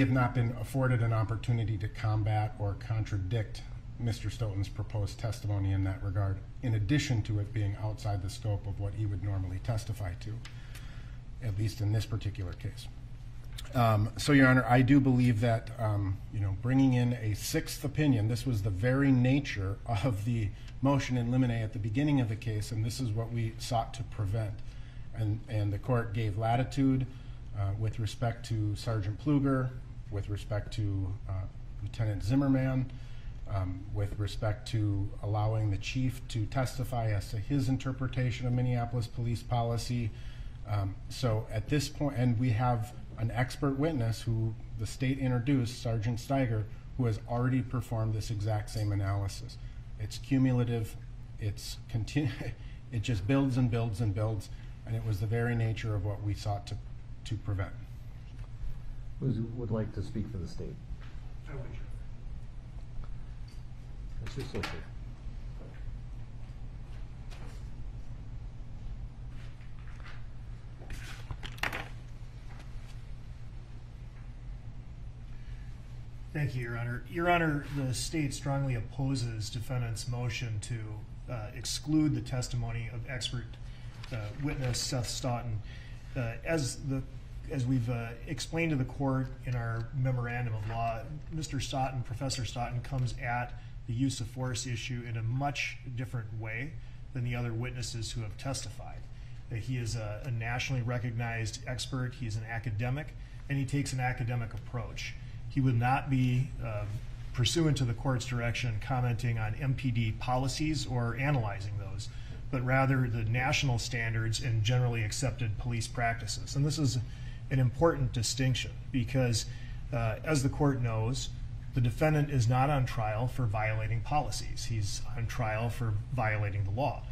have not been afforded an opportunity to combat or contradict Mr. Stoughton's proposed testimony in that regard, in addition to it being outside the scope of what he would normally testify to, at least in this particular case. Um, so, Your Honor, I do believe that, um, you know, bringing in a sixth opinion, this was the very nature of the motion in limine at the beginning of the case, and this is what we sought to prevent. And, and the court gave latitude uh, with respect to Sergeant Pleoger, with respect to uh, Lieutenant Zimmerman, um, with respect to allowing the chief to testify as to his interpretation of Minneapolis police policy. Um, so at this point, and we have an expert witness who the state introduced, Sergeant Stiger, who has already performed this exact same analysis. It's cumulative, it's continu- it just builds and builds and builds, and it was the very nature of what we sought to, to prevent. Who would like to speak for the state? I would. Mr. Swisher. Thank you, Your Honor. Your Honor, the state strongly opposes defendant's motion to uh, exclude the testimony of expert uh, witness Seth Stoughton. Uh, as the as we've uh, explained to the court in our memorandum of law, Mr. Stoughton, Professor Stoughton, comes at the use of force issue in a much different way than the other witnesses who have testified. Uh, he is a, a nationally recognized expert, he's an academic, and he takes an academic approach. He would not be um, pursuant to the court's direction commenting on MPD policies or analyzing those, but rather the national standards and generally accepted police practices. And this is an important distinction because, uh, as the court knows, the defendant is not on trial for violating policies. He's on trial for violating the law.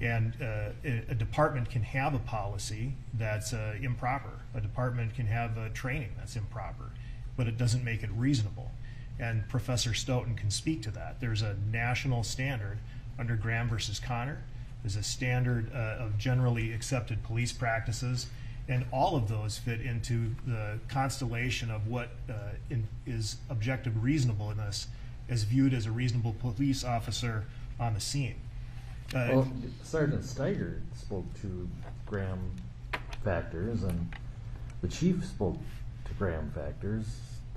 And uh, a, department can have a policy that's uh, improper. A department can have a training that's improper but it doesn't make it reasonable. And Professor Stoughton can speak to that. There's a national standard under Graham versus Connor. There's a standard uh, of generally accepted police practices, and all of those fit into the constellation of what uh, in, is objective reasonableness as viewed as a reasonable police officer on the scene. Uh, well, Sergeant Stiger spoke to Graham factors, and the chief spoke to Graham factors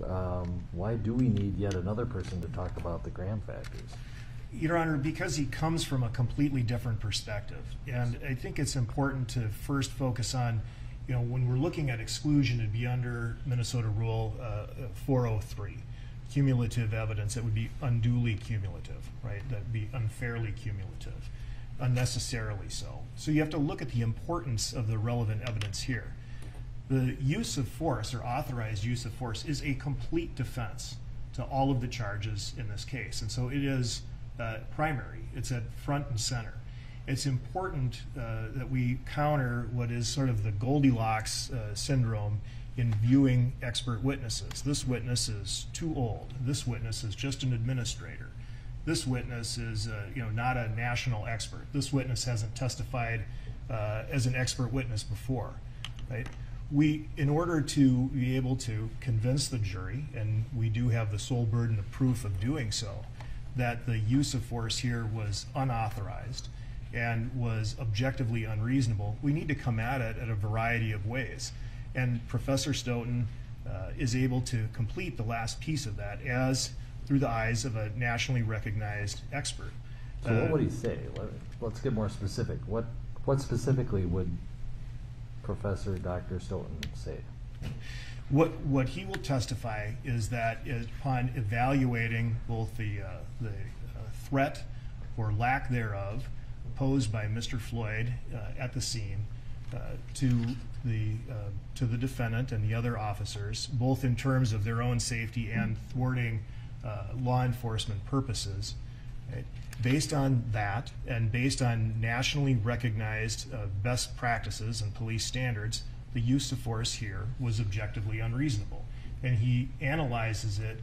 um, why do we need yet another person to talk about the Graham factors? Your Honor, because he comes from a completely different perspective. And I think it's important to first focus on, you know, when we're looking at exclusion, it'd be under Minnesota Rule uh, 403, cumulative evidence that would be unduly cumulative, right? That'd be unfairly cumulative, unnecessarily so. So you have to look at the importance of the relevant evidence here the use of force or authorized use of force is a complete defense to all of the charges in this case. And so it is uh, primary, it's at front and center. It's important uh, that we counter what is sort of the Goldilocks uh, syndrome in viewing expert witnesses. This witness is too old. This witness is just an administrator. This witness is, uh, you know, not a national expert. This witness hasn't testified uh, as an expert witness before, right? we, in order to be able to convince the jury, and we do have the sole burden of proof of doing so, that the use of force here was unauthorized and was objectively unreasonable, we need to come at it at a variety of ways. And Professor Stoughton uh, is able to complete the last piece of that as through the eyes of a nationally recognized expert. So what would he say? Let's get more specific. What what specifically would Professor Dr. Stoughton say? What, what he will testify is that upon evaluating both the, uh, the uh, threat or lack thereof posed by Mr. Floyd uh, at the scene uh, to the uh, to the defendant and the other officers, both in terms of their own safety and thwarting law enforcement purposes? Based on that, and based on nationally recognized best practices and police standards, the use of force here was objectively unreasonable. And he analyzes it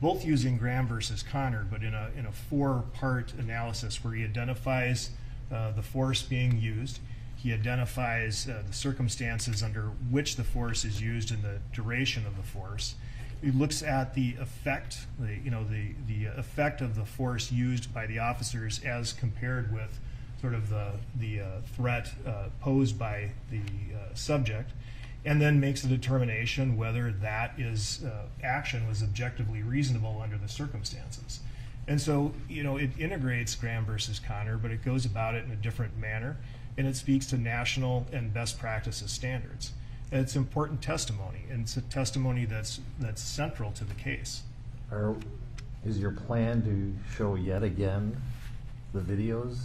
both using Graham versus Connor, but in a, in a four-part analysis where he identifies uh, the force being used, he identifies uh, the circumstances under which the force is used and the duration of the force, He looks at the effect, the, you know, the, the effect of the force used by the officers as compared with sort of the, the uh, threat uh, posed by the uh, subject, and then makes a determination whether that is, action was objectively reasonable under the circumstances. And so, you know, it integrates Graham versus Connor, but it goes about it in a different manner, and it speaks to national and best practices standards. And it's important testimony, and it's a testimony that's, that's central to the case. Are, is your plan to show yet again the videos?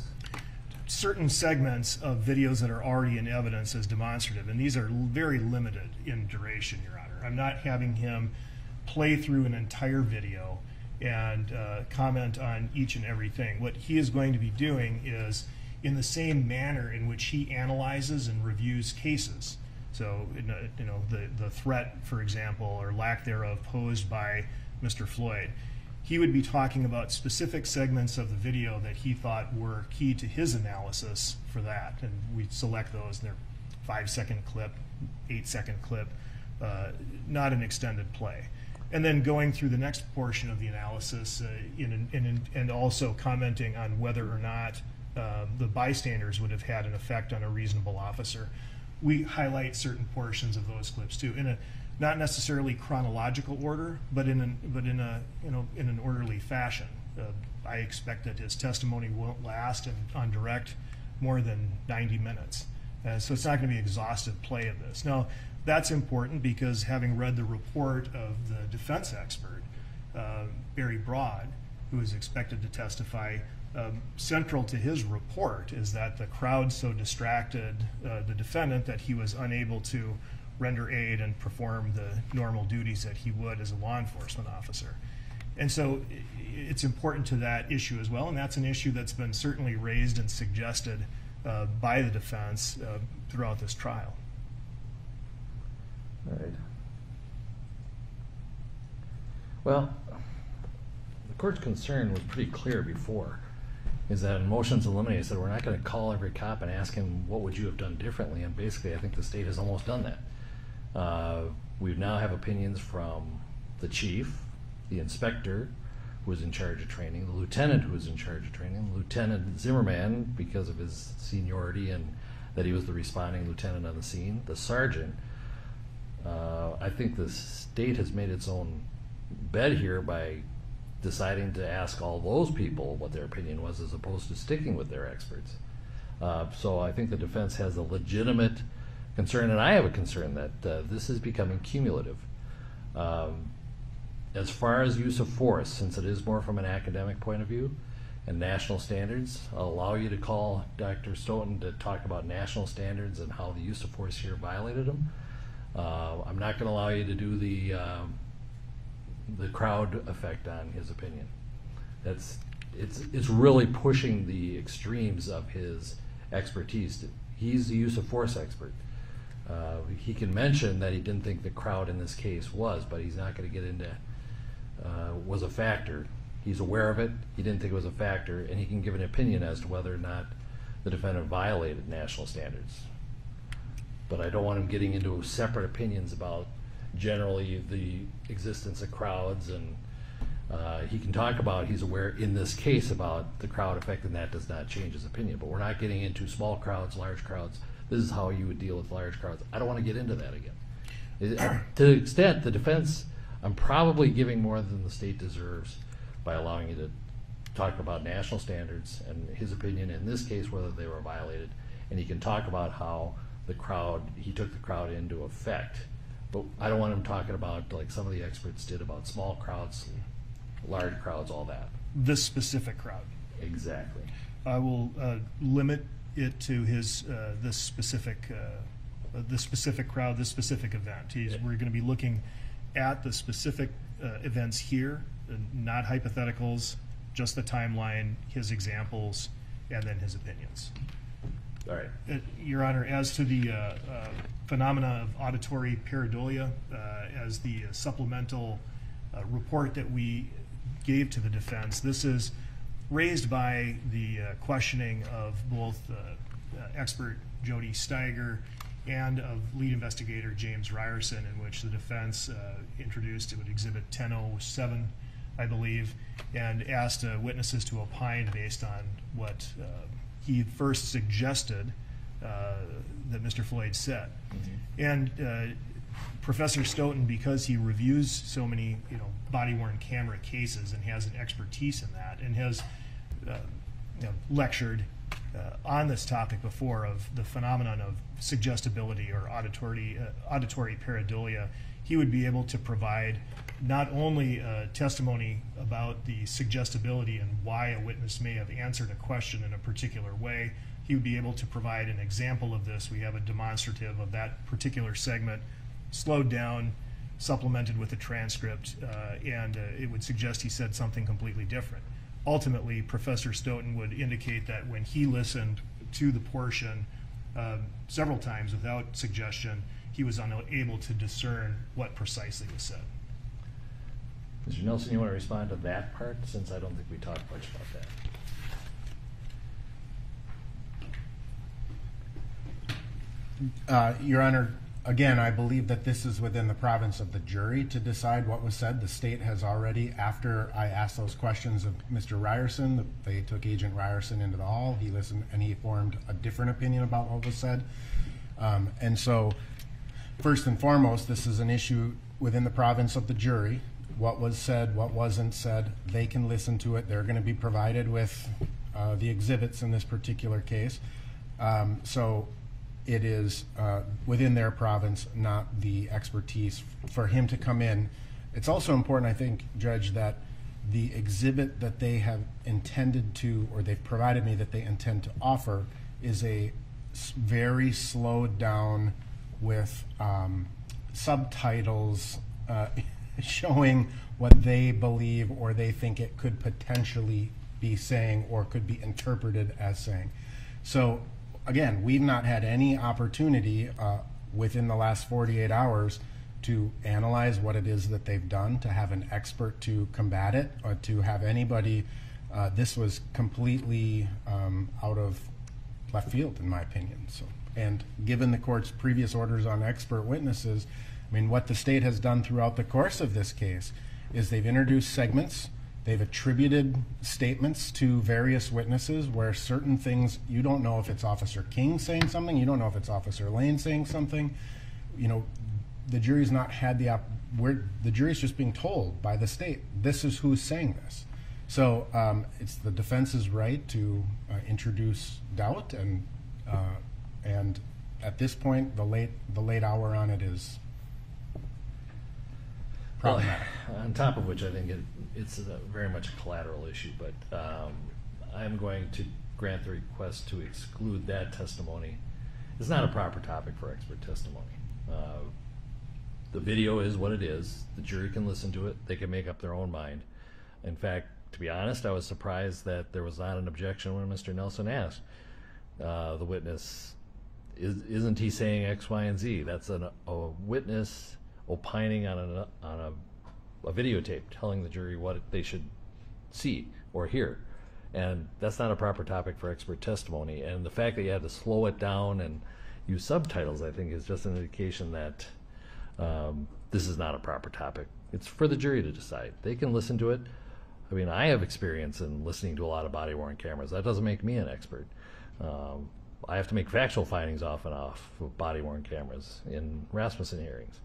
certain segments of videos that are already in evidence as demonstrative, and these are very limited in duration, Your Honor. I'm not having him play through an entire video and uh, comment on each and everything. What he is going to be doing is in the same manner in which he analyzes and reviews cases. So, a- you know, the, the threat, for example, or lack thereof posed by Mr. Floyd he would be talking about specific segments of the video that he thought were key to his analysis for that. And we select those, and they're five second clip, eight second clip, uh, not an extended play. And then going through the next portion of the analysis uh, in, in, and also commenting on whether or not uh, the bystanders would have had an effect on a reasonable officer. We highlight certain portions of those clips too. In a not necessarily chronological order, but in an, but in a you know in an orderly fashion. Uh, I expect that his testimony won't last and on direct more than 90 minutes, uh, so it's not going to be exhaustive play of this. Now that's important because having read the report of the defense expert uh, Barry Brodd, who is expected to testify. Um, central to his report is that the crowd so distracted uh, the defendant that he was unable to render aid and perform the normal duties that he would as a law enforcement officer. And so it's important to that issue as well, and that's an issue that's been certainly raised and suggested uh, by the defense uh, throughout this trial. All right. Well, the court's concern was pretty clear before, is that in motions in limine, said we're not gonna call every cop and ask him, what would you have done differently? And basically, I think the state has almost done that. Uh, We now have opinions from the chief, the inspector, who was in charge of training, the lieutenant who was in charge of training, Lieutenant Zimmerman, because of his seniority and that he was the responding lieutenant on the scene, the sergeant, uh, I think the state has made its own bed here by deciding to ask all those people what their opinion was as opposed to sticking with their experts. Uh, so I think the defense has a legitimate concern, and I have a concern that uh, this is becoming cumulative. Um, as far as use of force, since it is more from an academic point of view and national standards, I'll allow you to call Dr. Stoughton to talk about national standards and how the use of force here violated them. Uh, I'm not going to allow you to do the um, the crowd effect on his opinion. That's it's it's really pushing the extremes of his expertise. He's the use of force expert. Uh, he can mention that he didn't think the crowd in this case was, but he's not going to get into uh, was a factor. He's aware of it. He didn't think it was a factor, and he can give an opinion as to whether or not the defendant violated national standards. But I don't want him getting into separate opinions about generally the existence of crowds and uh, he can talk about he's aware in this case about the crowd effect and that does not change his opinion but we're not getting into small crowds large crowds. This is how you would deal with large crowds. I don't want to get into that again. To the extent the defense i'm probably giving more than the state deserves by allowing you to talk about national standards and his opinion in this case whether they were violated. And he can talk about how the crowd he took the crowd into effect but i don't want him talking about like some of the experts did about small crowds large crowds all that This specific crowd. exactly I will uh, limit it to his, uh, this specific, uh, this specific crowd, this specific event. He's, we're going to be looking at the specific uh, events here, uh, not hypotheticals, just the timeline, his examples, and then his opinions. Right Uh, Your Honor, as to the uh, uh, phenomena of auditory pareidolia, uh, as the uh, supplemental uh, report that we gave to the defense, this is raised by the questioning of both expert Jody Stiger and of lead investigator James Reyerson, in which the defense introduced, it would exhibit 1007, I believe, and asked witnesses to opine based on what he first suggested uh, that Mr. Floyd said. And uh, Professor Stoughton, because he reviews so many, you know, body-worn camera cases and has an expertise in that, and has uh, you know, lectured uh, on this topic before of the phenomenon of suggestibility or auditory uh, auditory pareidolia, he would be able to provide not only uh, testimony about the suggestibility and why a witness may have answered a question in a particular way. He would be able to provide an example of this. We have a demonstrative of that particular segment, slowed down, supplemented with a transcript, uh, and uh, it would suggest he said something completely different. Ultimately, Professor Stoughton would indicate that when he listened to the portion um, several times without suggestion, he was unable to discern what precisely was said. Mr. Nelson, you want to respond to that part, since I don't think we talked much about that? Uh, Your Honor, again, I believe that this is within the province of the jury to decide what was said. The state has already, after I asked those questions of Mr. Reyerson, they took Agent Reyerson into the hall. He listened and he formed a different opinion about what was said. Um, and so, first and foremost, this is an issue within the province of the jury. What was said, what wasn't said, they can listen to it. They're going to be provided with uh, the exhibits in this particular case. Um, so, it is uh, within their province, not the expertise for him to come in. It's also important, I think, Judge, that the exhibit that they have intended to, or they've provided me that they intend to offer, is a very slowed down with um, subtitles uh, showing what they believe or they think it could potentially be saying or could be interpreted as saying. So again, we've not had any opportunity uh, within the last 48 hours to analyze what it is that they've done, to have an expert to combat it, or to have anybody. Uh, this was completely um, out of left field, in my opinion. So, and given the court's previous orders on expert witnesses, I mean, what the state has done throughout the course of this case is they've introduced segments. They've attributed statements to various witnesses where certain things you don't know if it's Officer King saying something, you don't know if it's Officer Lane saying something. You know, the jury's not had the op- we're, the jury's just being told by the state this is who's saying this. So um, it's the defense's right to uh, introduce doubt, and uh, and at this point, the late the late hour on it is problematic. On top of which, I think it, it's a very much a collateral issue, but um, I'm going to grant the request to exclude that testimony. It's not a proper topic for expert testimony. Uh, The video is what it is. The jury can listen to it. They can make up their own mind. In fact, to be honest, I was surprised that there was not an objection when Mr. Nelson asked uh, the witness, is, isn't he saying X, Y, and Z? That's an, a witness opining on, an, on a, a videotape telling the jury what they should see or hear. And that's not a proper topic for expert testimony. And the fact that you had to slow it down and use subtitles, I think, is just an indication that um, this is not a proper topic. It's for the jury to decide. They can listen to it. I mean, I have experience in listening to a lot of body worn cameras. That doesn't make me an expert. Um, I have to make factual findings off and off of body worn cameras in Rasmussen hearings.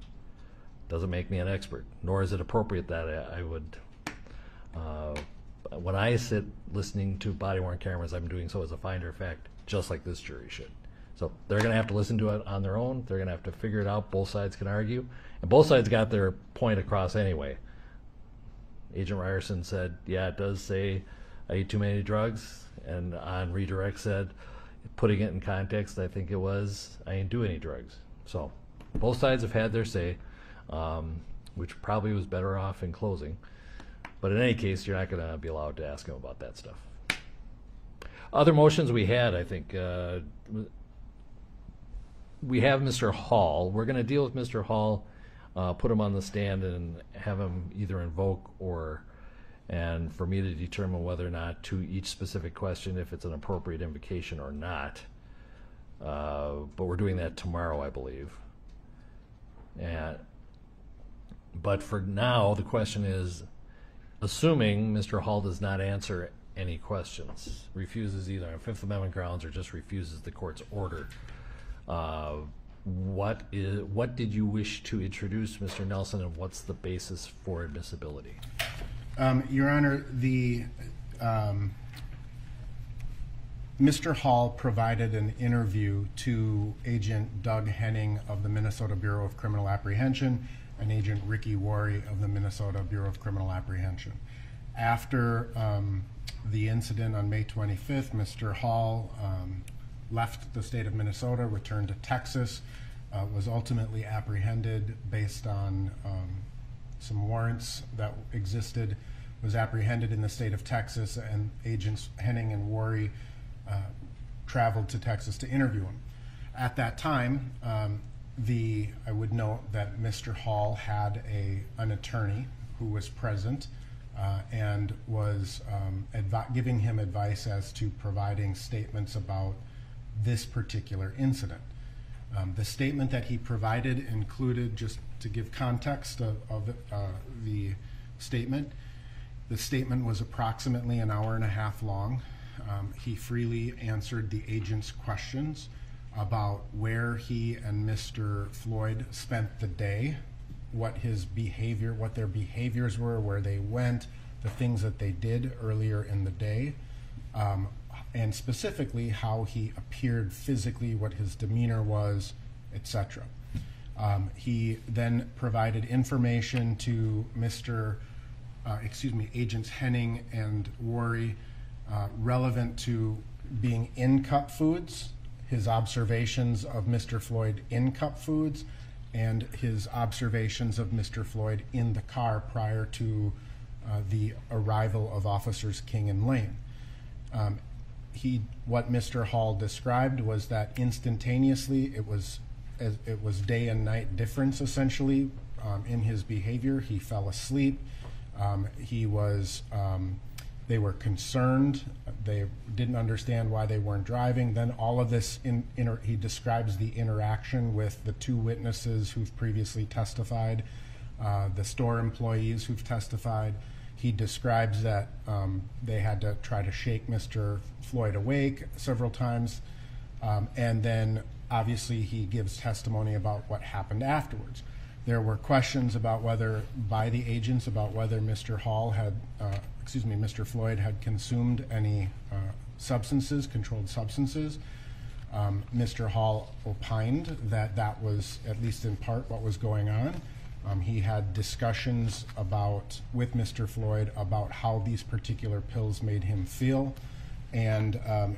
Doesn't make me an expert, nor is it appropriate that I, I would. Uh, when I sit listening to body worn cameras, I'm doing so as a finder of fact, just like this jury should. So they're going to have to listen to it on their own. They're going to have to figure it out. Both sides can argue, and both sides got their point across anyway. Agent Reyerson said, "Yeah, it does say I ate too many drugs," and on redirect said, putting it in context, I think it was I didn't do any drugs. So both sides have had their say, um, which probably was better off in closing. But in any case, you're not going to be allowed to ask him about that stuff. Other motions we had, I think, uh, we have Mr. Hall. We're going to deal with Mr. Hall, uh, put him on the stand, and have him either invoke or, and for me to determine whether or not to each specific question if it's an appropriate invocation or not. Uh, but we're doing that tomorrow, I believe. And, but for now, the question is, assuming Mr. Hall does not answer any questions, refuses either on Fifth Amendment grounds or just refuses the court's order, uh, what is, what did you wish to introduce, Mr. Nelson, and what's the basis for admissibility? Um, Your Honor, the, um, Mr. Hall provided an interview to Agent Doug Henning of the Minnesota Bureau of Criminal Apprehension and Agent Ricky Worry of the Minnesota Bureau of Criminal Apprehension. After um, the incident on May 25th, Mr. Hall um, left the state of Minnesota, returned to Texas, uh, was ultimately apprehended based on um, some warrants that existed, was apprehended in the state of Texas, and agents Henning and Worry uh, traveled to Texas to interview him. At that time, um, the I would note that Mr. Hall had a an attorney who was present uh, and was um, advi- giving him advice as to providing statements about this particular incident. Um, the statement that he provided included, just to give context of, of uh, the statement, the statement was approximately an hour and a half long. Um, he freely answered the agent's questions about where he and Mr. Floyd spent the day, what his behavior, what their behaviors were, where they went, the things that they did earlier in the day, um, and specifically how he appeared physically, what his demeanor was, etc. Um, he then provided information to Mr. Uh, excuse me, Agents Henning and Worry uh, relevant to being in cup foods, his observations of Mr. Floyd in cup foods, and his observations of Mr. Floyd in the car prior to uh, the arrival of officers King and Lane. Um, he, what Mr. Hall described was that instantaneously it was, as- it was day and night difference essentially um, in his behavior. He fell asleep. Um, he was, um, they were concerned. They didn't understand why they weren't driving. Then all of this, in, inter, he describes the interaction with the two witnesses who've previously testified, uh, the store employees who've testified. He describes that um, they had to try to shake Mr. Floyd awake several times. Um, and then obviously he gives testimony about what happened afterwards. There were questions about whether, by the agents, about whether Mr. Hall had, uh, excuse me, Mr. Floyd had consumed any uh, substances, controlled substances. Um, Mr. Hall opined that that was, at least in part, what was going on. Um, he had discussions about, with Mr. Floyd, about how these particular pills made him feel, and um,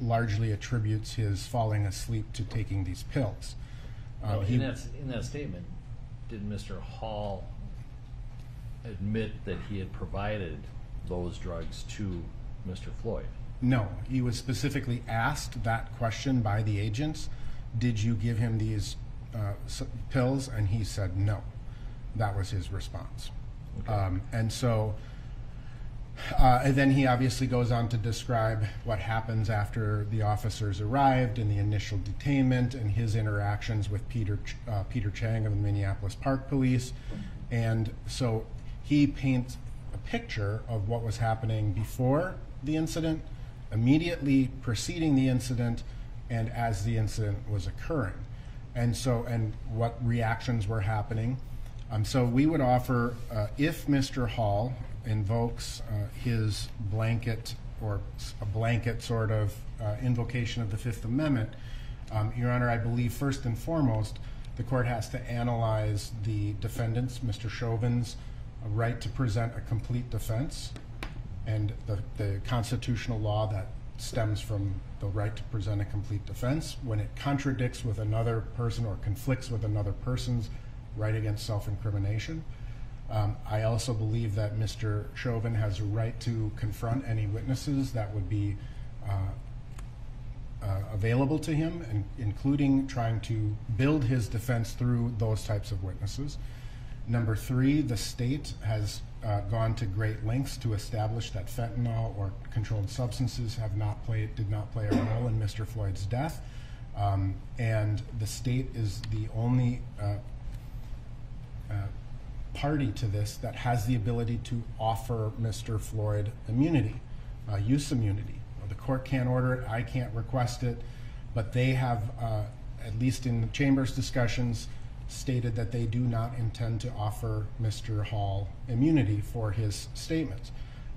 largely attributes his falling asleep to taking these pills. Um, Well, he- in that, in that statement, did Mr. Hall admit that he had provided those drugs to Mr. Floyd? No, he was specifically asked that question by the agents. Did you give him these uh, s- pills? And he said no. That was his response. Um, and so, uh, and then he obviously goes on to describe what happens after the officers arrived and the initial detainment and his interactions with Peter uh, Peter Chang of the Minneapolis Park Police. And so he paints a picture of what was happening before the incident, immediately preceding the incident, and as the incident was occurring. And so, and what reactions were happening. Um, so we would offer, uh, if Mr. Hall invokes uh, his blanket or a blanket sort of uh, invocation of the Fifth Amendment, um, Your Honor, I believe first and foremost, the court has to analyze the defendant's, Mr. Chauvin's, uh, right to present a complete defense and the, the constitutional law that stems from the right to present a complete defense when it contradicts with another person or conflicts with another person's right against self-incrimination. Um, I also believe that Mr. Chauvin has a right to confront any witnesses that would be uh, uh, available to him, and including trying to build his defense through those types of witnesses. Number three, the state has uh, gone to great lengths to establish that fentanyl or controlled substances have not played, did not play a role in Mr. Floyd's death. Um, and the state is the only uh, uh, party to this that has the ability to offer Mr. Floyd immunity, uh, use immunity. The court can't order it, I can't request it, but they have, uh, at least in the chamber's discussions, stated that they do not intend to offer Mr. Hall immunity for his statements.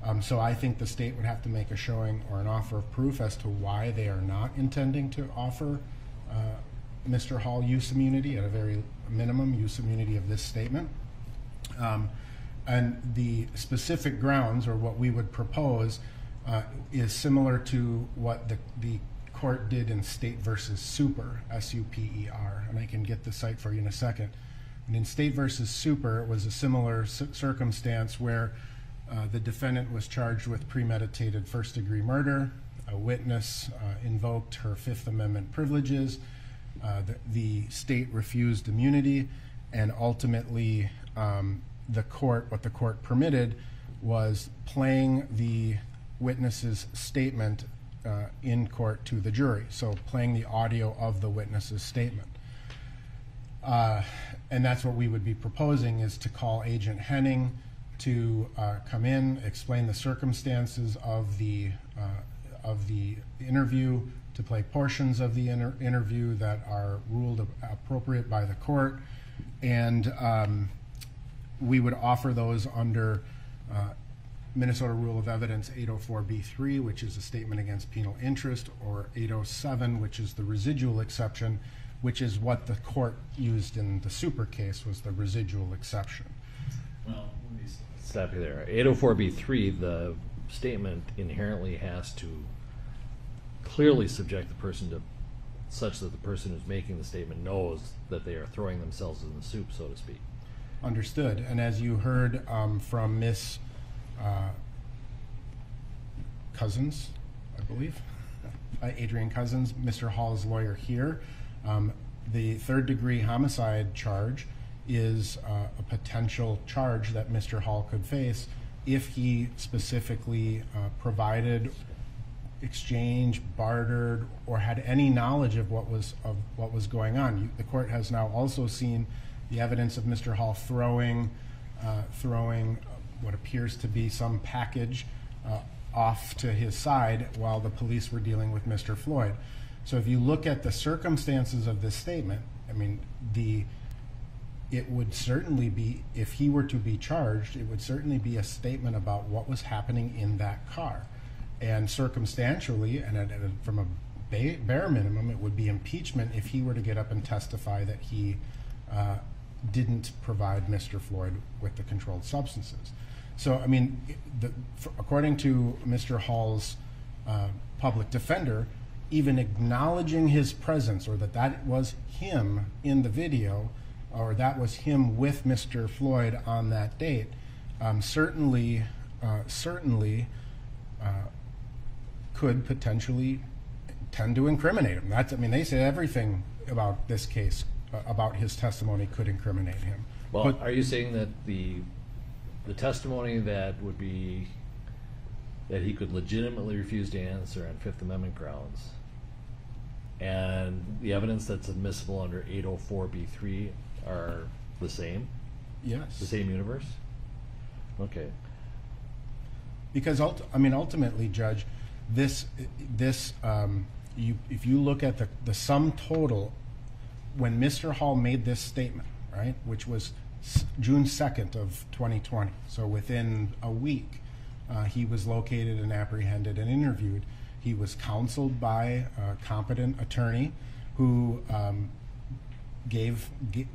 Um, so I think the state would have to make a showing or an offer of proof as to why they are not intending to offer uh, Mr. Hall use immunity at a very minimum use immunity of this statement. Um, and the specific grounds, or what we would propose, uh, is similar to what the, the court did in State versus Super, S U P E R. And I can get the cite for you in a second. And in State versus Super, it was a similar circumstance where uh, the defendant was charged with premeditated first degree murder. A witness uh, invoked her Fifth Amendment privileges. Uh, the, the state refused immunity, and ultimately, the court, what the court permitted, was playing the witness's statement uh, in court to the jury. So, playing the audio of the witness's statement. Uh, and that's what we would be proposing is to call Agent Henning to uh, come in, explain the circumstances of the of the interview, to play portions of the inter- interview that are ruled appropriate by the court, and um, we would offer those under uh, Minnesota Rule of Evidence 804B3, which is a statement against penal interest, or 807, which is the residual exception, which is what the court used in the super case was the residual exception. Well, let me stop you there. 804B3, the statement inherently has to clearly subject the person to such that the person who's making the statement knows that they are throwing themselves in the soup, so to speak. Understood. And as you heard um, from Miss uh, Cousins, I believe, uh, Adrienne Cousins, Mr. Hall's lawyer here, um, the third degree homicide charge is uh, a potential charge that Mr. Hall could face if he specifically uh, provided exchange, bartered, or had any knowledge of what was of what was going on. You, the court has now also seen the evidence of Mr. Hall throwing uh, throwing what appears to be some package uh, off to his side while the police were dealing with Mr. Floyd. So if you look at the circumstances of this statement, I mean the it would certainly be if he were to be charged, it would certainly be a statement about what was happening in that car and circumstantially, and at, at from a bare minimum, it would be impeachment if he were to get up and testify that he uh, didn't provide Mr. Floyd with the controlled substances. So, I mean, according to Mr. Hall's uh, public defender, even acknowledging his presence or that that was him in the video or that was him with Mr. Floyd on that date, um, certainly, uh, certainly uh, could potentially tend to incriminate him. That's, I mean, they say everything about this case, uh, about his testimony, could incriminate him. Well, But- are you saying that the, the testimony that would be, that he could legitimately refuse to answer on Fifth Amendment grounds, and the evidence that's admissible under 804B3 are the same, Yes. the yes, same universe? Okay. because ult- I mean, ultimately, Judge, this this um, you if you look at the the sum total when Mr. Hall made this statement, right, which was June 2nd of 2020, so within a week, uh, he was located and apprehended and interviewed. He was counseled by a competent attorney who um, gave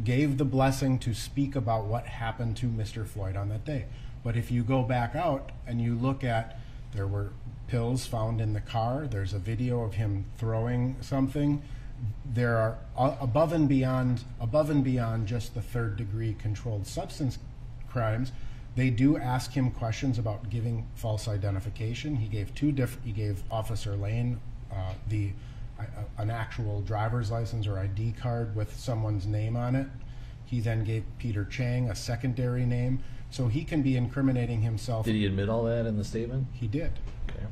gave the blessing to speak about what happened to Mr. Floyd on that day. But if you go back out and you look at there were pills found in the car, there's a video of him throwing something. There are a- above and beyond above and beyond just the third degree controlled substance crimes. They do ask him questions about giving false identification. He gave two different. He gave Officer Lane uh, the uh, an actual driver's license or ID card with someone's name on it. He then gave Peter Chang a secondary name, so he can be incriminating himself. Did he admit all that in the statement? He did. Okay.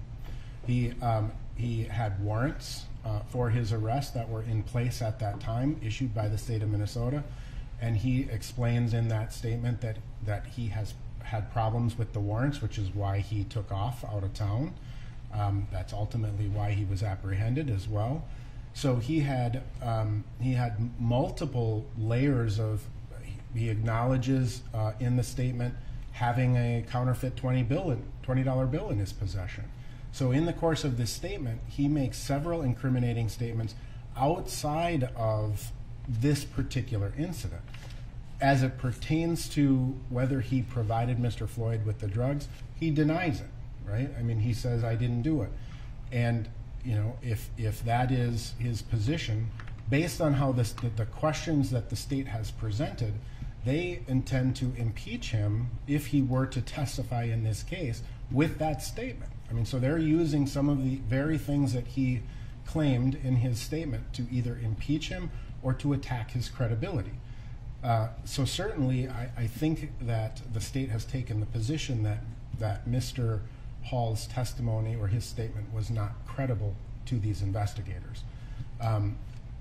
He, um, he had warrants uh, for his arrest that were in place at that time, issued by the state of Minnesota. And he explains in that statement that, that he has had problems with the warrants, which is why he took off out of town. Um, that's ultimately why he was apprehended as well. So he had um, he had multiple layers of. He acknowledges uh, in the statement having a counterfeit twenty bill twenty dollar bill in his possession. So in the course of this statement, he makes several incriminating statements outside of this particular incident. As it pertains to whether he provided Mr. Floyd with the drugs, he denies it, right? I mean, he says, I didn't do it. And, you know, if, if that is his position, based on how this, the, the questions that the state has presented, they intend to impeach him if he were to testify in this case with that statement. I mean, so they're using some of the very things that he claimed in his statement to either impeach him or to attack his credibility. Uh, so certainly, I, I think that the state has taken the position that that Mr. Hall's testimony or his statement was not credible to these investigators. Um,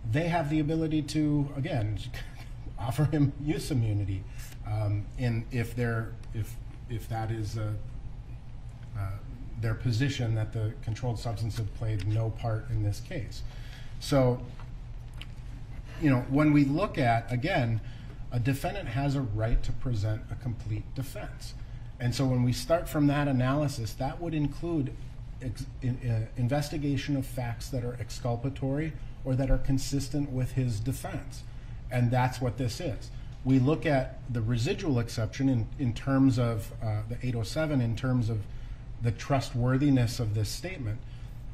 they have the ability to, again, offer him use immunity, um, and if they're if if that is uh, uh, their position that the controlled substance had played no part in this case. So, you know, when we look at again, a defendant has a right to present a complete defense, and so when we start from that analysis, that would include in, uh, investigation of facts that are exculpatory or that are consistent with his defense. And that's what this is. We look at the residual exception in, in terms of uh, the 807, in terms of the trustworthiness of this statement.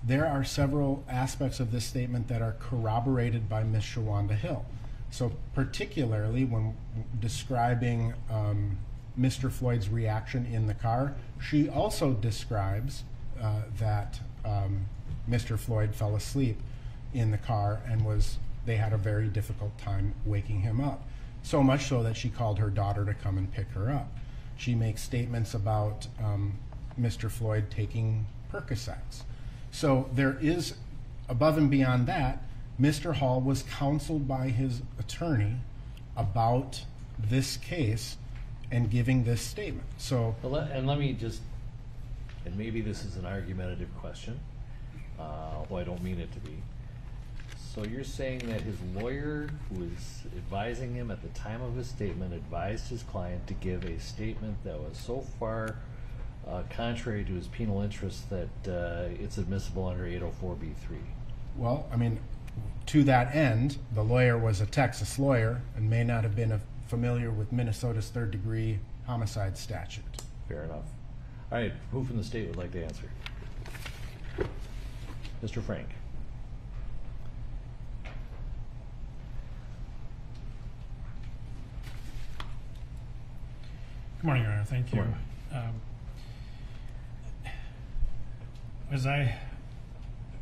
There are several aspects of this statement that are corroborated by Ms. Shawanda Hill. So, particularly when describing um, Mr. Floyd's reaction in the car, she also describes uh, that um, Mr. Floyd fell asleep in the car and was they had a very difficult time waking him up. So much so that she called her daughter to come and pick her up. She makes statements about um, Mr. Floyd taking Percocets. So there is, above and beyond that, Mr. Hall was counseled by his attorney about this case and giving this statement. So Well, let- And let me just, and maybe this is an argumentative question, uh, well, I don't mean it to be. So you're saying that his lawyer, who was advising him at the time of his statement, advised his client to give a statement that was so far uh, contrary to his penal interests that uh, it's admissible under 804B3? Well, I mean, to that end, the lawyer was a Texas lawyer and may not have been a, familiar with Minnesota's third degree homicide statute. Fair enough. All right, who from the state would like to answer? Mr. Frank? Good morning, Your Honor. Thank Good you. morning. Um, As I,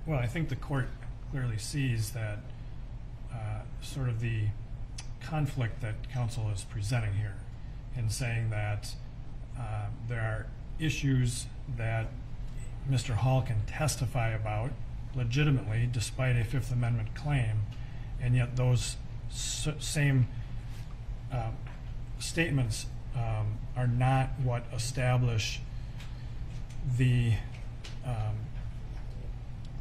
well, I think the court clearly sees that uh, sort of the conflict that counsel is presenting here in saying that uh, there are issues that Mr. Hall can testify about legitimately despite a Fifth Amendment claim, and yet those same uh, statements um, are not what establish the um,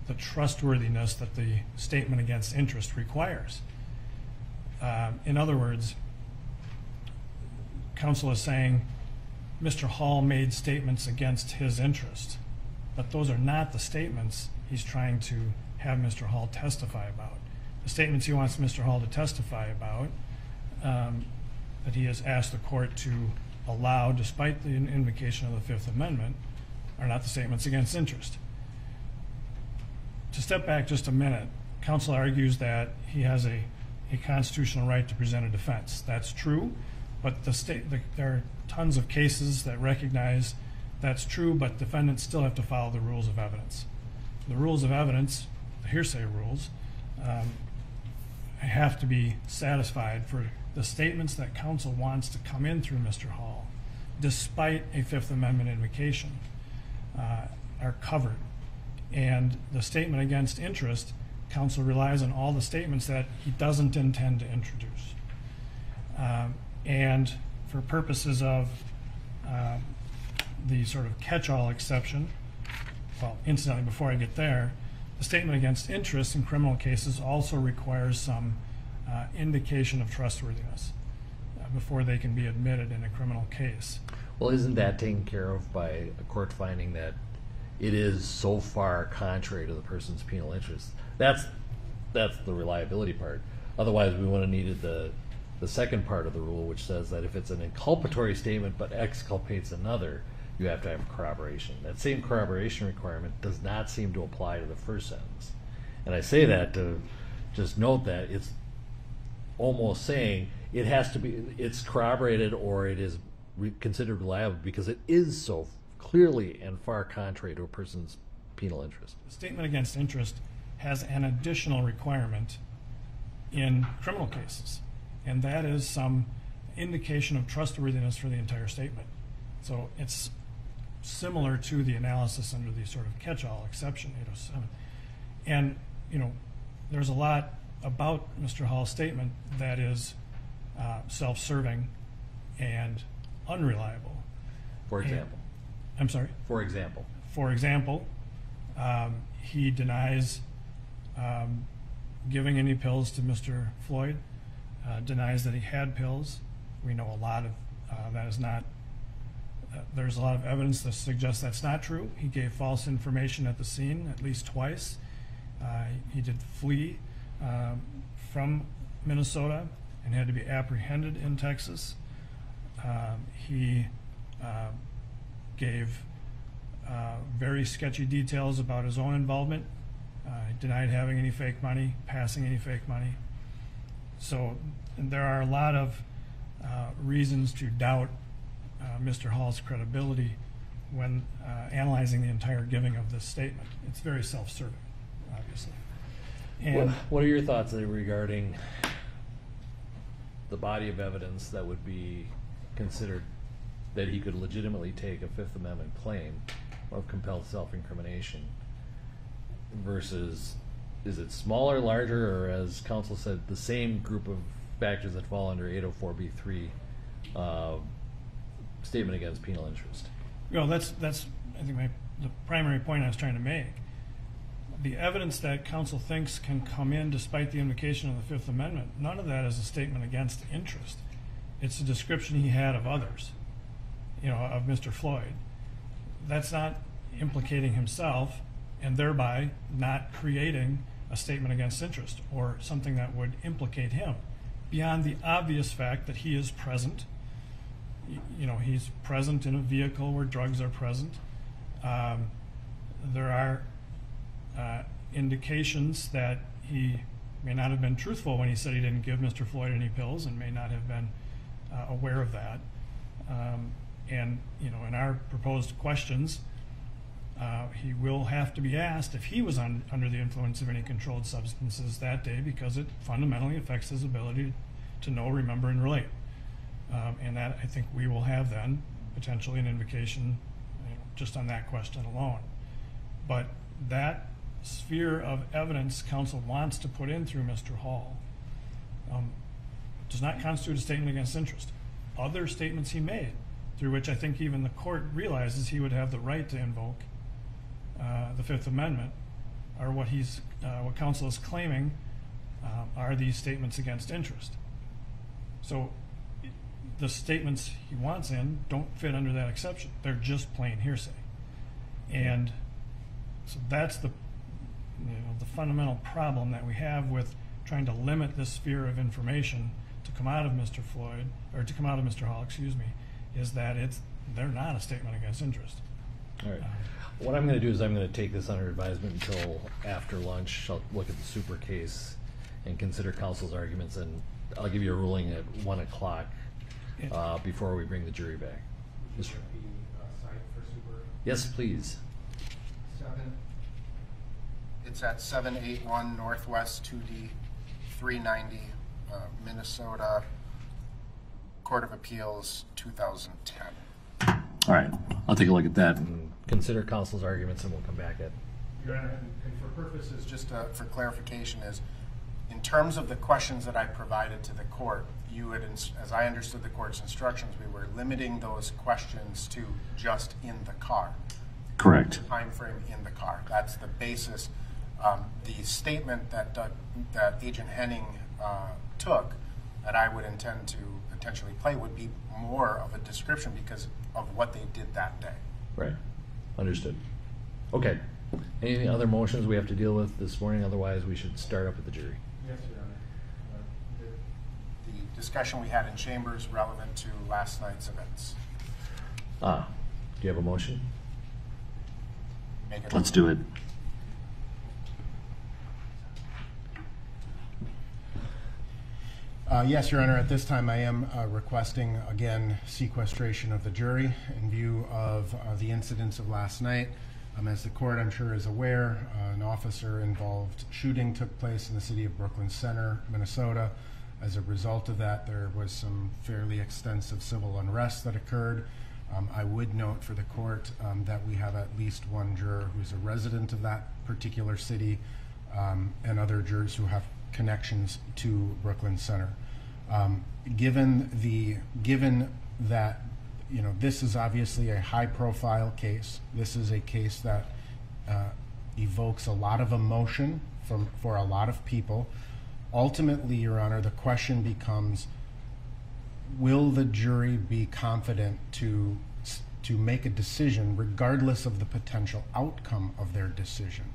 the trustworthiness that the statement against interest requires. Um, in other words, counsel is saying Mr. Hall made statements against his interest, but those are not the statements he's trying to have Mr. Hall testify about. The statements he wants Mr. Hall to testify about um, that he has asked the court to allow, despite the invocation of the Fifth Amendment, are not the statements against interest. To step back just a minute, counsel argues that he has a, a constitutional right to present a defense. That's true, but the state, the, there are tons of cases that recognize that's true, but defendants still have to follow the rules of evidence. The rules of evidence, the hearsay rules, um, have to be satisfied for the statements that counsel wants to come in through Mr. Hall, despite a Fifth Amendment invocation, uh, are covered. And the statement against interest, counsel relies on all the statements that he doesn't intend to introduce. Um, And for purposes of um, the sort of catch-all exception, well, incidentally, before I get there, the statement against interest in criminal cases also requires some uh, indication of trustworthiness uh, before they can be admitted in a criminal case. Well, isn't that taken care of by a court finding that it is so far contrary to the person's penal interest? That's that's the reliability part. Otherwise, we would have needed the the second part of the rule, which says that if it's an inculpatory statement but exculpates another, you have to have corroboration. That same corroboration requirement does not seem to apply to the first sentence. And I say that to just note that it's almost saying it has to be it's corroborated or it is re- considered reliable because it is so clearly and far contrary to a person's penal interest. The statement against interest has an additional requirement in criminal cases, and that is some indication of trustworthiness for the entire statement. So it's similar to the analysis under the sort of catch-all exception, 807. And, you know, there's a lot about Mr. Hall's statement that is uh, self-serving and unreliable. For example. I'm sorry? For example. For example, um, he denies um, giving any pills to Mr. Floyd, uh, denies that he had pills. We know a lot of uh, that is not. Uh, there's a lot of evidence that suggests that's not true. He gave false information at the scene at least twice. Uh, he did flee um, from Minnesota and had to be apprehended in Texas. Um, he uh, gave uh, very sketchy details about his own involvement. Uh, denied having any fake money, passing any fake money. So there are a lot of uh, reasons to doubt uh, Mr. Hall's credibility when analyzing the entire giving of this statement. It's very self-serving, obviously. And what are your thoughts regarding the body of evidence that would be considered that he could legitimately take a Fifth Amendment claim of compelled self-incrimination versus is it smaller, larger, or as counsel said, the same group of factors that fall under 804b3 uh, statement against penal interest? Well, that's, that's, I think my, the primary point I was trying to make. The evidence that counsel thinks can come in despite the invocation of the Fifth Amendment, none of that is a statement against interest. It's a description he had of others, you know, of Mr. Floyd. That's not implicating himself and thereby not creating a statement against interest or something that would implicate him beyond the obvious fact that he is present you know, he's present in a vehicle where drugs are present. Um, there are uh, indications that he may not have been truthful when he said he didn't give Mr. Floyd any pills and may not have been uh, aware of that. Um, and, you know, in our proposed questions, uh, he will have to be asked if he was on, under the influence of any controlled substances that day because it fundamentally affects his ability to know, remember, and relate. Um, and that I think we will have then potentially an invocation you know, just on that question alone. But that sphere of evidence counsel wants to put in through Mr. Hall um, does not constitute a statement against interest. Other statements he made, through which I think even the court realizes he would have the right to invoke uh, the Fifth Amendment, are what he's uh, what counsel is claiming um, are these statements against interest. So the statements he wants in don't fit under that exception. They're just plain hearsay. And so that's the fundamental problem that we have with trying to limit this sphere of information to come out of Mr. Floyd or to come out of Mr. Hall, excuse me, is that it's they're not a statement against interest. All right. What I'm going to do is I'm going to take this under advisement until after lunch. I'll look at the super case and consider counsel's arguments, and I'll give you a ruling at one o'clock uh, before we bring the jury back. Mr. Yes, please. Seven. It's at seven eight one Northwest two D, three ninety, uh, Minnesota, Court of Appeals, two thousand ten. All right. I'll take a look at that and consider counsel's arguments, and we'll come back at Your Honor, and and for purposes, just uh, for clarification, is in terms of the questions that I provided to the court, you had, as I understood the court's instructions, we were limiting those questions to just in the car. Correct. time frame in the car. That's the basis. Um, the statement that Doug, that Agent Henning uh, took that I would intend to potentially play would be more of a description because of what they did that day. Right, understood. Okay, any other motions we have to deal with this morning, otherwise we should start up with the jury. Yes, Your Honor. Uh, The discussion we had in chambers relevant to last night's events. Ah, do you have a motion? Make it- Let's do it. Uh, Yes, Your Honor, at this time, I am uh, requesting, again, sequestration of the jury in view of uh, the incidents of last night. Um, As the court, I'm sure, is aware, uh, an officer-involved shooting took place in the city of Brooklyn Center, Minnesota. As a result of that, there was some fairly extensive civil unrest that occurred. Um, I would note for the court um, that we have at least one juror who's a resident of that particular city um, and other jurors who have connections to Brooklyn Center. Um, given the given that you know this is obviously a high-profile case, this is a case that uh, evokes a lot of emotion from for a lot of people. Ultimately, Your Honor, the question becomes: Will the jury be confident to to make a decision, regardless of the potential outcome of their decision?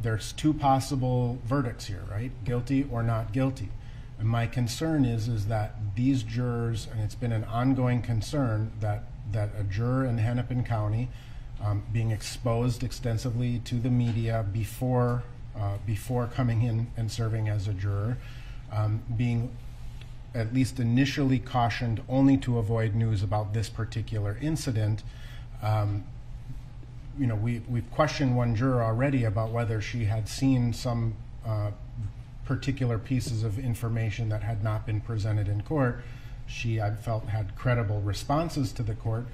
There's two possible verdicts here, right? Guilty or not guilty. And my concern is is that these jurors, and it's been an ongoing concern that that a juror in Hennepin County um, being exposed extensively to the media before uh, before coming in and serving as a juror, um, being at least initially cautioned only to avoid news about this particular incident. Um, you know, we, we've questioned one juror already about whether she had seen some uh, particular pieces of information that had not been presented in court. She, I felt, had credible responses to the court.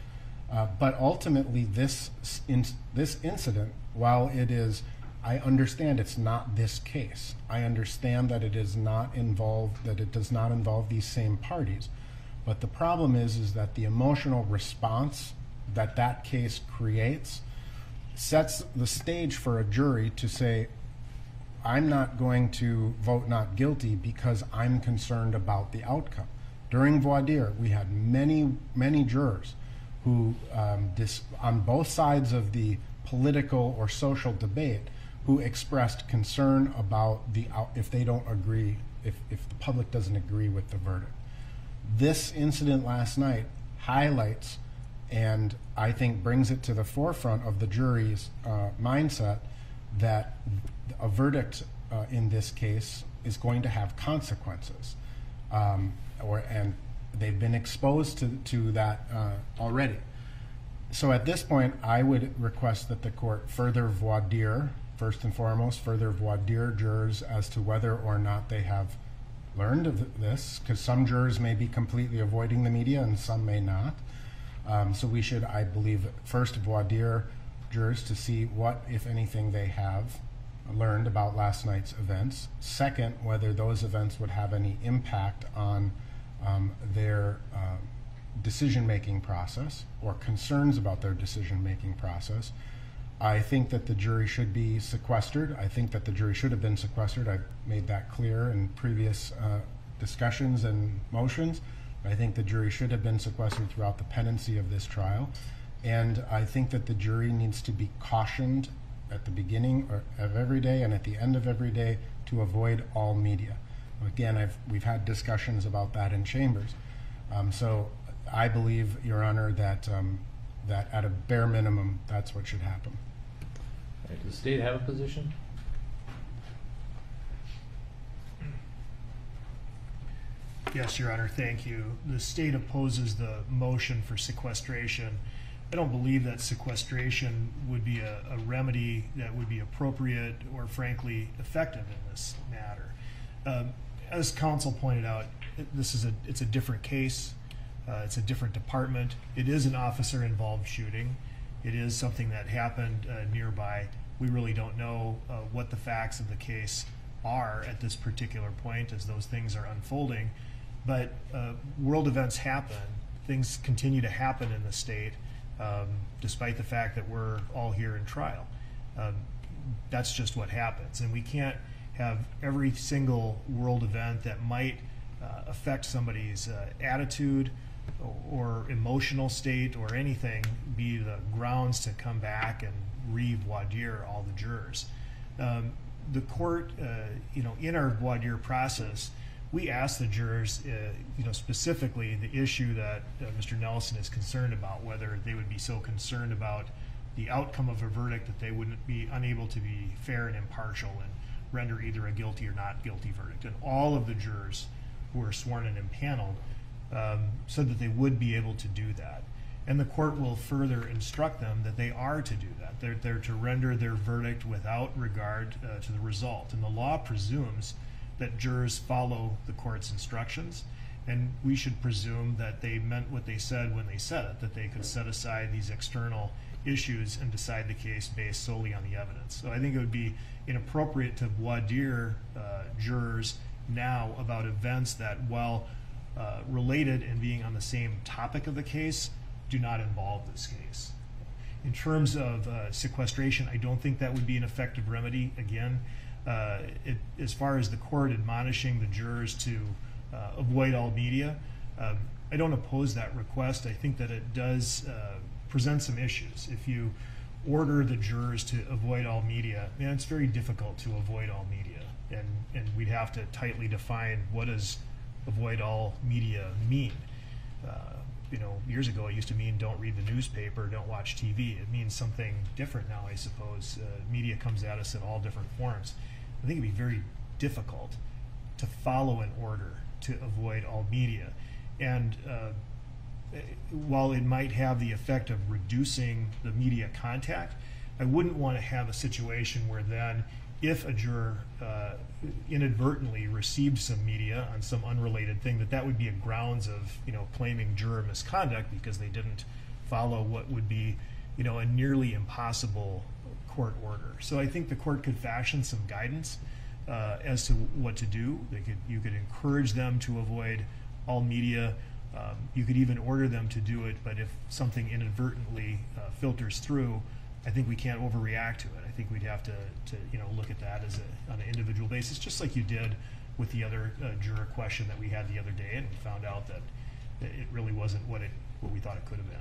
Uh, but ultimately, this, in, this incident, while it is, I understand it's not this case. I understand that it is not involved, that it does not involve these same parties. But the problem is, is that the emotional response that that case creates sets the stage for a jury to say, I'm not going to vote not guilty because I'm concerned about the outcome. During voir dire, we had many, many jurors who, um, dis- on both sides of the political or social debate, who expressed concern about the out- if they don't agree, if, if the public doesn't agree with the verdict. This incident last night highlights and I think brings it to the forefront of the jury's uh, mindset that a verdict uh, in this case is going to have consequences. Um, or, and they've been exposed to, to that uh, already. So at this point, I would request that the court further voir dire, first and foremost, further voir dire jurors as to whether or not they have learned of this, because some jurors may be completely avoiding the media and some may not. Um, so we should, I believe, first voir dire jurors to see what, if anything, they have learned about last night's events. Second, whether those events would have any impact on um, their uh, decision-making process or concerns about their decision-making process. I think that the jury should be sequestered. I think that the jury should have been sequestered. I've made that clear in previous uh, discussions and motions. I think the jury should have been sequestered throughout the pendency of this trial. And I think that the jury needs to be cautioned at the beginning of every day and at the end of every day to avoid all media. Again, I've, we've had discussions about that in chambers. Um, so I believe, Your Honor, that, um, that at a bare minimum, that's what should happen. Does the state have a position? Yes, Your Honor, thank you. The state opposes the motion for sequestration. I don't believe that sequestration would be a, a remedy that would be appropriate or frankly effective in this matter. Um, as counsel pointed out, this is a, it's a different case. Uh, it's a different department. It is an officer-involved shooting. It is something that happened uh, nearby. we really don't know uh, what the facts of the case are at this particular point as those things are unfolding. But uh, world events happen, things continue to happen in the state, um, despite the fact that we're all here in trial. Um, that's just what happens. And we can't have every single world event that might uh, affect somebody's uh, attitude or emotional state or anything be the grounds to come back and re voir dire all the jurors. Um, the court, uh, you know, in our voir dire process, we asked the jurors, uh, you know, specifically the issue that uh, Mr. Nelson is concerned about, whether they would be so concerned about the outcome of a verdict that they wouldn't be unable to be fair and impartial and render either a guilty or not guilty verdict. And all of the jurors who were sworn and impaneled um, said that they would be able to do that. And the court will further instruct them that they are to do that. They're, they're to render their verdict without regard uh, to the result. And the law presumes that jurors follow the court's instructions. And we should presume that they meant what they said when they said it, that they could set aside these external issues and decide the case based solely on the evidence. So I think it would be inappropriate to voir dire uh, jurors now about events that, while uh, related and being on the same topic of the case, do not involve this case. In terms of uh, sequestration, I don't think that would be an effective remedy. Again, uh, it, as far as the court admonishing the jurors to uh, avoid all media, um, I don't oppose that request. I think that it does uh, present some issues. If you order the jurors to avoid all media, man, it's very difficult to avoid all media, and and we'd have to tightly define what does avoid all media mean. Uh, you know, years ago it used to mean don't read the newspaper, don't watch TV. It means something different now, I suppose. Uh, media comes at us in all different forms. I think it'd be very difficult to follow an order to avoid all media. And uh, while it might have the effect of reducing the media contact, I wouldn't want to have a situation where then, if a juror uh, inadvertently received some media on some unrelated thing, that that would be a grounds of you know claiming juror misconduct because they didn't follow what would be you know a nearly impossible court order. So I think the court could fashion some guidance uh, as to what to do. They could you could encourage them to avoid all media. Um, you could even order them to do it, but if something inadvertently uh, filters through, I think we can't overreact to it. I think we'd have to, to you know look at that as a, on an individual basis, just like you did with the other uh, juror question that we had the other day, and we found out that it really wasn't what it what we thought it could have been.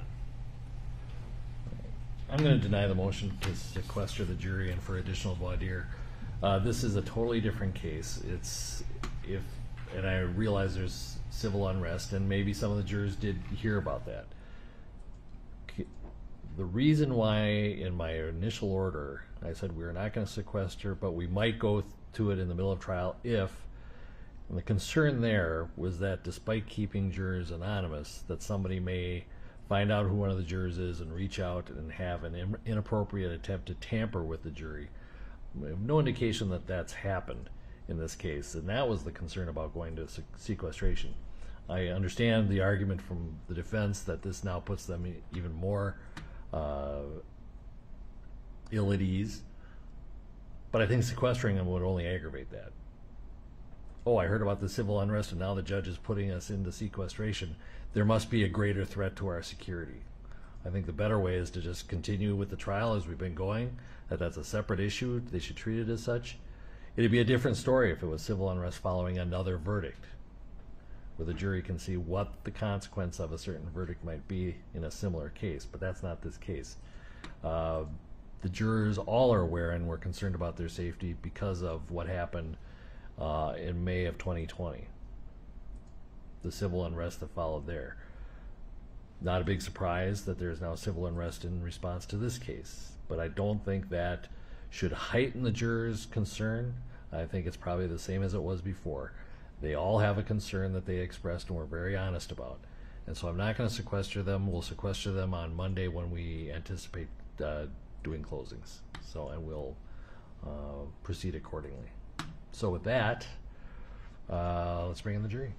I'm going to deny the motion to sequester the jury and for additional voir dire. Uh, this is a totally different case. It's if, and I realize there's civil unrest, and maybe some of the jurors did hear about that. The reason why, in my initial order, I said we're not going to sequester, but we might go to it in the middle of trial if, and the concern there was that despite keeping jurors anonymous, that somebody may find out who one of the jurors is and reach out and have an inappropriate attempt to tamper with the jury. No indication that that's happened in this case, and that was the concern about going to sequestration. I understand the argument from the defense that this now puts them even more uh, ill at ease, but I think sequestering them would only aggravate that. Oh, I heard about the civil unrest, and now the judge is putting us into sequestration. There must be a greater threat to our security. I think the better way is to just continue with the trial as we've been going, that that's a separate issue. They should treat it as such. It'd be a different story if it was civil unrest following another verdict, where the jury can see what the consequence of a certain verdict might be in a similar case, but that's not this case. Uh, the jurors all are aware and we're concerned about their safety because of what happened uh, in May of 2020, the civil unrest that followed there. Not a big surprise that there's now civil unrest in response to this case, but I don't think that should heighten the jurors' concern. I think it's probably the same as it was before. They all have a concern that they expressed and were very honest about. And so I'm not going to sequester them. We'll sequester them on Monday when we anticipate uh, doing closings. So, and we'll uh, proceed accordingly. So, with that, uh, let's bring in the jury.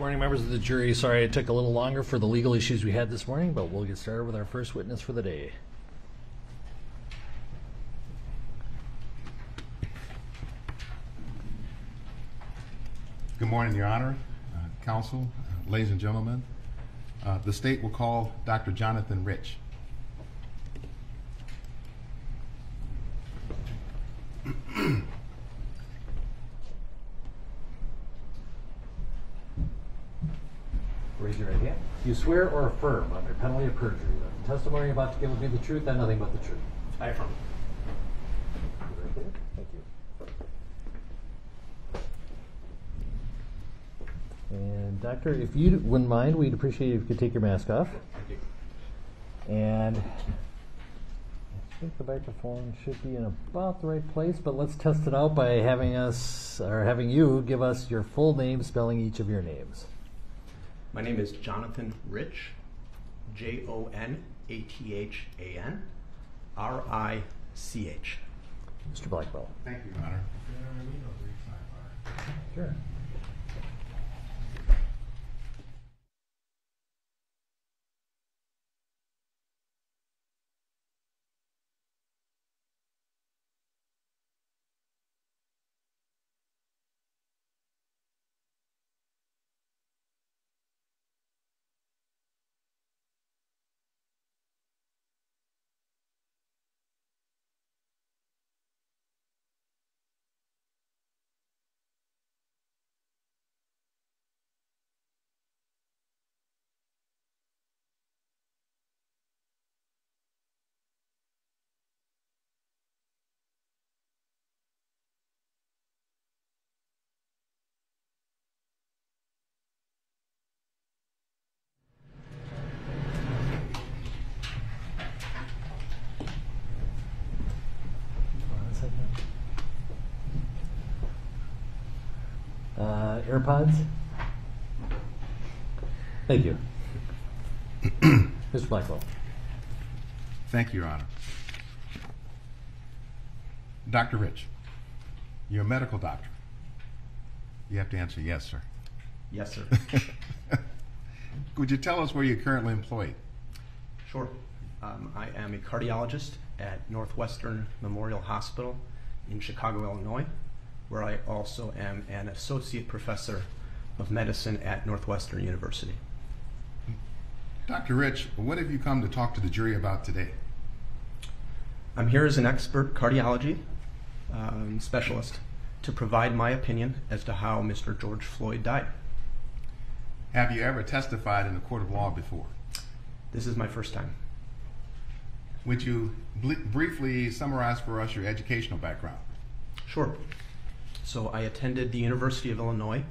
Morning, members of the jury. Sorry it took a little longer for the legal issues we had this morning, but we'll get started with our first witness for the day. Good morning, Your Honor, uh, Counsel, uh, ladies and gentlemen. Uh, The state will call Dr. Jonathan Rich. Raise your right hand. You swear or affirm under penalty of perjury that the testimony you're about to give will be the truth and nothing but the truth. I affirm. Thank you. And doctor, if you wouldn't mind, we'd appreciate it if you could take your mask off. Thank you. And I think the microphone should be in about the right place, but let's test it out by having us, or having you give us your full name, spelling each of your names. My name is Jonathan Rich, J O N A T H A N R I C H. Mr. Blackwell. Thank you, Your Honor. Sure. AirPods? Thank you. Mr. Blackwell. Thank you, Your Honor. Dr. Rich, you're a medical doctor. You have to answer yes, sir. Yes, sir. Would you tell us where you're currently employed? sure. Um, I am a cardiologist at Northwestern Memorial Hospital in Chicago, Illinois, where I also am an associate professor of medicine at Northwestern University. Dr. Rich, what have you come to talk to the jury about today? I'm here as an expert cardiology um, specialist to provide my opinion as to how Mr. George Floyd died. Have you ever testified in a court of law before? This is my first time. Would you bl- briefly summarize for us your educational background? Sure. So I attended the University of Illinois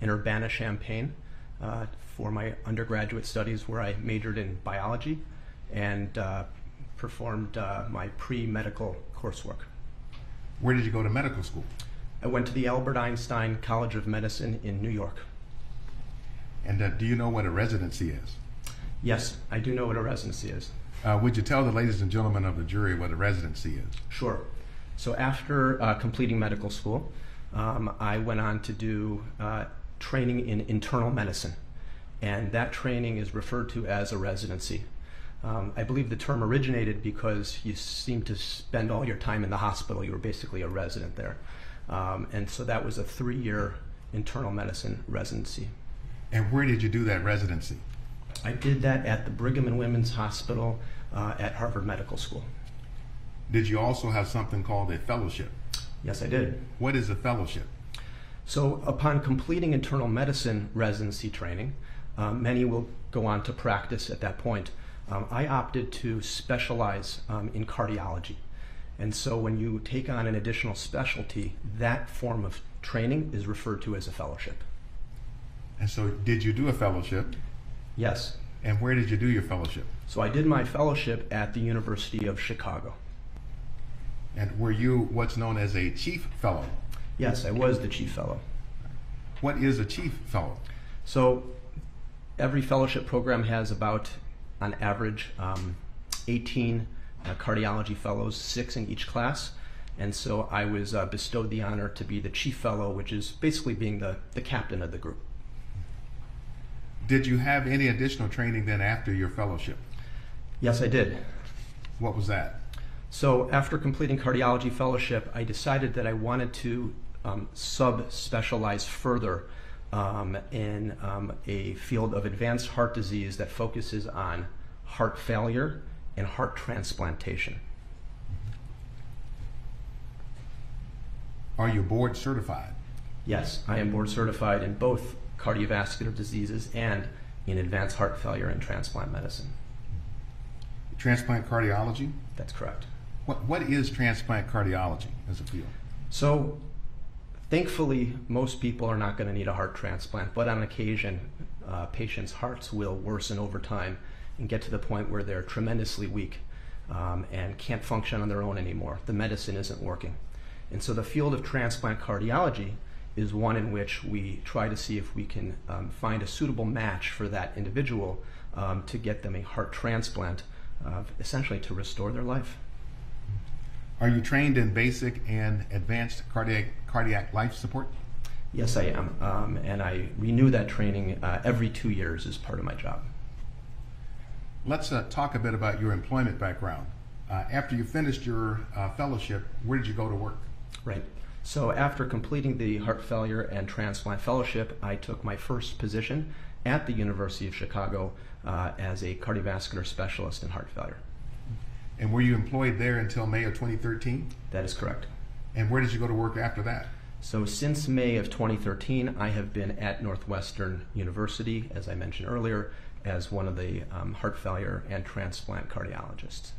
in Urbana-Champaign uh, for my undergraduate studies, where I majored in biology and uh, performed uh, my pre-medical coursework. Where did you go to medical school? I went to the Albert Einstein College of Medicine in New York. And uh, do you know what a residency is? Yes, I do know what a residency is. Uh, would you tell the ladies and gentlemen of the jury what a residency is? Sure. So after uh, completing medical school, um, I went on to do uh, training in internal medicine, and that training is referred to as a residency. Um, I believe the term originated because you seem to spend all your time in the hospital. You were basically a resident there, um, and so that was a three-year internal medicine residency. And where did you do that residency? I did that at the Brigham and Women's Hospital uh, at Harvard Medical School. Did you also have something called a fellowship? Yes, I did. What is a fellowship? So, upon completing internal medicine residency training, uh, many will go on to practice at that point. Um, I opted to specialize um, in cardiology. And so, when you take on an additional specialty, that form of training is referred to as a fellowship. And so, did you do a fellowship? Yes. And where did you do your fellowship? So, I did my fellowship at the University of Chicago. And were you what's known as a chief fellow? Yes, I was the chief fellow. What is a chief fellow? So every fellowship program has about, on average, um, 18 uh, cardiology fellows, six in each class. And so I was uh, bestowed the honor to be the chief fellow, which is basically being the, the captain of the group. Did you have any additional training then after your fellowship? Yes, I did. What was that? So after completing cardiology fellowship, I decided that I wanted to um, sub-specialize further um, in um, a field of advanced heart disease that focuses on heart failure and heart transplantation. Are you board certified? Yes, I am board certified in both cardiovascular diseases and in advanced heart failure and transplant medicine. Transplant cardiology? That's correct. What, what is transplant cardiology as a field? So, thankfully, most people are not going to need a heart transplant, but on occasion, uh, patients' hearts will worsen over time and get to the point where they're tremendously weak um, and can't function on their own anymore. The medicine isn't working. And so, the field of transplant cardiology is one in which we try to see if we can um, find a suitable match for that individual um, to get them a heart transplant, uh, essentially to restore their life. Are you trained in basic and advanced cardiac, cardiac life support? Yes, I am. Um, and I renew that training uh, every two years as part of my job. Let's uh, talk a bit about your employment background. Uh, after you finished your uh, fellowship, where did you go to work? Right. So after completing the heart failure and transplant fellowship, I took my first position at the University of Chicago uh, as a cardiovascular specialist in heart failure. And were you employed there until May of 2013? That is correct. And where did you go to work after that? So since May of 2013, I have been at Northwestern University, as I mentioned earlier, as one of the um, heart failure and transplant cardiologists.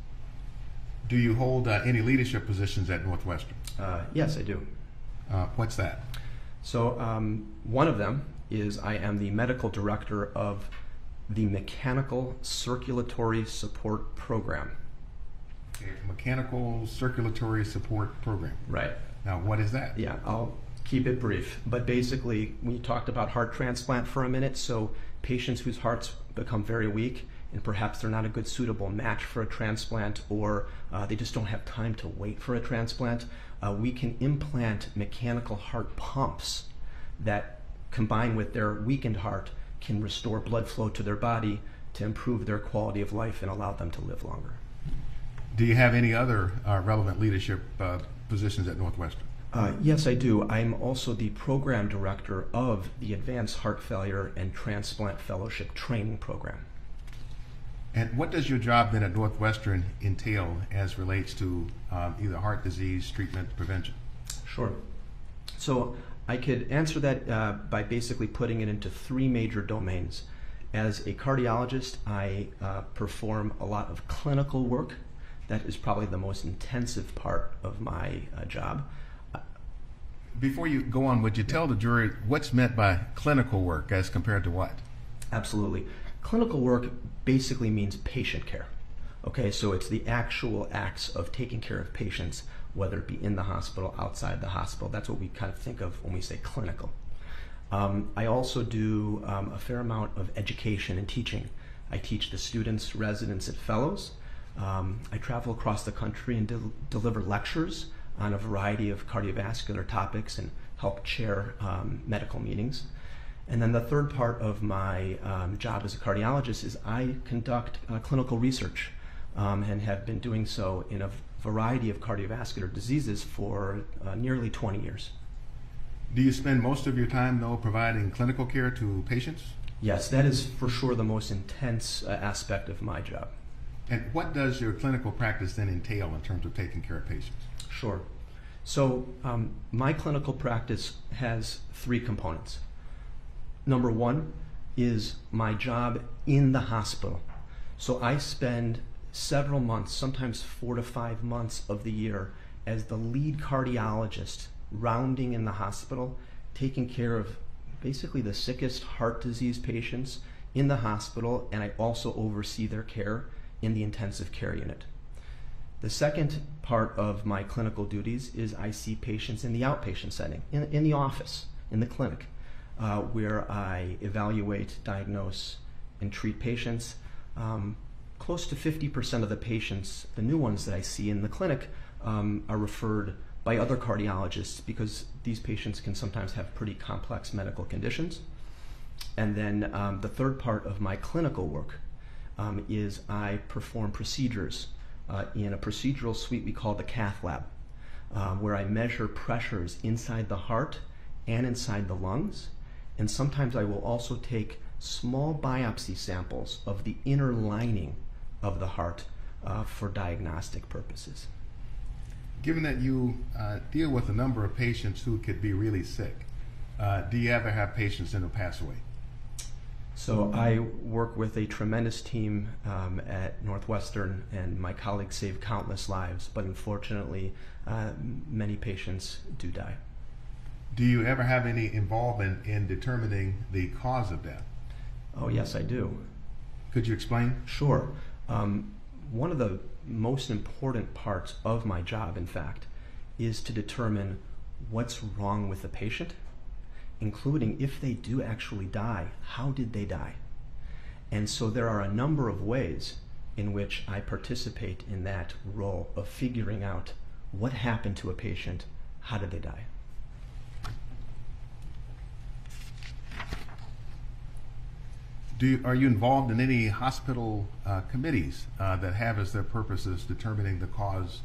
Do you hold uh, any leadership positions at Northwestern? Uh, yes, I do. Uh, what's that? So um, one of them is I am the medical director of the Mechanical Circulatory Support Program. Mechanical Circulatory Support Program. Right. Now, what is that? Yeah, I'll keep it brief. But basically, we talked about heart transplant for a minute. So patients whose hearts become very weak and perhaps they're not a good suitable match for a transplant or uh, they just don't have time to wait for a transplant, uh, we can implant mechanical heart pumps that combine with their weakened heart can restore blood flow to their body to improve their quality of life and allow them to live longer. Do you have any other uh, relevant leadership uh, positions at Northwestern? Uh, yes, I do. I'm also the program director of the Advanced Heart Failure and Transplant Fellowship Training Program. And what does your job then at Northwestern entail as relates to um, either heart disease treatment prevention? Sure. So I could answer that uh, by basically putting it into three major domains. As a cardiologist, I uh, perform a lot of clinical work. That is probably the most intensive part of my uh, job. Before you go on, would you tell the jury what's meant by clinical work as compared to what? Absolutely. Clinical work basically means patient care. Okay, so it's the actual acts of taking care of patients, whether it be in the hospital, outside the hospital. That's what we kind of think of when we say clinical. Um, I also do um, a fair amount of education and teaching. I teach the students, residents, and fellows. Um, I travel across the country and del- deliver lectures on a variety of cardiovascular topics and help chair um, medical meetings. And then the third part of my um, job as a cardiologist is I conduct uh, clinical research um, and have been doing so in a variety of cardiovascular diseases for uh, nearly 20 years. Do you spend most of your time, though, providing clinical care to patients? Yes, that is for sure the most intense uh, aspect of my job. And what does your clinical practice then entail in terms of taking care of patients? Sure. So, um, my clinical practice has three components. Number one is my job in the hospital. So, I spend several months, sometimes four to five months of the year, as the lead cardiologist, rounding in the hospital, taking care of basically the sickest heart disease patients in the hospital, and I also oversee their care in the intensive care unit. The second part of my clinical duties is I see patients in the outpatient setting, in, in the office, in the clinic, uh, where I evaluate, diagnose, and treat patients. Um, close to 50% of the patients, the new ones that I see in the clinic, um, are referred by other cardiologists because these patients can sometimes have pretty complex medical conditions. And then um, the third part of my clinical work um, is I perform procedures uh, in a procedural suite we call the cath lab, um, where I measure pressures inside the heart and inside the lungs. And sometimes I will also take small biopsy samples of the inner lining of the heart uh, for diagnostic purposes. Given that you uh, deal with a number of patients who could be really sick, uh, do you ever have patients that will pass away? So I work with a tremendous team um, at Northwestern, and my colleagues save countless lives. But unfortunately, uh, many patients do die. Do you ever have any involvement in determining the cause of death? Oh yes, I do. Could you explain? Sure. Um, one of the most important parts of my job, in fact, is to determine what's wrong with the patient including if they do actually die, how did they die? And so there are a number of ways in which I participate in that role of figuring out what happened to a patient, how did they die? Do you, are you involved in any hospital uh, committees uh, that have as their purposes determining the cause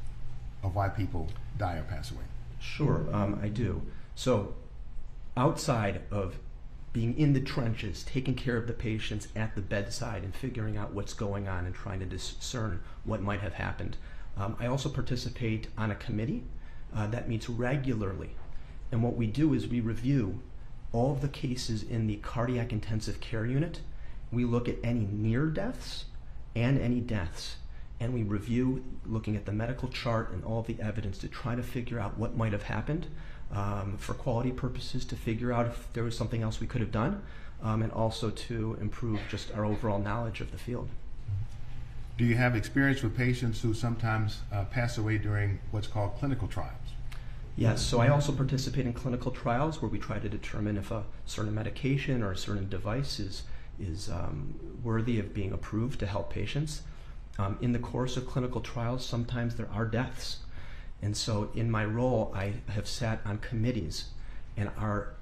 of why people die or pass away? Sure, um, I do. So outside of being in the trenches, taking care of the patients at the bedside and figuring out what's going on and trying to discern what might have happened. Um, I also participate on a committee uh, that meets regularly. And what we do is we review all of the cases in the cardiac intensive care unit. We look at any near deaths and any deaths. And we review looking at the medical chart and all the evidence to try to figure out what might have happened um, for quality purposes to figure out if there was something else we could have done, um, and also to improve just our overall knowledge of the field. Do you have experience with patients who sometimes uh, pass away during what's called clinical trials? Yes, so I also participate in clinical trials where we try to determine if a certain medication or a certain device is, is um, worthy of being approved to help patients. Um, in the course of clinical trials, sometimes there are deaths. And so, in my role, I have sat on committees, and our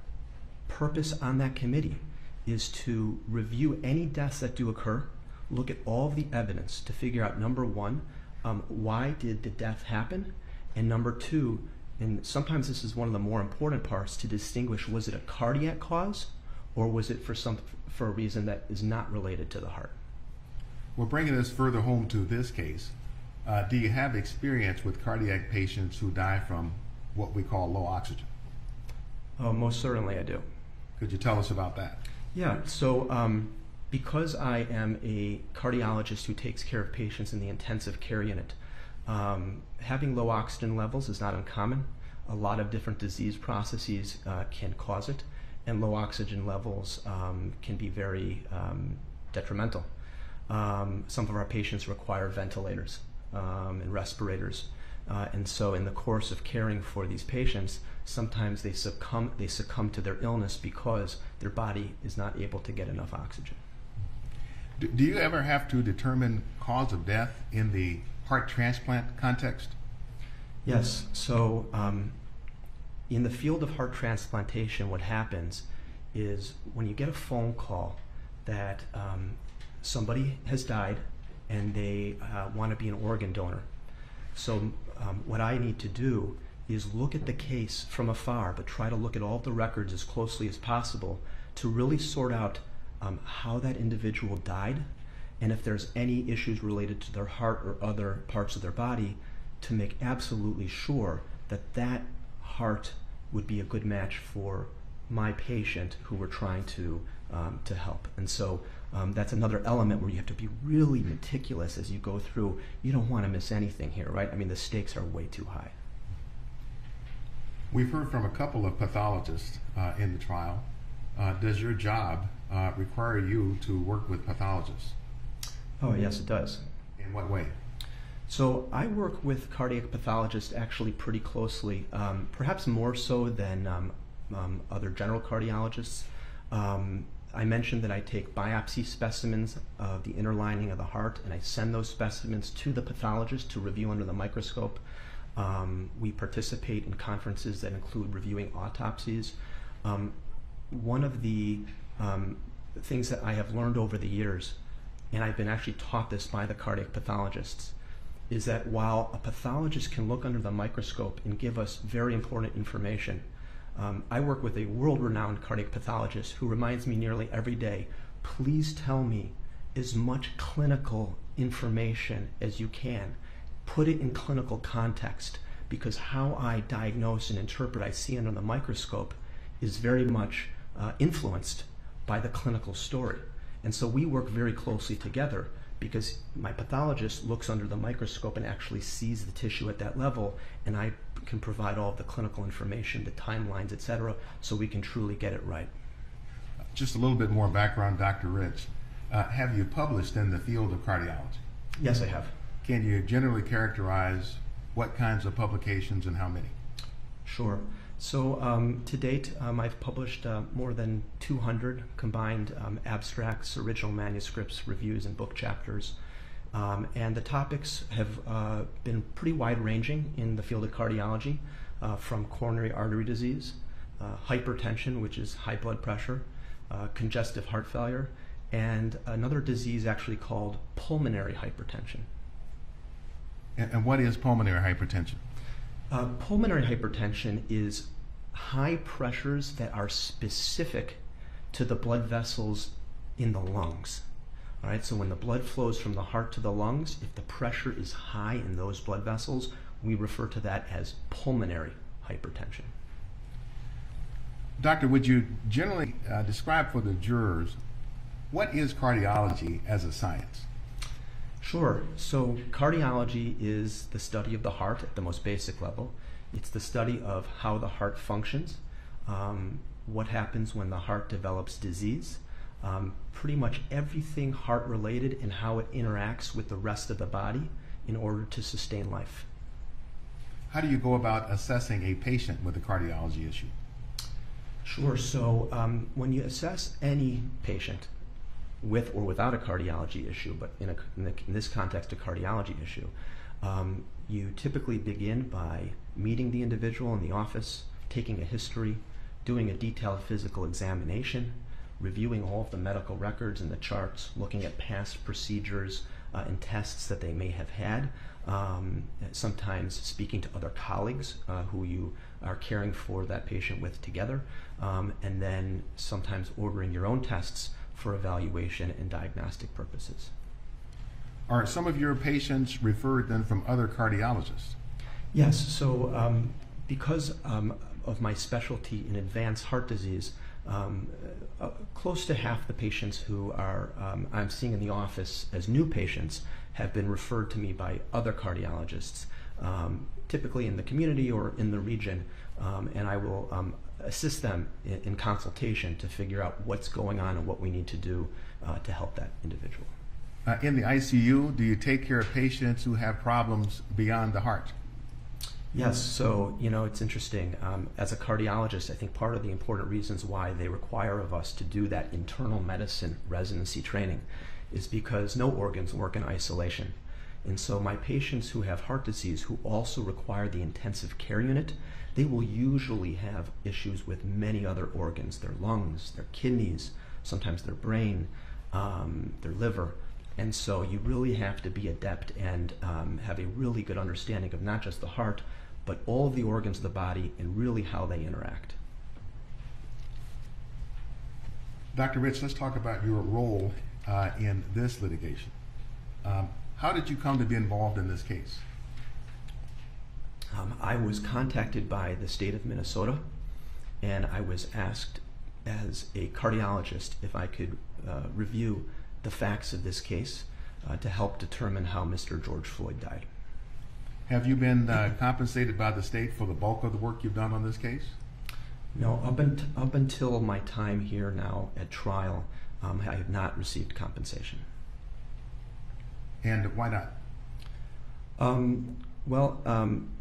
purpose on that committee is to review any deaths that do occur, look at all the evidence to figure out number one, um, why did the death happen, and number two, and sometimes this is one of the more important parts to distinguish was it a cardiac cause or was it for some for a reason that is not related to the heart. We're bringing this further home to this case. Uh, do you have experience with cardiac patients who die from what we call low oxygen? Oh, most certainly I do. Could you tell us about that? Yeah, so um, because I am a cardiologist who takes care of patients in the intensive care unit, um, having low oxygen levels is not uncommon. A lot of different disease processes uh, can cause it, and low oxygen levels um, can be very um, detrimental. Um, some of our patients require ventilators um, and respirators. Uh, and so, in the course of caring for these patients, sometimes they succumb, they succumb to their illness because their body is not able to get enough oxygen. Do, do you ever have to determine cause of death in the heart transplant context? Yes. So, um, in the field of heart transplantation, what happens is when you get a phone call that um, somebody has died and they uh, want to be an organ donor. So, um, what I need to do is look at the case from afar, but try to look at all the records as closely as possible to really sort out um, how that individual died and if there's any issues related to their heart or other parts of their body to make absolutely sure that that heart would be a good match for my patient who we're trying to um, to help. And so um, that's another element where you have to be really meticulous as you go through. You don't want to miss anything here, right? I mean, the stakes are way too high. We've heard from a couple of pathologists uh, in the trial. Uh, does your job uh, require you to work with pathologists? Oh, yes, it does. In what way? So I work with cardiac pathologists actually pretty closely, um, perhaps more so than um, um, other general cardiologists. I mentioned that I take biopsy specimens of the inner lining of the heart and I send those specimens to the pathologist to review under the microscope. Um, we participate in conferences that include reviewing autopsies. Um, one of the um, things that I have learned over the years, and I've been actually taught this by the cardiac pathologists, is that while a pathologist can look under the microscope and give us very important information, um, I work with a world renowned cardiac pathologist who reminds me nearly every day please tell me as much clinical information as you can. Put it in clinical context because how I diagnose and interpret, I see under the microscope, is very much uh, influenced by the clinical story. And so we work very closely together because my pathologist looks under the microscope and actually sees the tissue at that level, and I can provide all of the clinical information, the timelines, et cetera, so we can truly get it right. Just a little bit more background, Dr. Rich. Uh, have you published in the field of cardiology? Yes, I have. Can you generally characterize what kinds of publications and how many? Sure. So um, to date, um, I've published uh, more than 200 combined um, abstracts, original manuscripts, reviews, and book chapters. Um, and the topics have uh, been pretty wide ranging in the field of cardiology, uh, from coronary artery disease, uh, hypertension, which is high blood pressure, uh, congestive heart failure, and another disease actually called pulmonary hypertension. And, what is pulmonary hypertension? Uh, pulmonary hypertension is high pressures that are specific to the blood vessels in the lungs. All right, so when the blood flows from the heart to the lungs, if the pressure is high in those blood vessels, we refer to that as pulmonary hypertension. Doctor, would you generally uh, describe for the jurors what is cardiology as a science? Sure. So, cardiology is the study of the heart at the most basic level. It's the study of how the heart functions, um, what happens when the heart develops disease, um, pretty much everything heart related and how it interacts with the rest of the body in order to sustain life. How do you go about assessing a patient with a cardiology issue? Sure. So, um, when you assess any patient, with or without a cardiology issue, but in, a, in, the, in this context, a cardiology issue, um, you typically begin by meeting the individual in the office, taking a history, doing a detailed physical examination, reviewing all of the medical records and the charts, looking at past procedures uh, and tests that they may have had, um, sometimes speaking to other colleagues uh, who you are caring for that patient with together, um, and then sometimes ordering your own tests for evaluation and diagnostic purposes. Are some of your patients referred then from other cardiologists? Yes, so um, because um, of my specialty in advanced heart disease, um, uh, close to half the patients who are um, I'm seeing in the office as new patients have been referred to me by other cardiologists, um, typically in the community or in the region, um, and I will assist them in, in, consultation to figure out what's going on and what we need to do uh, to help that individual. Uh, in the ICU, do you take care of patients who have problems beyond the heart? Yes, so you know it's interesting. Um, as a cardiologist, I think part of the important reasons why they require of us to do that internal medicine residency training is because no organs work in isolation. And so my patients who have heart disease who also require the intensive care unit, they will usually have issues with many other organs their lungs, their kidneys, sometimes their brain, um, their liver. And so you really have to be adept and um, have a really good understanding of not just the heart, but all of the organs of the body and really how they interact. Dr. Rich, let's talk about your role uh, in this litigation. Um, how did you come to be involved in this case? Um, I was contacted by the state of Minnesota, and I was asked as a cardiologist if I could uh, review the facts of this case uh, to help determine how Mr. George Floyd died. Have you been uh, compensated by the state for the bulk of the work you've done on this case? No, up, un- up until my time here now at trial, um, I have not received compensation. And why not? Um, well, um,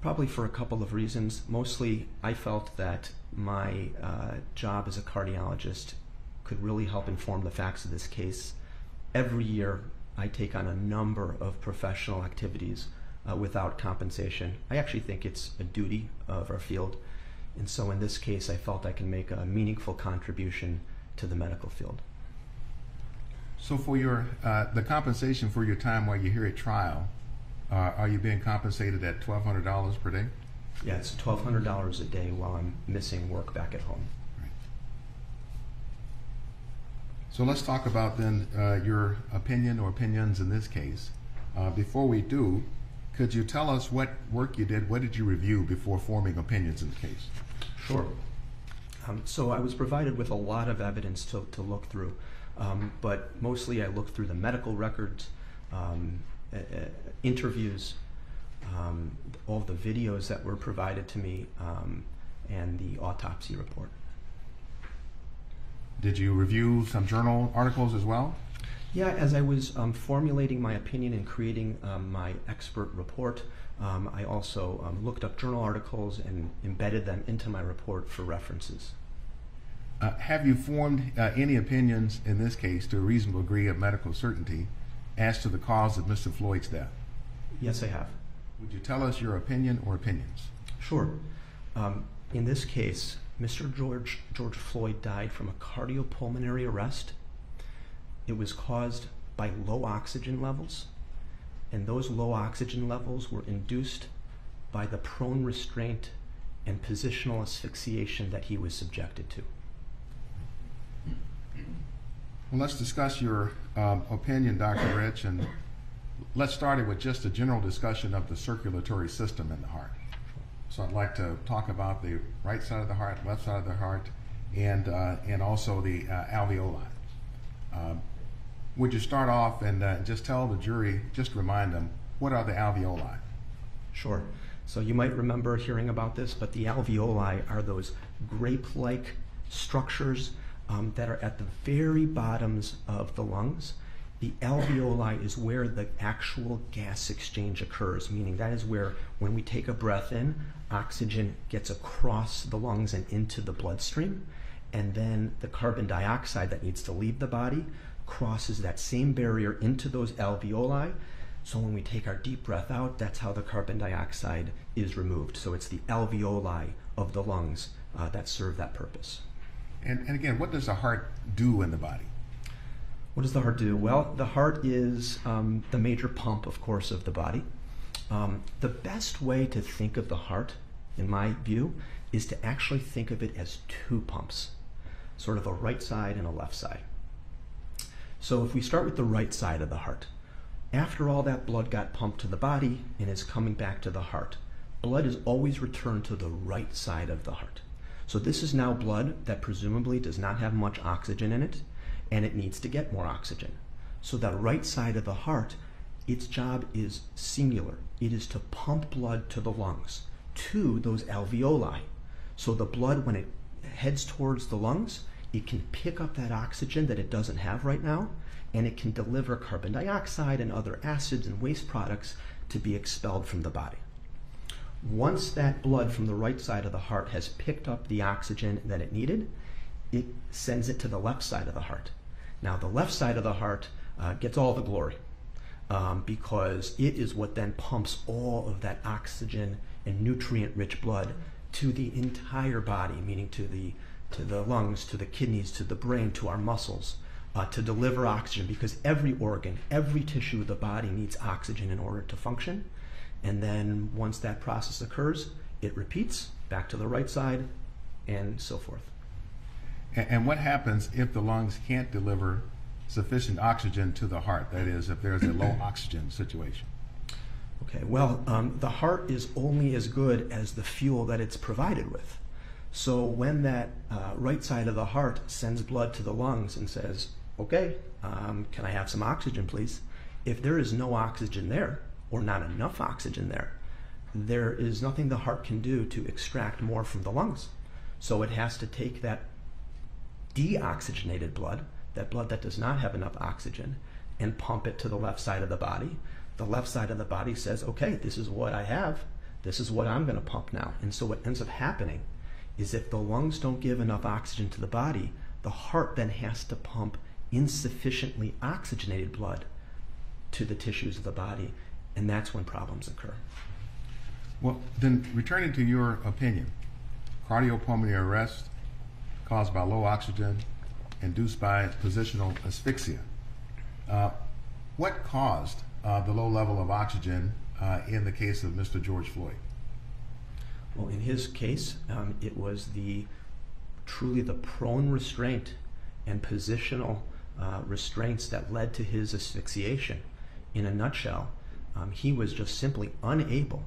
probably for a couple of reasons. Mostly, I felt that my uh, job as a cardiologist could really help inform the facts of this case. Every year, I take on a number of professional activities uh, without compensation. I actually think it's a duty of our field. And so in this case, I felt I can make a meaningful contribution to the medical field. So for your, uh, the compensation for your time while you're here at trial, uh, are you being compensated at twelve hundred dollars per day? Yeah, it's $1,200 a day while I'm missing work back at home. So let's talk about then uh, your opinion or opinions in this case. Uh, before we do, could you tell us what work you did? What did you review before forming opinions in the case? Sure. Um, so I was provided with a lot of evidence to, to look through, um, but mostly I looked through the medical records, um, uh, uh, interviews, um, all the videos that were provided to me, um, and the autopsy report. Did you review some journal articles as well? Yeah, as I was um, formulating my opinion and creating um, my expert report, um, I also um, looked up journal articles and embedded them into my report for references. Uh, have you formed uh, any opinions in this case to a reasonable degree of medical certainty as to the cause of Mr. Floyd's death? Yes, I have. Would you tell us your opinion or opinions? Sure. Um, in this case, Mr. George George Floyd died from a cardiopulmonary arrest. It was caused by low oxygen levels, and those low oxygen levels were induced by the prone restraint and positional asphyxiation that he was subjected to. Well, let's discuss your um, opinion, Dr. Rich, and let's start it with just a general discussion of the circulatory system in the heart. So I'd like to talk about the right side of the heart, left side of the heart, and uh, and also the uh, alveoli. Um, would you start off and uh, just tell the jury, just remind them, what are the alveoli? Sure. So you might remember hearing about this, but the alveoli are those grape-like structures um, that are at the very bottoms of the lungs. The alveoli is where the actual gas exchange occurs, meaning that is where, when we take a breath in, oxygen gets across the lungs and into the bloodstream, and then the carbon dioxide that needs to leave the body crosses that same barrier into those alveoli. So when we take our deep breath out, that's how the carbon dioxide is removed. So it's the alveoli of the lungs uh, that serve that purpose. And, and again, what does the heart do in the body? What does the heart do? Well, the heart is um, the major pump, of course, of the body. Um, the best way to think of the heart, in my view, is to actually think of it as two pumps, sort of a right side and a left side. So if we start with the right side of the heart, after all that blood got pumped to the body and is coming back to the heart, blood is always returned to the right side of the heart. So this is now blood that presumably does not have much oxygen in it, and it needs to get more oxygen. So that right side of the heart, its job is singular. It is to pump blood to the lungs, to those alveoli. So the blood, when it heads towards the lungs, it can pick up that oxygen that it doesn't have right now, and it can deliver carbon dioxide and other acids and waste products to be expelled from the body. Once that blood from the right side of the heart has picked up the oxygen that it needed, it sends it to the left side of the heart. Now, the left side of the heart uh, gets all the glory um, because it is what then pumps all of that oxygen and nutrient rich blood to the entire body, meaning to the, to the lungs, to the kidneys, to the brain, to our muscles. Uh, to deliver oxygen because every organ, every tissue of the body needs oxygen in order to function. And then once that process occurs, it repeats back to the right side and so forth. And, and what happens if the lungs can't deliver sufficient oxygen to the heart? That is, if there's a low oxygen situation. Okay, well, um, the heart is only as good as the fuel that it's provided with. So when that uh, right side of the heart sends blood to the lungs and says, okay, um, can I have some oxygen, please? If there is no oxygen there, or not enough oxygen there, there is nothing the heart can do to extract more from the lungs. So it has to take that deoxygenated blood, that blood that does not have enough oxygen, and pump it to the left side of the body. The left side of the body says, okay, this is what I have. This is what I'm going to pump now. And so what ends up happening is if the lungs don't give enough oxygen to the body, the heart then has to pump insufficiently oxygenated blood to the tissues of the body, and that's when problems occur. Well, then returning to your opinion, cardiopulmonary arrest caused by low oxygen, induced by positional asphyxia. Uh, what caused uh, the low level of oxygen uh, in the case of Mr. George Floyd? Well, in his case, um, it was the truly the prone restraint and positional uh, restraints that led to his asphyxiation. In a nutshell, um, he was just simply unable,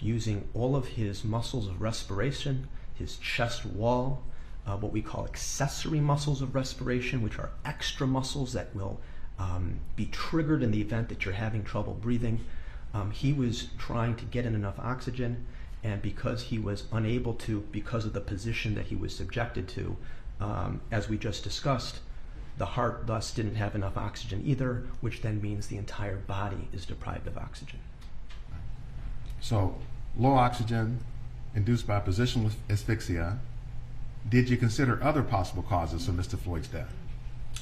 using all of his muscles of respiration, his chest wall, uh, what we call accessory muscles of respiration, which are extra muscles that will um, be triggered in the event that you're having trouble breathing. Um, he was trying to get in enough oxygen, and because he was unable to, because of the position that he was subjected to, um, as we just discussed, the heart thus didn't have enough oxygen either, which then means the entire body is deprived of oxygen. So, low oxygen induced by positional asphyxia. Did you consider other possible causes for Mr. Floyd's death?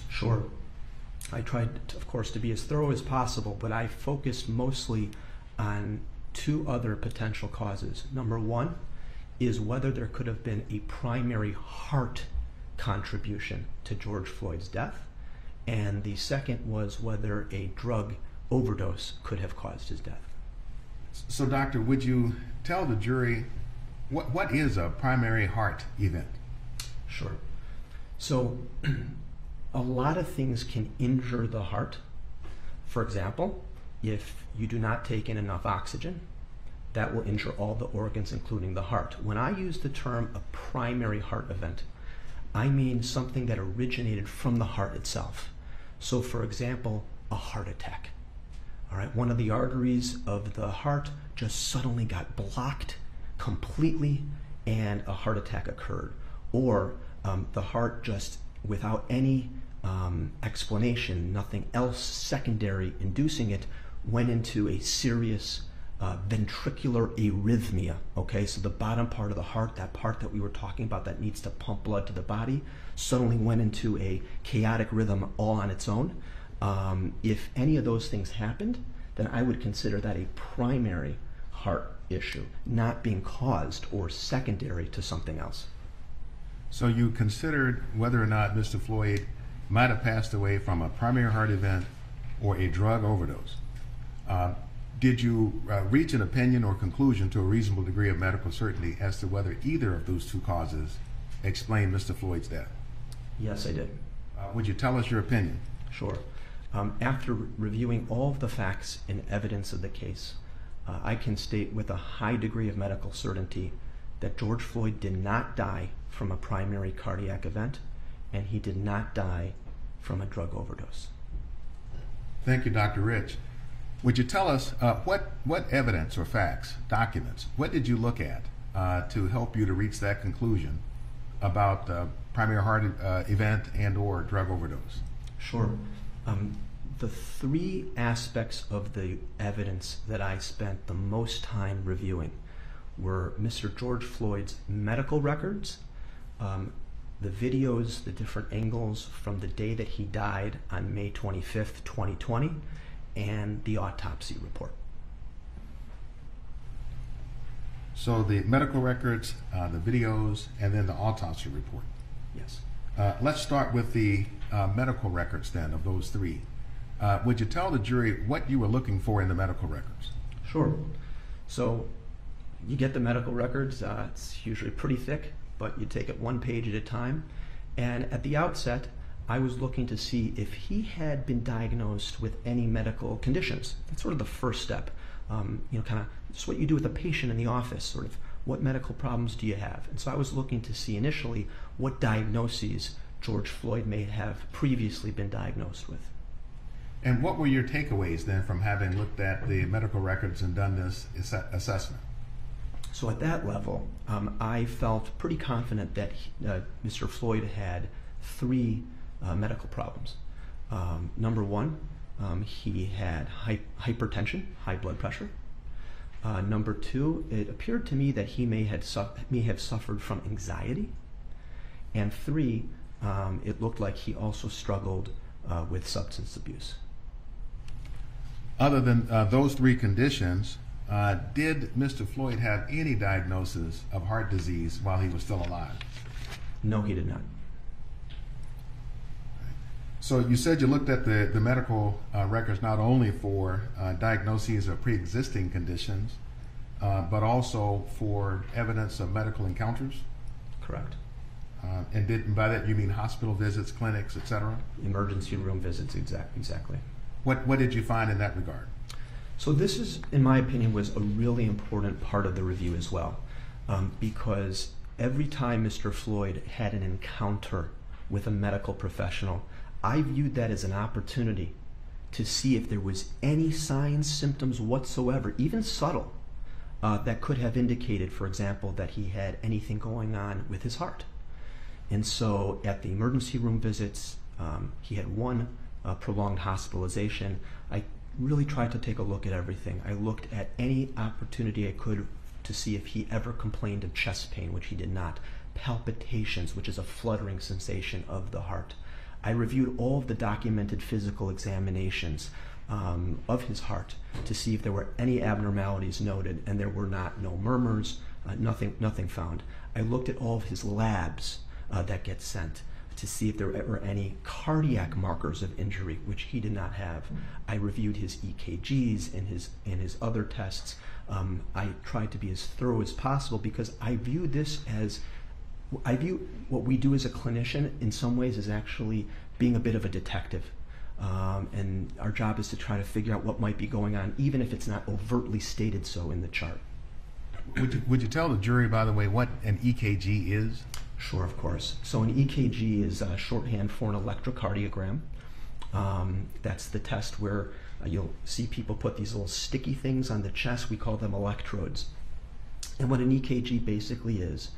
Sure. I tried, to, of course, to be as thorough as possible, but I focused mostly on two other potential causes. Number one is whether there could have been a primary heart contribution to George Floyd's death, and the second was whether a drug overdose could have caused his death. So, doctor, would you tell the jury what, what is a primary heart event? Sure. So, a lot of things can injure the heart. For example, if you do not take in enough oxygen, that will injure all the organs, including the heart. When I use the term a primary heart event, I mean something that originated from the heart itself. So, for example, a heart attack. All right, one of the arteries of the heart just suddenly got blocked completely and a heart attack occurred. Or um, the heart just, without any um, explanation, nothing else secondary inducing it, went into a serious uh, ventricular arrhythmia. Okay, so the bottom part of the heart, that part that we were talking about that needs to pump blood to the body, suddenly went into a chaotic rhythm all on its own. Um, if any of those things happened, then I would consider that a primary heart issue, not being caused or secondary to something else. So, you considered whether or not Mr. Floyd might have passed away from a primary heart event or a drug overdose. Uh, did you uh, reach an opinion or conclusion to a reasonable degree of medical certainty as to whether either of those two causes explain Mr. Floyd's death? Yes, I did. Uh, would you tell us your opinion? Sure. Um, after reviewing all of the facts and evidence of the case, uh, I can state with a high degree of medical certainty that George Floyd did not die from a primary cardiac event and he did not die from a drug overdose. Thank you, Dr. Rich. Would you tell us uh, what, what evidence or facts, documents, what did you look at uh, to help you to reach that conclusion about uh, primary heart uh, event and or drug overdose? Sure. Um, the three aspects of the evidence that I spent the most time reviewing were Mr. George Floyd's medical records, um, the videos, the different angles from the day that he died on May 25th, 2020, and the autopsy report. So the medical records, uh, the videos, and then the autopsy report. Yes. Uh, let's start with the uh, medical records then of those three. Uh, would you tell the jury what you were looking for in the medical records? Sure. So you get the medical records. Uh, it's usually pretty thick, but you take it one page at a time. And at the outset, I was looking to see if he had been diagnosed with any medical conditions. That's sort of the first step. Um, you know, kind of it's what you do with a patient in the office. Sort of what medical problems do you have? And so I was looking to see initially what diagnoses George Floyd may have previously been diagnosed with. And what were your takeaways then from having looked at the medical records and done this assessment? So at that level, um, I felt pretty confident that he, uh, Mr. Floyd had three uh, medical problems. Um, number one, um, he had hy- hypertension, high blood pressure. Uh, number two, it appeared to me that he may, had su- may have suffered from anxiety. And three, um, it looked like he also struggled uh, with substance abuse. Other than uh, those three conditions, uh, did Mr. Floyd have any diagnosis of heart disease while he was still alive? No, he did not. So you said you looked at the, the medical uh, records not only for uh, diagnoses of pre-existing conditions, uh, but also for evidence of medical encounters? Correct. Uh, and did, by that you mean hospital visits, clinics, et cetera? Emergency room visits, exact, exactly. What, what did you find in that regard? So this is, in my opinion, was a really important part of the review as well, um, because every time Mr. Floyd had an encounter with a medical professional, I viewed that as an opportunity to see if there was any signs, symptoms whatsoever, even subtle, uh, that could have indicated, for example, that he had anything going on with his heart. And so at the emergency room visits, um, he had one uh, prolonged hospitalization. I really tried to take a look at everything. I looked at any opportunity I could to see if he ever complained of chest pain, which he did not, palpitations, which is a fluttering sensation of the heart. I reviewed all of the documented physical examinations um, of his heart to see if there were any abnormalities noted, and there were not. No murmurs, uh, nothing, nothing found. I looked at all of his labs uh, that get sent to see if there were any cardiac markers of injury, which he did not have. I reviewed his EKGs and his and his other tests. Um, I tried to be as thorough as possible because I view this as I view what we do as a clinician in some ways as actually being a bit of a detective. Um, and our job is to try to figure out what might be going on, even if it's not overtly stated so in the chart. Would you, would you tell the jury, by the way, what an EKG is? Sure, of course. So an EKG is uh, shorthand for an electrocardiogram. Um, that's the test where uh, you'll see people put these little sticky things on the chest. We call them electrodes. And what an EKG basically is,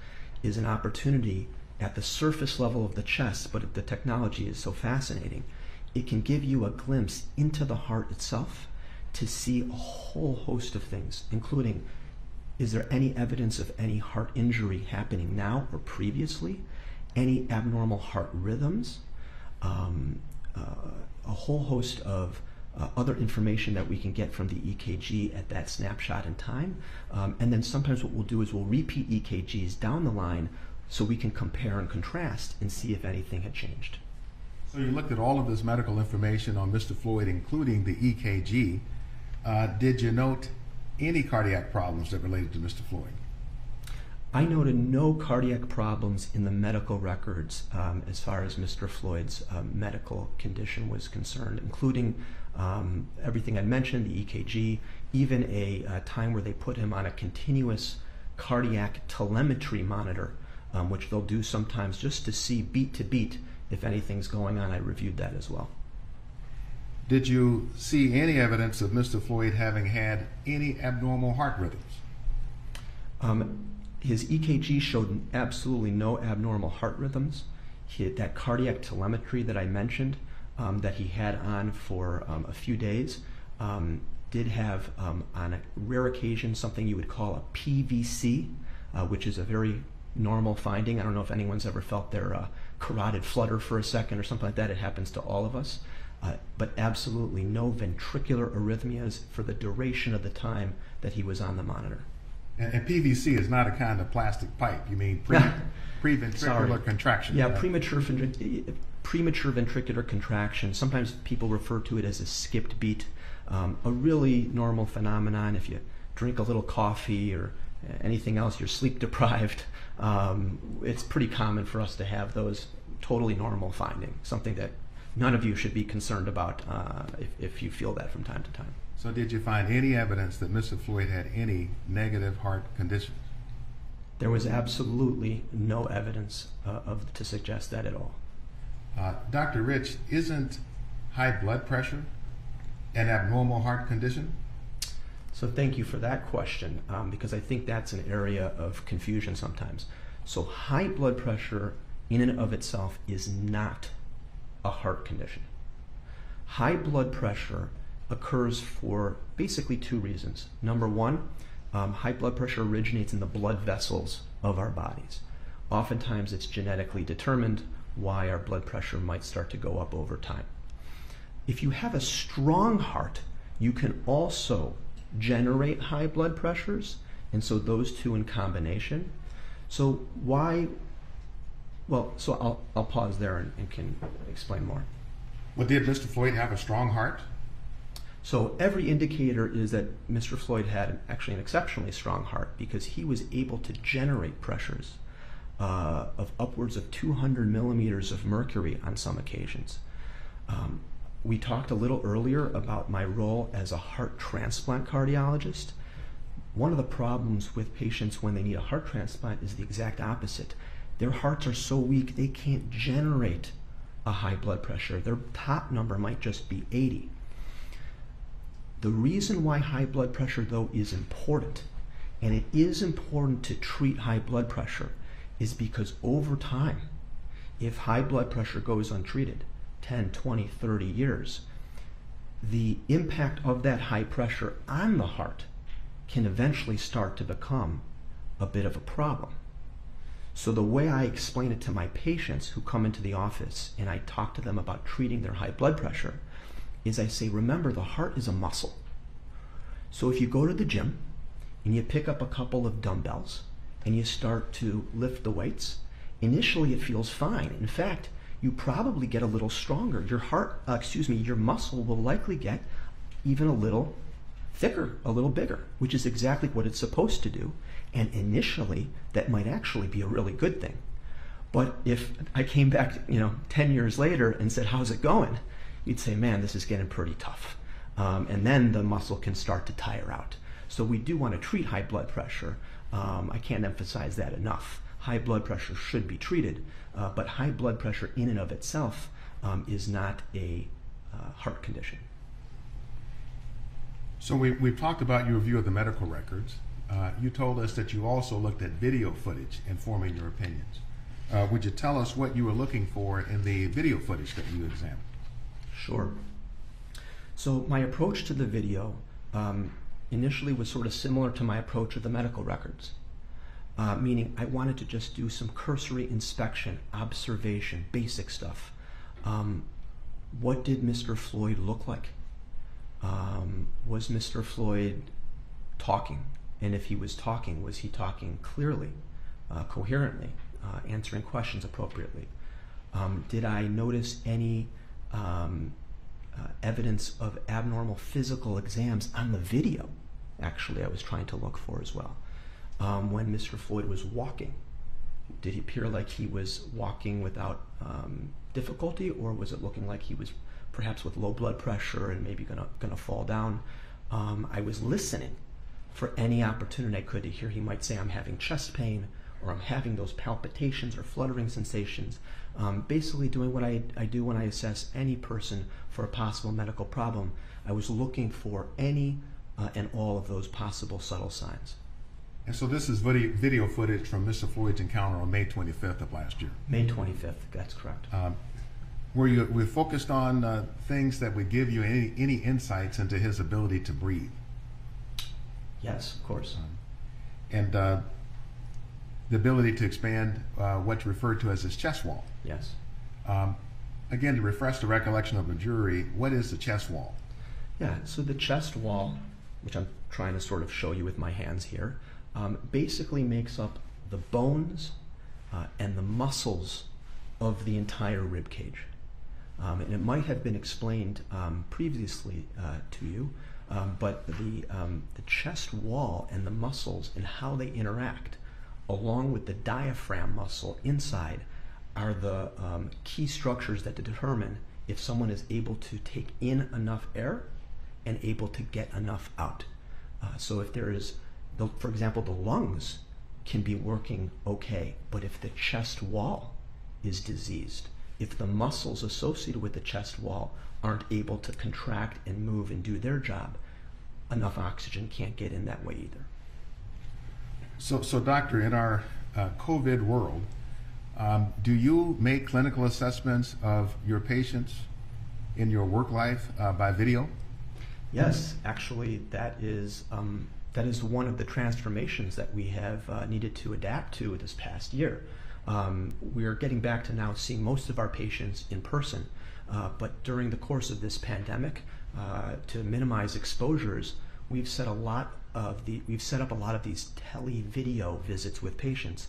is an opportunity at the surface level of the chest, but the technology is so fascinating. It can give you a glimpse into the heart itself to see a whole host of things, including is there any evidence of any heart injury happening now or previously? Any abnormal heart rhythms? Um, uh, a whole host of uh, other information that we can get from the EKG at that snapshot in time. Um, and then sometimes what we'll do is we'll repeat EKGs down the line so we can compare and contrast and see if anything had changed. So you looked at all of this medical information on Mr. Floyd, including the EKG. Uh, did you note any cardiac problems that related to Mr. Floyd? I noted no cardiac problems in the medical records um, as far as Mr. Floyd's um, medical condition was concerned, including um, everything I mentioned, the EKG, even a, a, time where they put him on a continuous cardiac telemetry monitor, um, which they'll do sometimes just to see beat to beat if anything's going on. I reviewed that as well. Did you see any evidence of Mr. Floyd having had any abnormal heart rhythms? Um, his EKG showed absolutely no abnormal heart rhythms. He that cardiac telemetry that I mentioned that he had on for um, a few days um, did have, um, on a rare occasion, something you would call a PVC, uh, which is a very normal finding. I don't know if anyone's ever felt their uh, carotid flutter for a second or something like that. It happens to all of us. Uh, but absolutely no ventricular arrhythmias for the duration of the time that he was on the monitor. And, and PVC is not a kind of plastic pipe. You mean pre, preventricular contraction? Yeah, premature, premature ventricular contraction. Sometimes people refer to it as a skipped beat. Um, a really normal phenomenon. If you drink a little coffee or anything else, you're sleep deprived. Um, it's pretty common for us to have those totally normal finding, something that none of you should be concerned about uh, if, if you feel that from time to time. So, did you find any evidence that Mr. Floyd had any negative heart conditions? There was absolutely no evidence uh, of to suggest that at all. Uh, Dr. Rich, isn't high blood pressure an abnormal heart condition? So, thank you for that question um, because I think that's an area of confusion sometimes. So, high blood pressure in and of itself is not a heart condition. High blood pressure occurs for basically two reasons. Number one, um, high blood pressure originates in the blood vessels of our bodies. Oftentimes, it's genetically determined why our blood pressure might start to go up over time. If you have a strong heart, you can also generate high blood pressures, and so those two in combination. So, why well, so I'll, I'll pause there and, and can explain more. Well, did Mr. Floyd have a strong heart? So every indicator is that Mr. Floyd had actually an exceptionally strong heart because he was able to generate pressures uh, of upwards of 200 millimeters of mercury on some occasions. Um, we talked a little earlier about my role as a heart transplant cardiologist. One of the problems with patients when they need a heart transplant is the exact opposite. Their hearts are so weak they can't generate a high blood pressure. Their top number might just be 80. The reason why high blood pressure, though, is important, and it is important to treat high blood pressure, is because over time, if high blood pressure goes untreated 10, 20, 30 years, the impact of that high pressure on the heart can eventually start to become a bit of a problem. So, the way I explain it to my patients who come into the office and I talk to them about treating their high blood pressure is I say, remember, the heart is a muscle. So if you go to the gym and you pick up a couple of dumbbells and you start to lift the weights, initially it feels fine. In fact, you probably get a little stronger. Your heart, uh, excuse me, your muscle will likely get even a little thicker, a little bigger, which is exactly what it's supposed to do. And initially, that might actually be a really good thing. But if I came back, you know, 10 years later and said, how's it going? You'd say, man, this is getting pretty tough. Um, and then the muscle can start to tire out. So we do want to treat high blood pressure. Um, I can't emphasize that enough. High blood pressure should be treated, uh, but high blood pressure in and of itself um, is not a uh, heart condition. So we, we've talked about your review of the medical records. Uh, you told us that you also looked at video footage in forming your opinions. Uh, would you tell us what you were looking for in the video footage that you examined? Sure. So my approach to the video um, initially was sort of similar to my approach with the medical records, uh, meaning I wanted to just do some cursory inspection, observation, basic stuff. Um, what did Mr. Floyd look like? Um, was Mr. Floyd talking? And if he was talking, was he talking clearly, uh, coherently, uh, answering questions appropriately? Um, did I notice any um, uh, evidence of abnormal physical exams on the video, actually, I was trying to look for as well. Um, when Mr. Floyd was walking, did he appear like he was walking without um, difficulty, or was it looking like he was perhaps with low blood pressure and maybe gonna gonna fall down? Um, I was listening for any opportunity I could to hear he might say, "I'm having chest pain," or "I'm having those palpitations or fluttering sensations." Um, basically doing what I, I do when I assess any person for a possible medical problem. I was looking for any uh, and all of those possible subtle signs. And so this is video, video footage from Mr. Floyd's encounter on May 25th of last year. May 25th, that's correct. Um, where you we focused on uh, things that would give you any, any insights into his ability to breathe. Yes, of course. And uh, the ability to expand uh, what's referred to as this chest wall. Yes. Um, again, to refresh the recollection of the jury, what is the chest wall? Yeah, so the chest wall, which I'm trying to sort of show you with my hands here, um, basically makes up the bones uh, and the muscles of the entire rib cage. Um, and it might have been explained um, previously uh, to you, um, but the, um, the chest wall and the muscles and how they interact, along with the diaphragm muscle inside, are the um, key structures that determine if someone is able to take in enough air and able to get enough out. Uh, so if there is, the, for example, the lungs can be working okay, but if the chest wall is diseased, if the muscles associated with the chest wall aren't able to contract and move and do their job, enough oxygen can't get in that way either. So, so doctor, in our uh, COVID world, um, do you make clinical assessments of your patients in your work life uh, by video? Yes, actually, that is um, that is one of the transformations that we have uh, needed to adapt to this past year. Um, we're getting back to now seeing most of our patients in person, uh, but during the course of this pandemic, uh, to minimize exposures, we've set a lot of the we've set up a lot of these tele video visits with patients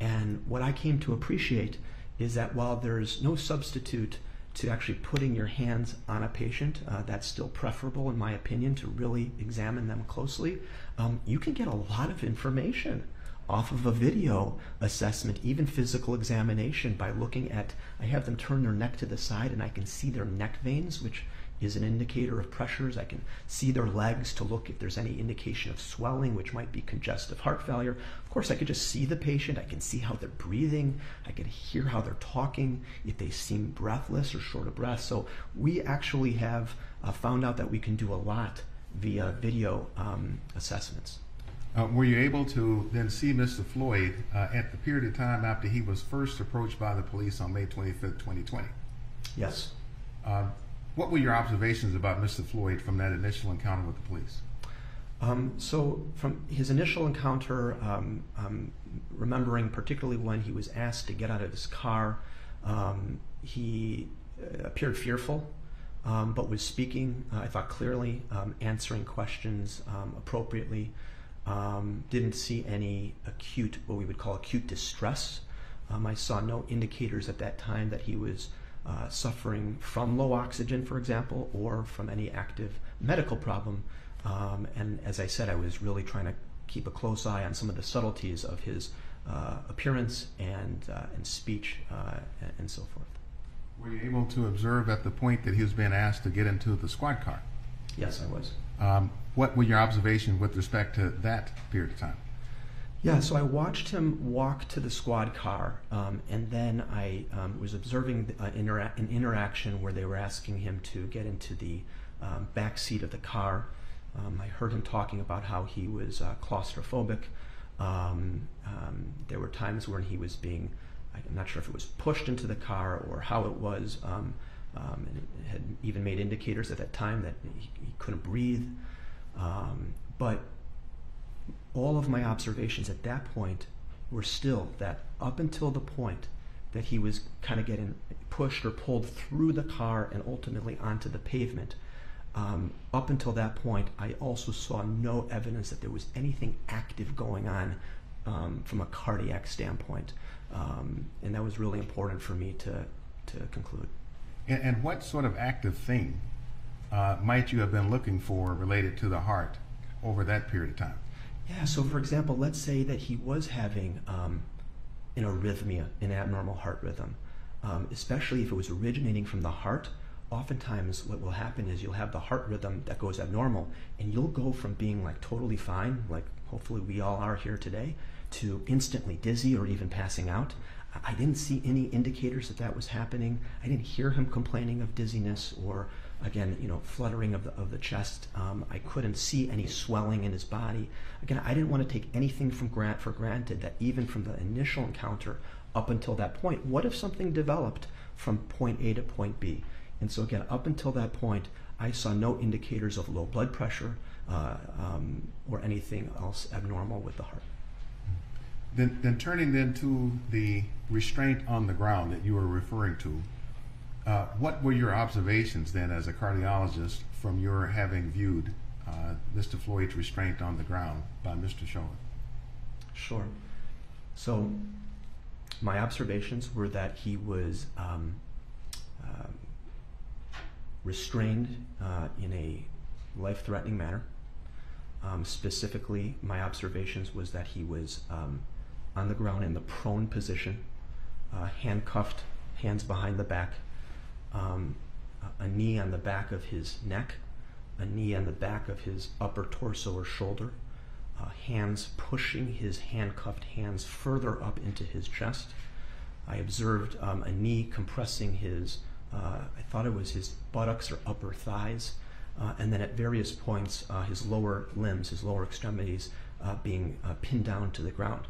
and what I came to appreciate is that while there's no substitute to actually putting your hands on a patient. Uh, that's still preferable, in my opinion, to really examine them closely. Um, you can get a lot of information off of a video assessment, even physical examination, by looking at. I have them turn their neck to the side and I can see their neck veins, which is an indicator of pressures. I can see their legs to look if there's any indication of swelling, which might be congestive heart failure. Of course, I could just see the patient. I can see how they're breathing. I can hear how they're talking, if they seem breathless or short of breath. So we actually have uh, found out that we can do a lot via video um, assessments. Uh, were you able to then see Mr. Floyd uh, at the period of time after he was first approached by the police on May 25th, 2020? Yes. Um, what were your observations about Mr. Floyd from that initial encounter with the police? Um, so, from his initial encounter, um, um, remembering particularly when he was asked to get out of his car, um, he uh, appeared fearful, um, but was speaking, uh, I thought, clearly, um, answering questions appropriately. Didn't see any acute, what we would call acute distress. I saw no indicators at that time that he was uh, suffering from low oxygen, for example, or from any active medical problem. Um, and as I said, I was really trying to keep a close eye on some of the subtleties of his uh, appearance and, uh, and speech uh, and, and so forth. Were you able to observe at the point that he was being asked to get into the squad car? Yes, I was. Um, what were your observations with respect to that period of time? Yeah, so I watched him walk to the squad car, um, and then I um, was observing uh, intera- an interaction where they were asking him to get into the um, back seat of the car. Um, I heard him talking about how he was uh, claustrophobic. Um, um, there were times when he was being, I'm not sure if it was pushed into the car or how it was, and it had even made indicators at that time that he, he couldn't breathe. But all of my observations at that point were still that up until the point that he was kind of getting pushed or pulled through the car and ultimately onto the pavement, um, up until that point, I also saw no evidence that there was anything active going on um, from a cardiac standpoint. Um, and that was really important for me to, to conclude. And, and what sort of active thing uh, might you have been looking for related to the heart over that period of time? Yeah, so for example, let's say that he was having um, an arrhythmia, an abnormal heart rhythm, um, especially if it was originating from the heart. Oftentimes, what will happen is you'll have the heart rhythm that goes abnormal, and you'll go from being like totally fine, like hopefully we all are here today, to instantly dizzy or even passing out. I didn't see any indicators that that was happening. I didn't hear him complaining of dizziness or again, you know, fluttering of the, of the chest. Um, I couldn't see any swelling in his body. Again, I didn't want to take anything from grant for granted that even from the initial encounter up until that point, what if something developed from point A to point B? And so again, up until that point, I saw no indicators of low blood pressure uh, um, or anything else abnormal with the heart. Then, then turning then to the restraint on the ground that you were referring to, uh, what were your observations then as a cardiologist from your having viewed uh, Mr. Floyd's restraint on the ground by Mr. Chauvin? Sure. So, my observations were that he was um, um, restrained uh, in a life threatening manner. Um, specifically, my observations was that he was um, on the ground in the prone position, uh, handcuffed, hands behind the back, um, a knee on the back of his neck, a knee on the back of his upper torso or shoulder, uh, hands pushing his handcuffed hands further up into his chest. I observed um, a knee compressing his, uh, I thought it was his buttocks or upper thighs, uh, and then at various points, uh, his lower limbs, his lower extremities, uh, being uh, pinned down to the ground.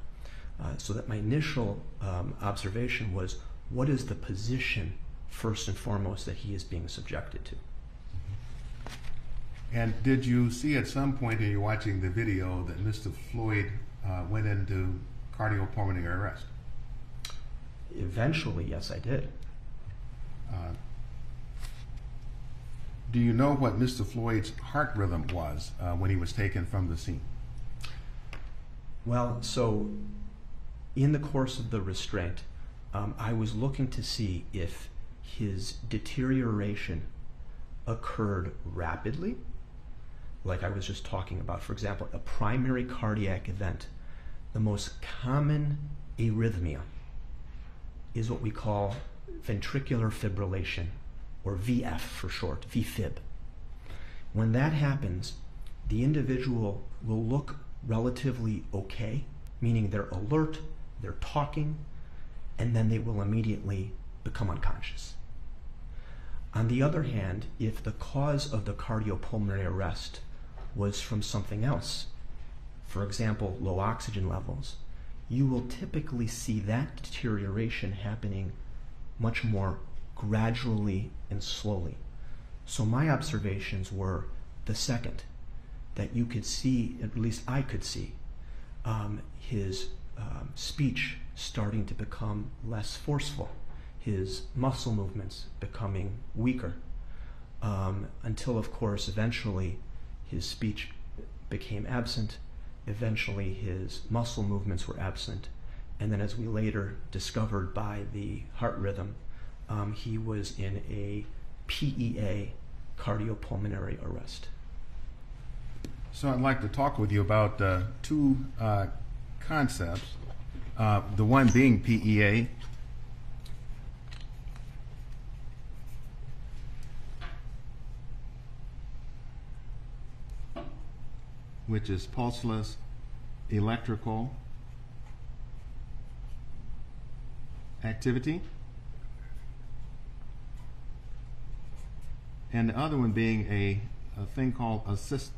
so that my initial um, observation was what is the position first and foremost that he is being subjected to. And did you see at some point in you watching the video that Mr. Floyd uh, went into cardiopulmonary arrest? Eventually, yes, I did. Uh, do you know what Mr. Floyd's heart rhythm was uh, when he was taken from the scene? Well, so in the course of the restraint, um, I was looking to see if his deterioration occurred rapidly, like I was just talking about. For example, a primary cardiac event, the most common arrhythmia is what we call ventricular fibrillation, or VF for short, VFib. When that happens, the individual will look relatively okay, meaning they're alert, they're talking, and then they will immediately become unconscious. On the other hand, if the cause of the cardiopulmonary arrest was from something else, for example, low oxygen levels, you will typically see that deterioration happening much more gradually and slowly. So my observations were the second, that you could see, at least I could see, um, his um, speech starting to become less forceful, his muscle movements becoming weaker, um, until, of course, eventually his speech became absent. Eventually, his muscle movements were absent. And then, as we later discovered by the heart rhythm, um, he was in a PEA, cardiopulmonary arrest. So I'd like to talk with you about uh, two uh, concepts. Uh, the one being PEA. Which is pulseless electrical activity. And the other one being a, a thing called asystole.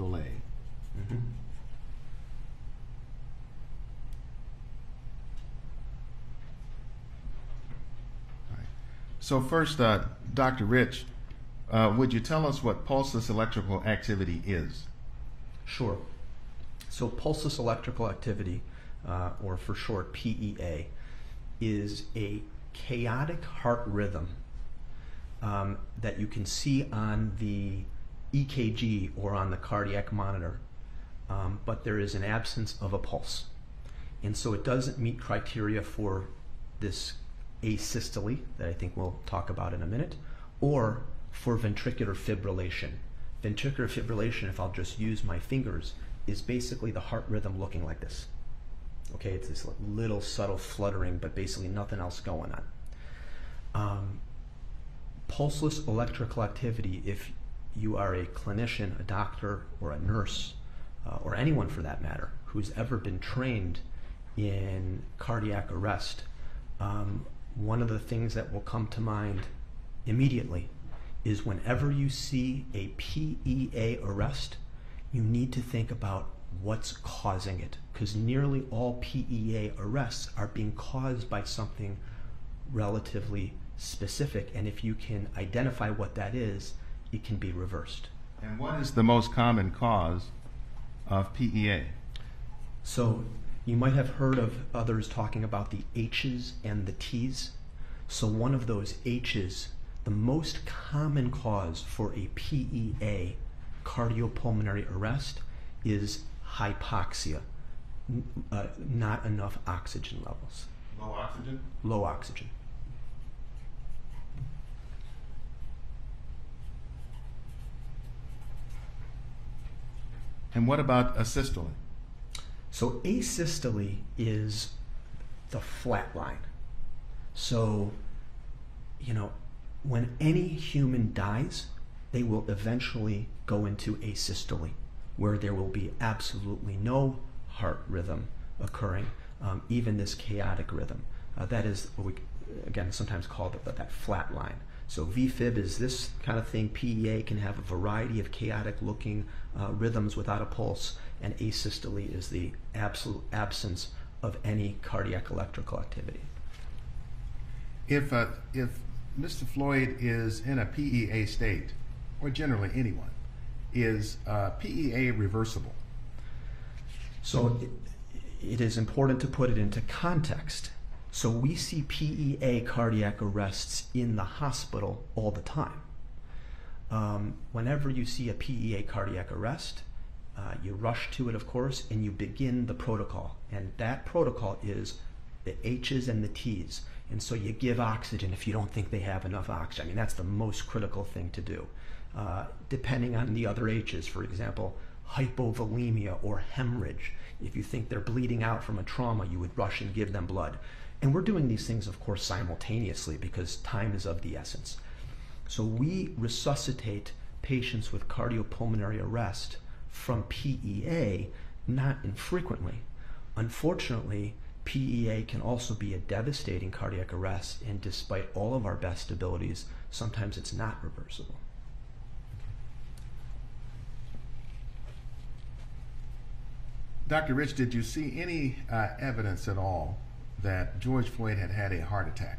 Alright. So first, uh, Dr. Rich, uh, would you tell us what pulseless electrical activity is? Sure. So, pulseless electrical activity, uh, or for short PEA, is a chaotic heart rhythm um, that you can see on the EKG or on the cardiac monitor, um, but there is an absence of a pulse. And so it doesn't meet criteria for this asystole that I think we'll talk about in a minute, or for ventricular fibrillation. Ventricular fibrillation, if I'll just use my fingers, is basically the heart rhythm looking like this. Okay, it's this little subtle fluttering, but basically nothing else going on. Um, pulseless electrical activity, if you are a clinician, a doctor, or a nurse, uh, or anyone for that matter, who's ever been trained in cardiac arrest, um, one of the things that will come to mind immediately is whenever you see a PEA arrest, you need to think about what's causing it. Because nearly all PEA arrests are being caused by something relatively specific. And if you can identify what that is, it can be reversed. And what is the most common cause of PEA? So you might have heard of others talking about the H's and the T's. So one of those H's, the most common cause for a PEA, cardiopulmonary arrest, is hypoxia, uh, not enough oxygen levels, Low oxygen? low oxygen. And what about asystole? So asystole is the flat line. So, you know, when any human dies, they will eventually go into asystole, where there will be absolutely no heart rhythm occurring, um, even this chaotic rhythm. Uh, that is what we, again, sometimes call the, that flat line. So VFib is this kind of thing. PEA can have a variety of chaotic looking uh, rhythms without a pulse, and asystole is the absolute absence of any cardiac electrical activity. If, uh, if Mr. Floyd is in a PEA state, or generally anyone, is uh, PEA reversible? So it, it is important to put it into context. So we see PEA cardiac arrests in the hospital all the time. Um, whenever you see a PEA cardiac arrest, uh, you rush to it, of course, and you begin the protocol. And that protocol is the H's and the T's. And so you give oxygen if you don't think they have enough oxygen. I mean, that's the most critical thing to do. Uh, depending on the other H's, for example, hypovolemia or hemorrhage. If you think they're bleeding out from a trauma, you would rush and give them blood. And we're doing these things, of course, simultaneously because time is of the essence. So we resuscitate patients with cardiopulmonary arrest from PEA not infrequently. Unfortunately, PEA can also be a devastating cardiac arrest, and despite all of our best abilities, sometimes it's not reversible. Dr. Rich, did you see any uh, evidence at all that George Floyd had had a heart attack?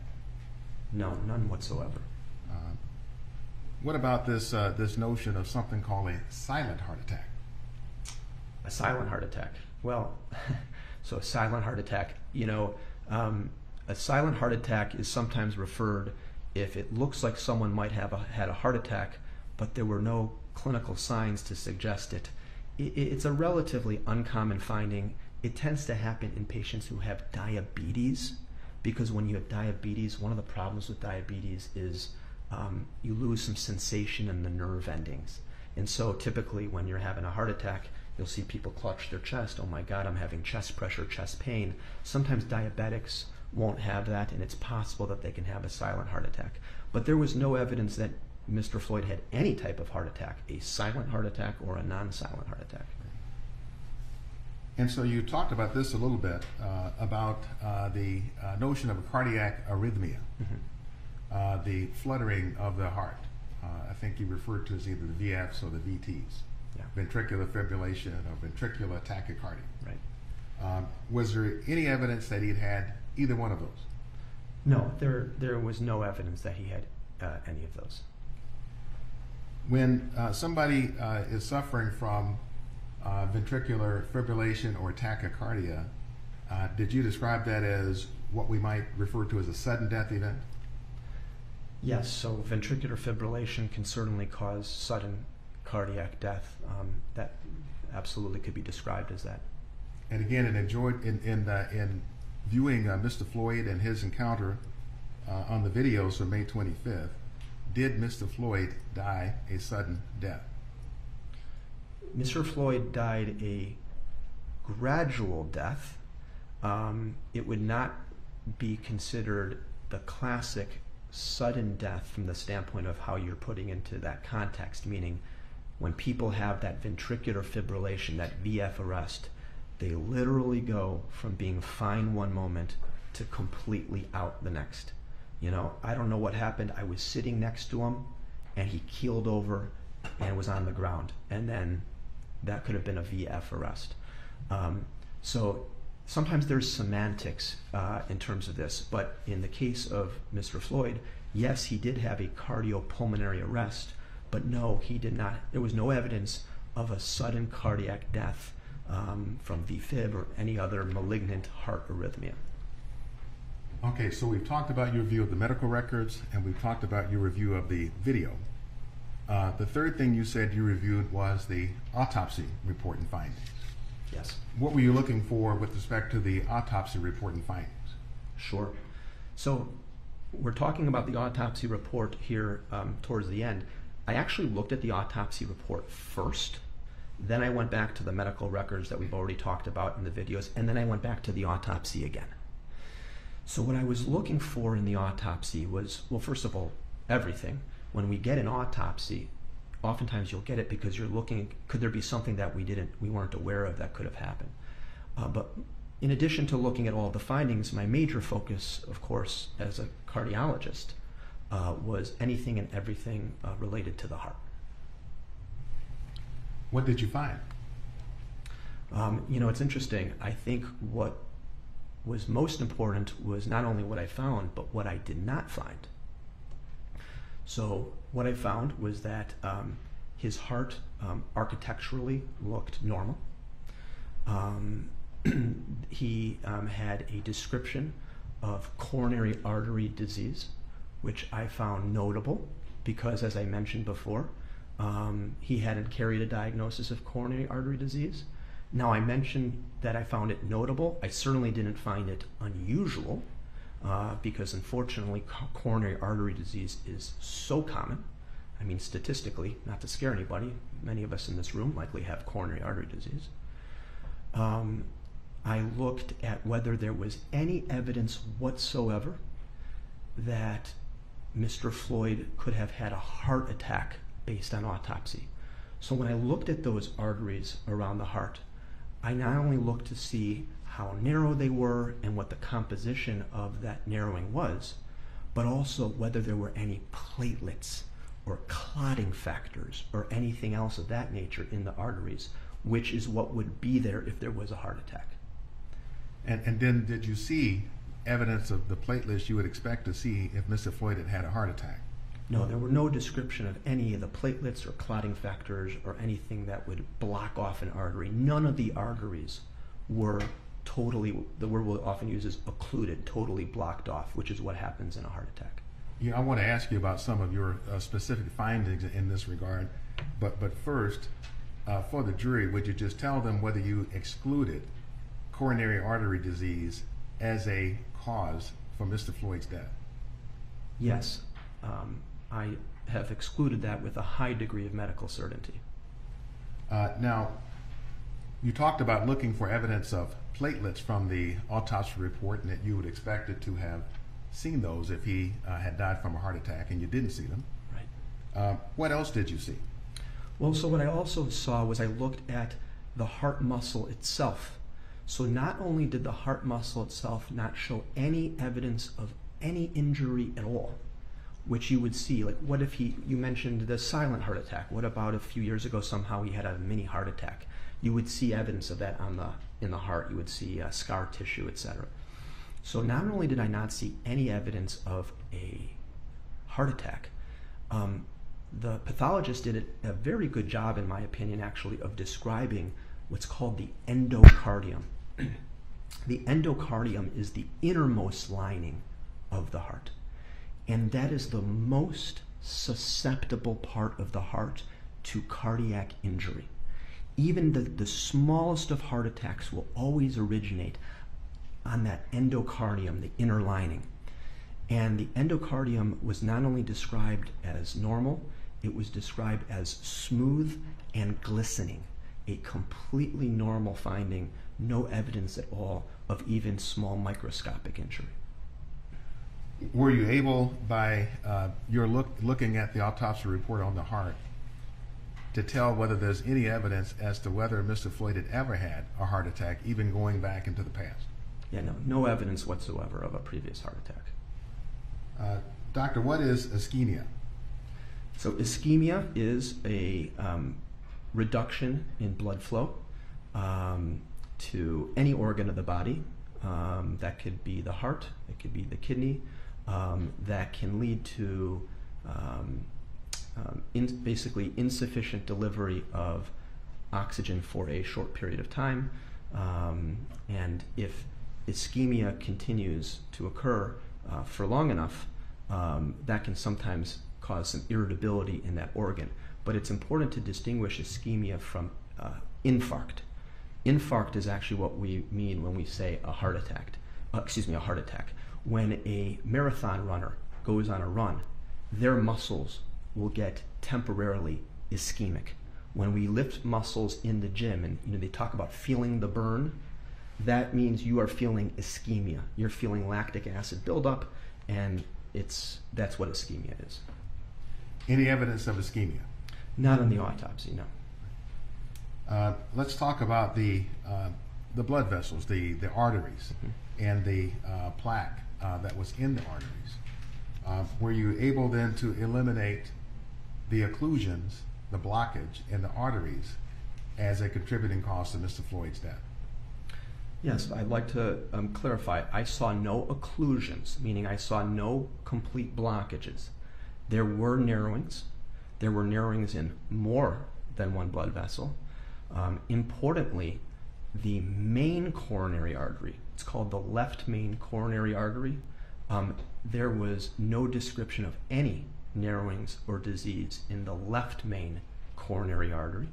No, none whatsoever. What about this uh, this notion of something called a silent heart attack? A silent heart attack. Well, so a silent heart attack, you know, um, a silent heart attack is sometimes referred if it looks like someone might have a, had a heart attack, but there were no clinical signs to suggest it. it. It's a relatively uncommon finding. It tends to happen in patients who have diabetes, because when you have diabetes, one of the problems with diabetes is um, you lose some sensation in the nerve endings. And so typically when you're having a heart attack, you'll see people clutch their chest. Oh my God, I'm having chest pressure, chest pain. Sometimes diabetics won't have that, and it's possible that they can have a silent heart attack. But there was no evidence that Mr. Floyd had any type of heart attack, a silent heart attack or a non silent heart attack. And so you talked about this a little bit uh, about uh, the uh, notion of a cardiac arrhythmia, uh, the fluttering of the heart. Uh, I think you referred to as either the VFs or the VTs, Yeah. ventricular fibrillation or ventricular tachycardia. Right. Um, was there any evidence that he'd had either one of those? No, there, there was no evidence that he had uh, any of those. When uh, somebody uh, is suffering from uh, ventricular fibrillation or tachycardia, uh, did you describe that as what we might refer to as a sudden death event? Yes, so ventricular fibrillation can certainly cause sudden cardiac death. Um, that absolutely could be described as that. And again, in enjoyed in in, uh, in viewing uh, Mr. Floyd and his encounter uh, on the videos from May 25th, did Mr. Floyd die a sudden death? Mr. Floyd died a gradual death. Um, it would not be considered the classic sudden death from the standpoint of how you're putting into that context, meaning when people have that ventricular fibrillation, that VF arrest, they literally go from being fine one moment to completely out the next. You know, I don't know what happened. I was sitting next to him and he keeled over and was on the ground. And then that could have been a VF arrest. Um, so sometimes there's semantics uh, in terms of this, but in the case of Mr. Floyd, yes, he did have a cardiopulmonary arrest, but no, he did not. There was no evidence of a sudden cardiac death um, from VFib or any other malignant heart arrhythmia. Okay, so we've talked about your review of the medical records and we've talked about your review of the video. Uh, the third thing you said you reviewed was the autopsy report and findings. Yes. What were you looking for with respect to the autopsy report and findings? Sure. So we're talking about the autopsy report here um, towards the end. I actually looked at the autopsy report first. Then I went back to the medical records that we've already talked about in the videos, and then I went back to the autopsy again. So, what I was looking for in the autopsy was well, first of all, everything. When we get an autopsy, oftentimes you'll get it because you're looking could there be something that we didn't we weren't aware of that could have happened uh, but in addition to looking at all the findings my major focus of course as a cardiologist uh, was anything and everything uh, related to the heart What did you find? um, you know it's interesting i think what was most important was not only what i found but what i did not find so what I found was that um, his heart um, architecturally looked normal. Um, he um, had a description of coronary artery disease, which I found notable because, as I mentioned before, um, he hadn't carried a diagnosis of coronary artery disease. Now, I mentioned that I found it notable. I certainly didn't find it unusual uh, because, unfortunately, coronary artery disease is so common. I mean, statistically, not to scare anybody, many of us in this room likely have coronary artery disease. Um, I looked at whether there was any evidence whatsoever that Mr. Floyd could have had a heart attack based on autopsy. So when I looked at those arteries around the heart, I not only looked to see how narrow they were and what the composition of that narrowing was, but also whether there were any platelets or clotting factors or anything else of that nature in the arteries, which is what would be there if there was a heart attack. And, and then did you see evidence of the platelets you would expect to see if Mr. Floyd had had a heart attack? No, there were no description of any of the platelets or clotting factors or anything that would block off an artery. None of the arteries were totally, the word we'll often use is occluded, totally blocked off, which is what happens in a heart attack. Yeah, I want to ask you about some of your uh, specific findings in this regard, but, but first, uh, for the jury, would you just tell them whether you excluded coronary artery disease as a cause for Mr. Floyd's death? Yes, um, I have excluded that with a high degree of medical certainty. Uh, now, you talked about looking for evidence of platelets from the autopsy report and that you would expect it to have seen those if he uh, had died from a heart attack, and you didn't see them. Right. Uh, what else did you see? Well, so what I also saw was I looked at the heart muscle itself. So not only did the heart muscle itself not show any evidence of any injury at all, which you would see, like what if he, you mentioned the silent heart attack. What about a few years ago somehow he had a mini heart attack? You would see evidence of that on the, in the heart. You would see uh, scar tissue, etc. So not only did I not see any evidence of a heart attack, um, the pathologist did a very good job, in my opinion, actually, of describing what's called the endocardium. the endocardium is the innermost lining of the heart, and that is the most susceptible part of the heart to cardiac injury. Even the, the smallest of heart attacks will always originate on that endocardium, the inner lining. And the endocardium was not only described as normal, it was described as smooth and glistening, a completely normal finding, no evidence at all of even small microscopic injury. Were you able, by uh, your look, looking at the autopsy report on the heart, to tell whether there's any evidence as to whether Mr. Floyd had ever had a heart attack, even going back into the past? Yeah, no, no evidence whatsoever of a previous heart attack. Uh, doctor, what is ischemia? So ischemia is a um, reduction in blood flow um, to any organ of the body. Um, that could be the heart, it could be the kidney. Um, that can lead to um, um, in basically insufficient delivery of oxygen for a short period of time. and if ischemia continues to occur uh, for long enough, that can sometimes cause some irritability in that organ. But it's important to distinguish ischemia from uh, infarct. Infarct is actually what we mean when we say a heart attack. Uh, excuse me, a heart attack. When a marathon runner goes on a run, their muscles will get temporarily ischemic. When we lift muscles in the gym, and you know they talk about feeling the burn, that means you are feeling ischemia. You're feeling lactic acid buildup, and it's that's what ischemia is. Any evidence of ischemia? Not on the autopsy, no. Uh, let's talk about the uh, the blood vessels, the the arteries, and the uh, plaque uh, that was in the arteries. Uh, were you able then to eliminate the occlusions, the blockage in the arteries, as a contributing cause to Mr. Floyd's death? Yes, I'd like to um, clarify. I saw no occlusions, meaning I saw no complete blockages. There were narrowings. There were narrowings in more than one blood vessel. Um, importantly, the main coronary artery, it's called the left main coronary artery, um, there was no description of any narrowings or disease in the left main coronary artery.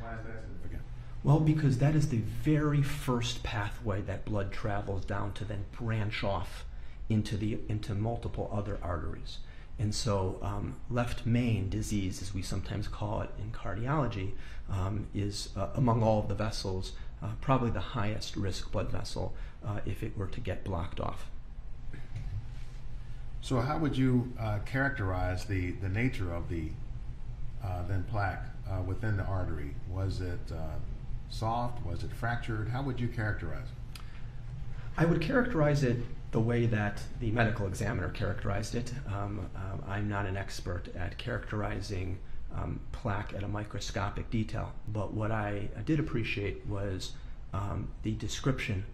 Why is that significant? Well, because that is the very first pathway that blood travels down to then branch off into the into multiple other arteries. And so, um, left main disease, as we sometimes call it in cardiology, um, is uh, among all of the vessels uh, probably the highest risk blood vessel uh, if it were to get blocked off. So how would you uh, characterize the, the nature of the uh, then plaque uh, within the artery? Was it uh, soft? Was it fractured? How would you characterize it? I would characterize it the way that the medical examiner characterized it. Um, um, I'm not an expert at characterizing um, plaque at a microscopic detail, but what I, I did appreciate was um, the description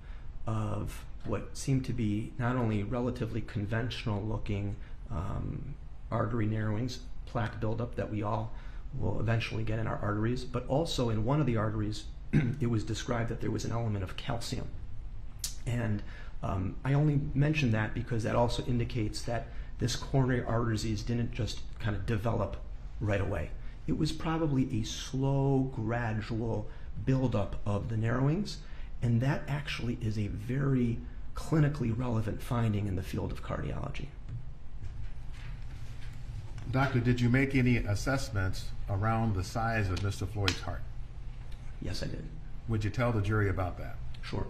of what seemed to be not only relatively conventional looking um, artery narrowings, plaque buildup that we all will eventually get in our arteries, but also in one of the arteries, it was described that there was an element of calcium. And um, I only mention that because that also indicates that this coronary artery disease didn't just kind of develop right away. It was probably a slow, gradual buildup of the narrowings, and that actually is a very clinically relevant finding in the field of cardiology. Doctor, did you make any assessments around the size of Mr. Floyd's heart? Yes, I did. Would you tell the jury about that? Sure.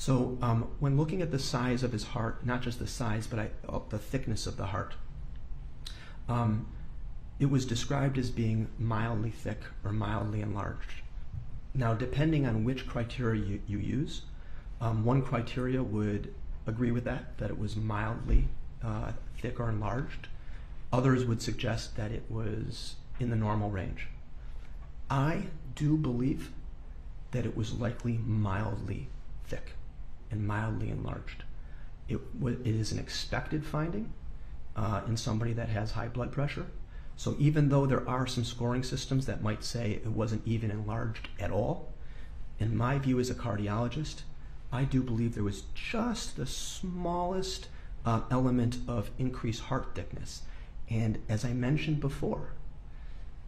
So, um, when looking at the size of his heart, not just the size, but I, uh, the thickness of the heart, um, it was described as being mildly thick or mildly enlarged. Now, depending on which criteria you, you use, um, one criteria would agree with that, that it was mildly uh, thick or enlarged. Others would suggest that it was in the normal range. I do believe that it was likely mildly thick and mildly enlarged. It, it is an expected finding uh, in somebody that has high blood pressure. So even though there are some scoring systems that might say it wasn't even enlarged at all, in my view as a cardiologist, I do believe there was just the smallest uh, element of increased heart thickness. And as I mentioned before,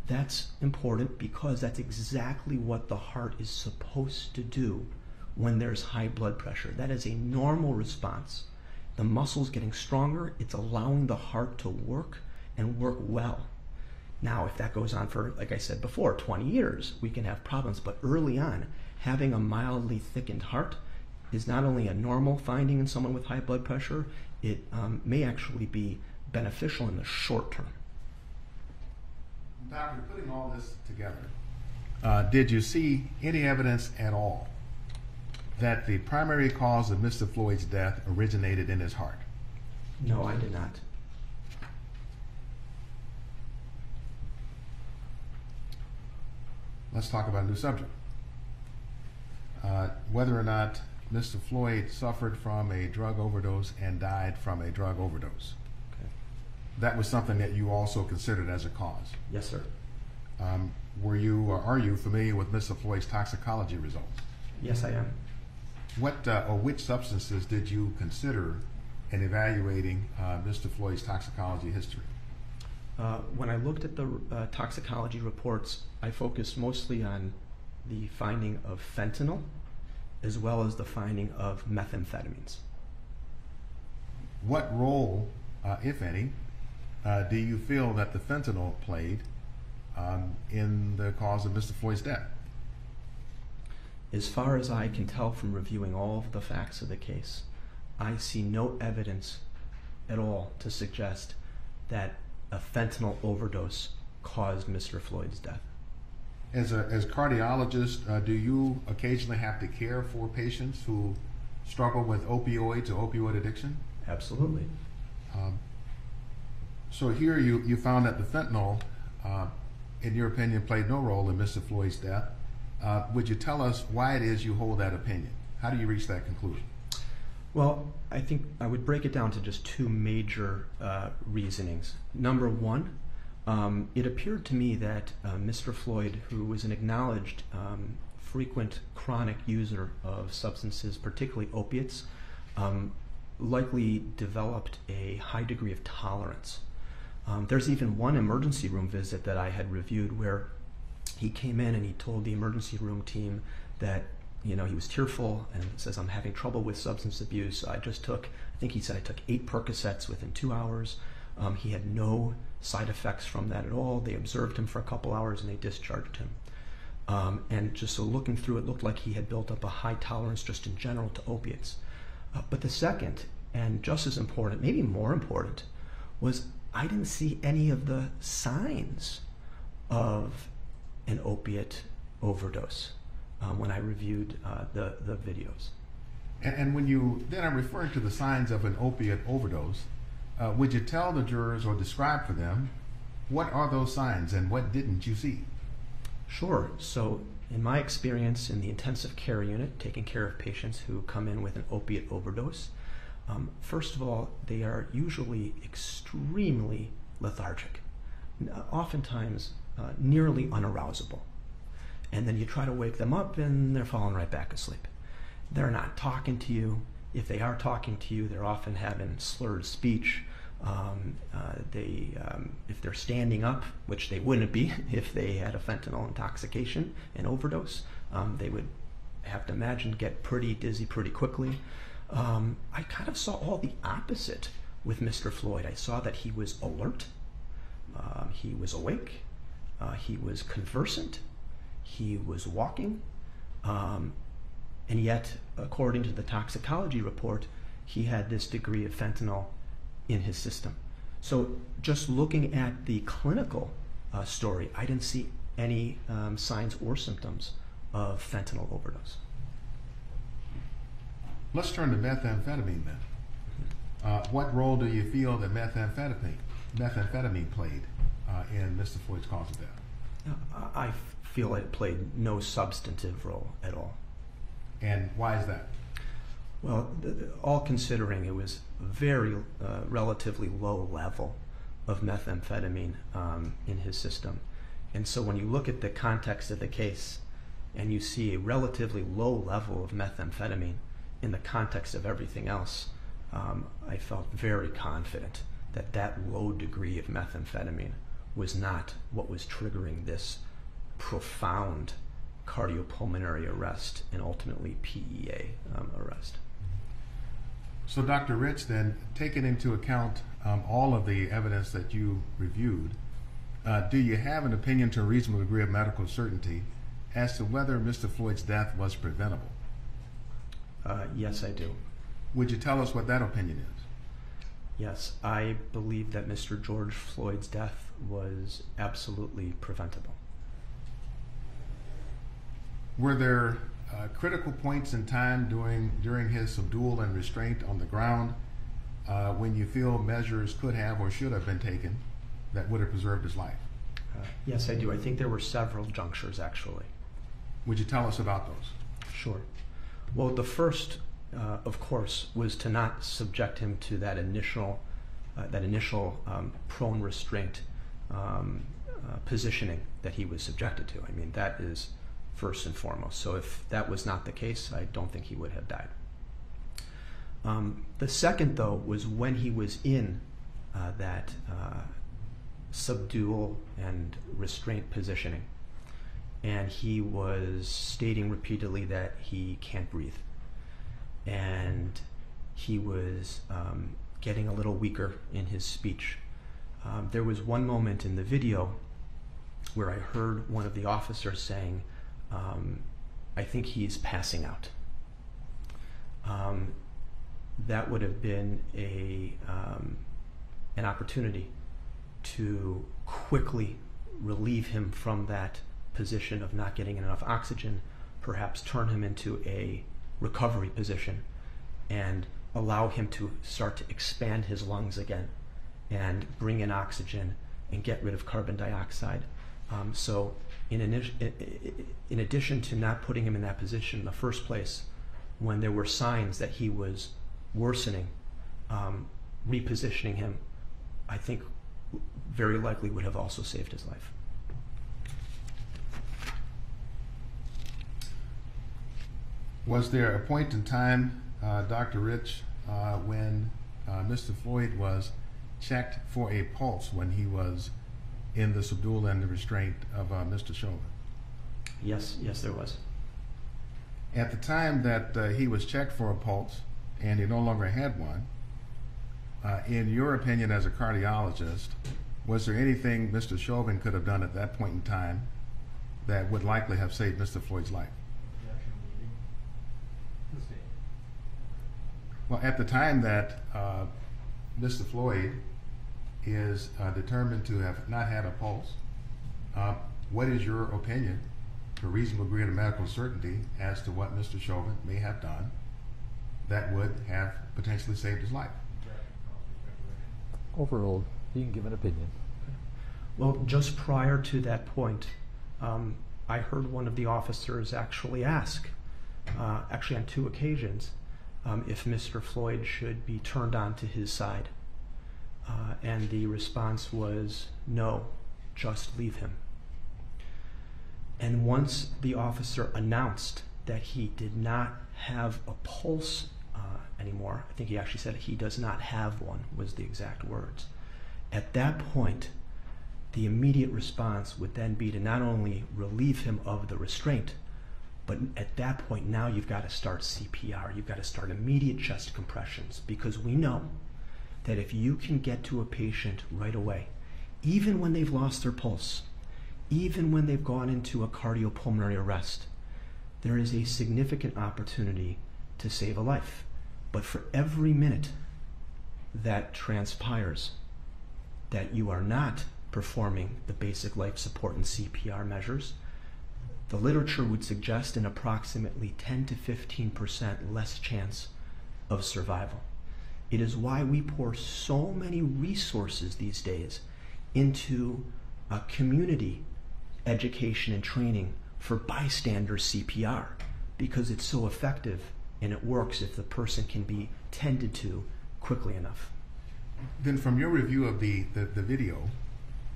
that's important because that's exactly what the heart is supposed to do when there's high blood pressure. That is a normal response. The muscle's getting stronger, it's allowing the heart to work and work well. Now, if that goes on for, like I said before, 20 years, we can have problems. But early on, having a mildly thickened heart is not only a normal finding in someone with high blood pressure, it um, may actually be beneficial in the short term. Doctor, putting all this together, uh, did you see any evidence at all that the primary cause of Mr. Floyd's death originated in his heart? No, I did not. Let's talk about a new subject. Uh, whether or not Mr. Floyd suffered from a drug overdose and died from a drug overdose. Okay. That was something that you also considered as a cause. Yes, sir. Um, were you or are you familiar with Mr. Floyd's toxicology results? Yes, I am. What uh, or which substances did you consider in evaluating uh, Mr. Floyd's toxicology history? Uh, when I looked at the uh, toxicology reports, I focused mostly on the finding of fentanyl as well as the finding of methamphetamines. What role, uh, if any, uh, do you feel that the fentanyl played um, in the cause of Mr. Floyd's death? As far as I can tell from reviewing all of the facts of the case, I see no evidence at all to suggest that a fentanyl overdose caused Mr. Floyd's death. As a as cardiologist, uh, do you occasionally have to care for patients who struggle with opioids or opioid addiction? Absolutely. Um, so here you, you found that the fentanyl, uh, in your opinion, played no role in Mr. Floyd's death. Uh, would you tell us why it is you hold that opinion? How do you reach that conclusion? Well, I think I would break it down to just two major uh, reasonings. Number one, um, it appeared to me that uh, Mr. Floyd, who was an acknowledged um, frequent chronic user of substances, particularly opiates, um, likely developed a high degree of tolerance. Um, there's even one emergency room visit that I had reviewed where he came in and he told the emergency room team that you know he was tearful and says I'm having trouble with substance abuse. I just took, I think he said I took eight Percocets within two hours. Um, he had no side effects from that at all. They observed him for a couple hours and they discharged him. Um, and just so looking through it, looked like he had built up a high tolerance just in general to opiates. Uh, but the second, and just as important, maybe more important, was I didn't see any of the signs of an opiate overdose um, when I reviewed uh, the, the videos. And, and when you then are referring to the signs of an opiate overdose, uh, would you tell the jurors or describe for them what are those signs and what didn't you see? Sure. So, in my experience in the intensive care unit, taking care of patients who come in with an opiate overdose, um, first of all, they are usually extremely lethargic, oftentimes uh, nearly unarousable. And then you try to wake them up and they're falling right back asleep. They're not talking to you. If they are talking to you, they're often having slurred speech. Um, uh, they, um, if they're standing up, which they wouldn't be if they had a fentanyl intoxication and overdose, um, they would have to imagine get pretty dizzy pretty quickly. Um, I kind of saw all the opposite with Mr. Floyd. I saw that he was alert, um, he was awake, uh, he was conversant, he was walking, um, and yet, according to the toxicology report, he had this degree of fentanyl in his system. So, just looking at the clinical uh, story, I didn't see any um, signs or symptoms of fentanyl overdose. Let's turn to methamphetamine then. Uh, what role do you feel that methamphetamine, methamphetamine played uh, in Mr. Floyd's cause of death? I I feel it played no substantive role at all. And why is that? Well, th- th- all considering it was very uh, relatively low level of methamphetamine um, in his system. And so when you look at the context of the case and you see a relatively low level of methamphetamine in the context of everything else, um, I felt very confident that that low degree of methamphetamine was not what was triggering this profound cardiopulmonary arrest and ultimately PEA um, arrest. So, Dr. Rich, then, taking into account um, all of the evidence that you reviewed, uh, do you have an opinion to a reasonable degree of medical certainty as to whether Mr. Floyd's death was preventable? Uh, yes, I do. Would you tell us what that opinion is? Yes, I believe that Mr. George Floyd's death was absolutely preventable. Were there uh, critical points in time during during his subdual and restraint on the ground uh, when you feel measures could have or should have been taken that would have preserved his life? Uh, yes, I do. I think there were several junctures actually. Would you tell us about those? Sure. Well, the first, uh, of course, was to not subject him to that initial, uh, that initial um, prone restraint um, uh, positioning that he was subjected to. I mean, that is first and foremost. So if that was not the case, I don't think he would have died. Um, the second, though, was when he was in uh, that uh, subdual and restraint positioning and he was stating repeatedly that he can't breathe. And he was um, getting a little weaker in his speech. Um, there was one moment in the video where I heard one of the officers saying, um, I think he's passing out. Um, that would have been a, um, an opportunity to quickly relieve him from that position of not getting enough oxygen, perhaps turn him into a recovery position and allow him to start to expand his lungs again and bring in oxygen and get rid of carbon dioxide. Um, so, in, in, in addition to not putting him in that position in the first place, when there were signs that he was worsening, um, repositioning him, I think very likely would have also saved his life. Was there a point in time, uh, Dr. Rich, uh, when uh, Mr. Floyd was checked for a pulse when he was in the subdual and the restraint of uh, Mr. Chauvin? Yes, yes, there was. At the time that uh, he was checked for a pulse and he no longer had one, uh, in your opinion as a cardiologist, was there anything Mr. Chauvin could have done at that point in time that would likely have saved Mr. Floyd's life? Well, at the time that uh, Mr. Floyd is uh, determined to have not had a pulse, uh, what is your opinion, to a reasonable degree of medical certainty, as to what Mr. Chauvin may have done that would have potentially saved his life? Overruled. You can give an opinion. Well, just prior to that point, um, I heard one of the officers actually ask, uh, actually on two occasions, um, if Mr. Floyd should be turned on to his side. Uh, and the response was, no, just leave him. And once the officer announced that he did not have a pulse uh, anymore, I think he actually said he does not have one, was the exact words. At that point, the immediate response would then be to not only relieve him of the restraint, but at that point, now you've got to start CPR. You've got to start immediate chest compressions because we know that if you can get to a patient right away, even when they've lost their pulse, even when they've gone into a cardiopulmonary arrest, there is a significant opportunity to save a life. But for every minute that transpires that you are not performing the basic life support and CPR measures, the literature would suggest an approximately 10 to 15% less chance of survival. It is why we pour so many resources these days into a community education and training for bystander CPR because it's so effective and it works if the person can be tended to quickly enough. Then, from your review of the, the, the video,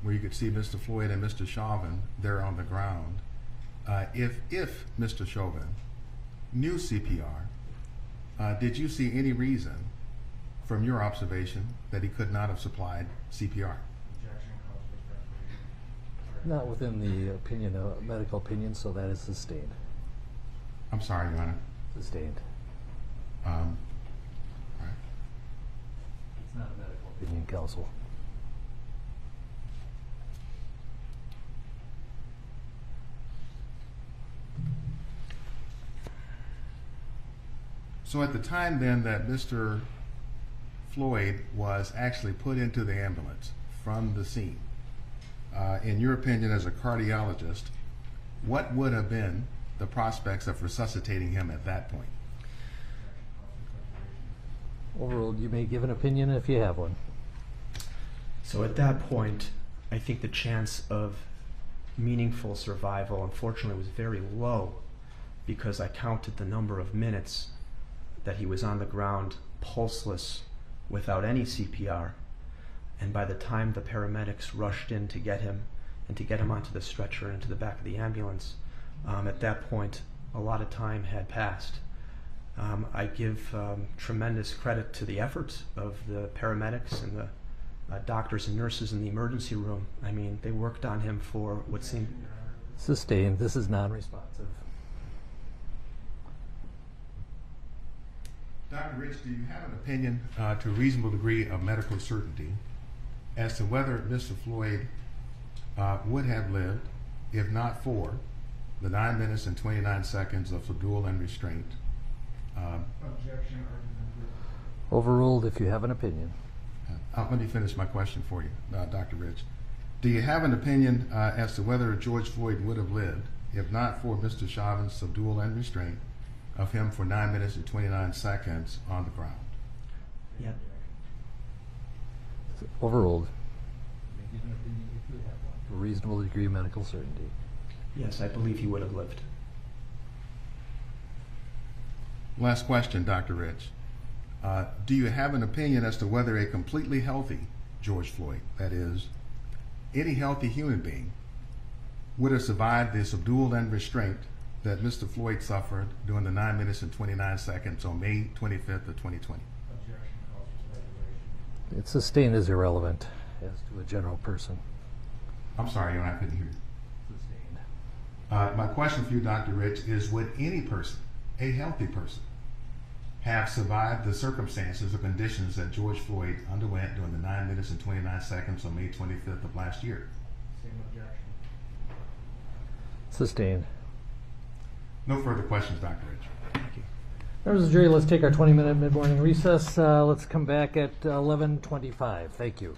where you could see Mr. Floyd and Mr. Chauvin there on the ground, uh, if, if Mr. Chauvin knew CPR, uh, did you see any reason from your observation that he could not have supplied CPR? Not within the opinion, uh, medical opinion, so that is sustained. I'm sorry, Your Honor. Sustained. Um, all right. It's not a medical opinion, counsel. So at the time then that Mr. Floyd was actually put into the ambulance from the scene, uh, in your opinion as a cardiologist, what would have been the prospects of resuscitating him at that point? Overruled. You may give an opinion if you have one. So at that point, I think the chance of meaningful survival, unfortunately, was very low because I counted the number of minutes that he was on the ground, pulseless, without any CPR. And by the time the paramedics rushed in to get him and to get him onto the stretcher and into the back of the ambulance, um, at that point, a lot of time had passed. Um, I give um, tremendous credit to the efforts of the paramedics and the uh, doctors and nurses in the emergency room. I mean, they worked on him for what seemed. Sustained. This is non-responsive. Dr. Rich, do you have an opinion uh, to a reasonable degree of medical certainty as to whether Mr. Floyd uh, would have lived if not for the 9 minutes and 29 seconds of subdual and restraint? Um, Overruled if you have an opinion. uh, let me finish my question for you, uh, Dr. Rich. Do you have an opinion uh, as to whether George Floyd would have lived if not for Mr. Chauvin's subdual and restraint of him for 9 minutes and 29 seconds on the ground? Yeah. Overruled. Reasonable degree of medical certainty. Yes, I believe he would have lived. Last question, Dr. Rich. Uh, do you have an opinion as to whether a completely healthy George Floyd, that is, any healthy human being, would have survived the subdual and restraint that Mr. Floyd suffered during the 9 minutes and 29 seconds on May 25th of 2020? It's sustained is irrelevant as to a general person. I'm sorry, Your Honor, I couldn't hear you. Sustained. Uh, my question for you, Dr. Rich, is would any person, a healthy person, have survived the circumstances or conditions that George Floyd underwent during the 9 minutes and 29 seconds on May 25th of last year? Same objection. Sustained. No further questions, Dr. Rich. Members of the jury, let's take our 20-minute mid-morning recess. Uh, let's come back at 11:25. Thank you.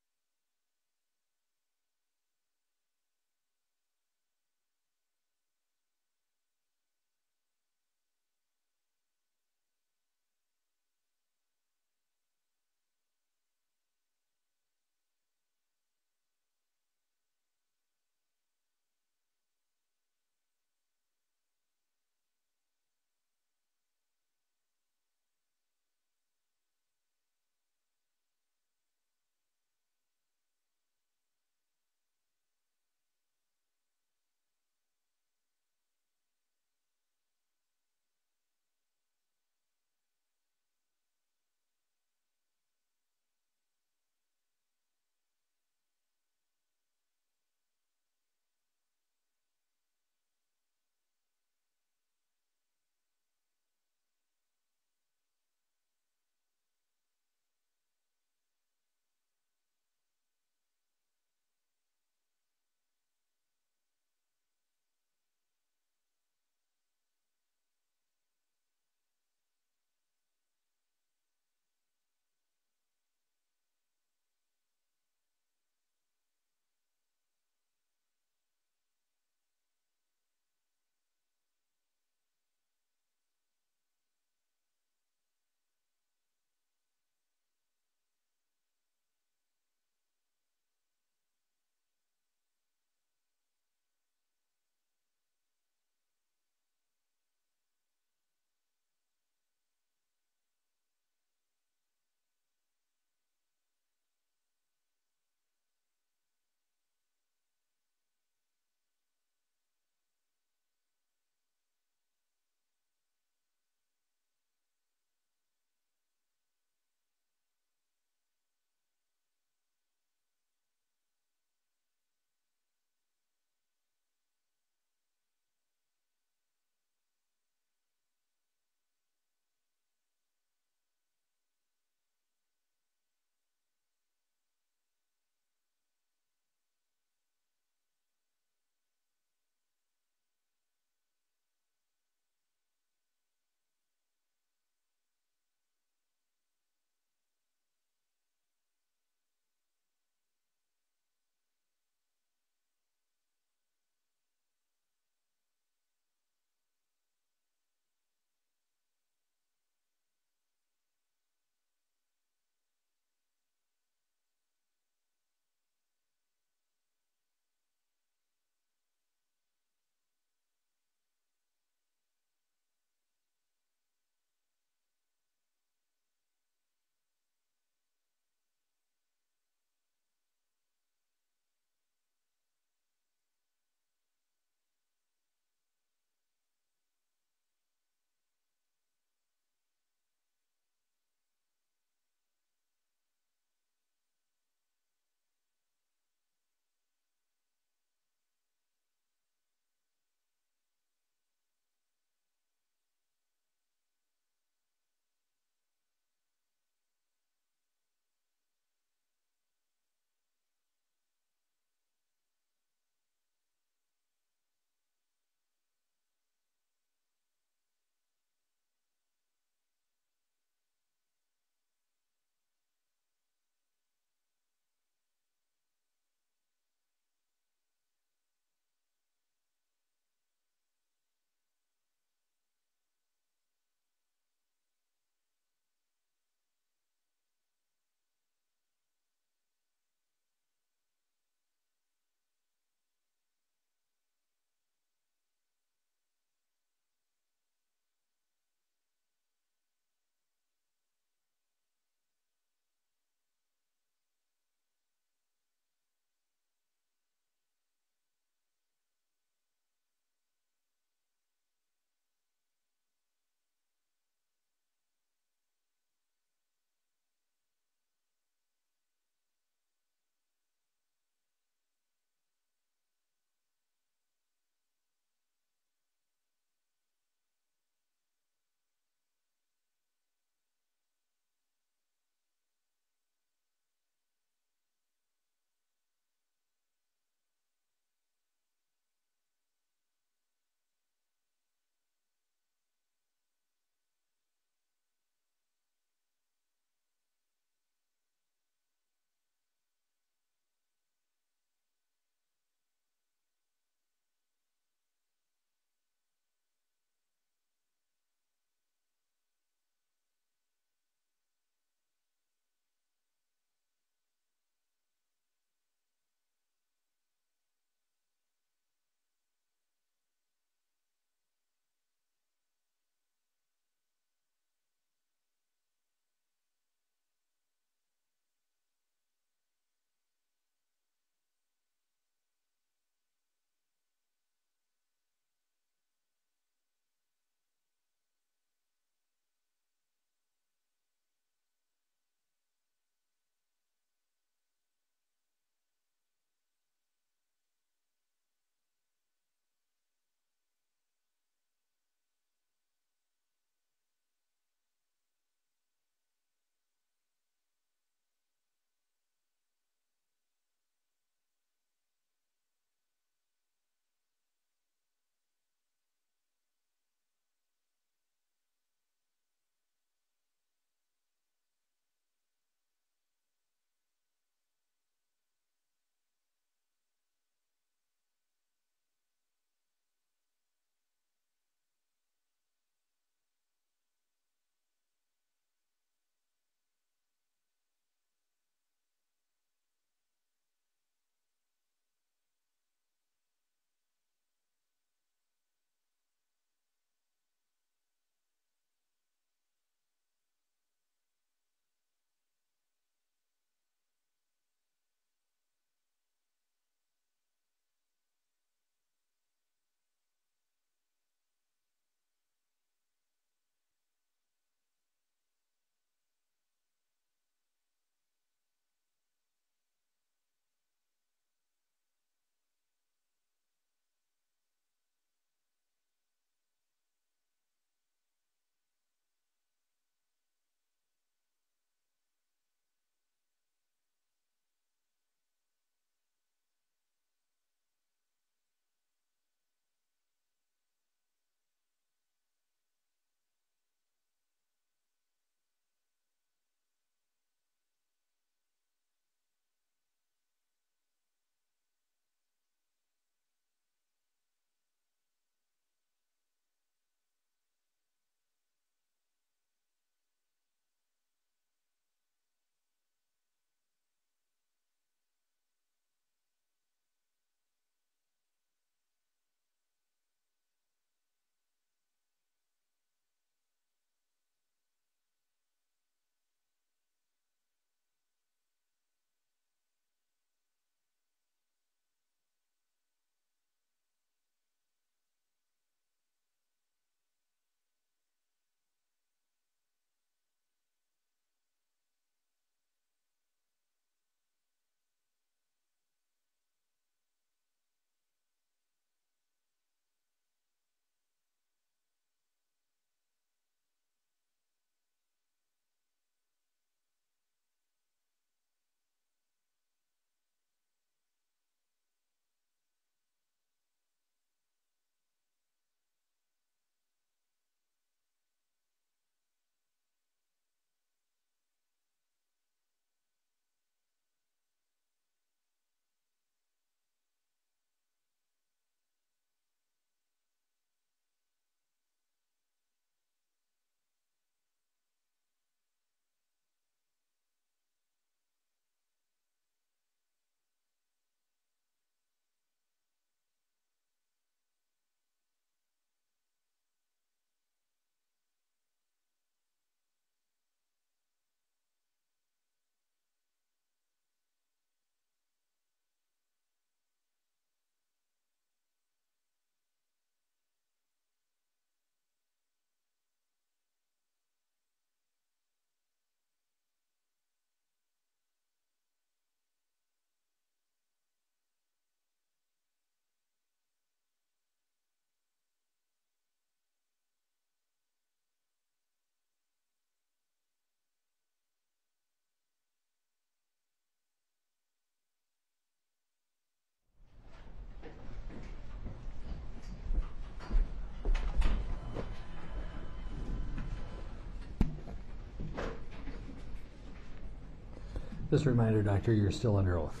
Just a reminder, Doctor, you're still under oath.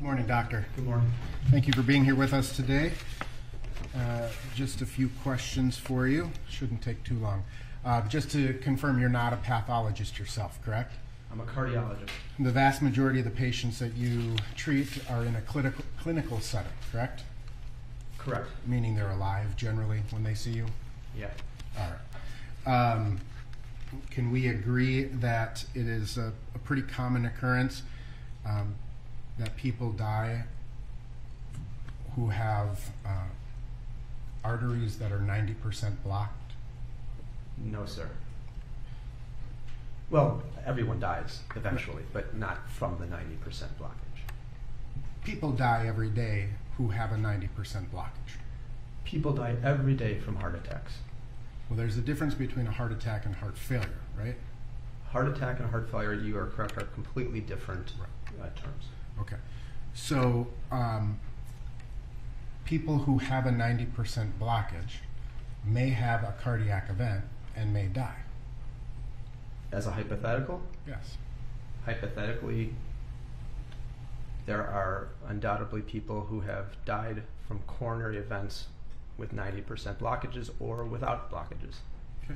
Morning, Doctor. Good morning. Thank you for being here with us today. Uh, Just a few questions for you. Shouldn't take too long. Uh, Just to confirm, you're not a pathologist yourself, correct? I'm a cardiologist. The vast majority of the patients that you treat are in a clinical, clinical setting, correct? Correct. Meaning they're alive generally when they see you? Yeah. All right. Um, Can we agree that it is a, a pretty common occurrence um, that people die who have uh, arteries that are 90% blocked? No, sir. Well, everyone dies eventually, but not from the 90% blockage. People die every day who have a 90% blockage. People die every day from heart attacks. Well, there's a difference between a heart attack and heart failure, right? Heart attack and heart failure, you are correct, are completely different uh, terms. Okay. So, um, people who have a 90% blockage may have a cardiac event and may die. As a hypothetical, Yes. hypothetically, there are undoubtedly people who have died from coronary events with 90% blockages or without blockages. Okay.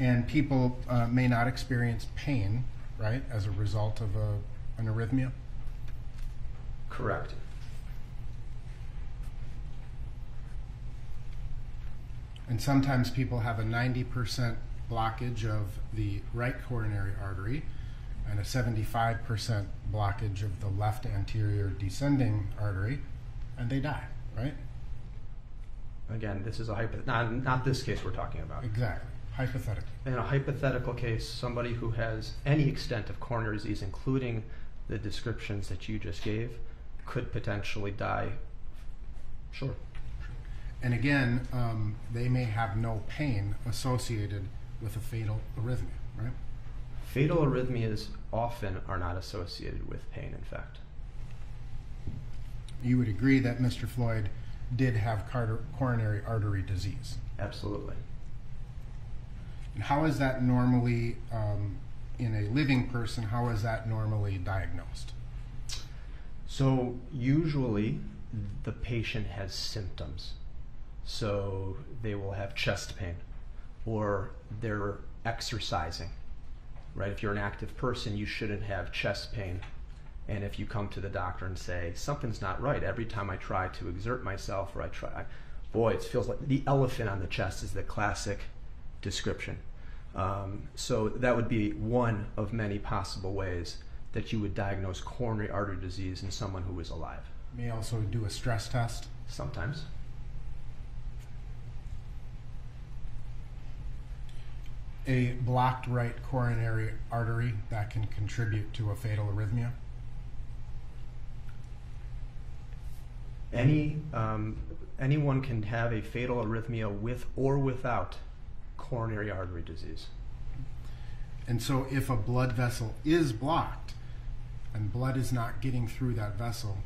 And people uh, may not experience pain, right, as a result of a, an arrhythmia? Correct. And sometimes people have a 90% blockage of the right coronary artery and a 75% blockage of the left anterior descending artery, and they die, right? Again, this is a hypo, not, not this case we're talking about. Exactly. Hypothetically. In a hypothetical case, somebody who has any extent of coronary disease, including the descriptions that you just gave, could potentially die. Sure. And again, um, they may have no pain associated with a fatal arrhythmia, right? Fatal arrhythmias often are not associated with pain, in fact. You would agree that Mr. Floyd did have coronary artery disease. Absolutely. And how is that normally, um, in a living person, how is that normally diagnosed? So, usually the patient has symptoms. So, they will have chest pain or they're exercising, right? If you're an active person, you shouldn't have chest pain. And if you come to the doctor and say, something's not right, every time I try to exert myself or I try, boy, it feels like the elephant on the chest is the classic description. Um, so that would be one of many possible ways that you would diagnose coronary artery disease in someone who is alive. May also do a stress test. Sometimes. A blocked right coronary artery that can contribute to a fatal arrhythmia. Any um, anyone can have a fatal arrhythmia with or without coronary artery disease. And so, if a blood vessel is blocked and blood is not getting through that vessel,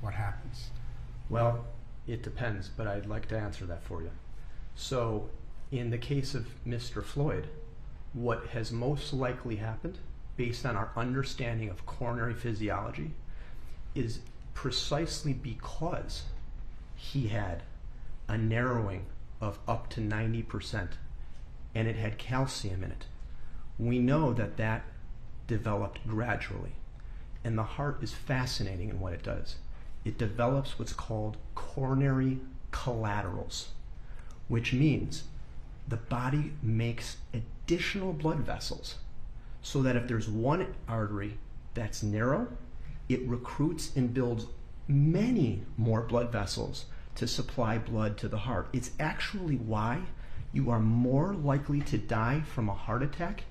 what happens? Well, it depends, but I'd like to answer that for you. So, in the case of Mr. Floyd, what has most likely happened, based on our understanding of coronary physiology, is precisely because he had a narrowing of up to 90% and it had calcium in it. We know that that developed gradually. And the heart is fascinating in what it does. It develops what's called coronary collaterals, which means the body makes additional blood vessels so that if there's one artery that's narrow, it recruits and builds many more blood vessels to supply blood to the heart. It's actually why you are more likely to die from a heart attack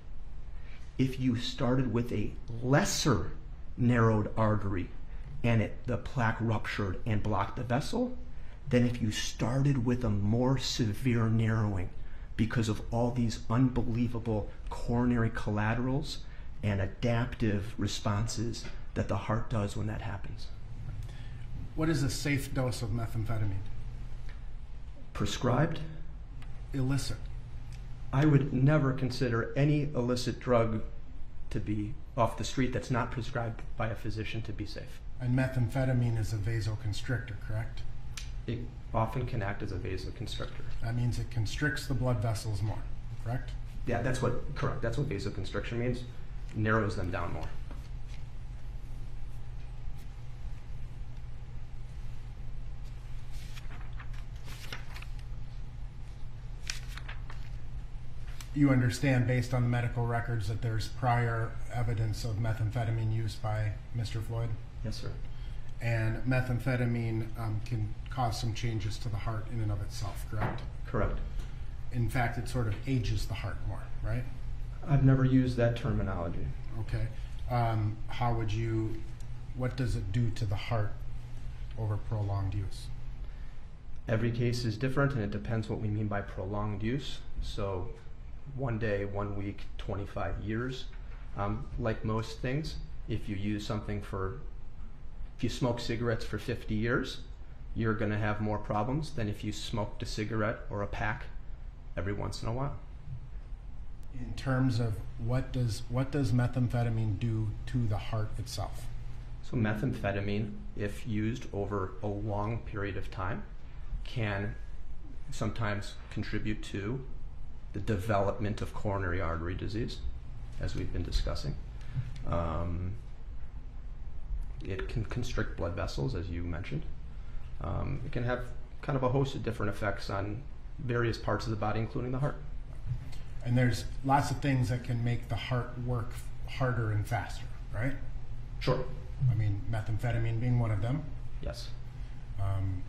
if you started with a lesser narrowed artery and it, the plaque ruptured and blocked the vessel than if you started with a more severe narrowing because of all these unbelievable coronary collaterals and adaptive responses that the heart does when that happens. What is a safe dose of methamphetamine? Prescribed? Illicit. I would never consider any illicit drug to be off the street that's not prescribed by a physician to be safe. And methamphetamine is a vasoconstrictor, correct? It often can act as a vasoconstrictor. That means it constricts the blood vessels more, correct? Yeah, that's what, correct, that's what vasoconstriction means, narrows them down more. You understand, based on the medical records, that there's prior evidence of methamphetamine use by Mr. Floyd? Yes, sir. And methamphetamine um, can cause some changes to the heart in and of itself, correct? Correct. In fact, it sort of ages the heart more, right? I've never used that terminology. Okay. Um, how would you, what does it do to the heart over prolonged use? Every case is different, and it depends what we mean by prolonged use. So, one day, one week, 25 years. Um, like most things, if you use something for, if you smoke cigarettes for 50 years, you're going to have more problems than if you smoked a cigarette or a pack every once in a while. In terms of what does what does methamphetamine do to the heart itself? So, methamphetamine, if used over a long period of time, can sometimes contribute to the development of coronary artery disease, as we've been discussing. Um, it can constrict blood vessels, as you mentioned. Um, it can have kind of a host of different effects on various parts of the body, including the heart. And there's lots of things that can make the heart work harder and faster, right? Sure. I mean, methamphetamine being one of them, Yes. um,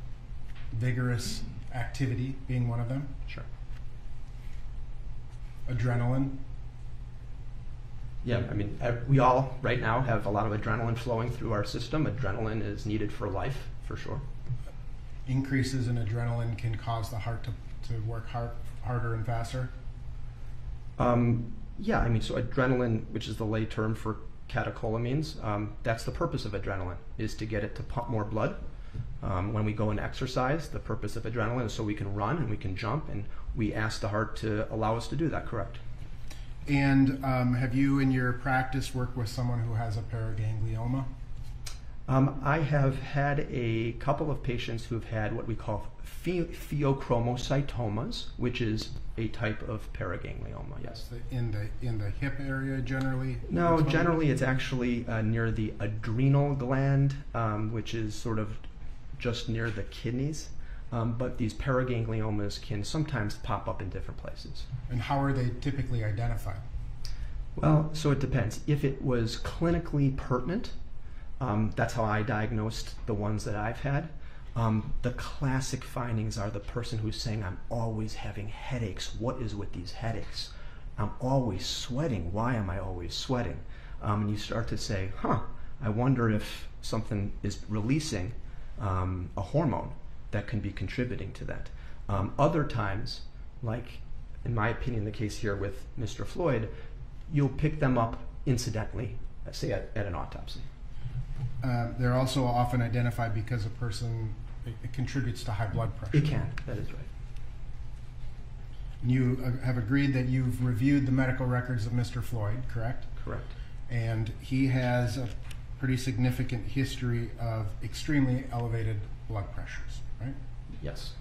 vigorous activity being one of them, Sure. adrenaline. Yeah, I mean, we all right now have a lot of adrenaline flowing through our system. Adrenaline is needed for life, for sure. Increases in adrenaline can cause the heart to, to work hard, harder and faster. Um, yeah, I mean, so adrenaline, which is the lay term for catecholamines, um, that's the purpose of adrenaline, is to get it to pump more blood. Um, when we go and exercise, the purpose of adrenaline is so we can run and we can jump, and we ask the heart to allow us to do that, correct? And um, have you, in your practice, worked with someone who has a paraganglioma? Um, I have had a couple of patients who've had what we call phe- pheochromocytomas, which is a type of paraganglioma, yes. In the in the hip area, generally. No, generally it's actually uh, near the adrenal gland, um, which is sort of just near the kidneys. Um, but these paragangliomas can sometimes pop up in different places. And how are they typically identified? Well, so it depends. If it was clinically pertinent, um, that's how I diagnosed the ones that I've had. Um, the classic findings are the person who's saying, I'm always having headaches. What is with these headaches? I'm always sweating. Why am I always sweating? Um, and you start to say, huh, I wonder if something is releasing um, a hormone that can be contributing to that. Um, other times, like in my opinion, the case here with Mr. Floyd, you'll pick them up incidentally, uh, say at, at an autopsy. Uh, they're also often identified because a person it, it contributes to high blood pressure. It can, that is right. You uh, have agreed that you've reviewed the medical records of Mr. Floyd, correct? Correct. And he has a pretty significant history of extremely elevated blood pressures, right? Yes.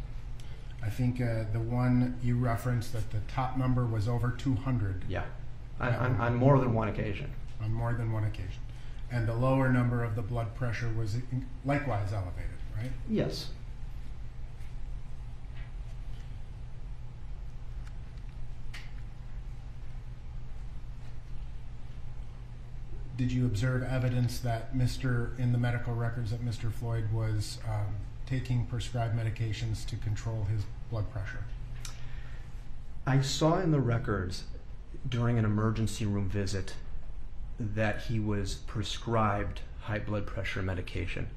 I think uh, the one you referenced that the top number was over 200 Yeah. On, on, on more than one occasion. on more than one occasion. And the lower number of the blood pressure was likewise elevated, right? Yes. Did you observe evidence that Mr. in the medical records that Mr. Floyd was um, taking prescribed medications to control his blood pressure? I saw in the records during an emergency room visit that he was prescribed high blood pressure medication.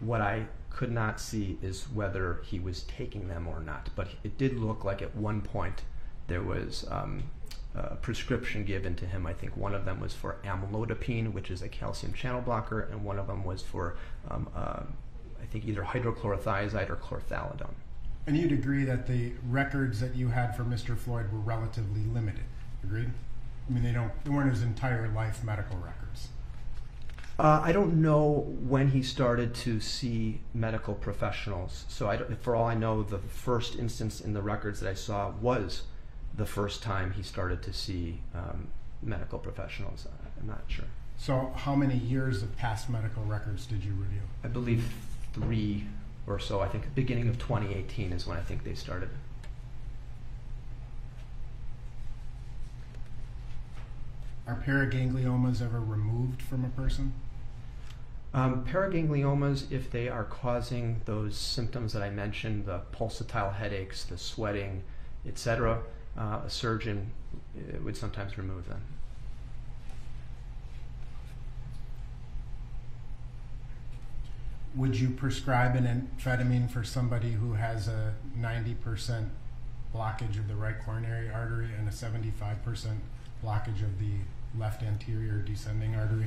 What I could not see is whether he was taking them or not, but it did look like at one point there was um, a prescription given to him. I think one of them was for amlodipine, which is a calcium channel blocker, and one of them was for um, uh, think either hydrochlorothiazide or chlorthalidone. And you'd agree that the records that you had for Mr. Floyd were relatively limited, agreed? I mean, they don't, they weren't his entire life medical records. Uh, I don't know when he started to see medical professionals. So, I don't, for all I know, the first instance in the records that I saw was the first time he started to see um, medical professionals. I'm not sure. So how many years of past medical records did you review? I believe three or so. I think the beginning of 2018 is when I think they started. Are paragangliomas ever removed from a person? Um, paragangliomas, if they are causing those symptoms that I mentioned, the pulsatile headaches, the sweating, etc., uh, a surgeon uh, would sometimes remove them. Would you prescribe an amphetamine for somebody who has a 90% blockage of the right coronary artery and a 75% blockage of the left anterior descending artery?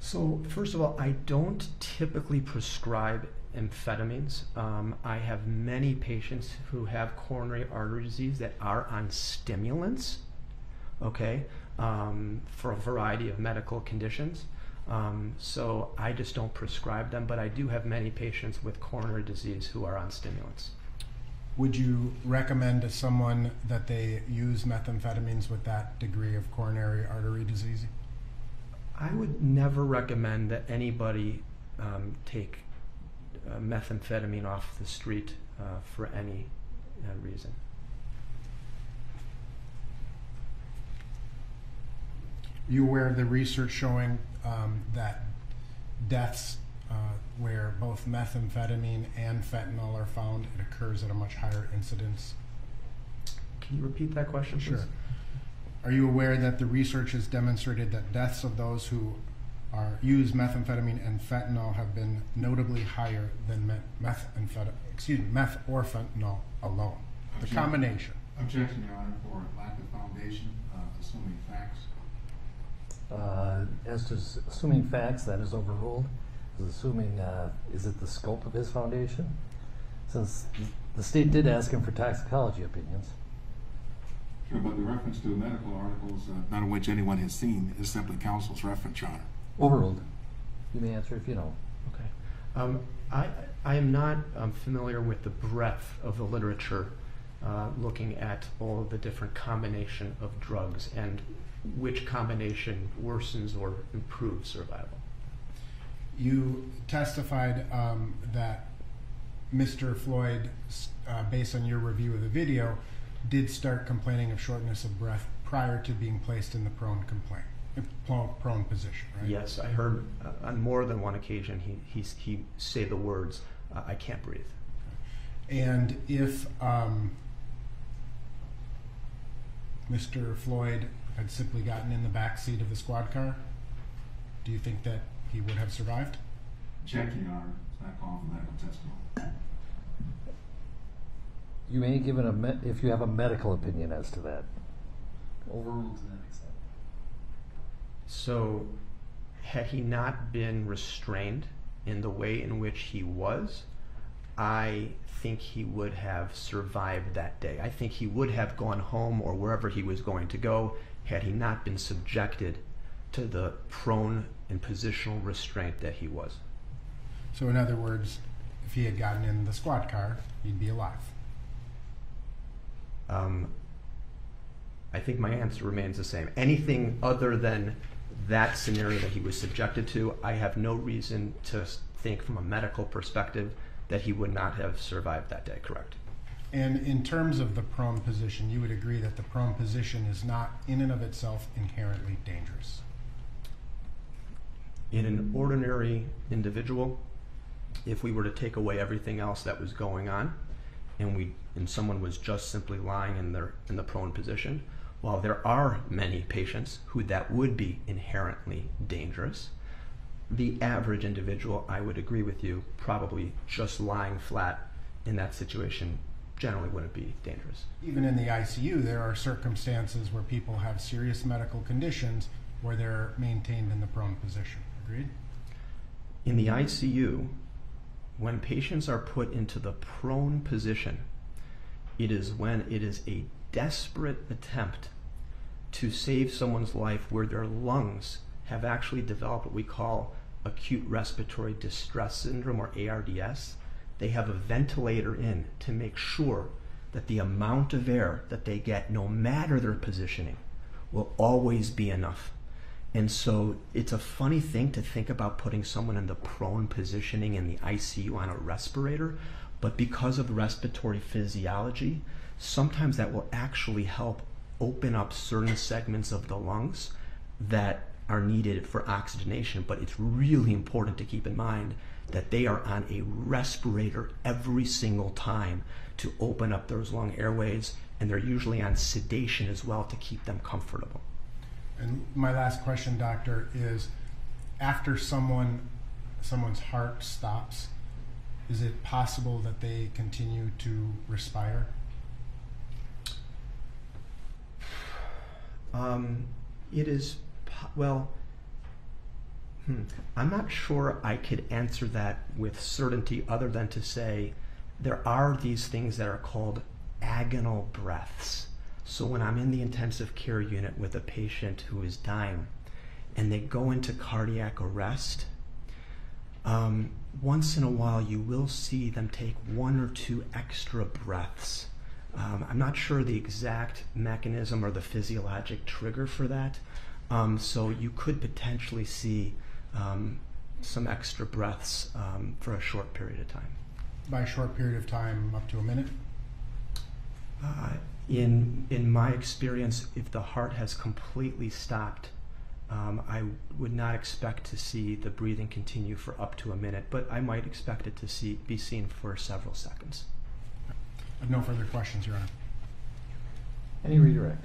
So, first of all, I don't typically prescribe amphetamines. Um, I have many patients who have coronary artery disease that are on stimulants, okay, um, for a variety of medical conditions. Um, so, I just don't prescribe them, but I do have many patients with coronary disease who are on stimulants. Would you recommend to someone that they use methamphetamines with that degree of coronary artery disease? I would never recommend that anybody um, take uh, methamphetamine off the street uh, for any uh, reason. you aware of the research showing um, that deaths uh, where both methamphetamine and fentanyl are found, it occurs at a much higher incidence? Can you repeat that question, please? Sure. Are you aware that the research has demonstrated that deaths of those who are use methamphetamine and fentanyl have been notably higher than met, methamphetamine, excuse me, meth or fentanyl alone? The Objection. combination. Objection, Your Honor, for lack of foundation, uh, assuming facts. Uh, as to assuming facts, that is overruled. Is assuming, uh, is it the scope of his foundation? Since the state did ask him for toxicology opinions. Sure, but the reference to medical articles, uh, none of which anyone has seen, is simply counsel's reference, Your Honor. Overruled. You may answer if you know. Okay. Um, I, I am not um, familiar with the breadth of the literature uh, looking at all of the different combination of drugs and which combination worsens or improves survival. You testified um, that Mr. Floyd, uh, based on your review of the video, did start complaining of shortness of breath prior to being placed in the prone complaint, prone, prone position, right? Yes, I heard uh, on more than one occasion he, he, he say the words, uh, I can't breathe. And if um, Mr. Floyd had simply gotten in the back seat of the squad car, do you think that he would have survived? Objection, Your Honor. It's not calling for medical testimony. You may give it a me- if you have a medical opinion as to that. Overruled to that extent. So, had he not been restrained in the way in which he was, I think he would have survived that day. I think he would have gone home or wherever he was going to go had he not been subjected to the prone and positional restraint that he was. So, in other words, if he had gotten in the squad car, he'd be alive. Um, I think my answer remains the same. Anything other than that scenario that he was subjected to, I have no reason to think from a medical perspective that he would not have survived that day, correct? And in terms of the prone position, you would agree that the prone position is not, in and of itself, inherently dangerous. In an ordinary individual, if we were to take away everything else that was going on and we and someone was just simply lying in their in the prone position, while there are many patients who that would be inherently dangerous, the average individual, I would agree with you, probably just lying flat in that situation generally wouldn't be dangerous. Even in the ICU, there are circumstances where people have serious medical conditions where they're maintained in the prone position. Agreed? In the ICU, when patients are put into the prone position, it is when it is a desperate attempt to save someone's life where their lungs have actually developed what we call acute respiratory distress syndrome or ARDS. They have a ventilator in to make sure that the amount of air that they get, no matter their positioning, will always be enough. And so it's a funny thing to think about putting someone in the prone positioning in the ICU on a respirator, but because of respiratory physiology, sometimes that will actually help open up certain segments of the lungs that are needed for oxygenation. But it's really important to keep in mind that they are on a respirator every single time to open up those lung airways, and they're usually on sedation as well to keep them comfortable. And my last question, doctor, is after someone someone's heart stops, is it possible that they continue to respire? Um, it is, well, hmm, I'm not sure I could answer that with certainty other than to say there are these things that are called agonal breaths. So when I'm in the intensive care unit with a patient who is dying and they go into cardiac arrest, um, once in a while you will see them take one or two extra breaths. Um, I'm not sure the exact mechanism or the physiologic trigger for that. Um, so you could potentially see um, some extra breaths um, for a short period of time. By a short period of time, up to a minute? Uh, in in my experience, if the heart has completely stopped, um, I would not expect to see the breathing continue for up to a minute, but I might expect it to see be seen for several seconds. I have no further questions, Your Honor. Any redirect?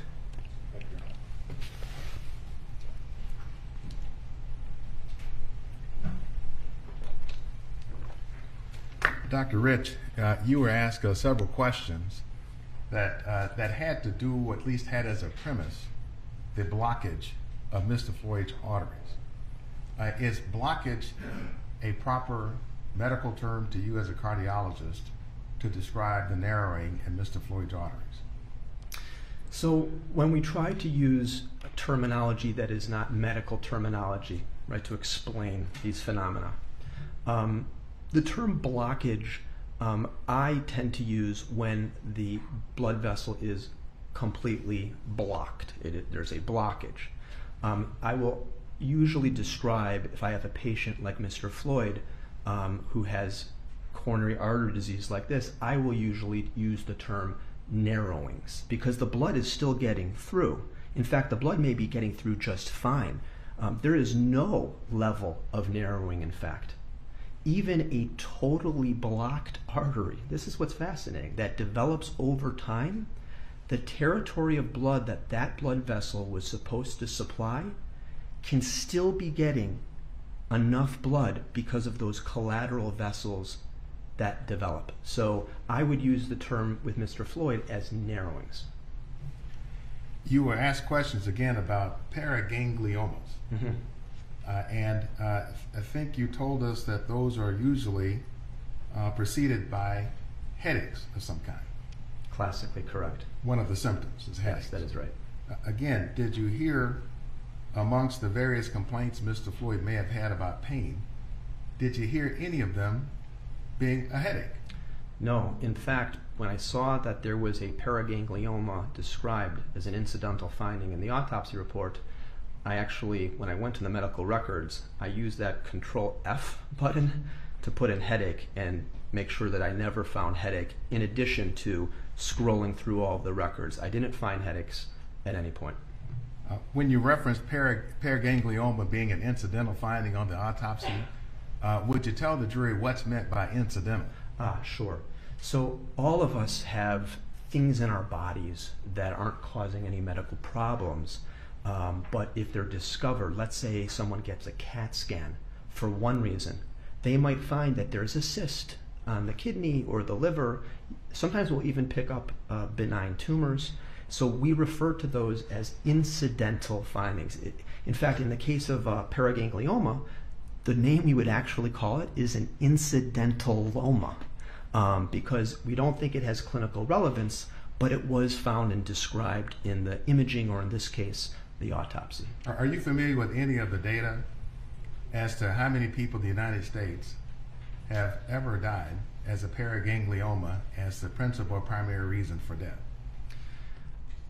Dr. Rich, uh, you were asked uh, several questions that, uh, that had to do, or at least had as a premise, the blockage of Mr. Floyd's arteries. Is blockage a proper medical term to you as a cardiologist to describe the narrowing in Mr. Floyd's arteries? So when we try to use terminology that is not medical terminology, right, to explain these phenomena, um, the term blockage um, I tend to use when the blood vessel is completely blocked. It, it- there's a blockage. Um, I will usually describe if I have a patient like Mr. Floyd um, who has coronary artery disease like this, I will usually use the term narrowings because the blood is still getting through. In fact, the blood may be getting through just fine. Um, there is no level of narrowing, in fact. Even a totally blocked artery, this is what's fascinating, that develops over time, the territory of blood that that blood vessel was supposed to supply can still be getting enough blood because of those collateral vessels that develop. So I would use the term with Mr. Floyd as narrowings. You were asked questions again about paragangliomas. Uh, and uh, I think you told us that those are usually uh, preceded by headaches of some kind. Classically correct. One of the symptoms is headaches. Yes, that is right. Uh, Again, did you hear amongst the various complaints Mr. Floyd may have had about pain, did you hear any of them being a headache? No, in fact, when I saw that there was a paraganglioma described as an incidental finding in the autopsy report, I actually, when I went to the medical records, I used that Control F button to put in headache and make sure that I never found headache, in addition to scrolling through all the records. I didn't find headaches at any point. Uh, when you referenced para- paraganglioma being an incidental finding on the autopsy, uh, would you tell the jury what's meant by incidental? Ah, sure. So all of us have things in our bodies that aren't causing any medical problems, um, but if they're discovered, let's say someone gets a CAT scan for one reason, they might find that there's a cyst on the kidney or the liver. Sometimes we'll even pick up uh, benign tumors. So we refer to those as incidental findings. It, in fact, in the case of uh, paraganglioma, The name we would actually call it is an incidentaloma um, because we don't think it has clinical relevance, but it was found and described in the imaging, or in this case, the autopsy. Are, you familiar with any of the data as to how many people in the United States have ever died as a paraganglioma as the principal primary reason for death?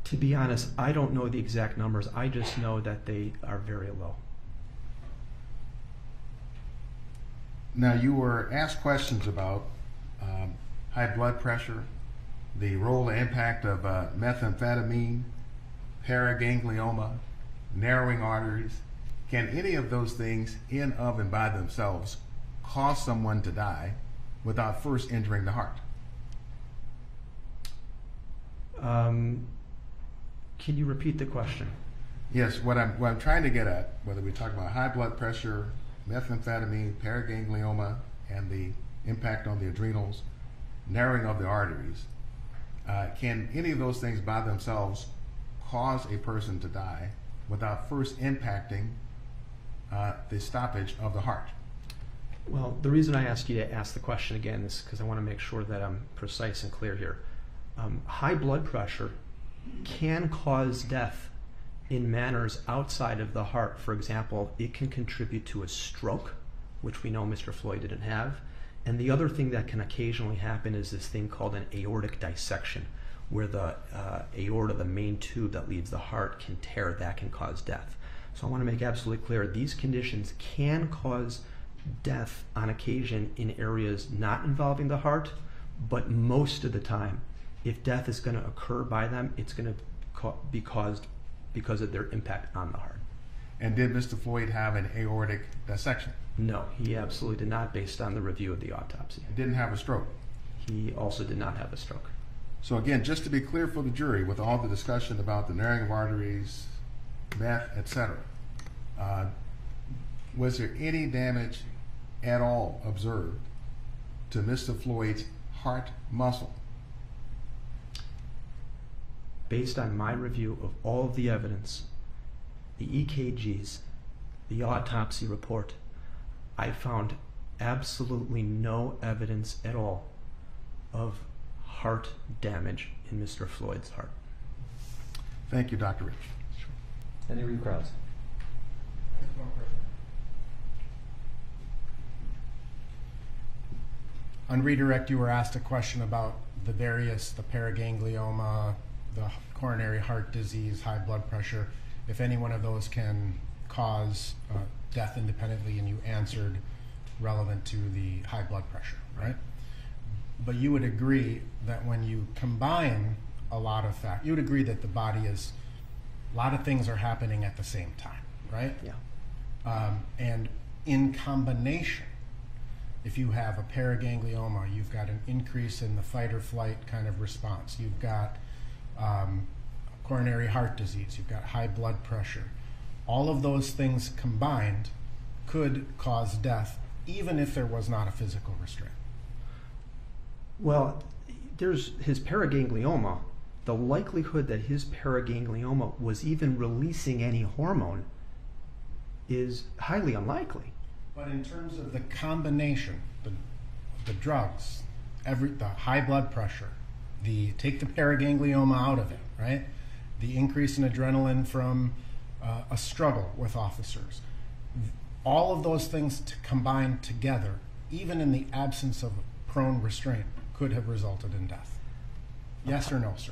To be honest, I don't know the exact numbers. I just know that they are very low. Now, you were asked questions about um, high blood pressure, the role and impact of uh, methamphetamine, paraganglioma, narrowing arteries. Can any of those things, in of and by themselves, cause someone to die without first injuring the heart? Um, can you repeat the question? Yes, what I'm, what I'm trying to get at, whether we talk about high blood pressure, methamphetamine, paraganglioma, and the impact on the adrenals, narrowing of the arteries, uh, can any of those things by themselves cause a person to die without first impacting uh, the stoppage of the heart? Well, the reason I ask you to ask the question again is because I want to make sure that I'm precise and clear here. Um, high blood pressure can cause death in manners outside of the heart. For example, it can contribute to a stroke, which we know Mr. Floyd didn't have. And the other thing that can occasionally happen is this thing called an aortic dissection, where the uh, aorta, the main tube that leaves the heart, can tear. That can cause death. So I want to make absolutely clear these conditions can cause death on occasion in areas not involving the heart, but most of the time, if death is going to occur by them, it's going to be caused because of their impact on the heart. And did Mr. Floyd have an aortic dissection? No, he absolutely did not, based on the review of the autopsy. And didn't have a stroke? He also did not have a stroke. So again, just to be clear for the jury, with all the discussion about the narrowing of arteries, meth, etc., uh, was there any damage at all observed to Mr. Floyd's heart muscle? Based on my review of all of the evidence, the EKGs, the autopsy report, I found absolutely no evidence at all of heart damage in Mr. Floyd's heart. Thank you, Dr. Rich. Any recross? On redirect, you were asked a question about the various, the paraganglioma, the coronary heart disease, high blood pressure, if any one of those can cause uh, death independently, and you answered relevant to the high blood pressure, right? But you would agree that when you combine a lot of fact, you would agree that the body is, a lot of things are happening at the same time, right? Yeah. Um, and in combination, if you have a paraganglioma, you've got an increase in the fight or flight kind of response. You've got um, coronary heart disease. You've got high blood pressure. All of those things combined could cause death, even if there was not a physical restraint. Well, there's his paraganglioma. The likelihood that his paraganglioma was even releasing any hormone is highly unlikely. But in terms of the combination, the, the drugs, every the high blood pressure, the take the paraganglioma out of it, right? The increase in adrenaline from uh, a struggle with officers, all of those things to combine together, even in the absence of prone restraint, could have resulted in death. Yes or no, sir?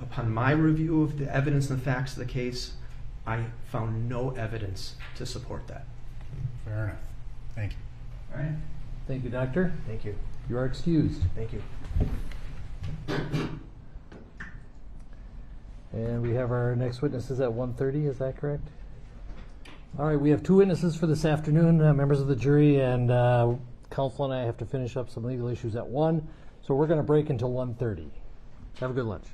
Upon my review of the evidence and the facts of the case, I found no evidence to support that. Fair enough. Thank you. All right. Thank you, doctor. Thank you. You are excused. Thank you. And we have our next witnesses at 1:30, is that correct? All right, we have two witnesses for this afternoon, uh, members of the jury, and uh, counsel and I have to finish up some legal issues at 1, so we're going to break until 1:30. Have a good lunch.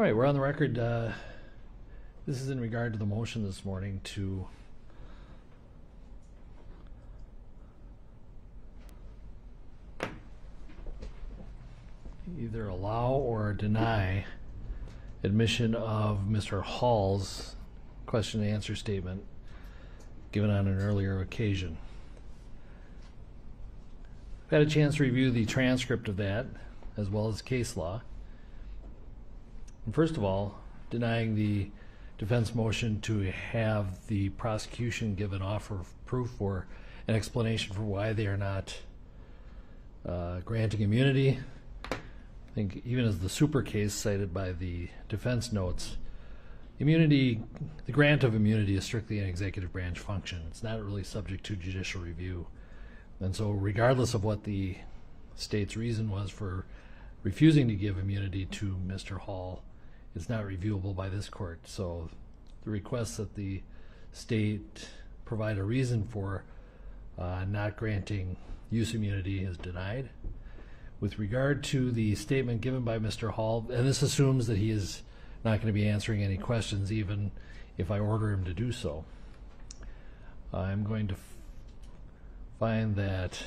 All right, we're on the record. Uh, this is in regard to the motion this morning to either allow or deny admission of Mr. Hall's question and answer statement given on an earlier occasion. I've had a chance to review the transcript of that as well as case law. First of all, denying the defense motion to have the prosecution give an offer of proof or an explanation for why they are not uh, granting immunity. I think even as the super case cited by the defense notes, immunity, the grant of immunity is strictly an executive branch function. It's not really subject to judicial review. And so regardless of what the state's reason was for refusing to give immunity to Mr. Hall, it's not reviewable by this court. So the request that the state provide a reason for uh, not granting use immunity is denied. With regard to the statement given by Mr. Hall, and this assumes that he is not going to be answering any questions even if I order him to do so. I'm going to find that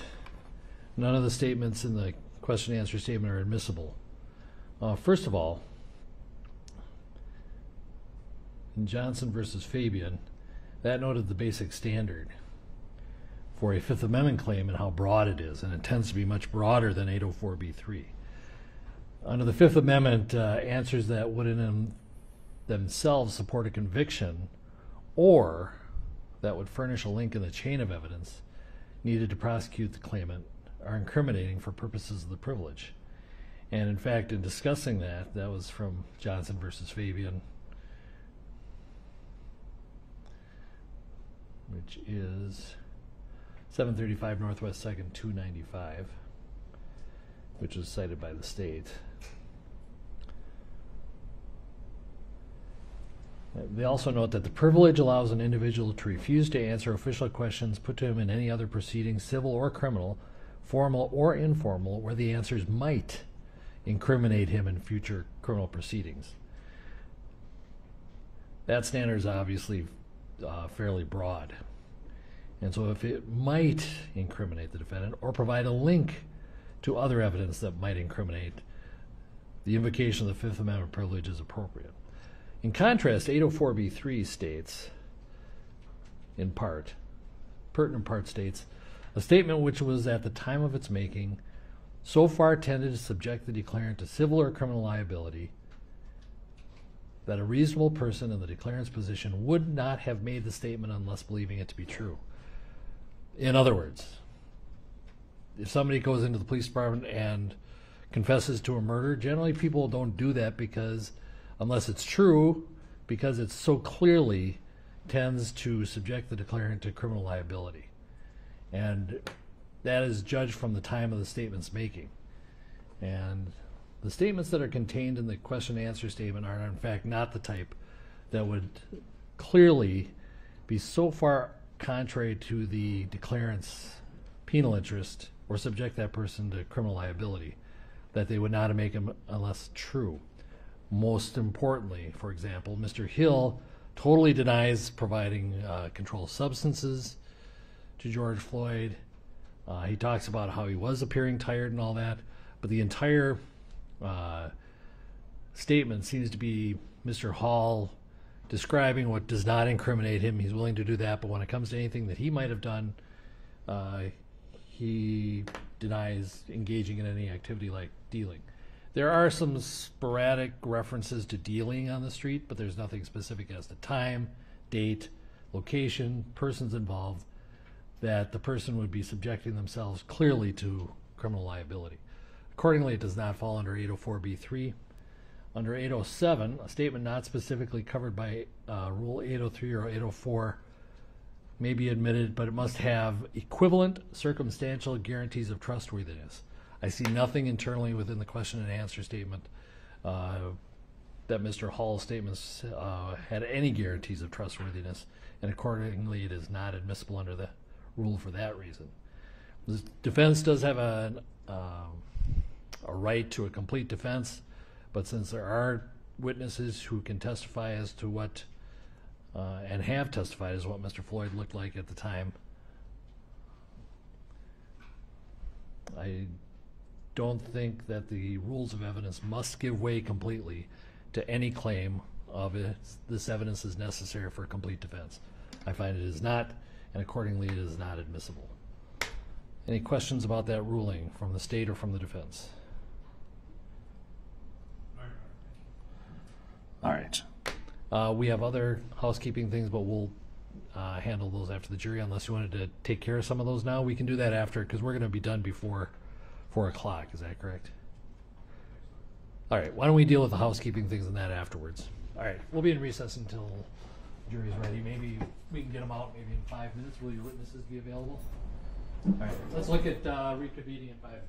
none of the statements in the question and answer statement are admissible. Uh, first of all, in Johnson versus Fabian, that noted the basic standard for a Fifth Amendment claim and how broad it is, and it tends to be much broader than 804b3. Under the Fifth Amendment, uh, answers that would in them- themselves support a conviction or that would furnish a link in the chain of evidence needed to prosecute the claimant are incriminating for purposes of the privilege. And in fact, in discussing that, that was from Johnson versus Fabian, which is 735 Northwest 2nd, 295, which was cited by the state. They also note that the privilege allows an individual to refuse to answer official questions put to him in any other proceeding, civil or criminal, formal or informal, where the answers might incriminate him in future criminal proceedings. That standard is obviously uh, fairly broad. And so, if it might incriminate the defendant or provide a link to other evidence that might incriminate, the invocation of the Fifth Amendment privilege is appropriate. In contrast, 804b3 states, in part, pertinent part states, a statement which was at the time of its making so far tended to subject the declarant to civil or criminal liability that a reasonable person in the declarant's position would not have made the statement unless believing it to be true. In other words, if somebody goes into the police department and confesses to a murder, generally people don't do that because, unless it's true, because it so clearly tends to subject the declarant to criminal liability. And that is judged from the time of the statement's making. And the statements that are contained in the question and answer statement are, in fact, not the type that would clearly be so far contrary to the declarant's penal interest or subject that person to criminal liability that they would not make them unless true. Most importantly, for example, Mr. Hill totally denies providing uh, controlled substances to George Floyd. Uh, he talks about how he was appearing tired and all that, but the entire uh, statement seems to be Mr. Hall describing what does not incriminate him. He's willing to do that, but when it comes to anything that he might have done, uh, he denies engaging in any activity like dealing. There are some sporadic references to dealing on the street, but there's nothing specific as to time, date, location, persons involved that the person would be subjecting themselves clearly to criminal liability. Accordingly, it does not fall under 804b3. Under 807, a statement not specifically covered by uh, Rule 803 or 804 may be admitted, but it must have equivalent circumstantial guarantees of trustworthiness. I see nothing internally within the question and answer statement uh, that Mr. Hall's statements uh, had any guarantees of trustworthiness, and accordingly, it is not admissible under the rule for that reason. The defense does have a, um, a right to a complete defense, but since there are witnesses who can testify as to what, uh, and have testified as what Mr. Floyd looked like at the time. I don't think that the rules of evidence must give way completely to any claim of it, this evidence is necessary for a complete defense. I find it is not, and accordingly it is not admissible. Any questions about that ruling from the state or from the defense? All right. Uh, we have other housekeeping things, but we'll uh, handle those after the jury. Unless you wanted to take care of some of those now, we can do that after because we're going to be done before four o'clock. Is that correct? All right. Why don't we deal with the housekeeping things and that afterwards? All right. We'll be in recess until jury's ready. Maybe we can get them out maybe in five minutes. Will your witnesses be available? All right. Let's look at uh, reconvening in five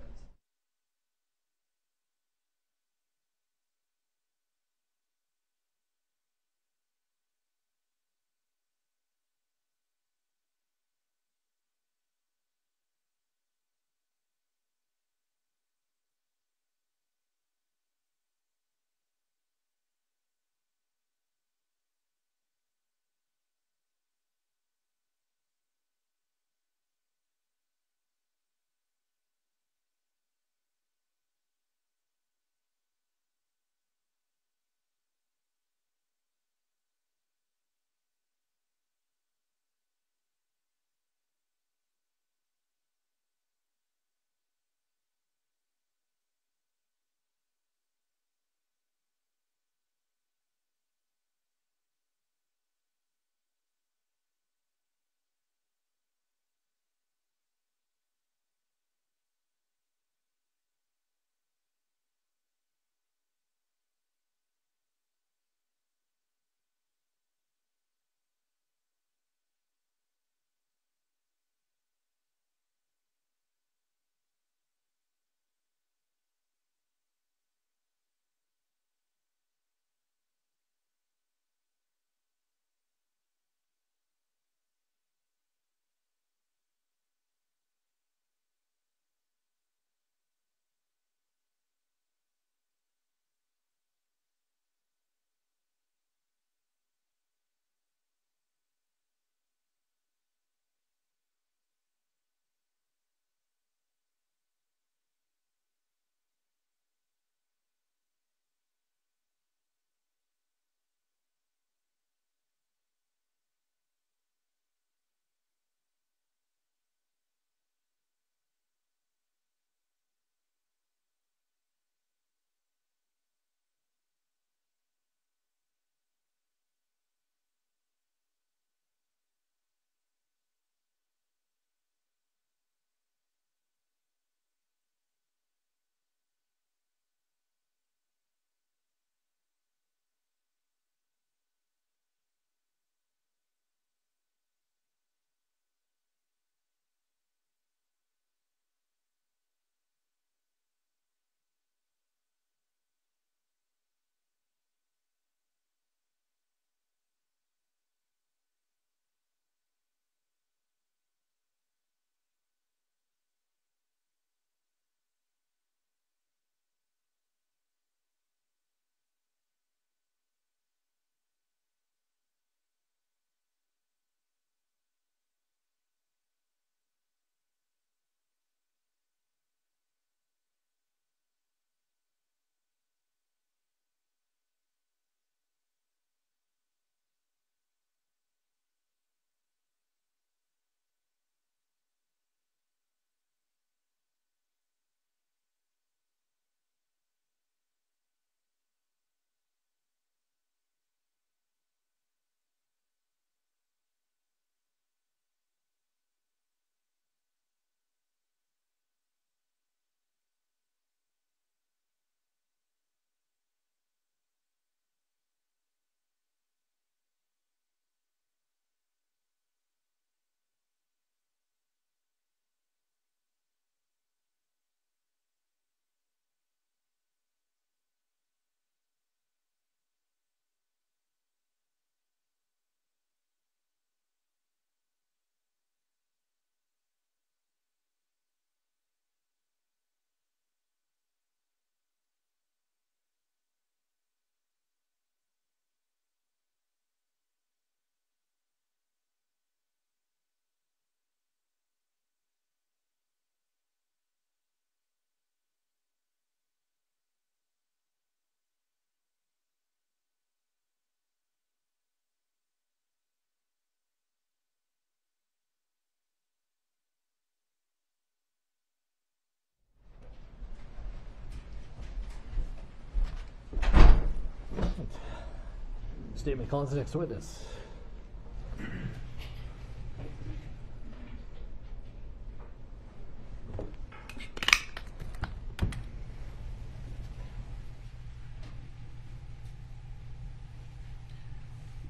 minutes. State may call the next witness.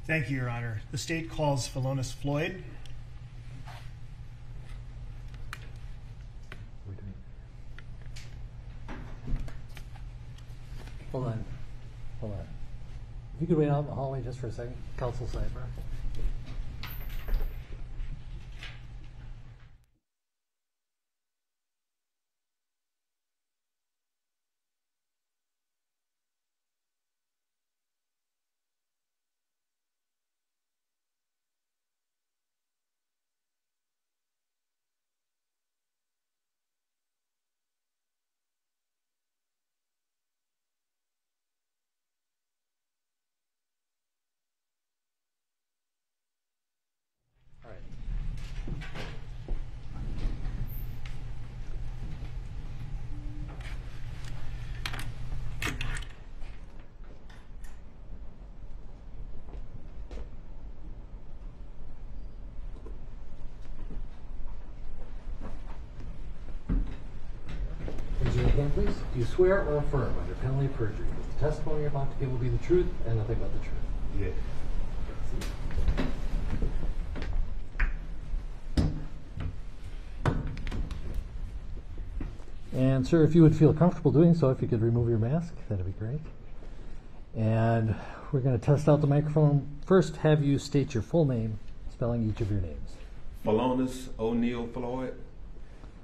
Thank you, Your Honor. The state calls Philonise Floyd. Hold on, hold on. If you could wait out in the hallway just for a second, counsel sidebar. Please. Do you swear or affirm under penalty of perjury that the testimony you're about to give will be the truth and nothing but the truth? Yes. And sir, if you would feel comfortable doing so, if you could remove your mask, that'd be great. And we're going to test out the microphone. First, have you state your full name, spelling each of your names. Philonise O'Neill Floyd.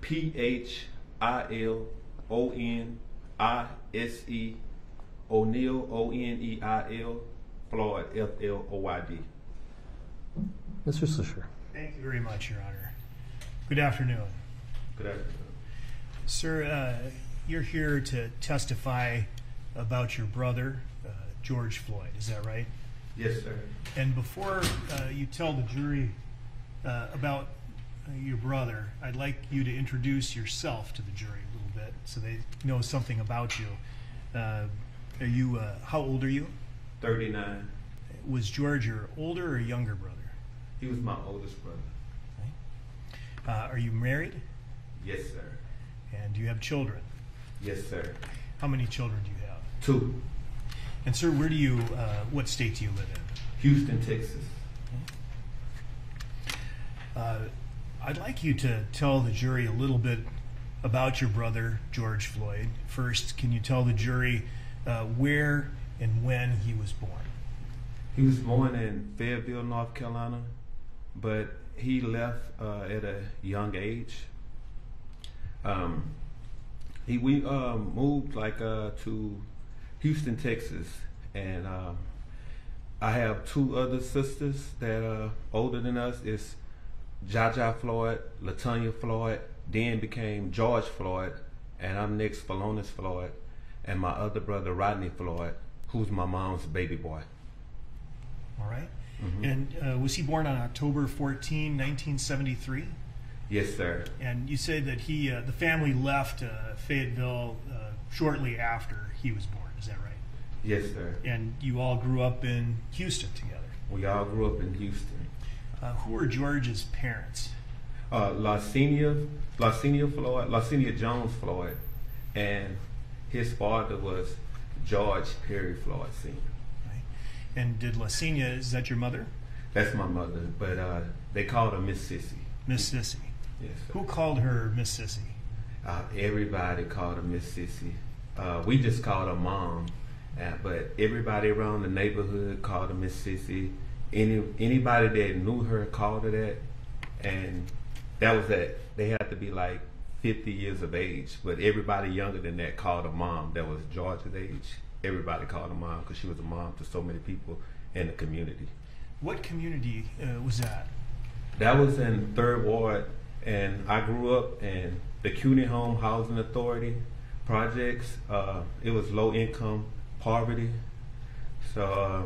P H I L O N I S E. O'Neill O N E I L. Floyd F L O Y D. Mr. Schleicher. Thank you very much, Your Honor. Good afternoon. Good afternoon. Sir, uh, you're here to testify about your brother, uh, George Floyd. Is that right? Yes, sir. And before uh, you tell the jury uh, about uh, your brother, I'd like you to introduce yourself to the jury a little bit so they know something about you. Uh, are you? Uh, how old are you? 39. Was George your older or younger brother? He was my oldest brother. Uh, are you married? Yes, sir. And do you have children? Yes, sir. How many children do you have? Two. And sir, where do you? Uh, what state do you live in? Houston, Texas. Uh, I'd like you to tell the jury a little bit about your brother, George Floyd. First, can you tell the jury uh, where and when he was born? He was born in Fayetteville, North Carolina, but he left uh, at a young age. Um, he we um, moved like uh, to Houston, Texas, and um, I have two other sisters that are older than us. It's Zsa Zsa Floyd, LaTonya Floyd, then became George Floyd, and I'm next Philonise Floyd, and my other brother Rodney Floyd, who's my mom's baby boy. All right. And uh, was he born on October 14, 1973? Yes, sir. And you said that he, uh, the family left uh, Fayetteville uh, shortly after he was born. Is that right? Yes, sir. And you all grew up in Houston together. We all grew up in Houston. Uh, who were George's parents? Uh, Larcenia Floyd, Larcenia Jones Floyd, and his father was George Perry Floyd Sr. Right. And did Larcenia, is that your mother? That's my mother, but uh, they called her Miss Sissy. Miss Sissy. Yes, sir. Who called her Miss Sissy? Uh, everybody called her Miss Sissy. Uh, we just called her mom, uh, but everybody around the neighborhood called her Miss Sissy. Any anybody that knew her called her that, and that was that. They had to be like 50 years of age, but everybody younger than that called her mom. That was George's age. Everybody called her mom because she was a mom to so many people in the community. What community uh, was that? That was in Third Ward, and I grew up in the Cuney Home Housing Authority projects. Uh, it was low income poverty, so uh,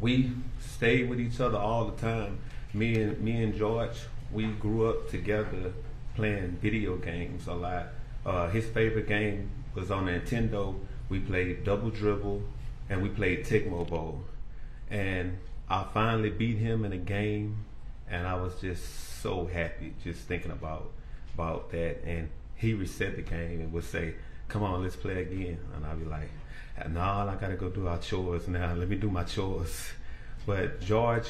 we stayed with each other all the time. Me and me and George, we grew up together playing video games a lot. Uh, his favorite game was on Nintendo. We played Double Dribble, and we played Tecmo Bowl. and I finally beat him in a game, and I was just so happy just thinking about about that. And he reset the game and would say, "Come on, let's play again," and I'd be like, "No, I gotta go do our chores now. Let me do my chores." But George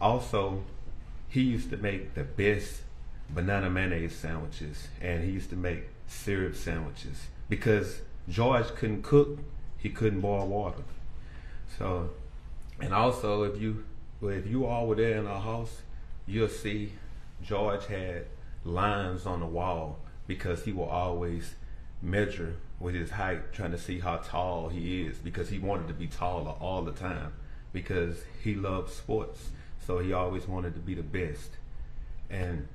also he used to make the best banana mayonnaise sandwiches and he used to make syrup sandwiches because George couldn't cook, he couldn't boil water. So, and also if you well, if you all were there in our house, you'll see George had lines on the wall because he will always measure with his height, trying to see how tall he is because he wanted to be taller all the time because he loved sports. So he always wanted to be the best. And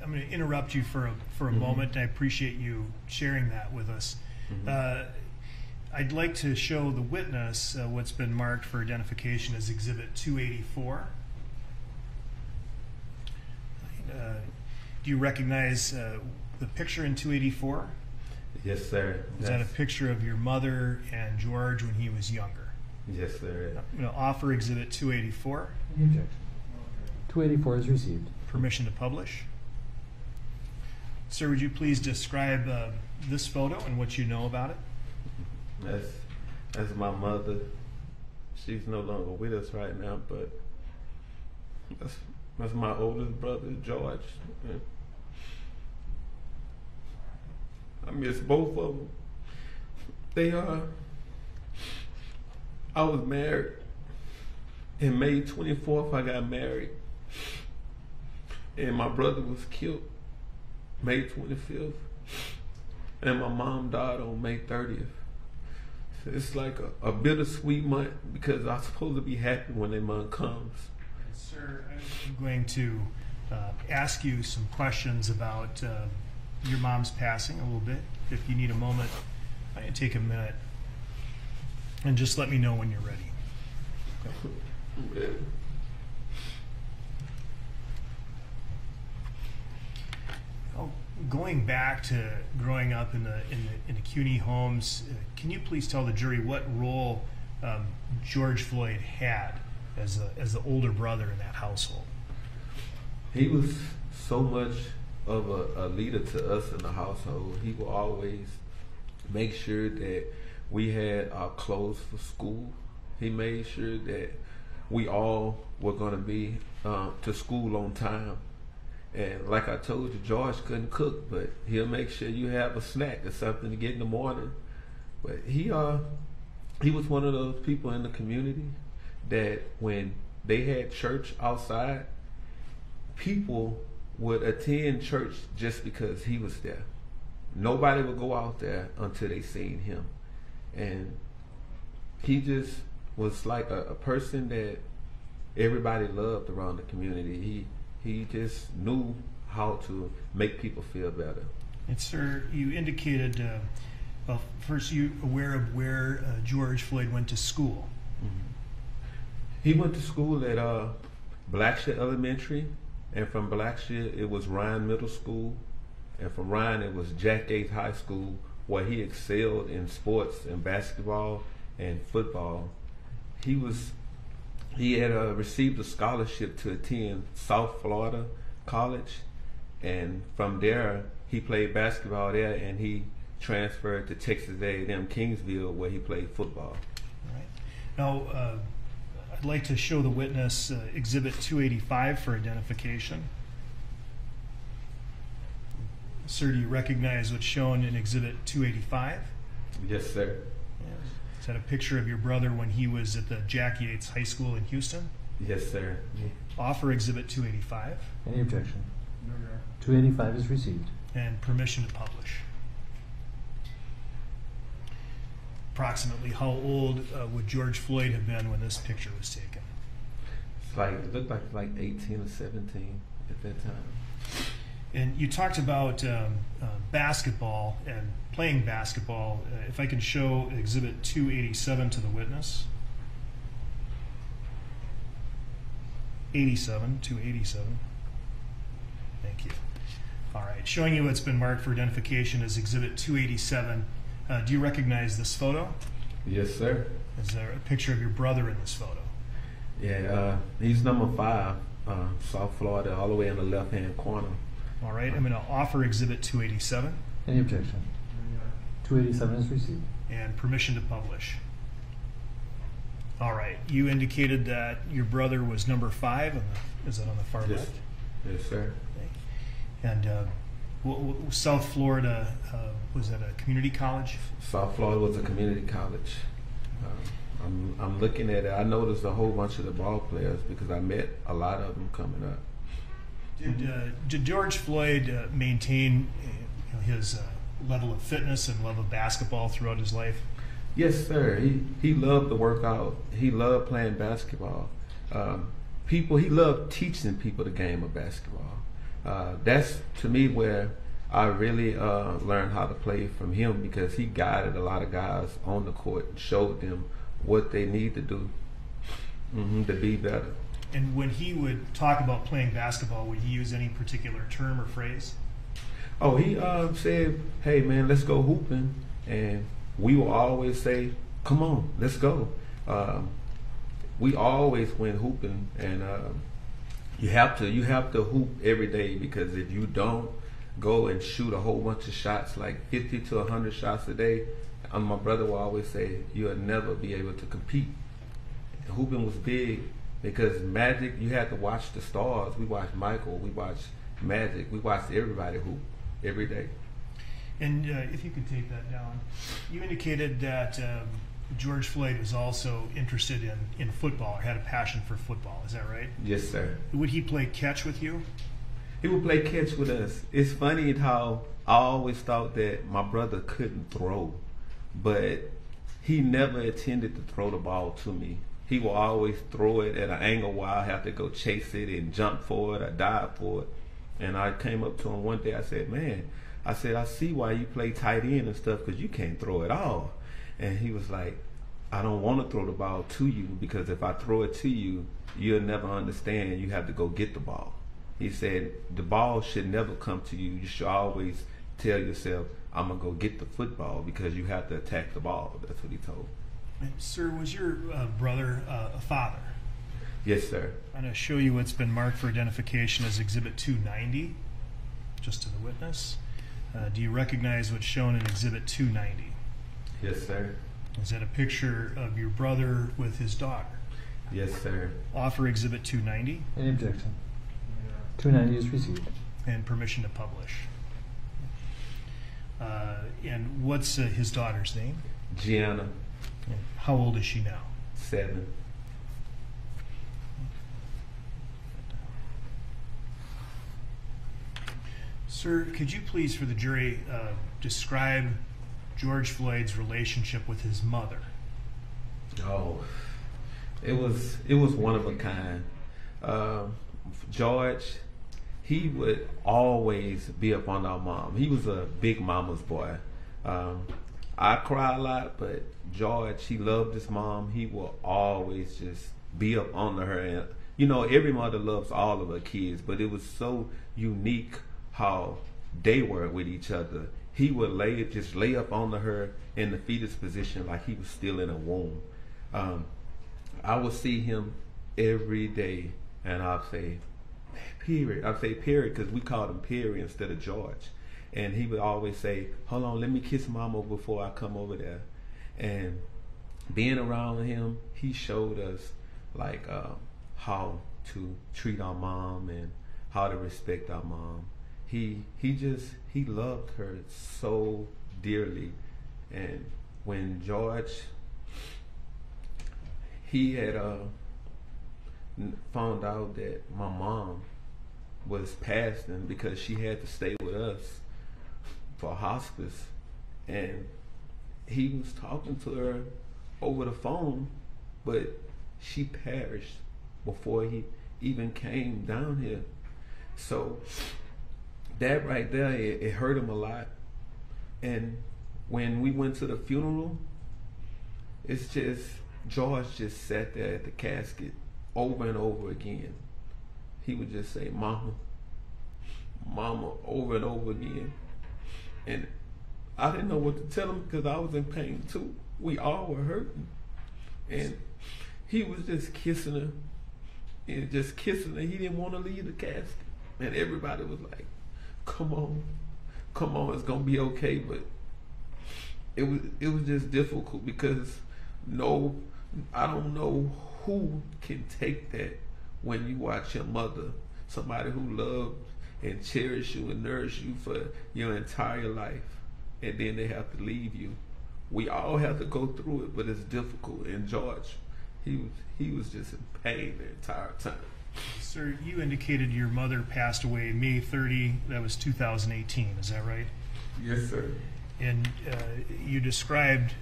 I'm going to interrupt you for a, for a moment. I appreciate you sharing that with us. Uh, I'd like to show the witness uh, what's been marked for identification as Exhibit 284. Uh, do you recognize uh, the picture in 284? yes, sir. Is that a picture of your mother and George when he was younger? Yes, sir. I'm going to offer Exhibit 284. Any objection? Two eighty-four is received. Permission to publish. Sir, would you please describe uh, this photo and what you know about it? That's that's my mother. She's no longer with us right now, but that's that's my oldest brother, George. And I miss both of them. They are. I was married. In May twenty fourth, I got married, and my brother was killed May twenty fifth, and my mom died on May thirtieth. It's like a, a bittersweet month because I'm supposed to be happy when that month comes. Sir, I'm going to uh, ask you some questions about uh, your mom's passing a little bit. If you need a moment, I take a minute and just let me know when you're ready. Oh, going back to growing up in the in the, in the Cuney homes, uh, can you please tell the jury what role um, George Floyd had as a, as the older brother in that household? He was so much of a, a leader to us in the household. He would always make sure that we had our clothes for school. He made sure that we all were going to be um, to school on time. And like I told you, George couldn't cook, but he'll make sure you have a snack or something to get in the morning. But he uh he was one of those people in the community that when they had church outside, people would attend church just because he was there. Nobody would go out there until they seen him. And he just was like a, a person that everybody loved around the community. He he just knew how to make people feel better. And sir, you indicated, uh, well, first you aware of where uh, George Floyd went to school. He went to school at uh, Blackshear Elementary, and from Blackshear it was Ryan Middle School, and from Ryan it was Jack Yates High School, where he excelled in sports and basketball and football. He was he had uh, received a scholarship to attend South Florida College, and from there he played basketball there, and he transferred to Texas A&M Kingsville, where he played football. Now, uh, I'd like to show the witness uh, Exhibit 285 for identification. Sir, do you recognize what's shown in Exhibit 285? Yes, sir. Is that a picture of your brother when he was at the Jack Yates High School in Houston? Yes, sir. Offer Exhibit 285 Any objection? Two eighty-five is received. and permission to publish. Approximately how old uh, would George Floyd have been when this picture was taken? It's like it looked like like 18 or 17 at that time. And you talked about um, uh, basketball and playing basketball. Uh, if I can show Exhibit 287 to the witness. 87, 287. Thank you. All right, showing you what's been marked for identification as Exhibit 287. Uh, do you recognize this photo? Yes, sir. Is there a picture of your brother in this photo? Yeah, uh, he's number five, uh, South Florida, all the way in the left-hand corner. All right, I'm going to offer Exhibit 287 Any objection? Two eighty-seven is received. and permission to publish. All right, you indicated that your brother was number five. On the, is that on the far Yes, left? yes, sir. And uh, w- w- South Florida uh, was at a community college. South Florida was a community college. Um, I'm, I'm looking at it. I noticed a whole bunch of the ball players because I met a lot of them coming up. Did, uh, did George Floyd uh, maintain uh, his uh, level of fitness and love of basketball throughout his life? Yes, sir. He he loved the workout. He loved playing basketball. Um, people, he loved teaching people the game of basketball. Uh, that's to me where I really learned how to play from him because he guided a lot of guys on the court and showed them what they need to do hmm to be better. And when he would talk about playing basketball, would he use any particular term or phrase? Oh, he um, said, "Hey, man, let's go hooping," and we will always say, "Come on, let's go." Um, we always went hooping, and um, you have to you have to hoop every day because if you don't go and shoot a whole bunch of shots, like fifty to hundred shots a day, um, my brother will always say you'll never be able to compete. Hooping was big because Magic, you had to watch the stars. We watched Michael, we watched Magic, we watched everybody hoop every day. And uh, if you could take that down, you indicated that um, George Floyd was also interested in, in football or had a passion for football. Is that right? Yes, sir. Would he play catch with you? He would play catch with us. It's funny how I always thought that my brother couldn't throw, but he never intended to throw the ball to me. He will always throw it at an angle where I have to go chase it and jump for it or dive for it. And I came up to him one day. I said, "Man," I said, "I see why you play tight end and stuff because you can't throw it all." And he was like, "I don't want to throw the ball to you because if I throw it to you, you'll never understand. You have to go get the ball." He said, "The ball should never come to you. You should always tell yourself, I'm gonna go get the football because you have to attack the ball." That's what he told. And, Sir, was your uh, brother uh, a father? Yes, sir. I'm going to show you what's been marked for identification as Exhibit 290, just to the witness. Uh, do you recognize what's shown in Exhibit 290? Yes, sir. Is that a picture of your brother with his daughter? Yes, sir. Offer Exhibit 290 Any objection? Two ninety is received. and permission to publish. Uh, and what's uh, his daughter's name? Gianna, And how old is she now? seven. Sir, could you please, for the jury, uh, describe George Floyd's relationship with his mother? Oh, it was it was one of a kind. Um, George, he would always be up on our mom. He was a big mama's boy. Um, I cry a lot, but George, he loved his mom. He will always just be up on her, and you know every mother loves all of her kids, but it was so unique how they were with each other. He would lay just lay up on her in the fetus position like he was still in a womb. Um, I would see him every day, and I'd say, period. I'd say period because we called him Perry instead of George. And he would always say, hold on, let me kiss mama before I come over there. And being around him, he showed us like uh, how to treat our mom and how to respect our mom. He he just he loved her so dearly, and when George he had uh, found out that my mom was passing because she had to stay with us for hospice, and he was talking to her over the phone, but she perished before he even came down here. So that right there, it, it hurt him a lot. And when we went to the funeral, it's just George just sat there at the casket over and over again. He would just say, "Mama, Mama," over and over again. And I didn't know what to tell him because I was in pain too. we all were hurting. And he was just kissing her and just kissing her. He didn't want to leave the casket. And everybody was like, come on, come on, it's going to be okay. But it was, it was just difficult because no, I don't know who can take that when you watch your mother, somebody who loved and cherish you and nourished you for your entire life, and then they have to leave you. We all have to go through it, but it's difficult. And George, he was he was just in pain the entire time. Sir, you indicated your mother passed away May 30, that was 2018, is that right? Yes, sir. And uh, you described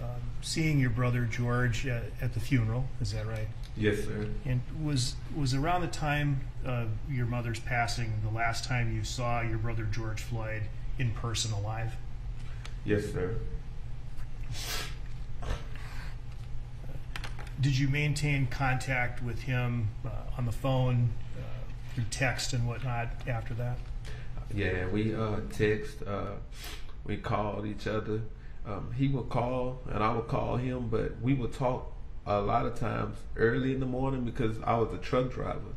um, seeing your brother George uh, at the funeral, is that right? Yes, sir. And was was around the time of your mother's passing the last time you saw your brother George Floyd in person alive? Yes, sir. Did you maintain contact with him uh, on the phone, uh, through text and whatnot after that? Yeah, we uh, text, uh, we called each other. Um, he would call and I would call him, but we would talk a lot of times early in the morning because I was a truck driver.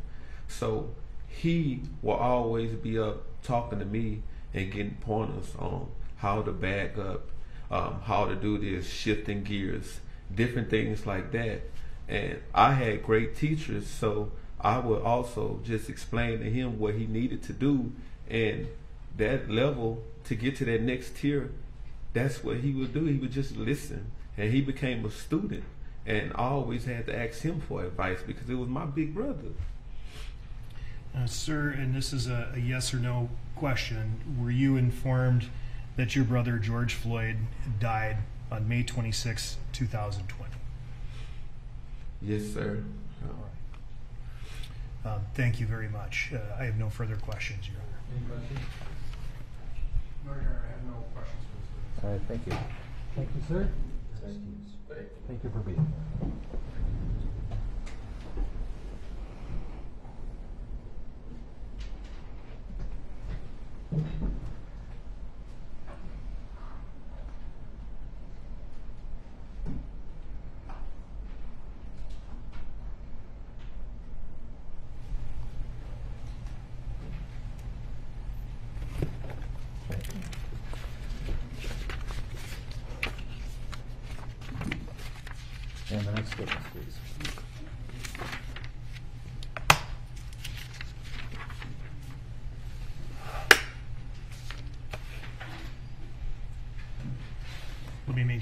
So he will always be up talking to me and getting pointers on how to back up, um, how to do this, shifting gears, different things like that. And I had great teachers, so I would also just explain to him what he needed to do. And that level to get to that next tier, that's what he would do. He would just listen. And he became a student. And I always had to ask him for advice because it was my big brother. Uh, sir, and this is a, a yes or no question. Were you informed that your brother George Floyd died on May 26, 2020? Yes, sir. Um, thank you very much. Uh, I have no further questions, Your Honor. No, Your Honor, I have no questions for this witness. All right, thank you. Thank you, sir. Thank you for being here. And the next witness, please.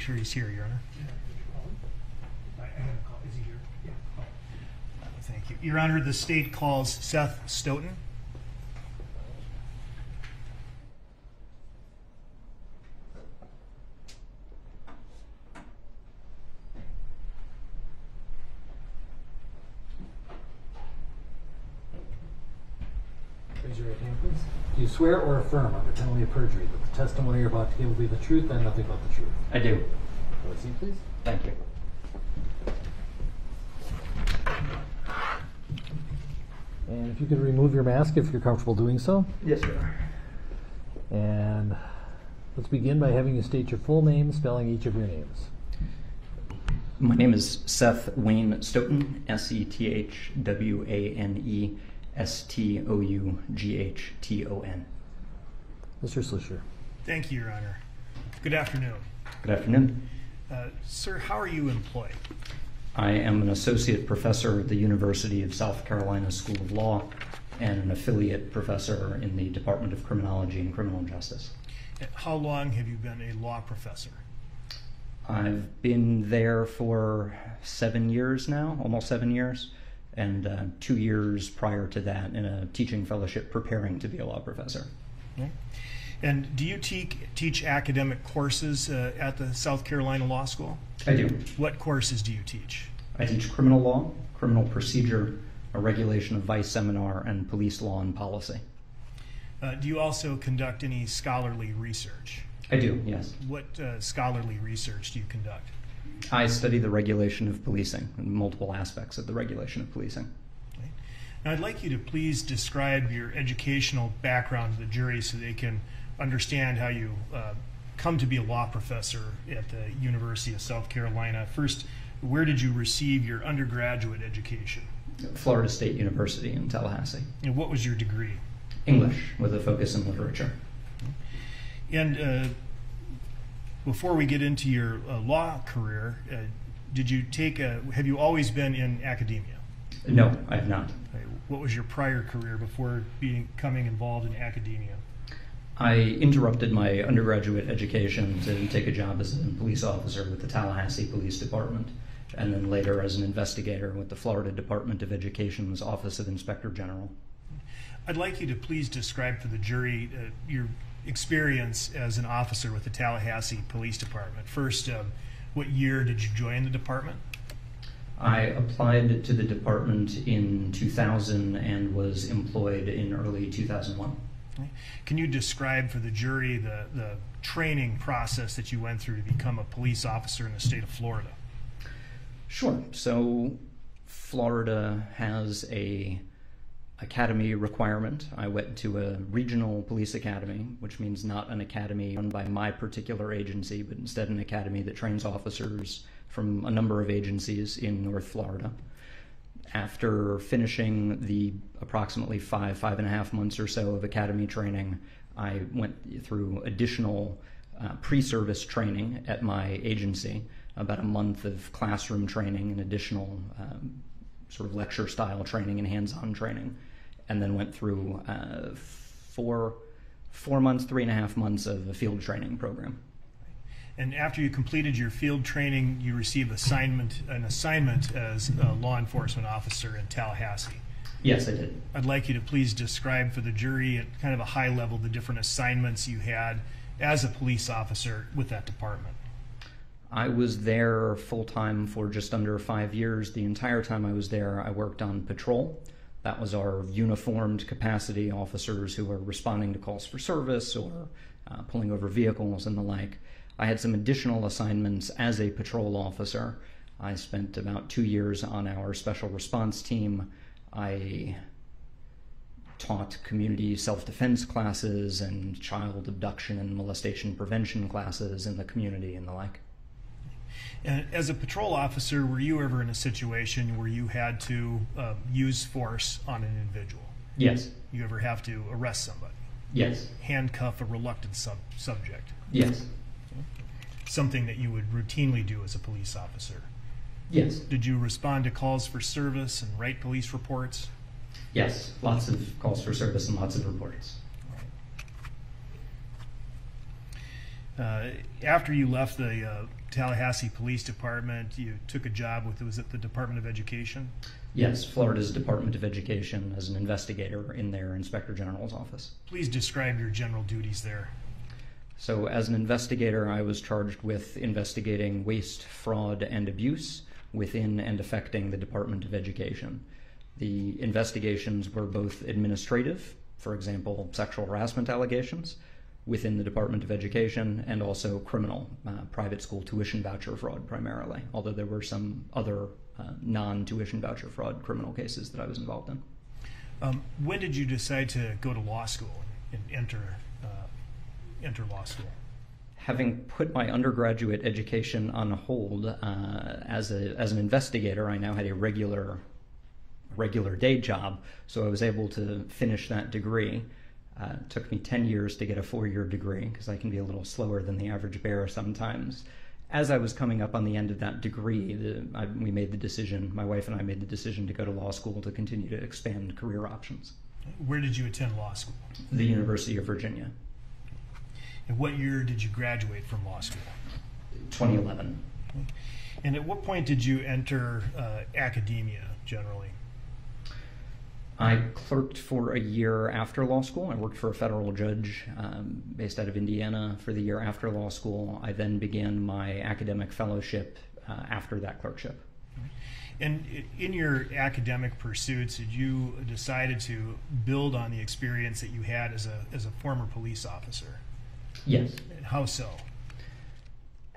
Sure he's here, Your Honor. I- I have a call. Is he here? Thank you. Your Honor, the state calls Seth Stoughton. Raise your right hand, please. Do you swear or affirm under penalty of perjury that the testimony you're about to give will be the truth and nothing but the truth? I do. Proceed, please. Thank you. And if you could remove your mask if you're comfortable doing so. Yes, sir. And let's begin by having you state your full name, spelling each of your names. My name is Seth Wayne Stoughton, S E T H W A N E S T O U G H T O N. Mr. Schleicher. Thank you, Your Honor. Good afternoon. Good afternoon. Uh, Sir, how are you employed? I am an associate professor at the University of South Carolina School of Law and an affiliate professor in the Department of Criminology and Criminal Justice. Uh, How long have you been a law professor? I've been there for seven years now, almost seven years, and uh, two years prior to that in a teaching fellowship preparing to be a law professor. Okay. And do you te- teach academic courses uh, at the South Carolina Law School? I do. What courses do you teach? I teach criminal law, criminal procedure, a regulation of vice seminar, and police law and policy. Uh, do you also conduct any scholarly research? I do, yes. What uh, scholarly research do you conduct? I study the regulation of policing and multiple aspects of the regulation of policing. Now, I'd like you to please describe your educational background to the jury so they can understand how you uh, come to be a law professor at the University of South Carolina. First, where did you receive your undergraduate education? Florida State University in Tallahassee. And what was your degree? English with a focus in literature. And uh, before we get into your uh, law career, uh, did you take a, have you always been in academia? No, I have not. What was your prior career before being, becoming involved in academia? I interrupted my undergraduate education to take a job as a police officer with the Tallahassee Police Department, and then later as an investigator with the Florida Department of Education's Office of Inspector General. I'd like you to please describe for the jury uh, your experience as an officer with the Tallahassee Police Department. First, um, what year did you join the department? I applied to the department in 2000 and was employed in early 2001. Can you describe for the jury the, the training process that you went through to become a police officer in the state of Florida? Sure. So Florida has a academy requirement. I went to a regional police academy, which means not an academy run by my particular agency, but instead an academy that trains officers from a number of agencies in North Florida. After finishing the approximately five, five and a half months or so of academy training, I went through additional uh, pre service training at my agency, about a month of classroom training and additional um, sort of lecture style training and hands on training, and then went through uh, four, four months, three and a half months of a field training program. And after you completed your field training, you received assignment, an assignment as a law enforcement officer in Tallahassee. Yes, I did. I'd like you to please describe for the jury at kind of a high level the different assignments you had as a police officer with that department. I was there full time for just under five years. The entire time I was there, I worked on patrol. That was our uniformed capacity officers who were responding to calls for service or uh, pulling over vehicles and the like. I had some additional assignments as a patrol officer. I spent about two years on our special response team. I taught community self defense classes and child abduction and molestation prevention classes in the community and the like. And as a patrol officer, were you ever in a situation where you had to uh, use force on an individual? Yes. You ever have to arrest somebody? Yes. Handcuff a reluctant sub- subject? Yes. Something that you would routinely do as a police officer? Yes. Did you respond to calls for service and write police reports? Yes. Lots of calls for service and lots of reports. Uh, after you left the uh, Tallahassee Police Department, you took a job with, was it the Department of Education? Yes, Florida's Department of Education as an investigator in their Inspector General's office. Please describe your general duties there. So, as an investigator, I was charged with investigating waste, fraud, and abuse within and affecting the Department of Education. The investigations were both administrative, for example, sexual harassment allegations within the Department of Education, and also criminal, uh, private school tuition voucher fraud primarily, although there were some other uh, non tuition voucher fraud criminal cases that I was involved in. Um, when did you decide to go to law school and enter, uh, enter law school? having put my undergraduate education on hold uh, as a as an investigator, I now had a regular regular day job, so I was able to finish that degree. Uh, it took me ten years to get a four year degree because I can be a little slower than the average bear sometimes. As I was coming up on the end of that degree, the, I, we made the decision. My wife and I made the decision to go to law school to continue to expand career options. Where did you attend law school? The University of Virginia, And what year did you graduate from law school? 2011. And at what point did you enter uh, academia generally? I clerked for a year after law school. I worked for a federal judge um, based out of Indiana for the year after law school. I then began my academic fellowship uh, after that clerkship. And in your academic pursuits, did you decided to build on the experience that you had as a as a former police officer? Yes. How so?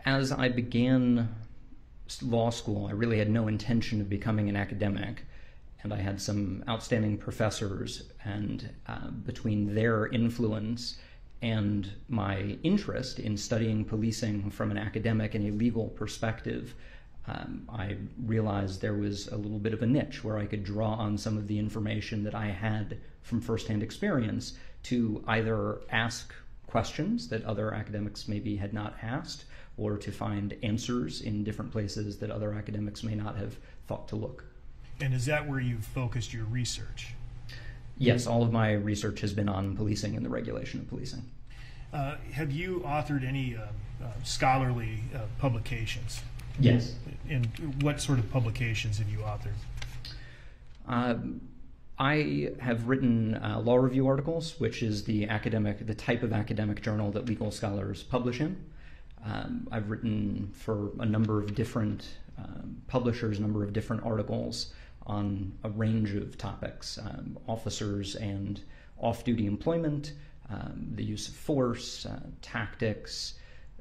As I began law school, I really had no intention of becoming an academic. And I had some outstanding professors, and uh, between their influence And my interest in studying policing from an academic and a legal perspective, um, I realized there was a little bit of a niche where I could draw on some of the information that I had from firsthand experience to either ask questions that other academics maybe had not asked or to find answers in different places that other academics may not have thought to look. And is that where you've focused your research? Yes, all of my research has been on policing and the regulation of policing. Uh, have you authored any uh, uh, scholarly uh, publications? Yes. And what sort of publications have you authored? Um, I have written uh, law review articles, which is the academic, the type of academic journal that legal scholars publish in. Um, I've written for a number of different um, publishers, a number of different articles on a range of topics um, officers and off duty employment, um, the use of force, uh, tactics,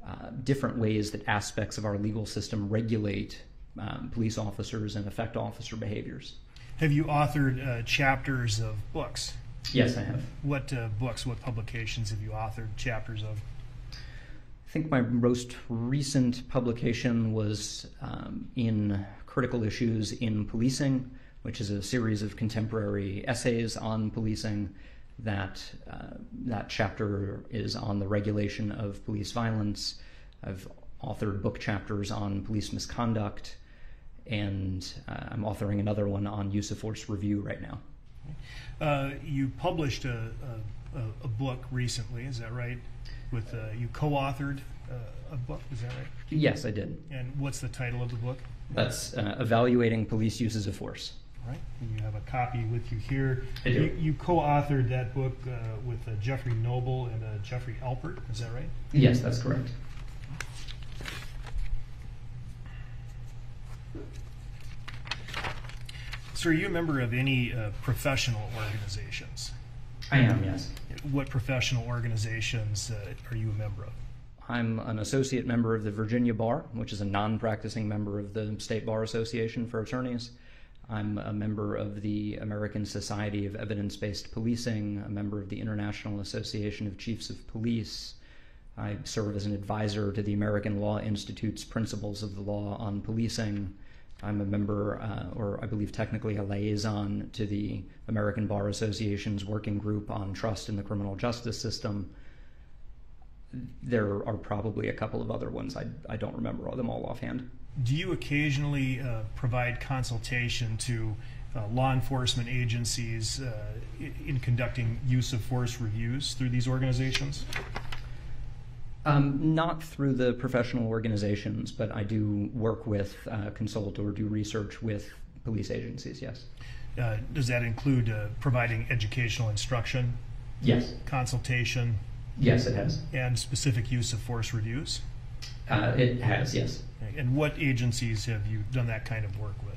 uh, different ways that aspects of our legal system regulate um, police officers and affect officer behaviors. Have you authored uh, chapters of books? Yes, I have. What uh, books, what publications have you authored chapters of? I think my most recent publication was um, in Critical Issues in Policing, which is a series of contemporary essays on policing. That uh, that chapter is on the regulation of police violence. I've authored book chapters on police misconduct, and uh, I'm authoring another one on use of force review right now. Uh, you published a, a, a, book recently, is that right? With uh, you co-authored uh, a book, is that right? Yes, I did. And what's the title of the book? That's uh, evaluating police uses of force. Right, and you have a copy with you here. I do. You, you co-authored that book uh, with Jeffrey Noble and Geoffrey Alpert, is that right? Yes, that's correct. So, are you a member of any uh, professional organizations? I am, yes. What professional organizations uh, are you a member of? I'm an associate member of the Virginia Bar, which is a non practicing member of the State Bar Association for attorneys. I'm a member of the American Society of Evidence Based Policing, a member of the International Association of Chiefs of Police. I serve as an advisor to the American Law Institute's Principles of the Law on Policing. I'm a member, uh, or I believe technically a liaison, to the American Bar Association's working group on trust in the criminal justice system. There are probably a couple of other ones. I, I don't remember them all offhand. Do you occasionally uh, provide consultation to uh, law enforcement agencies uh, in conducting use of force reviews through these organizations? Um, not through the professional organizations, but I do work with, uh, consult, or do research with police agencies, yes. Uh, does that include uh, providing educational instruction? Yes. Consultation? Yes, it has. And specific use of force reviews? Uh, it has, yes. And what agencies have you done that kind of work with?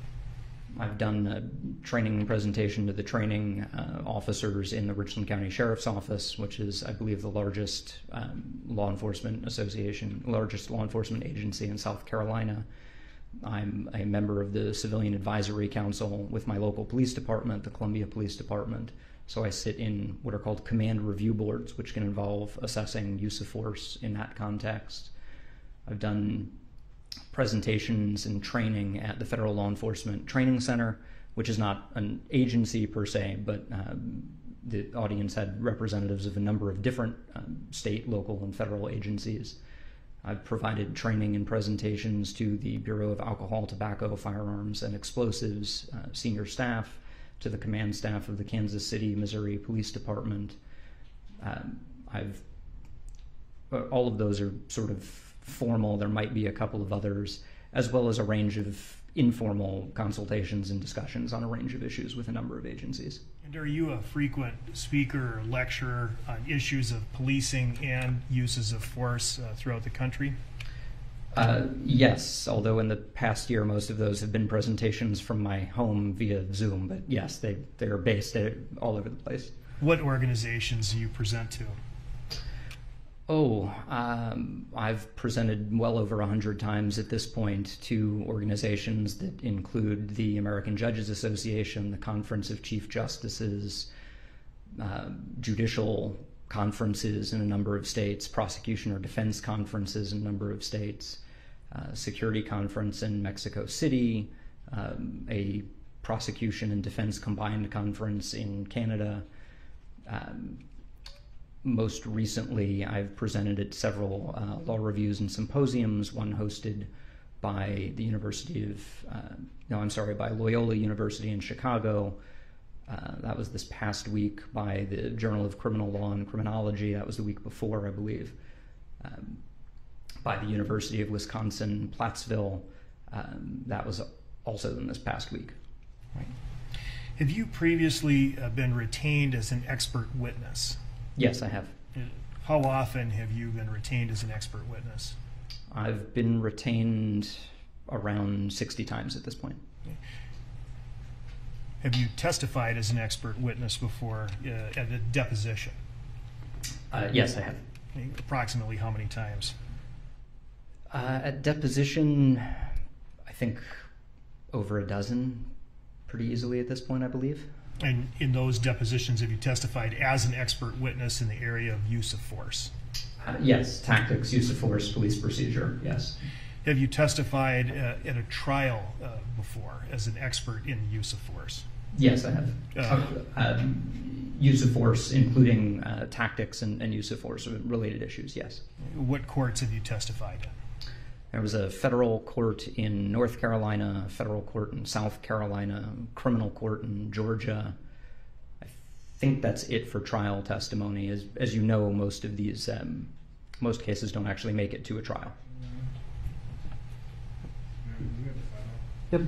I've done a training presentation to the training uh, officers in the Richland County Sheriff's Office, which is, I believe, the largest um, law enforcement association, largest law enforcement agency in South Carolina. I'm a member of the Civilian Advisory Council with my local police department, the Columbia Police Department. So I sit in what are called command review boards, which can involve assessing use of force in that context. I've done presentations and training at the Federal Law Enforcement Training Center, which is not an agency per se, but um, the audience had representatives of a number of different um, state, local, and federal agencies. I've provided training and presentations to the Bureau of Alcohol, Tobacco, Firearms, and Explosives uh, senior staff, to the command staff of the Kansas City, Missouri Police Department. Um, I've all of those are sort of formal. There might be a couple of others, as well as a range of informal consultations and discussions on a range of issues with a number of agencies. And are you a frequent speaker or lecturer on issues of policing and uses of force uh, throughout the country? Uh, yes, although in the past year most of those have been presentations from my home via Zoom, but yes, they, they are based all over the place. What organizations do you present to? Oh, um, I've presented well over a hundred times at this point to organizations that include the American Judges Association, the Conference of Chief Justices, uh, judicial conferences in a number of states, prosecution or defense conferences in a number of states, uh, security conference in Mexico City, um, a prosecution and defense combined conference in Canada. Um, most recently, I've presented at several uh, law reviews and symposiums, one hosted by the University of, uh, no, I'm sorry, by Loyola University in Chicago. Uh, that was this past week by the Journal of Criminal Law and Criminology. That was the week before, I believe. Um, by the University of Wisconsin Platteville. Um, that was also in this past week. Have you previously uh, been retained as an expert witness? Yes, I have. How often have you been retained as an expert witness? I've been retained around 60 times at this point. Have you testified as an expert witness before uh, at a deposition? Uh, yes, I have. Approximately how many times? Uh, at deposition, I think over a dozen, pretty easily at this point, I believe. And in those depositions, have you testified as an expert witness in the area of use of force? Uh, yes, tactics, use of force, police procedure, yes. Have you testified uh, at a trial uh, before as an expert in use of force? Yes, I have. Uh, um, use of force, including uh, tactics and, and, use of force related issues, yes. What courts have you testified in? There was a federal court in North Carolina, a federal court in South Carolina, criminal court in Georgia. I think that's it for trial testimony. As, as you know, most of these, um, most cases don't actually make it to a trial. Yep.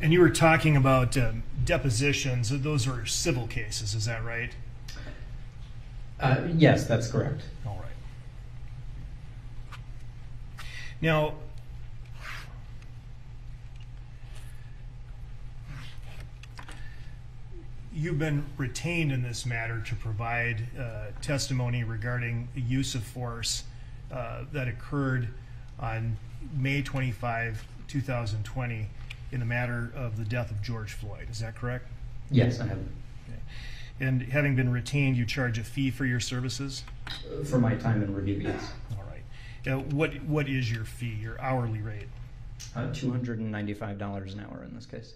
And you were talking about um, depositions. Those are civil cases, is that right? Uh, yes, that's correct. All right. Now, you've been retained in this matter to provide uh, testimony regarding the use of force uh, that occurred on May 25, 2020 in the matter of the death of George Floyd. Is that correct? Yes, I have. Okay. And having been retained, you charge a fee for your services? For my time in review, yes. All right. Uh, what What is your fee, your hourly rate? Uh, $295 an hour in this case.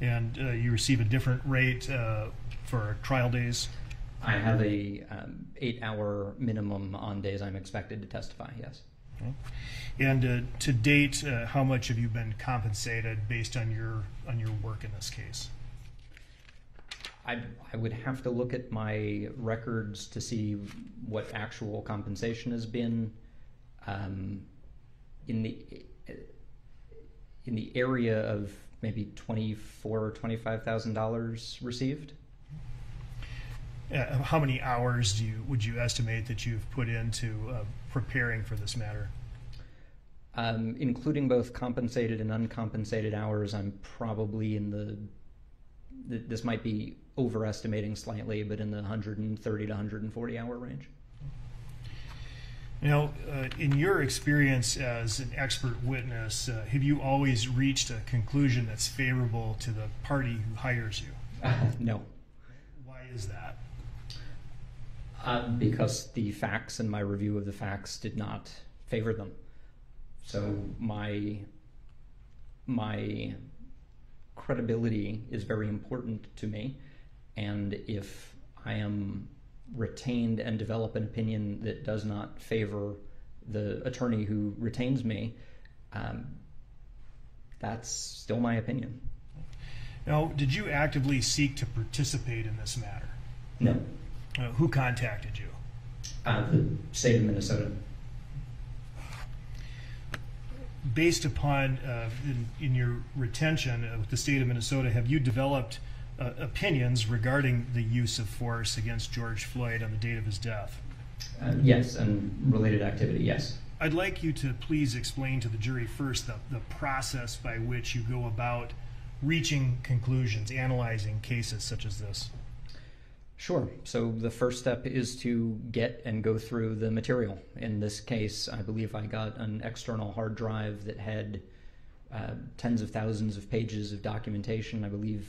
And uh, you receive a different rate uh, for trial days? I have a um, eight hour minimum on days I'm expected to testify, yes. And uh, to date, uh, how much have you been compensated based on your on your work in this case? I, I would have to look at my records to see what actual compensation has been. Um, in the in the area of maybe twenty four or twenty five thousand dollars received. Uh, how many hours do you would you estimate that you've put into uh, preparing for this matter? Um, including both compensated and uncompensated hours, I'm probably in the. This might be overestimating slightly, but in the 130 to 140 hour range. Now, uh, in your experience as an expert witness, uh, have you always reached a conclusion that's favorable to the party who hires you? no. Why is that? Uh, because the facts and my review of the facts did not favor them. So my my credibility is very important to me, and if I am retained and develop an opinion that does not favor the attorney who retains me, um, that's still my opinion. Now, did you actively seek to participate in this matter? No. Uh, who contacted you? Uh, the state of Minnesota. Based upon uh, in, in your retention with the state of Minnesota, have you developed uh, opinions regarding the use of force against George Floyd on the date of his death? Uh, yes, and related activity, yes. I'd like you to please explain to the jury first the, the process by which you go about reaching conclusions, analyzing cases such as this. Sure. So the first step is to get and go through the material. In this case, I believe I got an external hard drive that had uh, tens of thousands of pages of documentation. I believe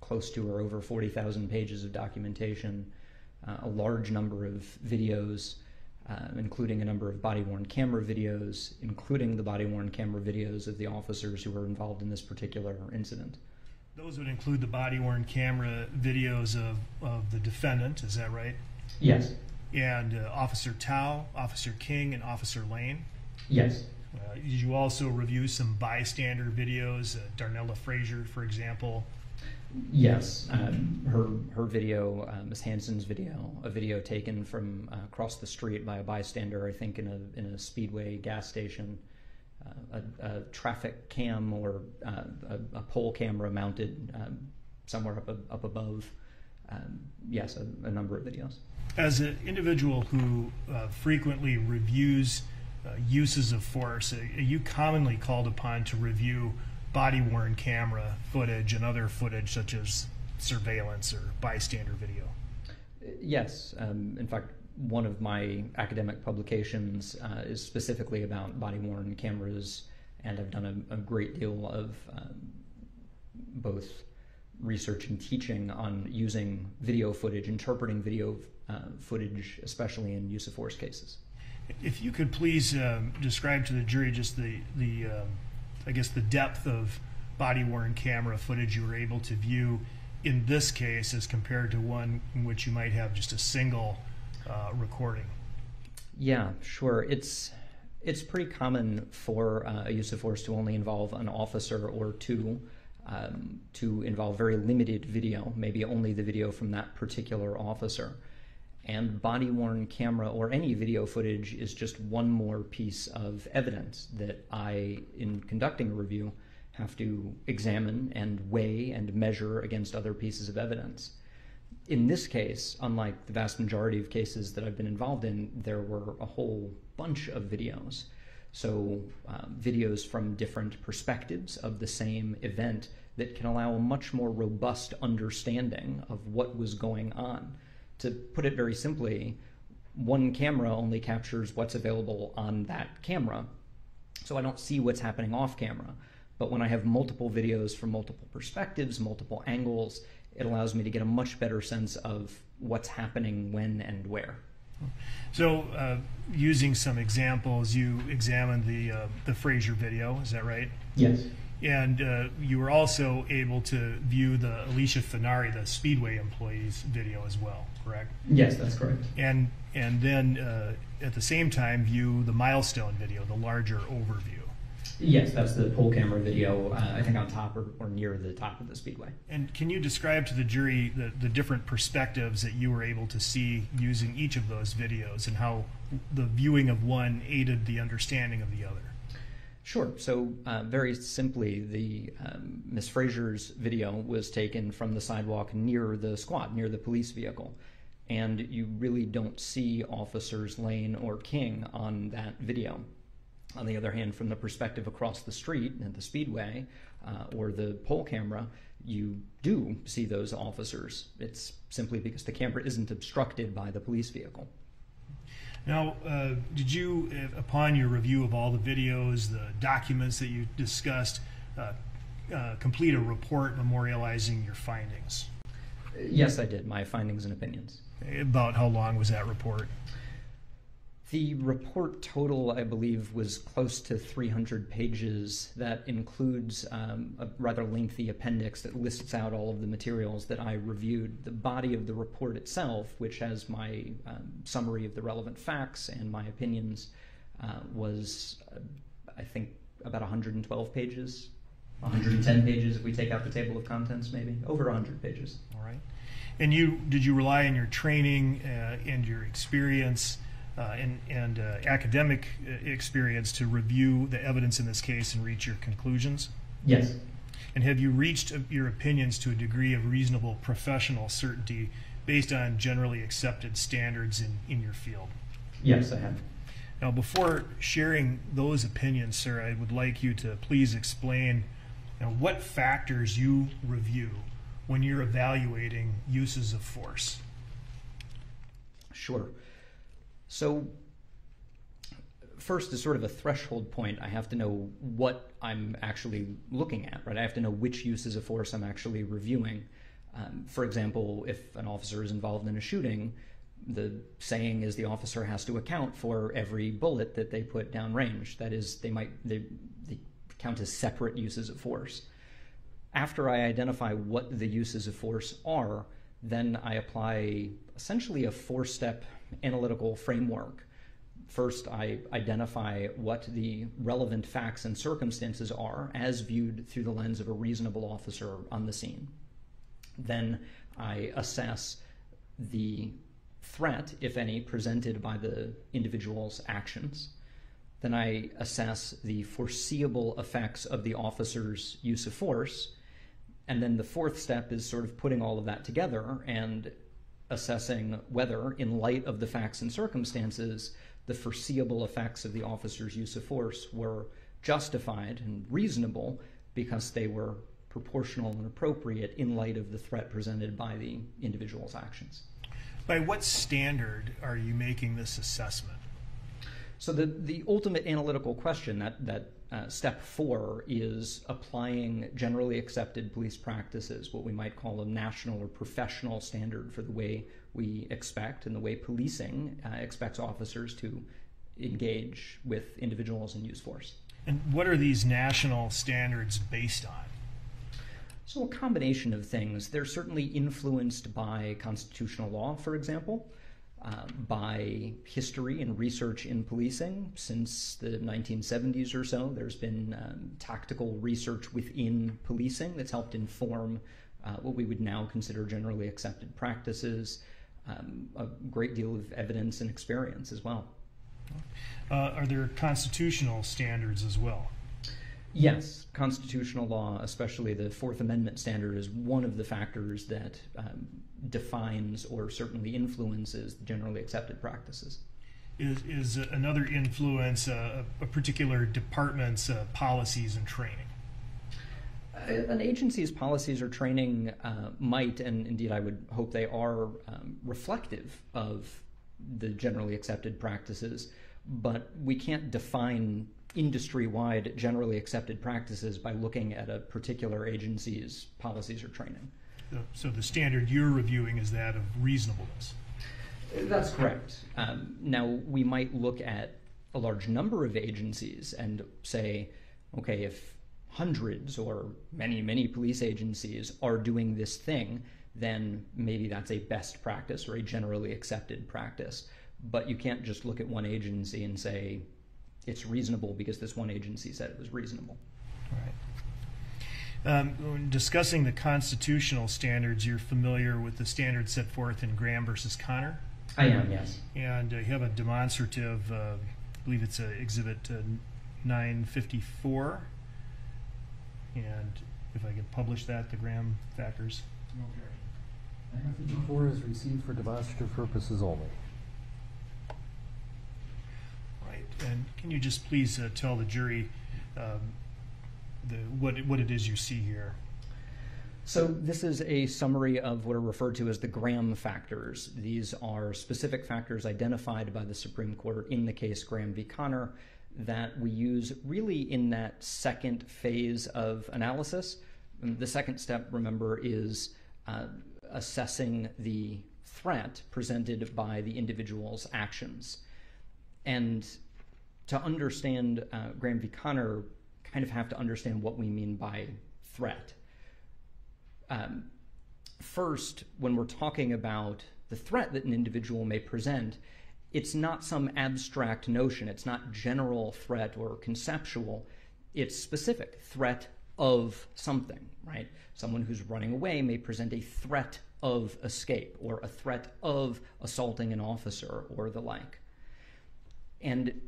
close to or over 40,000 pages of documentation, uh, a large number of videos, uh, including a number of body worn camera videos, including the body worn camera videos of the officers who were involved in this particular incident. Those would include the body worn camera videos of, of the defendant, is that right? Yes. And uh, Officer Thao, Officer King, and Officer Lane. Yes. Uh, did you also review some bystander videos, uh, Darnella Frazier, for example? Yes, um, her her video, uh, Miss Hansen's video, a video taken from uh, across the street by a bystander, I think in a in a Speedway gas station, a, a, traffic cam or uh, a, a, pole camera mounted um, somewhere up up above. Um, yes, a, a, number of videos. As an individual who uh, frequently reviews uh, uses of force, are you commonly called upon to review body worn camera footage and other footage such as surveillance or bystander video? Yes. Um, in fact, one of my academic publications uh, is specifically about body worn cameras, and I've done a, a great deal of um, both research and teaching on using video footage, interpreting video uh, footage, especially in use of force cases. If you could please um, describe to the jury just the, the um, I guess, the depth of body worn camera footage you were able to view in this case as compared to one in which you might have just a single uh, recording? Yeah, sure. It's it's pretty common for uh, a use of force to only involve an officer or two, um, to involve very limited video, maybe only the video from that particular officer. And body worn camera or any video footage is just one more piece of evidence that I, in conducting a review, have to examine and weigh and measure against other pieces of evidence. In this case, unlike the vast majority of cases that I've been involved in, there were a whole bunch of videos. So, uh, videos from different perspectives of the same event that can allow a much more robust understanding of what was going on to put it very simply, one camera only captures what's available on that camera. So I don't see what's happening off camera. But when I have multiple videos from multiple perspectives, multiple angles, it allows me to get a much better sense of what's happening when and where. So, uh, using some examples, you examined the uh, the Frazier video. Is that right? Yes. And uh, you were also able to view the Alicia Finari, the Speedway employee's video as well, correct? Yes, that's correct. And and then uh, at the same time view the milestone video, the larger overview. Yes, that's the pole camera video, uh, I think on top or, or near the top of the speedway. And can you describe to the jury the, the different perspectives that you were able to see using each of those videos and how the viewing of one aided the understanding of the other? Sure. So, uh, very simply, the um, Miss Frazier's video was taken from the sidewalk near the squad, near the police vehicle, and you really don't see officers Lane or King on that video. On the other hand, from the perspective across the street at the speedway uh, or the pole camera, you do see those officers. It's simply because the camera isn't obstructed by the police vehicle. Now, uh, did you, uh, upon your review of all the videos, the documents that you discussed, uh, uh, complete a report memorializing your findings? Yes, I did. My findings and opinions. About how long was that report? The report total, I believe, was close to 300 pages. That includes um, a rather lengthy appendix that lists out all of the materials that I reviewed. The body of the report itself, which has my um, summary of the relevant facts and my opinions, uh, was, uh, I think, about 112 pages. 110 pages if we take out the table of contents, maybe over 100 pages. All right. And you did you rely on your training uh, and your experience and, and uh, academic uh, experience to review the evidence in this case and reach your conclusions? Yes. And have you reached uh, your opinions to a degree of reasonable professional certainty based on generally accepted standards in, in your field? Yes, I have. Now, before sharing those opinions, sir, I would like you to please explain you know, what factors you review when you're evaluating uses of force. Sure. So, first, as sort of a threshold point, I have to know what I'm actually looking at, right? I have to know which uses of force I'm actually reviewing. Um, for example, if an officer is involved in a shooting, the saying is the officer has to account for every bullet that they put downrange. That is, they might they, they count as separate uses of force. After I identify what the uses of force are, then I apply essentially a four-step analytical framework. First, I identify what the relevant facts and circumstances are as viewed through the lens of a reasonable officer on the scene. Then I assess the threat, if any, presented by the individual's actions. Then I assess the foreseeable effects of the officer's use of force. And then the fourth step is sort of putting all of that together and assessing whether, in light of the facts and circumstances, the foreseeable effects of the officer's use of force were justified and reasonable because they were proportional and appropriate in light of the threat presented by the individual's actions. By what standard are you making this assessment? So the, the ultimate analytical question, that, that uh, step four, is applying generally accepted police practices, what we might call a national or professional standard for the way we expect and the way policing uh, expects officers to engage with individuals and use force. And what are these national standards based on? So, a combination of things. They're certainly influenced by constitutional law, for example, uh, by history and research in policing. Since the 1970s or so, there's been um, tactical research within policing that's helped inform uh, what we would now consider generally accepted practices, um, a great deal of evidence and experience as well. Uh, are there constitutional standards as well? Yes, constitutional law, especially the Fourth Amendment standard, is one of the factors that um, defines or certainly influences generally accepted practices. Is, is another influence uh, a particular department's uh, policies and training? An agency's policies or training uh, might, and indeed I would hope they are, um, reflective of the generally accepted practices, but we can't define industry-wide generally accepted practices by looking at a particular agency's policies or training. So the standard you're reviewing is that of reasonableness. That's correct. Um, now, we might look at a large number of agencies and say, okay, if hundreds or many, many police agencies are doing this thing, then maybe that's a best practice or a generally accepted practice. But you can't just look at one agency and say, it's reasonable because this one agency said it was reasonable. Right. Um, when discussing the constitutional standards, you're familiar with the standards set forth in Graham versus Connor? I am, yes. And uh, you have a demonstrative, uh, I believe it's uh, Exhibit uh, 954. And if I could publish that, the Graham factors. Okay. 954 is received for demonstrative purposes only. Right. And can you just please uh, tell the jury um, the, what, what it is you see here? So this is a summary of what are referred to as the Graham factors. These are specific factors identified by the Supreme Court in the case Graham v. Connor that we use really in that second phase of analysis. The second step, remember, is uh, assessing the threat presented by the individual's actions. And to understand uh, Graham v. Connor, kind of have to understand what we mean by threat. Um, first, when we're talking about the threat that an individual may present, it's not some abstract notion. It's not general threat or conceptual. It's specific threat of something, right? Someone who's running away may present a threat of escape or a threat of assaulting an officer or the like. And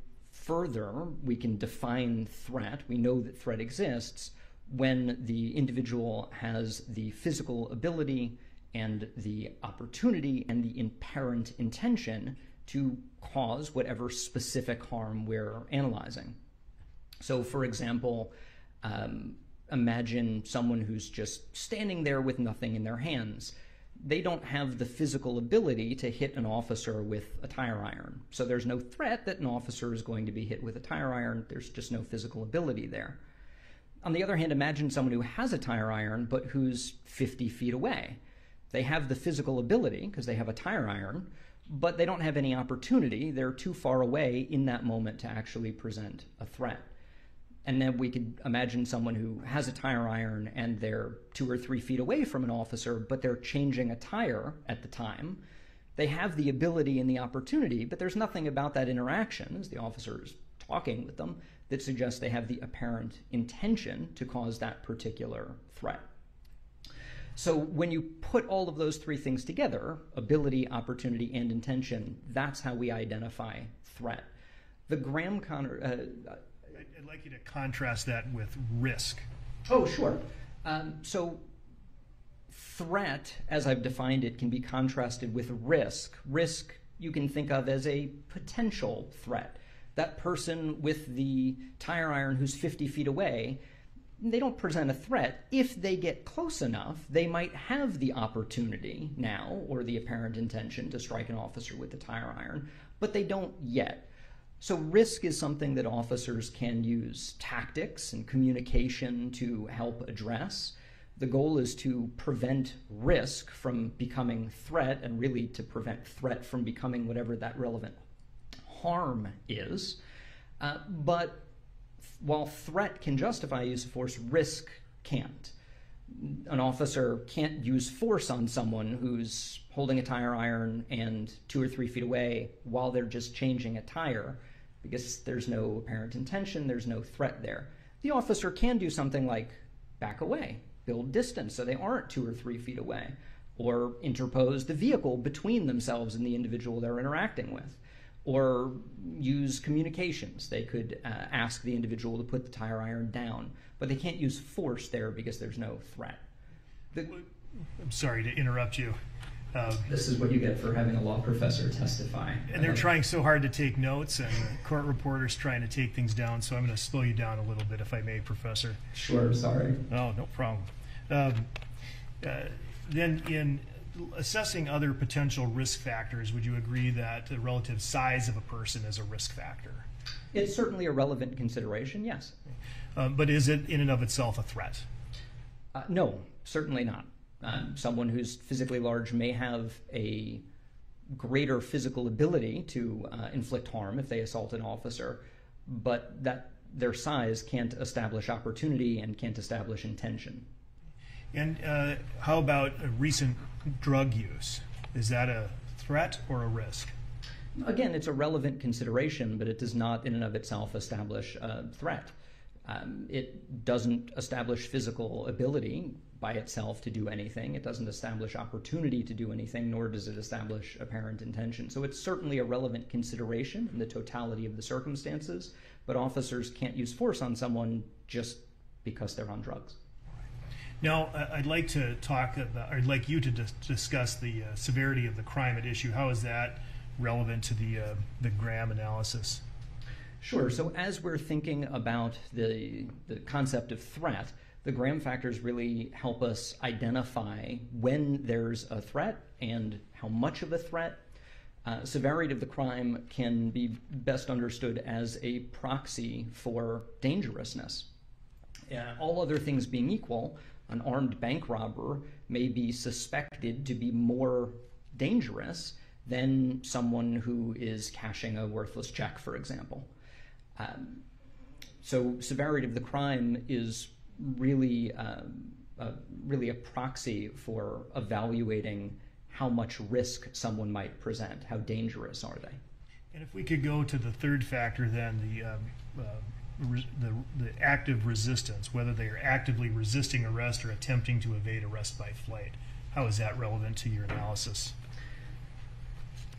further, we can define threat. We know that threat exists when the individual has the physical ability and the opportunity and the inherent intention to cause whatever specific harm we're analyzing. So, for example, um, imagine someone who's just standing there with nothing in their hands. They don't have the physical ability to hit an officer with a tire iron. So there's no threat that an officer is going to be hit with a tire iron. There's just no physical ability there. On the other hand, imagine someone who has a tire iron but who's 50 feet away. They have the physical ability because they have a tire iron, but they don't have any opportunity. They're too far away in that moment to actually present a threat. And then we could imagine someone who has a tire iron and they're two or three feet away from an officer, but they're changing a tire at the time. They have the ability and the opportunity, but there's nothing about that interaction as the officer is talking with them that suggests they have the apparent intention to cause that particular threat. So when you put all of those three things together ability, opportunity, and intention that's how we identify threat. The Graham Connor. Uh, I'd like you to contrast that with risk. Oh, sure. Um, so, threat, as I've defined it, can be contrasted with risk. Risk you can think of as a potential threat. That person with the tire iron who's 50 feet away, they don't present a threat. If they get close enough, they might have the opportunity now or the apparent intention to strike an officer with the tire iron, but they don't yet. So, risk is something that officers can use tactics and communication to help address. The goal is to prevent risk from becoming threat and really to prevent threat from becoming whatever that relevant harm is. Uh, but while threat can justify use of force, risk can't. An officer can't use force on someone who's holding a tire iron and two or three feet away while they're just changing a tire because there's no apparent intention, there's no threat there. The officer can do something like back away, build distance so they aren't two or three feet away, or interpose the vehicle between themselves and the individual they're interacting with, or use communications. They could uh, ask the individual to put the tire iron down, but they can't use force there because there's no threat. The, I'm sorry to interrupt you. Uh, this is what you get for having a law professor testify. and they're trying so hard to take notes, and court reporters trying to take things down. So I'm going to slow you down a little bit, if I may, Professor. Sure, sorry. No, no problem. Um, uh, then, in assessing other potential risk factors, would you agree that the relative size of a person is a risk factor? It's certainly a relevant consideration, yes. Um, but is it in and of itself a threat? Uh, no, certainly not. Um, someone who's physically large may have a greater physical ability to uh, inflict harm if they assault an officer, but that their size can't establish opportunity and can't establish intention. And uh, how about recent drug use? Is that a threat or a risk? Again, it's a relevant consideration, but it does not in and of itself establish a threat. Um, it doesn't establish physical ability by itself to do anything. It doesn't establish opportunity to do anything, nor does it establish apparent intention. So it's certainly a relevant consideration in the totality of the circumstances, but officers can't use force on someone just because they're on drugs. Now, I'd like to talk about, I'd like you to dis- discuss the uh, severity of the crime at issue. How is that relevant to the, uh, the Graham analysis? Sure. So as we're thinking about the, the concept of threat, the Graham factors really help us identify when there's a threat and how much of a threat. Uh, severity of the crime can be best understood as a proxy for dangerousness. Uh, all other things being equal, an armed bank robber may be suspected to be more dangerous than someone who is cashing a worthless check, for example. Um, so severity of the crime is really, um, uh, really a proxy for evaluating how much risk someone might present. How dangerous are they? And if we could go to the third factor, then the um, uh, the, the active resistance, whether they are actively resisting arrest or attempting to evade arrest by flight. How is that relevant to your analysis?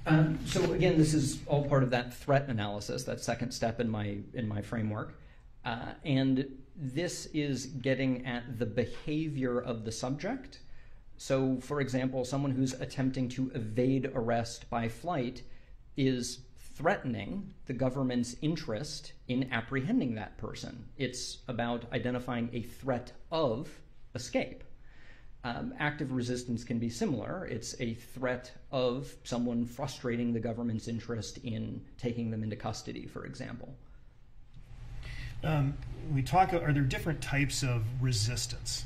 Um, so again, this is all part of that threat analysis, that second step in my in my framework, uh, and this is getting at the behavior of the subject. So, for example, someone who's attempting to evade arrest by flight is threatening the government's interest in apprehending that person. It's about identifying a threat of escape. Um, active resistance can be similar. It's a threat of someone frustrating the government's interest in taking them into custody, for example. Um, we talk. Are there different types of resistance?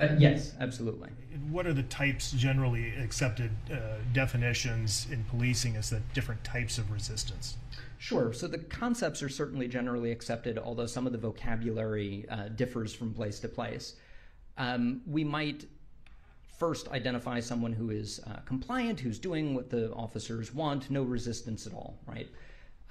Uh, yes, absolutely. What are the types generally accepted uh, definitions in policing as the different types of resistance? Sure. So the concepts are certainly generally accepted, although some of the vocabulary uh, differs from place to place. Um, we might first identify someone who is uh, compliant, who's doing what the officers want, no resistance at all, right?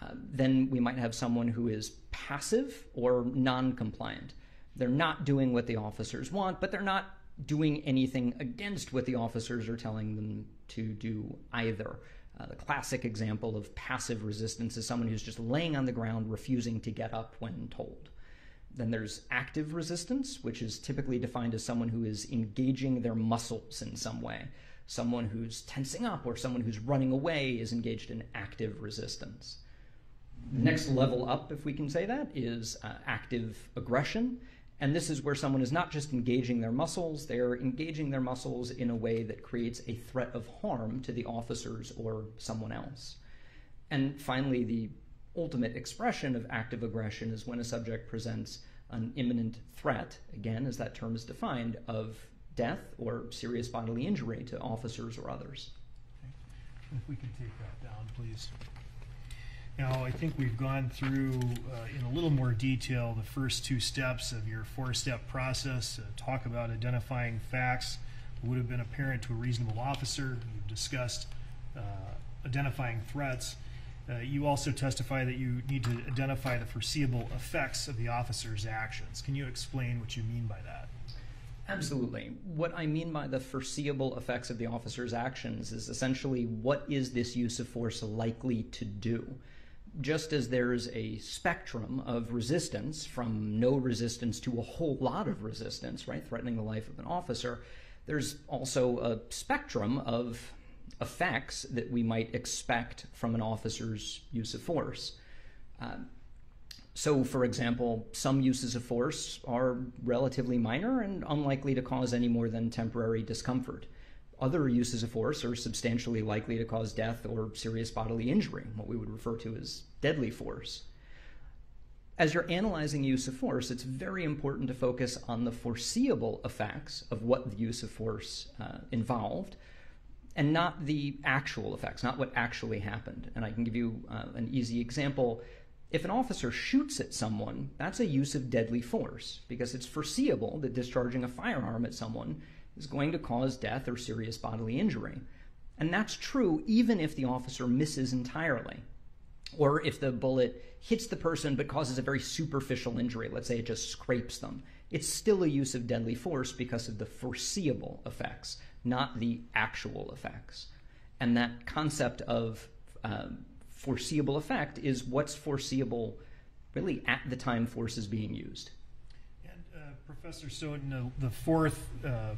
Uh, then we might have someone who is passive or non compliant. They're not doing what the officers want, but they're not doing anything against what the officers are telling them to do either. Uh, the classic example of passive resistance is someone who's just laying on the ground, refusing to get up when told. Then there's active resistance, which is typically defined as someone who is engaging their muscles in some way. Someone who's tensing up or someone who's running away is engaged in active resistance. Next level up, if we can say that, is uh, active aggression. And this is where someone is not just engaging their muscles, they're engaging their muscles in a way that creates a threat of harm to the officers or someone else. And finally, the ultimate expression of active aggression is when a subject presents an imminent threat, again, as that term is defined, of death or serious bodily injury to officers or others. If we could take that down, please. Now, I think we've gone through uh, in a little more detail the first two steps of your four-step process. Uh, talk about identifying facts that would have been apparent to a reasonable officer. You've discussed uh, identifying threats. Uh, you also testify that you need to identify the foreseeable effects of the officer's actions. Can you explain what you mean by that? Absolutely. What I mean by the foreseeable effects of the officer's actions is essentially what is this use of force likely to do? Just as there's a spectrum of resistance from no resistance to a whole lot of resistance, right, threatening the life of an officer, there's also a spectrum of effects that we might expect from an officer's use of force. Um, so, for example, some uses of force are relatively minor and unlikely to cause any more than temporary discomfort. Other uses of force are substantially likely to cause death or serious bodily injury, what we would refer to as deadly force. As you're analyzing use of force, it's very important to focus on the foreseeable effects of what the use of force uh, involved and not the actual effects, not what actually happened. And I can give you uh, an easy example. If an officer shoots at someone, that's a use of deadly force because it's foreseeable that discharging a firearm at someone is going to cause death or serious bodily injury. And that's true even if the officer misses entirely. Or if the bullet hits the person but causes a very superficial injury, let's say it just scrapes them, it's still a use of deadly force because of the foreseeable effects not the actual effects. And that concept of um, foreseeable effect is what's foreseeable really at the time force is being used. And uh, Professor Stoughton, uh, the fourth uh,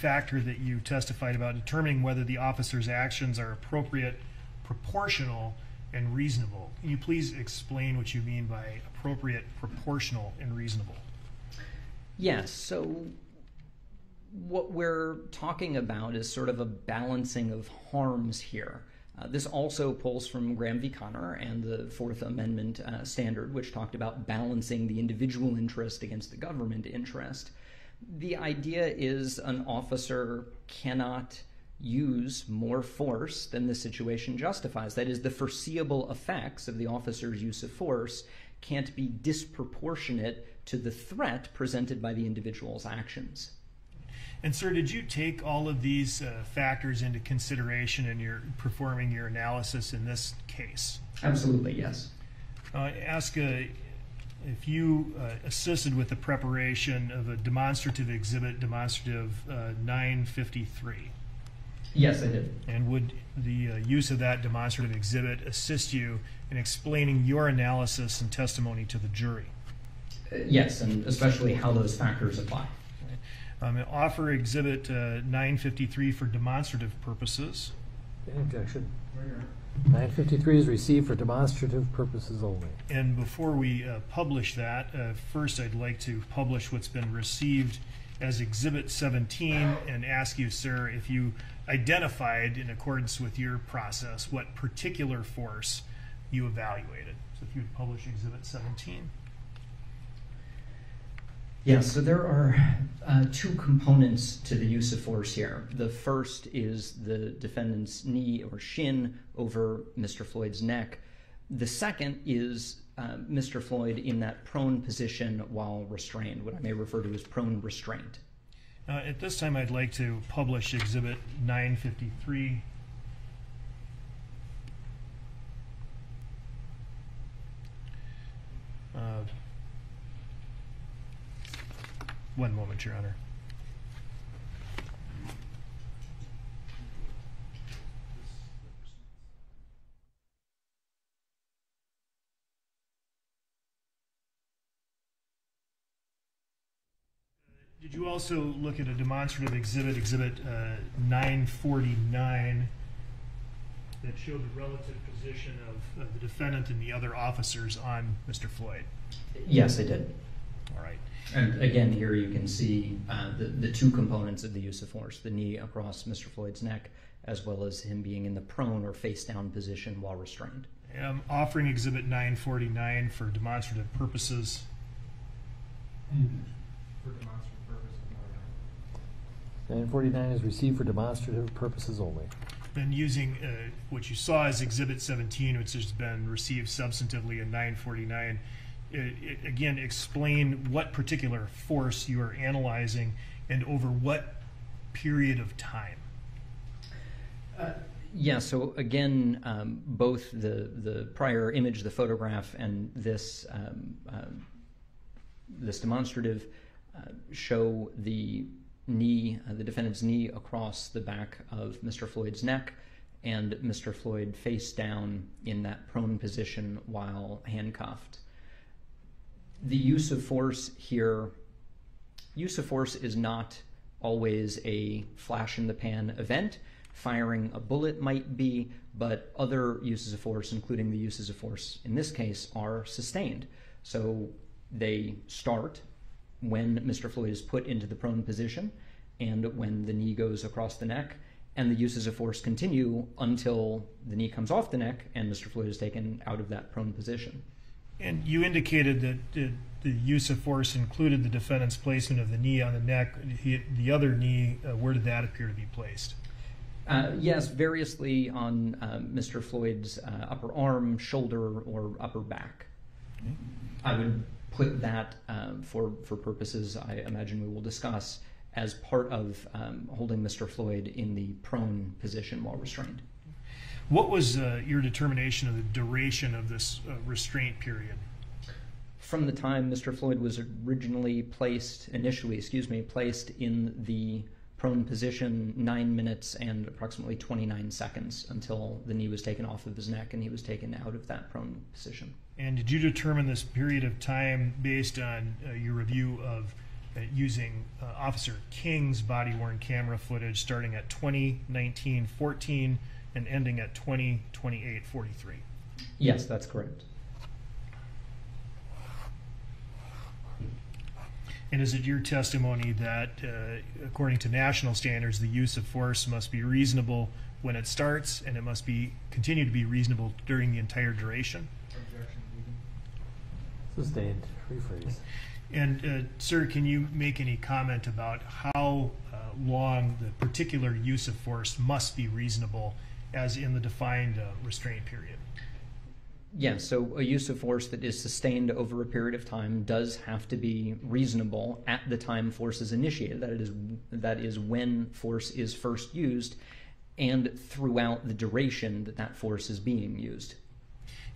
factor that you testified about determining whether the officer's actions are appropriate, proportional, and reasonable. Can you please explain what you mean by appropriate, proportional, and reasonable? Yes. So what we're talking about is sort of a balancing of harms here. Uh, this also pulls from Graham v. Connor and the Fourth Amendment uh, standard, which talked about balancing the individual interest against the government interest. The idea is an officer cannot use more force than the situation justifies. That is, the foreseeable effects of the officer's use of force can't be disproportionate to the threat presented by the individual's actions. And sir, did you take all of these uh, factors into consideration in your performing your analysis in this case? Absolutely, yes. Uh, ask, uh, if you uh, assisted with the preparation of a demonstrative exhibit, demonstrative uh, 953. Yes, I did. And would the uh, use of that demonstrative exhibit assist you in explaining your analysis and testimony to the jury? Uh, yes, and especially how those factors apply. Right. Um, offer exhibit uh, 953 for demonstrative purposes. Any objection? Right 953 is received for demonstrative purposes only. And before we uh, publish that, uh, first I'd like to publish what's been received as Exhibit 17 and ask you, sir, if you identified in accordance with your process what particular force you evaluated. So if you'd publish Exhibit 17. Yes, yeah, so there are uh, two components to the use of force here. The first is the defendant's knee or shin over Mr. Floyd's neck. The second is uh, Mr. Floyd in that prone position while restrained, what I may refer to as prone restraint. Uh, At this time, I'd like to publish Exhibit 953. Uh, One moment, Your Honor. Did you also look at a demonstrative exhibit, exhibit uh, 949, that showed the relative position of, of the defendant and the other officers on Mr. Floyd? Yes, I did. All right. And again, here you can see uh, the, the two components of the use of force, the knee across Mr. Floyd's neck, as well as him being in the prone or face down position while restrained. I'm offering Exhibit 949 for demonstrative purposes. Mm -hmm. For demonstrative 949 is received for demonstrative purposes only. Then, using uh, what you saw as Exhibit 17, which has been received substantively in 949, it, it, again, explain what particular force you are analyzing and over what period of time. Uh, yeah, so again, um, both the, the prior image, the photograph, and this, um, um, this demonstrative uh, show the knee, uh, the defendant's knee across the back of Mr. Floyd's neck, and Mr. Floyd face down in that prone position while handcuffed. The use of force here use of force is not always a flash in the pan event. Firing a bullet might be, but other uses of force, including the uses of force in this case, are sustained. So they start when Mr. Floyd is put into the prone position and when the knee goes across the neck, and the uses of force continue until the knee comes off the neck and Mr. Floyd is taken out of that prone position. And you indicated that the, the use of force included the defendant's placement of the knee on the neck. He, the other knee, uh, where did that appear to be placed? Uh, yes, variously on uh, Mr. Floyd's uh, upper arm, shoulder, or upper back. I would put that um, for for purposes I imagine we will discuss as part of um, holding Mr. Floyd in the prone position while restrained. What was uh, your determination of the duration of this uh, restraint period? From the time Mr. Floyd was originally placed, initially, excuse me, placed in the prone position, nine minutes and approximately 29 seconds until the knee was taken off of his neck and he was taken out of that prone position. And did you determine this period of time based on uh, your review of uh, using uh, Officer King's body worn camera footage starting at 20, 19, 14, and ending at 20, 28, 43? Yes, that's correct. And is it your testimony that, uh, according to national standards, the use of force must be reasonable when it starts and it must be continue to be reasonable during the entire duration? Sustained, rephrase. And, uh, sir, can you make any comment about how uh, long the particular use of force must be reasonable as in the defined uh, restraint period? Yeah, so a use of force that is sustained over a period of time does have to be reasonable at the time force is initiated. That is, that is when force is first used and throughout the duration that that force is being used.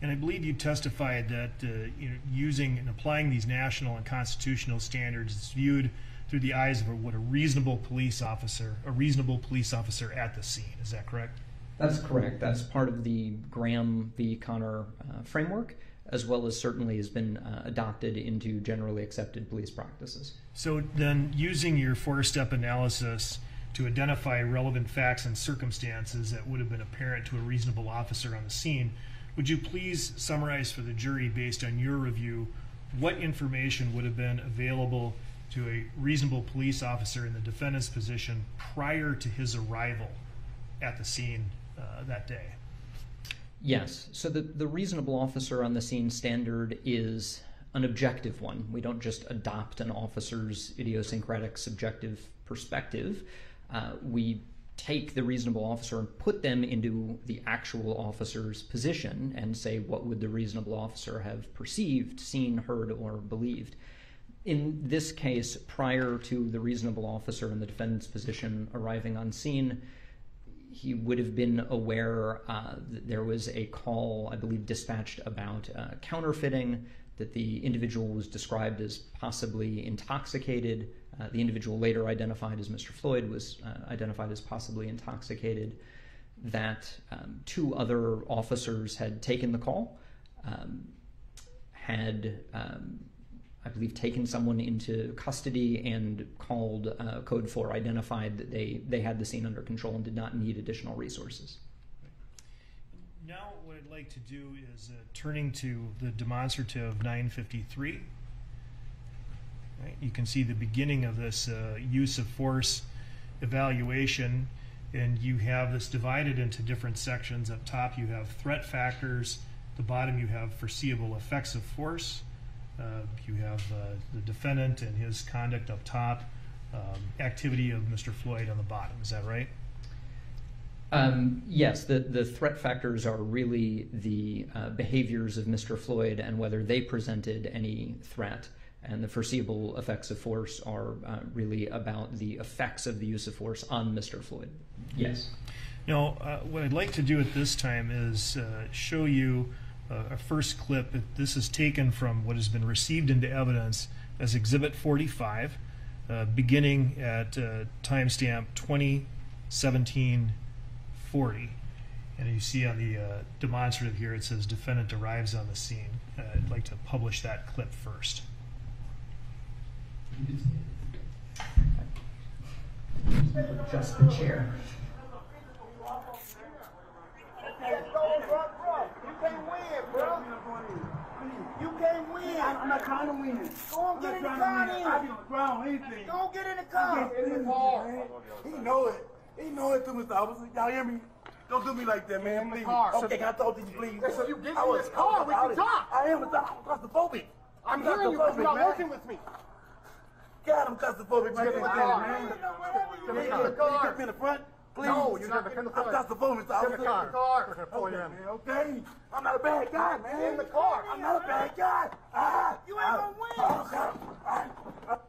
And I believe you testified that uh, you know, using and applying these national and constitutional standards is viewed through the eyes of a, what a reasonable police officer, a reasonable police officer at the scene. Is that correct? That's correct. That's part of the Graham v. Connor uh, framework, as well as certainly has been uh, adopted into generally accepted police practices. So then, using your four-step analysis to identify relevant facts and circumstances that would have been apparent to a reasonable officer on the scene, would you please summarize for the jury, based on your review, what information would have been available to a reasonable police officer in the defendant's position prior to his arrival at the scene uh, that day? Yes. So the, the reasonable officer on the scene standard is an objective one. We don't just adopt an officer's idiosyncratic subjective perspective. Uh, we take the reasonable officer and put them into the actual officer's position and say what would the reasonable officer have perceived, seen, heard, or believed. In this case, prior to the reasonable officer in the defendant's position arriving on scene, he would have been aware uh, that there was a call, I believe, dispatched about uh, counterfeiting, that the individual was described as possibly intoxicated. Uh, the individual later identified as Mr. Floyd was uh, identified as possibly intoxicated. That um, two other officers had taken the call, um, had um, I believe, taken someone into custody and called uh, Code 4, identified that they, they had the scene under control and did not need additional resources. Now, what I'd like to do is uh, turning to the demonstrative 953. You can see the beginning of this uh, use of force evaluation, and you have this divided into different sections. Up top, you have threat factors. The bottom, you have foreseeable effects of force. Uh, you have uh, the defendant and his conduct up top, um, activity of Mr. Floyd on the bottom. Is that right? Um, yes, the, the threat factors are really the uh, behaviors of Mr. Floyd and whether they presented any threat. And the foreseeable effects of force are uh, really about the effects of the use of force on Mr. Floyd. Yes. Now, uh, what I'd like to do at this time is uh, show you uh, a first clip. This is taken from what has been received into evidence as Exhibit 45, uh, beginning at uh, timestamp 201740. And you see on the demonstrative here, it says defendant arrives on the scene. I'd like to publish that clip first. Just the chair. You can't win. I'm not trying to win. Go on, get in the car then. I be on ground, anything. Go on, get in the car. In the car. He know it. He know it too, Mr. Officer. Y'all hear me? Don't do me like that, man. Please. Okay, can I talk to you, please? So you get I in was- this car, we can talk. I am, Mr. I'm claustrophobic. I'm hearing you, but you're not working with me. God, I'm claustrophobic. Get in the man. car. man. Get in Can the you car. can you get me in the front? Please. No, you're not in the I'm claustrophobic, Mr. Get in the car. We're gonna Okay, man, okay. I'm not a bad guy, man. In the car. I'm not a bad guy. Ah, You ain't gonna win. Oh, God.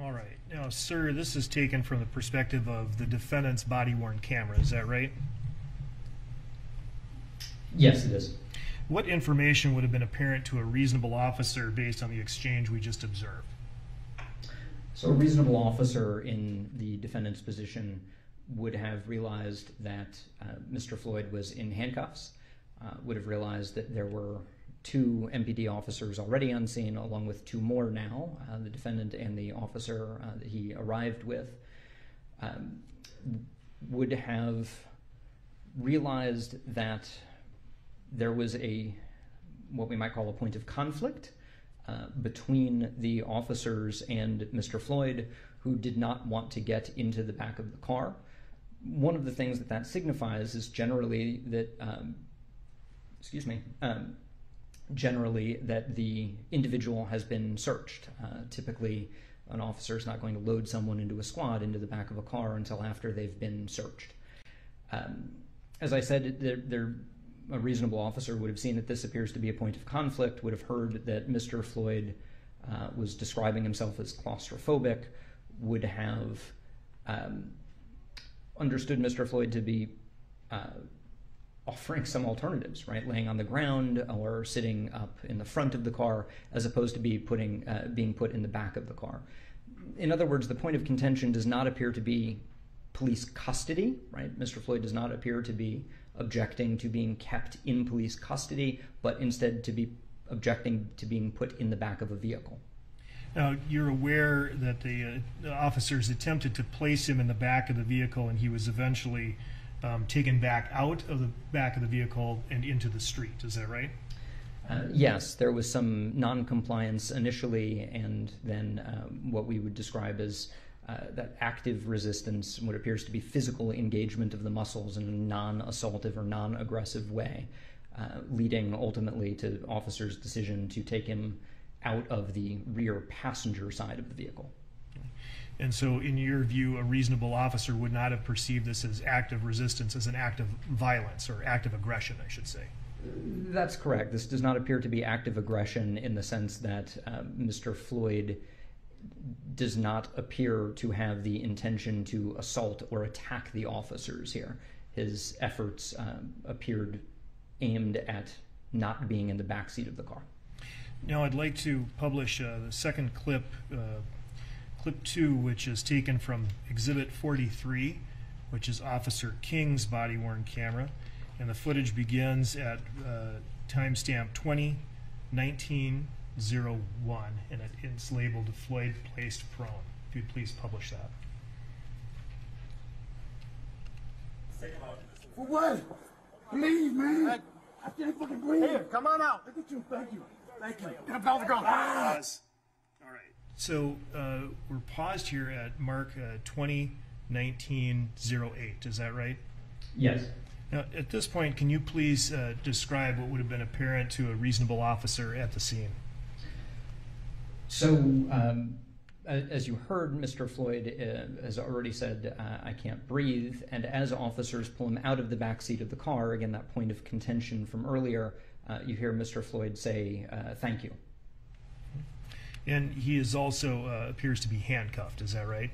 All right. Now, sir, this is taken from the perspective of the defendant's body worn camera. Is that right? Yes, it is. What information would have been apparent to a reasonable officer based on the exchange we just observed? So a reasonable officer in the defendant's position would have realized that uh, Mr. Floyd was in handcuffs, uh, would have realized that there were two MPD officers already on scene, along with two more now, uh, the defendant and the officer uh, that he arrived with, um, would have realized that there was a what we might call a point of conflict uh, between the officers and Mr. Floyd, who did not want to get into the back of the car. One of the things that that signifies is generally that, um, excuse me, um, generally that the individual has been searched. Uh, typically, an officer is not going to load someone into a squad into the back of a car until after they've been searched. Um, as I said, there, there a reasonable officer would have seen that this appears to be a point of conflict, would have heard that Mr. Floyd uh, was describing himself as claustrophobic, would have um, understood Mr. Floyd to be uh, offering some alternatives, right? Laying on the ground or sitting up in the front of the car, as opposed to be putting uh, being put in the back of the car. In other words, the point of contention does not appear to be police custody, right? Mr. Floyd does not appear to be objecting to being kept in police custody, but instead to be objecting to being put in the back of a vehicle. Now, you're aware that the, uh, the officers attempted to place him in the back of the vehicle, and he was eventually um, taken back out of the back of the vehicle and into the street. Is that right? Uh, yes, there was some non-compliance initially, and then um, what we would describe as uh, that active resistance, what appears to be physical engagement of the muscles in a non-assaultive or non-aggressive way, uh, leading ultimately to officers' decision to take him out of the rear passenger side of the vehicle. And so, in your view, a reasonable officer would not have perceived this as active resistance, as an act of violence or active aggression, I should say. That's correct. This does not appear to be active aggression in the sense that uh, Mr. Floyd does not appear to have the intention to assault or attack the officers here. His efforts uh, appeared aimed at not being in the back seat of the car. Now, I'd like to publish uh, the second clip, uh, clip two, which is taken from Exhibit 43, which is Officer Kueng's body worn camera. And the footage begins at uh, timestamp 20 1901, and it, it's labeled Floyd placed prone. If you'd please publish that. For what? Please, man. I can't fucking breathe. Here, come on out. Look at you. Thank you. Thank you. Get him down the ground. Pause. All right. So uh, we're paused here at mark uh, 20 1908. Is that right? Yes. Now, at this point, can you please uh, describe what would have been apparent to a reasonable officer at the scene? So, um, as you heard, Mr. Floyd uh, has already said, uh, I can't breathe. And as officers pull him out of the back seat of the car, again, that point of contention from earlier, uh, you hear Mr. Floyd say, uh, Thank you. And he is also uh, appears to be handcuffed. Is that right?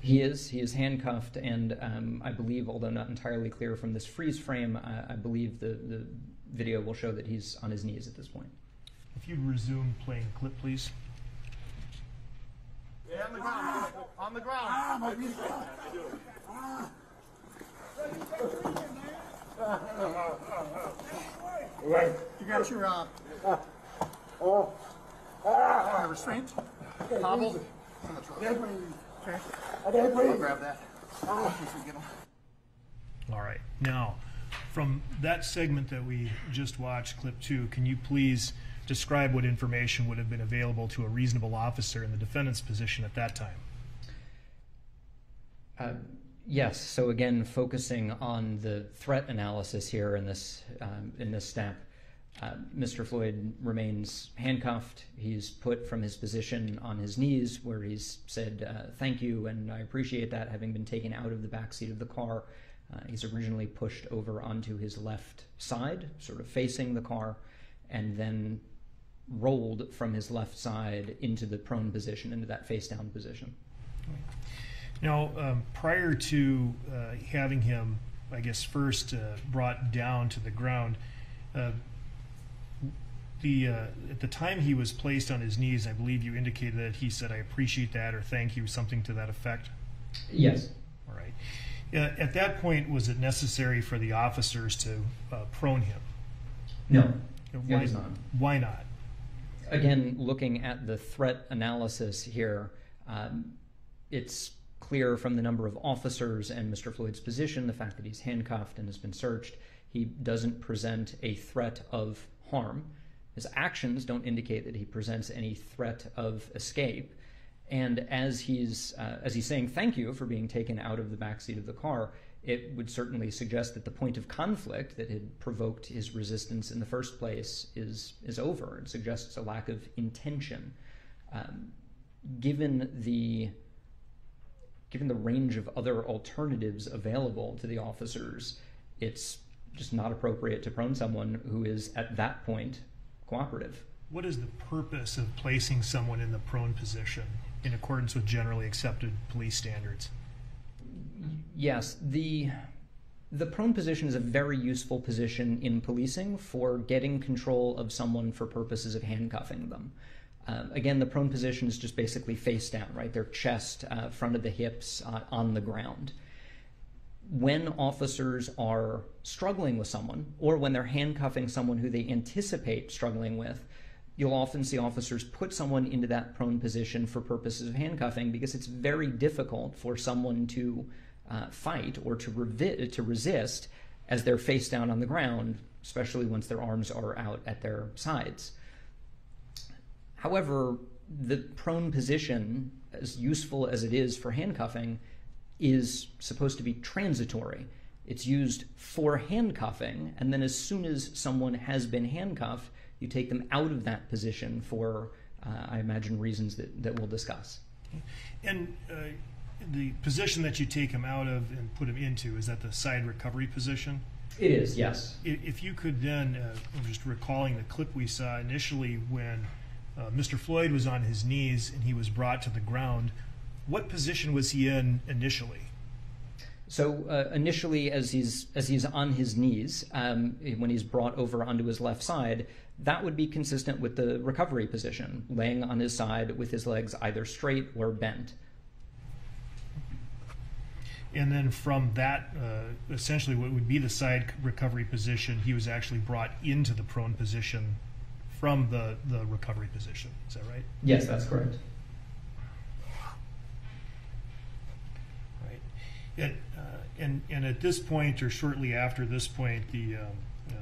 He is. He is handcuffed, and um, I believe, although not entirely clear from this freeze frame, I, I believe the, the video will show that he's on his knees at this point. If you'd resume playing clip, please. Yeah, on the ground. On the ground. Ah, my wrist. Ah. You got your uh, Oh. uh, restraint. Hobble. I. Okay. I can't I'll grab that. Ah. If we get him. All right. Now, from that segment that we just watched, clip two, can you please describe what information would have been available to a reasonable officer in the defendant's position at that time? Uh, yes. So again, focusing on the threat analysis here in this um, in this step, uh, Mr. Floyd remains handcuffed. He's put from his position on his knees, where he's said uh, "thank you" and "I appreciate that," having been taken out of the back seat of the car. Uh, he's originally pushed over onto his left side, sort of facing the car, and then rolled from his left side into the prone position, into that face down position. Now, um, prior to uh, having him, I guess, first uh, brought down to the ground, uh, the uh, at the time he was placed on his knees, I believe you indicated that he said, "I appreciate that" or "Thank you," something to that effect. Yes. All right. Uh, at that point, was it necessary for the officers to uh, prone him? No. Why, It was not. why not? Again, looking at the threat analysis here, um, it's clear from the number of officers and Mr. Floyd's position, the fact that he's handcuffed and has been searched, he doesn't present a threat of harm. His actions don't indicate that he presents any threat of escape. And as he's uh, as he's saying thank you for being taken out of the backseat of the car, it would certainly suggest that the point of conflict that had provoked his resistance in the first place is is over. It suggests a lack of intention. Um, given the given the range of other alternatives available to the officers, it's just not appropriate to prone someone who is at that point cooperative. What is the purpose of placing someone in the prone position in accordance with generally accepted police standards? Yes, the The prone position is a very useful position in policing for getting control of someone for purposes of handcuffing them. Um, again, the prone position is just basically face down, right? Their chest, uh, front of the hips, uh, on the ground. When officers are struggling with someone, or when they're handcuffing someone who they anticipate struggling with, you'll often see officers put someone into that prone position for purposes of handcuffing because it's very difficult for someone to uh, fight or to, revi- to resist as they're face down on the ground, especially once their arms are out at their sides. However, the prone position, as useful as it is for handcuffing, is supposed to be transitory. It's used for handcuffing, and then as soon as someone has been handcuffed, you take them out of that position for, uh, I imagine, reasons that, that we'll discuss. And uh, the position that you take him out of and put him into, is that the side recovery position? It is, yes. I- If you could then, uh, I'm just recalling the clip we saw initially when uh, Mr. Floyd was on his knees and he was brought to the ground, what position was he in initially? So uh, initially, as he's as he's on his knees, um, when he's brought over onto his left side, that would be consistent with the recovery position, laying on his side with his legs either straight or bent. And then from that, uh, essentially what would be the side recovery position, he was actually brought into the prone position from the, the recovery position. Is that right? Yes, that's correct. Right. And, uh, and, and at this point, or shortly after this point, the, um, uh,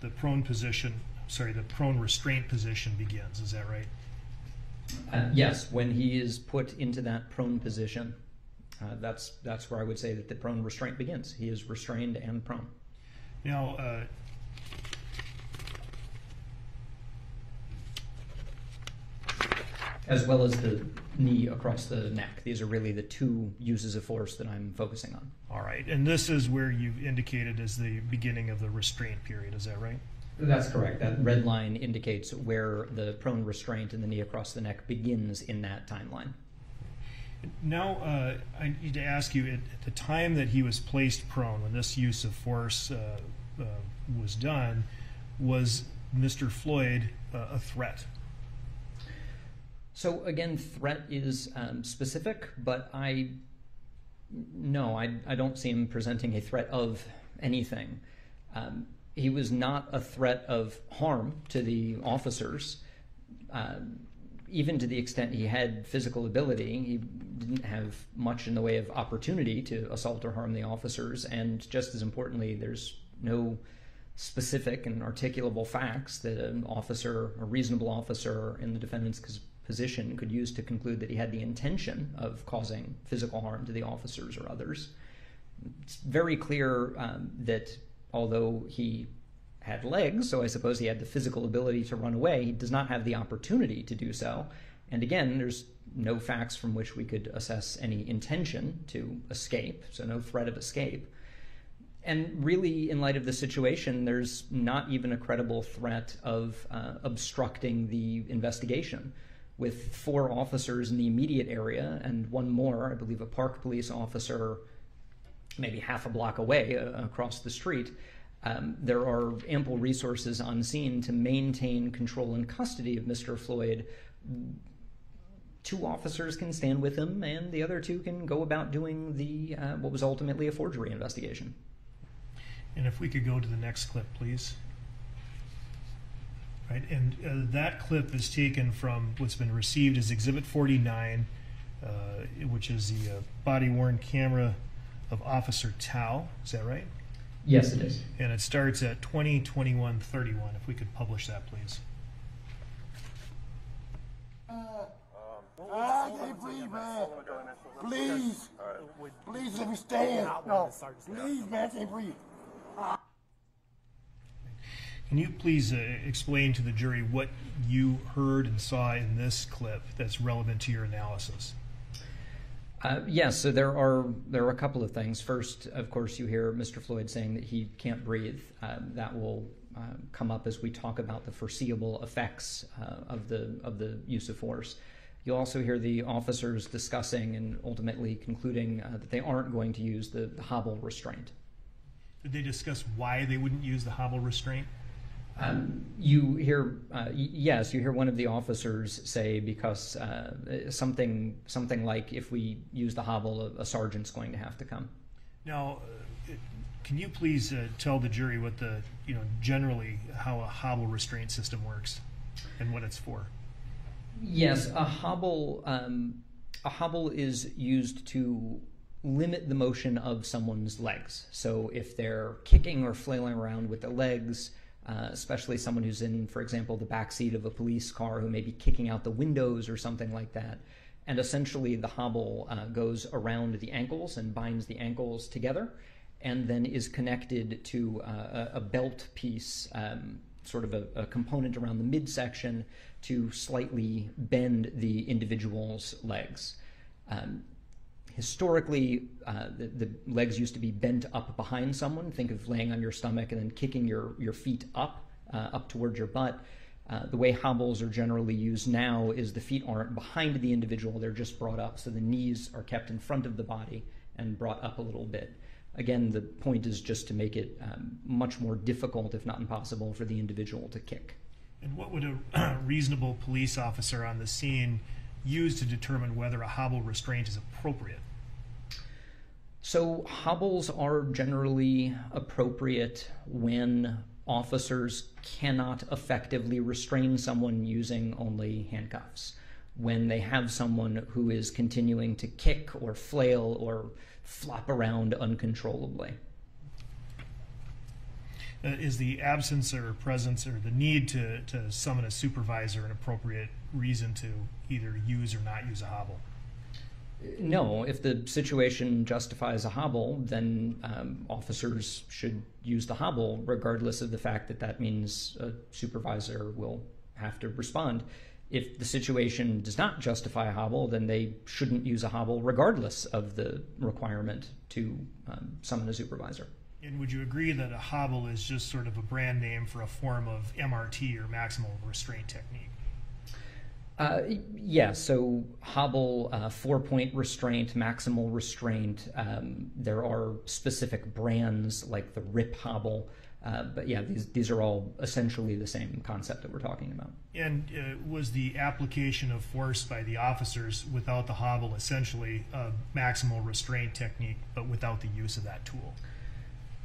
the prone position, sorry, the prone restraint position begins. Is that right? Uh, yes, when he is put into that prone position, uh, that's that's where I would say that the prone restraint begins. He is restrained and prone. Now, uh, as well as the knee across the neck. These are really the two uses of force that I'm focusing on. all right. And this is where you've indicated as the beginning of the restraint period. Is that right? That's correct. That red line indicates where the prone restraint and the knee across the neck begins in that timeline. Now, uh, I need to ask you at, the time that he was placed prone, when this use of force uh, uh, was done, was Mr. Floyd uh, a threat? So again, threat is um, specific, but I no, I, I don't see him presenting a threat of anything. Um, he was not a threat of harm to the officers, um, even to the extent he had physical ability. He didn't have much in the way of opportunity to assault or harm the officers, and just as importantly, there's no specific and articulable facts that an officer, a reasonable officer in the defendant's position, could use to conclude that he had the intention of causing physical harm to the officers or others. It's very clear um, that although he had legs, so I suppose he had the physical ability to run away, he does not have the opportunity to do so. And again, there's no facts from which we could assess any intention to escape, so no threat of escape. And really, in light of the situation, there's not even a credible threat of uh, obstructing the investigation. With four officers in the immediate area and one more, I believe a park police officer, maybe half a block away uh, across the street, um, there are ample resources on scene to maintain control and custody of Mr. Floyd. Two officers can stand with him, and the other two can go about doing the uh, what was ultimately a forgery investigation. And if we could go to the next clip, please. Right, and uh, that clip is taken from what's been received as Exhibit 49, uh, which is the uh, body worn camera of Officer Thao. Is that right? Yes, it is. And it starts at 20, 21, 31. If we could publish that, please. I can't breathe, man. Please. Please let me stand. No. Please, man, I can't breathe. Can you please uh, explain to the jury what you heard and saw in this clip that's relevant to your analysis? Uh, yes, so there are there are a couple of things. First, of course, you hear Mr. Floyd saying that he can't breathe. Um, that will uh, come up as we talk about the foreseeable effects uh, of the of the use of force. You'll also hear the officers discussing and ultimately concluding uh, that they aren't going to use the, the hobble restraint. Did they discuss why they wouldn't use the hobble restraint? Um, you hear, uh, yes, you hear one of the officers say because uh, something, something like if we use the hobble, a, a sergeant's going to have to come. Now, uh, can you please uh, tell the jury what the, you know, generally how a hobble restraint system works and what it's for? Yes, a hobble. Um, a hobble is used to limit the motion of someone's legs. So if they're kicking or flailing around with the legs, uh, especially someone who's in, for example, the back seat of a police car who may be kicking out the windows or something like that, and essentially the hobble uh, goes around the ankles and binds the ankles together, and then is connected to uh, a, a belt piece. Um, sort of a, a component around the midsection to slightly bend the individual's legs. Um, historically, uh, the, the legs used to be bent up behind someone. Think of laying on your stomach and then kicking your, your feet up, uh, up towards your butt. Uh, the way hobbles are generally used now is the feet aren't behind the individual, they're just brought up. So the knees are kept in front of the body and brought up a little bit. Again, the point is just to make it um, much more difficult, if not impossible, for the individual to kick. And what would a reasonable police officer on the scene use to determine whether a hobble restraint is appropriate? So, hobbles are generally appropriate when officers cannot effectively restrain someone using only handcuffs. When they have someone who is continuing to kick or flail or flop around uncontrollably. Uh, is the absence or presence or the need to, to summon a supervisor an appropriate reason to either use or not use a hobble? No, if the situation justifies a hobble, then um, officers should use the hobble, regardless of the fact that that means a supervisor will have to respond. If the situation does not justify a hobble, then they shouldn't use a hobble, regardless of the requirement to um, summon a supervisor. And would you agree that a hobble is just sort of a brand name for a form of MRT or maximal restraint technique? Uh, yeah, so hobble, uh, four point restraint, maximal restraint. Um, there are specific brands like the RIPP hobble. Uh, but yeah, these, these are all essentially the same concept that we're talking about. And uh, was the application of force by the officers without the hobble essentially a maximal restraint technique, but without the use of that tool?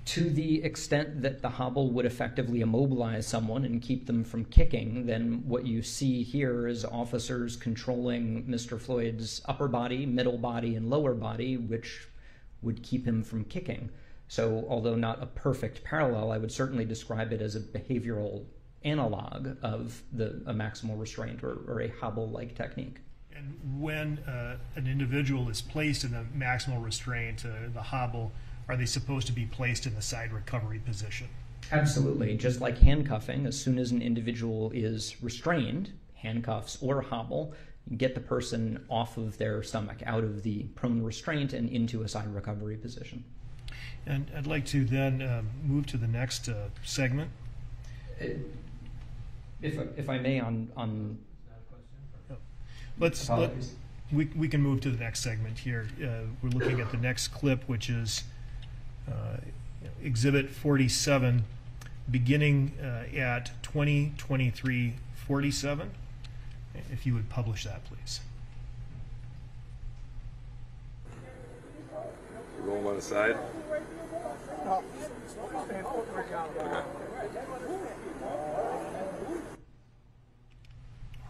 To the extent that the hobble would effectively immobilize someone and keep them from kicking, then what you see here is officers controlling Mr. Floyd's upper body, middle body, and lower body, which would keep him from kicking. So, although not a perfect parallel, I would certainly describe it as a behavioral analog of the, a maximal restraint or, or a hobble like technique. And when uh, an individual is placed in the maximal restraint, uh, the hobble, are they supposed to be placed in the side recovery position? Absolutely. Just like handcuffing, as soon as an individual is restrained, handcuffs or hobble, get the person off of their stomach, out of the prone restraint, and into a side recovery position. And I'd like to then uh, move to the next uh, segment. If, if I may, on, on Let's, let, we, we can move to the next segment here. Uh, We're looking at the next clip, which is uh, Exhibit 47, beginning uh, at 2023-47. If you would publish that, please. Roll them on the side.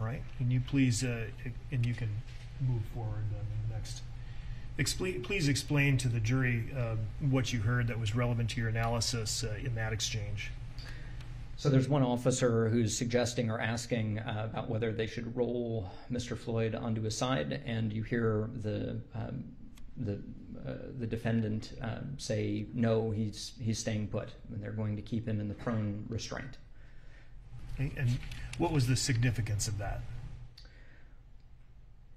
All right, and you please, uh, and you can move forward in the next. Expl- please explain to the jury uh, what you heard that was relevant to your analysis uh, in that exchange. So there's one officer who's suggesting or asking uh, about whether they should roll Mr. Floyd onto his side, and you hear the um, the uh, the defendant um, say no, he's he's staying put, and they're going to keep him in the prone restraint. And what was the significance of that?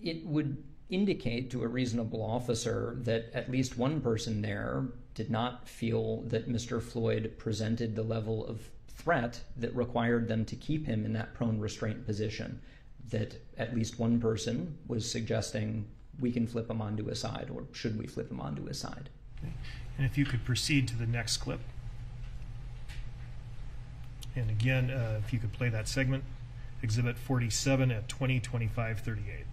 It would indicate to a reasonable officer that at least one person there did not feel that Mr. Floyd presented the level of threat that required them to keep him in that prone restraint position. That at least one person was suggesting we can flip him onto his side, or should we flip him onto his side? And if you could proceed to the next clip. And again, uh, if you could play that segment, Exhibit 47 at 20, 25, 38.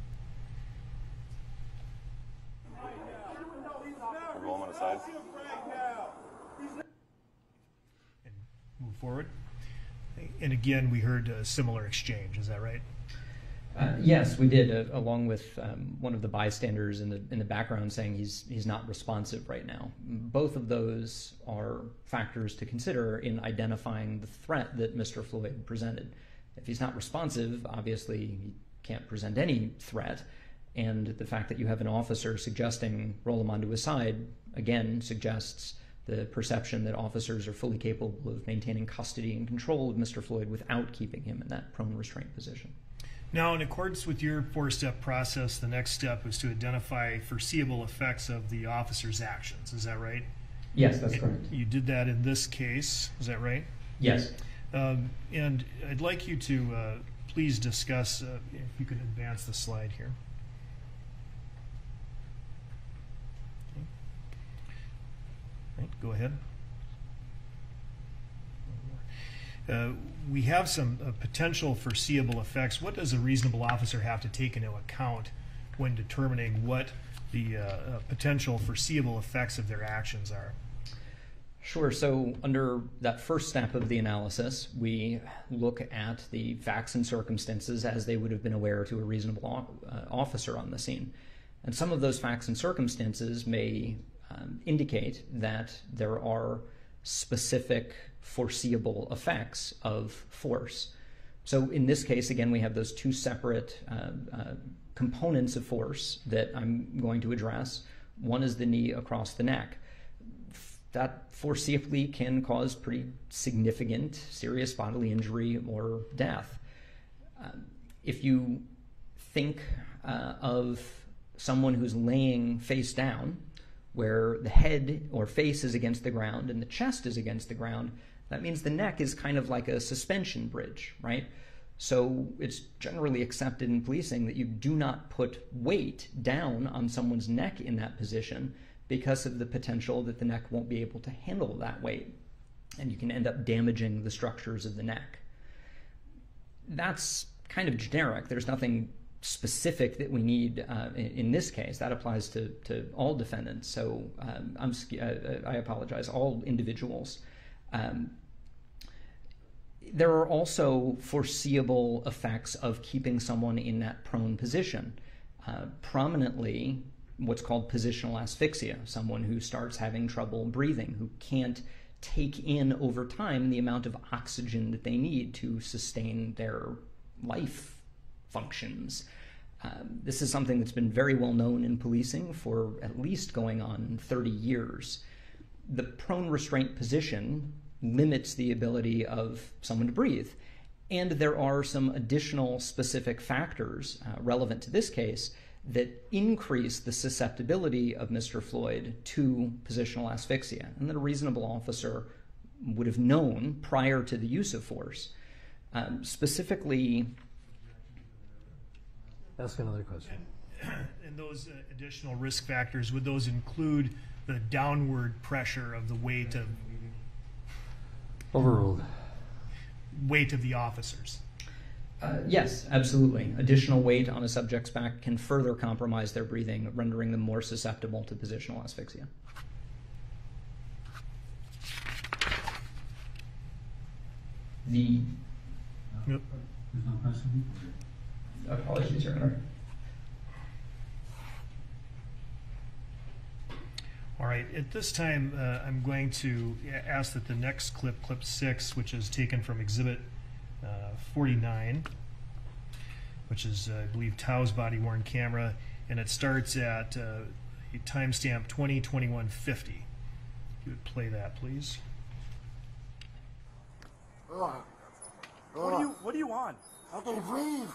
Roll him on the side. Move forward. And again, we heard a similar exchange, is that right? Uh, yes, we did, uh, along with um, one of the bystanders in the in the background saying he's he's not responsive right now. Both of those are factors to consider in identifying the threat that Mr. Floyd presented. If he's not responsive, obviously he can't present any threat. And the fact that you have an officer suggesting roll him onto his side again suggests the perception that officers are fully capable of maintaining custody and control of Mr. Floyd without keeping him in that prone restraint position. Now, in accordance with your four-step process, the next step is to identify foreseeable effects of the officer's actions. Is that right? Yes, that's correct. You did that in this case. Is that right? Yes. Um, and I'd like you to uh, please discuss, uh, if you could advance the slide here. Right, go ahead. Uh, we have some uh, potential foreseeable effects. What does a reasonable officer have to take into account when determining what the uh, uh, potential foreseeable effects of their actions are? Sure. So, under that first step of the analysis, we look at the facts and circumstances as they would have been aware to a reasonable uh, officer on the scene. And some of those facts and circumstances may um, indicate that there are specific foreseeable effects of force. So, in this case, again, we have those two separate uh, uh, components of force that I'm going to address. One is the knee across the neck that foreseeably can cause pretty significant serious bodily injury or death. Um, if you think uh, of someone who's laying face down, where the head or face is against the ground and the chest is against the ground, that means the neck is kind of like a suspension bridge, right? So it's generally accepted in policing that you do not put weight down on someone's neck in that position because of the potential that the neck won't be able to handle that weight. And you can end up damaging the structures of the neck. That's kind of generic. There's nothing specific that we need uh, in, in, this case. That applies to, to all defendants. So um, I'm, uh, I apologize, all individuals. Um, there are also foreseeable effects of keeping someone in that prone position. Uh, prominently, what's called positional asphyxia, someone who starts having trouble breathing, who can't take in over time the amount of oxygen that they need to sustain their life functions. Um, this is something that's been very well known in policing for at least going on 30 years. The prone restraint position limits the ability of someone to breathe. And there are some additional specific factors uh, relevant to this case that increase the susceptibility of Mr. Floyd to positional asphyxia, and that a reasonable officer would have known prior to the use of force. Um, specifically, ask another question. And those uh, additional risk factors would those include the downward pressure of the weight of overruled weight of the officers? Uh, yes, absolutely. Additional weight on a subject's back can further compromise their breathing, rendering them more susceptible to positional asphyxia. The Yep. Apologies, Your Honor. All right, at this time, uh, I'm going to ask that the next clip, clip six, which is taken from Exhibit uh, 49, which is, uh, I believe, Thao's body worn camera, and it starts at uh, a timestamp 202150. If you would play that, please. What do you What do you want? I can't breathe.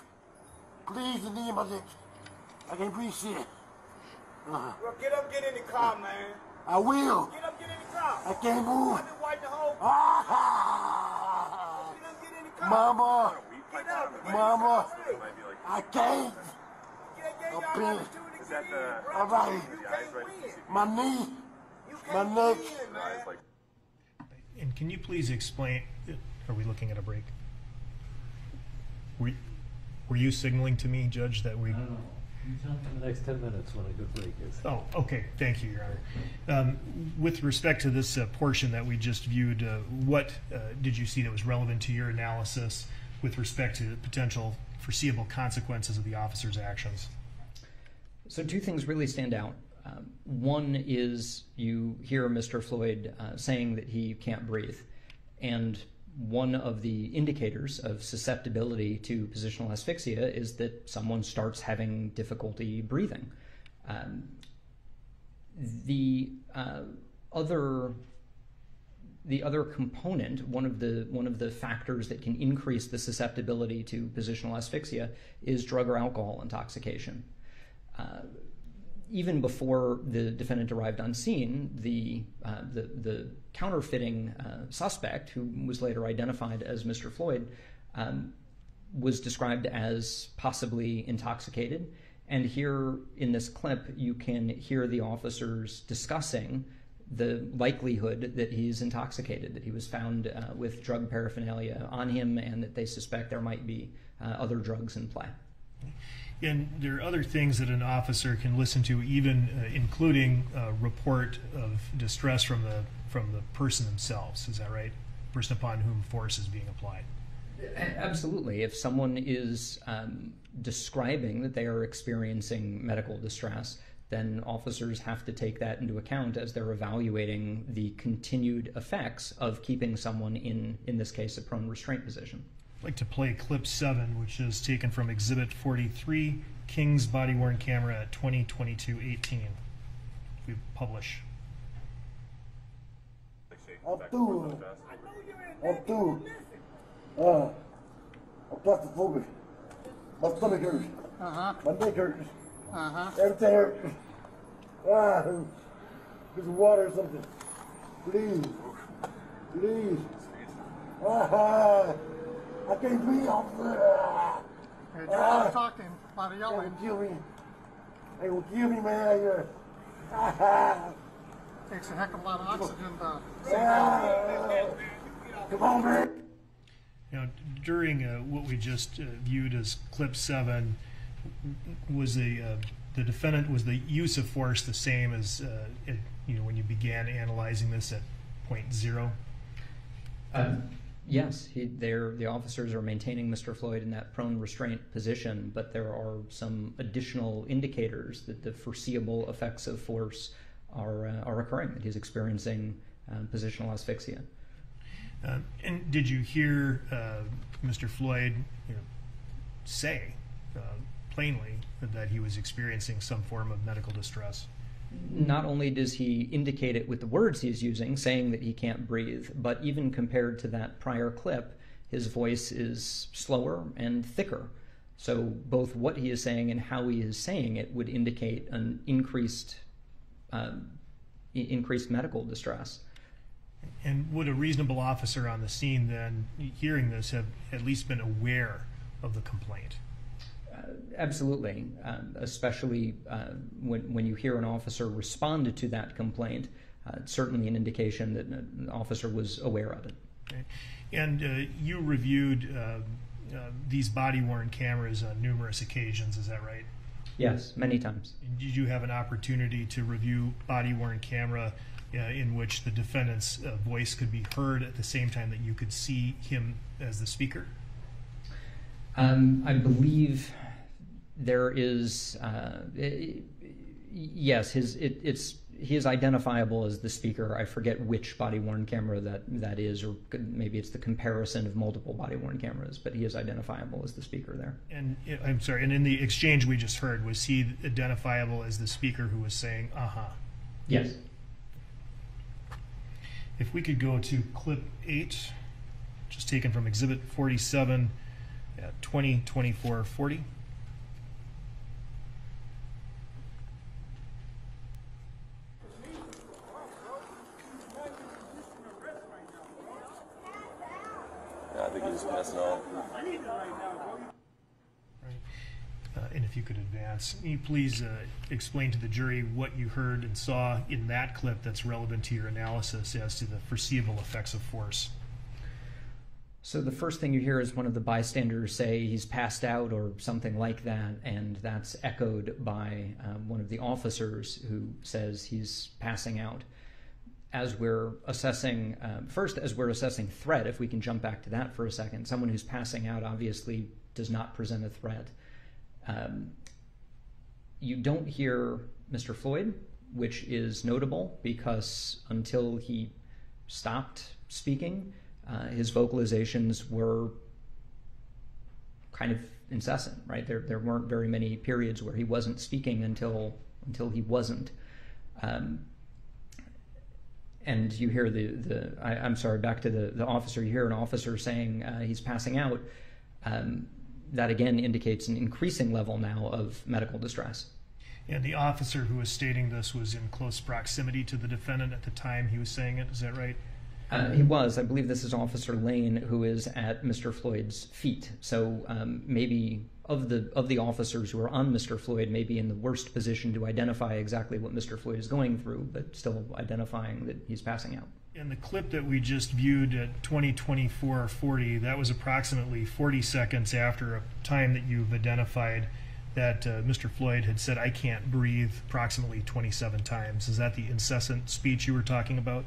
Please, the knee in my neck. I can't breathe. Uh, Well, get up, get in the car, man. I will. Get up, get in the car. I can't move. I've been wiping the whole. Ah! Get up, get in the car. Mama, Get up. Mama, I can't. Get, get Up y'all here. get in, bro. All right. You can't win. My knee, my neck. win. And can you please explain, are we looking at a break? Were, were you signaling to me, Judge, that we? I don't know. You tell me in the next ten minutes when a good break is. Oh, okay, thank you, Your Honor. Um, With respect to this uh, portion that we just viewed, uh, what uh, did you see that was relevant to your analysis with respect to potential foreseeable consequences of the officer's actions? So two things really stand out. Um, one is you hear Mr. Floyd uh, saying that he can't breathe, and one of the indicators of susceptibility to positional asphyxia is that someone starts having difficulty breathing. Um, the uh, other the other component, one of the one of the factors that can increase the susceptibility to positional asphyxia, is drug or alcohol intoxication. Uh, even before the defendant arrived on scene, the uh, the, the counterfeiting uh, suspect, who was later identified as Mr. Floyd, um, was described as possibly intoxicated. And here in this clip, you can hear the officers discussing the likelihood that he's intoxicated, that he was found uh, with drug paraphernalia on him, and that they suspect there might be uh, other drugs in play. And there are other things that an officer can listen to, even uh, including a report of distress from the from the person themselves. Is that right? Person upon whom force is being applied. Absolutely. If someone is um, describing that they are experiencing medical distress, then officers have to take that into account as they're evaluating the continued effects of keeping someone in, in this case, a prone restraint position. I'd like to play clip seven, which is taken from Exhibit 43, Kueng's body worn camera at 2022-18. We publish. I'm through. I'm through. Uh, I'm claustrophobic. My stomach hurts. Uh-huh. My neck hurts. Uh-huh. Everything hurts. Ah, get some water or something. Please. Please. Ah, I can't breathe, officer. Hey, do a talking, a lot of They yelling. will kill me. They will kill me, man. Yeah. Takes a heck of a lot of oxygen to. Come on, man. You know, during uh, what we just uh, viewed as clip seven, was the uh, the defendant was the use of force the same as uh, it, you know when you began analyzing this at point zero? Um, yes, he, the officers are maintaining Mr. Floyd in that prone restraint position, but there are some additional indicators that the foreseeable effects of force are, uh, are occurring, that he's experiencing um, positional asphyxia. Um, and did you hear uh, Mr. Floyd you know, say uh, plainly that he was experiencing some form of medical distress? Not only does he indicate it with the words he's using, saying that he can't breathe, but even compared to that prior clip, his voice is slower and thicker. So both what he is saying and how he is saying it would indicate an increased, um, increased medical distress. And would a reasonable officer on the scene then, hearing this, have at least been aware of the complaint? Absolutely, um, especially uh, when, when you hear an officer responded to that complaint, uh, it's certainly an indication that an officer was aware of it. Okay. And uh, you reviewed uh, uh, these body worn cameras on numerous occasions, is that right? Yes, many times. Did you have an opportunity to review body worn camera uh, in which the defendant's uh, voice could be heard at the same time that you could see him as the speaker? Um, I believe there is, uh, i- yes, his it, it's he is identifiable as the speaker. I forget which body worn camera that that is, or maybe it's the comparison of multiple body worn cameras, but he is identifiable as the speaker there. And I'm sorry, and in the exchange we just heard, was he identifiable as the speaker who was saying, uh huh? Yes. If we could go to clip eight, just taken from exhibit 47 at 20, 24, 40. Yeah, I think he's just messing up. Uh, and if you could advance, can you please uh, explain to the jury what you heard and saw in that clip that's relevant to your analysis as to the foreseeable effects of force? So the first thing you hear is one of the bystanders say he's passed out or something like that, and that's echoed by um, one of the officers who says he's passing out. As we're assessing, um, first, as we're assessing threat, if we can jump back to that for a second, someone who's passing out obviously does not present a threat. Um, you don't hear Mr. Floyd, which is notable because until he stopped speaking, uh, his vocalizations were kind of incessant, right? There, there weren't very many periods where he wasn't speaking until until he wasn't. Um, and you hear the the I, am sorry, back to the the officer. You hear an officer saying uh, he's passing out. Um, that again indicates an increasing level now of medical distress. And the officer who was stating this was in close proximity to the defendant at the time he was saying it. Is that right? Uh, he was. I believe this is Officer Lane, who is at Mr. Floyd's feet. So um, maybe of the of the officers who are on Mr. Floyd, may be in the worst position to identify exactly what Mr. Floyd is going through, but still identifying that he's passing out. In the clip that we just viewed at 2024-40, that was approximately 40 seconds after a time that you've identified that uh, Mr. Floyd had said, "I can't breathe," approximately 27 times. Is that the incessant speech you were talking about?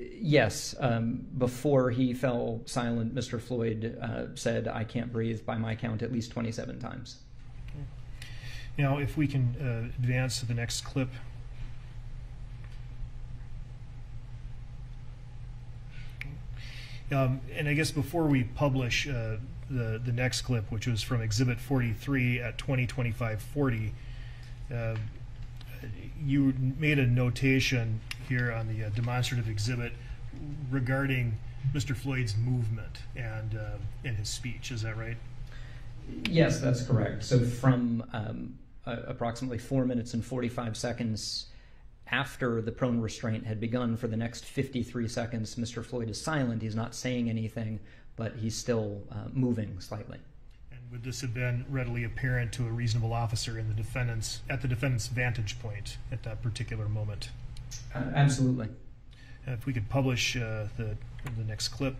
Yes, um, before he fell silent, Mr. Floyd uh, said, I can't breathe by my count at least 27 times. Now, if we can uh, advance to the next clip. Um, and I guess before we publish uh, the, the next clip, which was from Exhibit 43 at 2025-40, uh, you made a notation here on the uh, demonstrative exhibit regarding Mr. Floyd's movement and uh, in his speech. Is that right? Yes, that's correct. So from um, uh, approximately four minutes and 45 seconds after the prone restraint had begun, for the next 53 seconds, Mr. Floyd is silent. He's not saying anything, but he's still uh, moving slightly. And would this have been readily apparent to a reasonable officer in the defendant's at the defendant's vantage point at that particular moment? Uh, absolutely. If we could publish uh, the the next clip.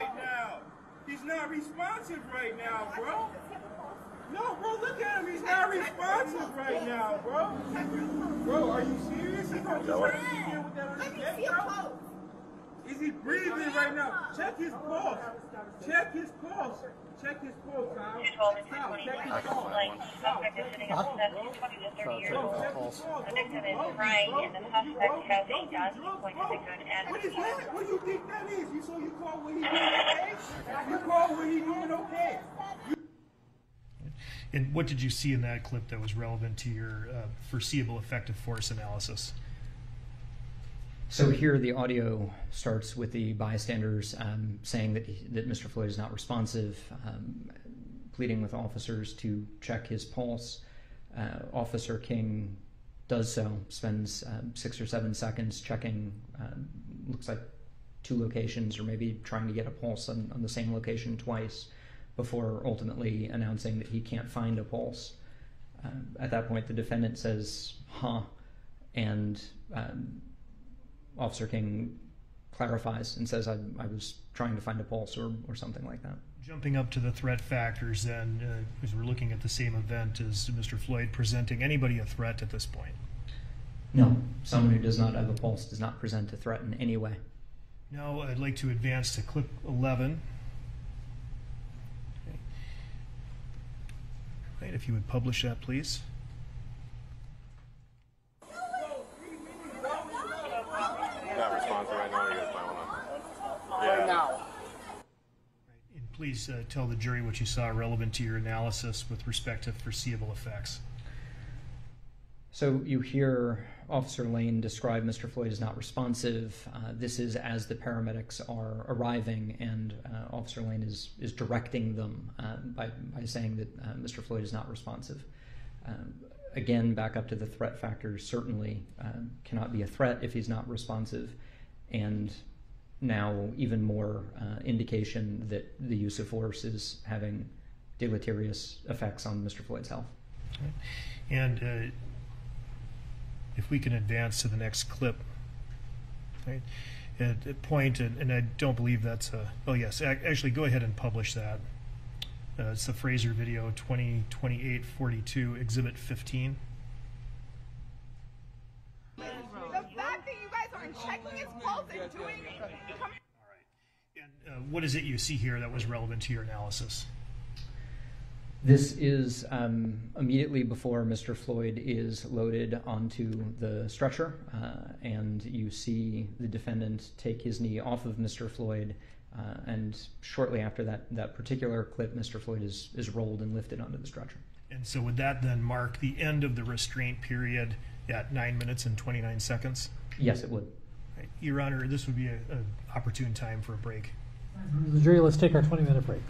Right now, he's not responsive right now, bro. No, bro, look at him. He's not responsive right now, bro. Bro, are you serious? He's gonna be right here with that on his neck, bro. Is he breathing right now? Check his pulse. Check his pulse. Check his pulse, Kyle. Kyle, check his pulse. Suspect is sitting on 20 to 30 years old. The victim is crying, and the suspect has a gun pointed at gun at What is that? What do you think that is? You so you call what he doing okay? You call what he doing okay? And what did you see in that clip that was relevant to your uh, foreseeable effective force analysis? So here the audio starts with the bystanders um, saying that, he, that Mr. Floyd is not responsive, um, pleading with officers to check his pulse. Uh, Officer Kueng does so, spends um, six or seven seconds checking, um, looks like two locations, or maybe trying to get a pulse on, on the same location twice before ultimately announcing that he can't find a pulse. Um, at that point, the defendant says, huh, and um, Officer Kueng clarifies and says, I, I, was trying to find a pulse or, or something like that. Jumping up to the threat factors, then, uh, because we're looking at the same event as Mr. Floyd presenting anybody a threat at this point? No, someone who does not have a pulse does not present a threat in any way. Now, I'd like to advance to clip 11. Okay. Right, if you would publish that, please. Not responsive right now. You guys might wanna. Now. And please uh, tell the jury what you saw relevant to your analysis with respect to foreseeable effects. So you hear Officer Lane describe Mr. Floyd as not responsive. Uh, this is as the paramedics are arriving, and uh, Officer Lane is is directing them uh, by by saying that uh, Mr. Floyd is not responsive. Um, again, back up to the threat factors. Certainly um, cannot be a threat if he's not responsive, and now even more uh, indication that the use of force is having deleterious effects on Mr. Floyd's health. Okay. And uh, if we can advance to the next clip. Right? at, at point, and, and I don't believe that's a. Oh yes, actually, go ahead and publish that. Uh, it's the Frazier video, twenty twenty eight forty two, Exhibit fifteen. The fact that you guys aren't checking his pulse and doing come Uh, what is it you see here that was relevant to your analysis? This is um, immediately before Mr. Floyd is loaded onto the stretcher, uh, and you see the defendant take his knee off of Mr. Floyd. Uh, and shortly after that, that particular clip, Mr. Floyd is, is rolled and lifted onto the stretcher. And so would that then mark the end of the restraint period at nine minutes and 29 seconds? Yes, it would. Your Honor, this would be an opportune time for a break. The jury, let's take our 20 minute break.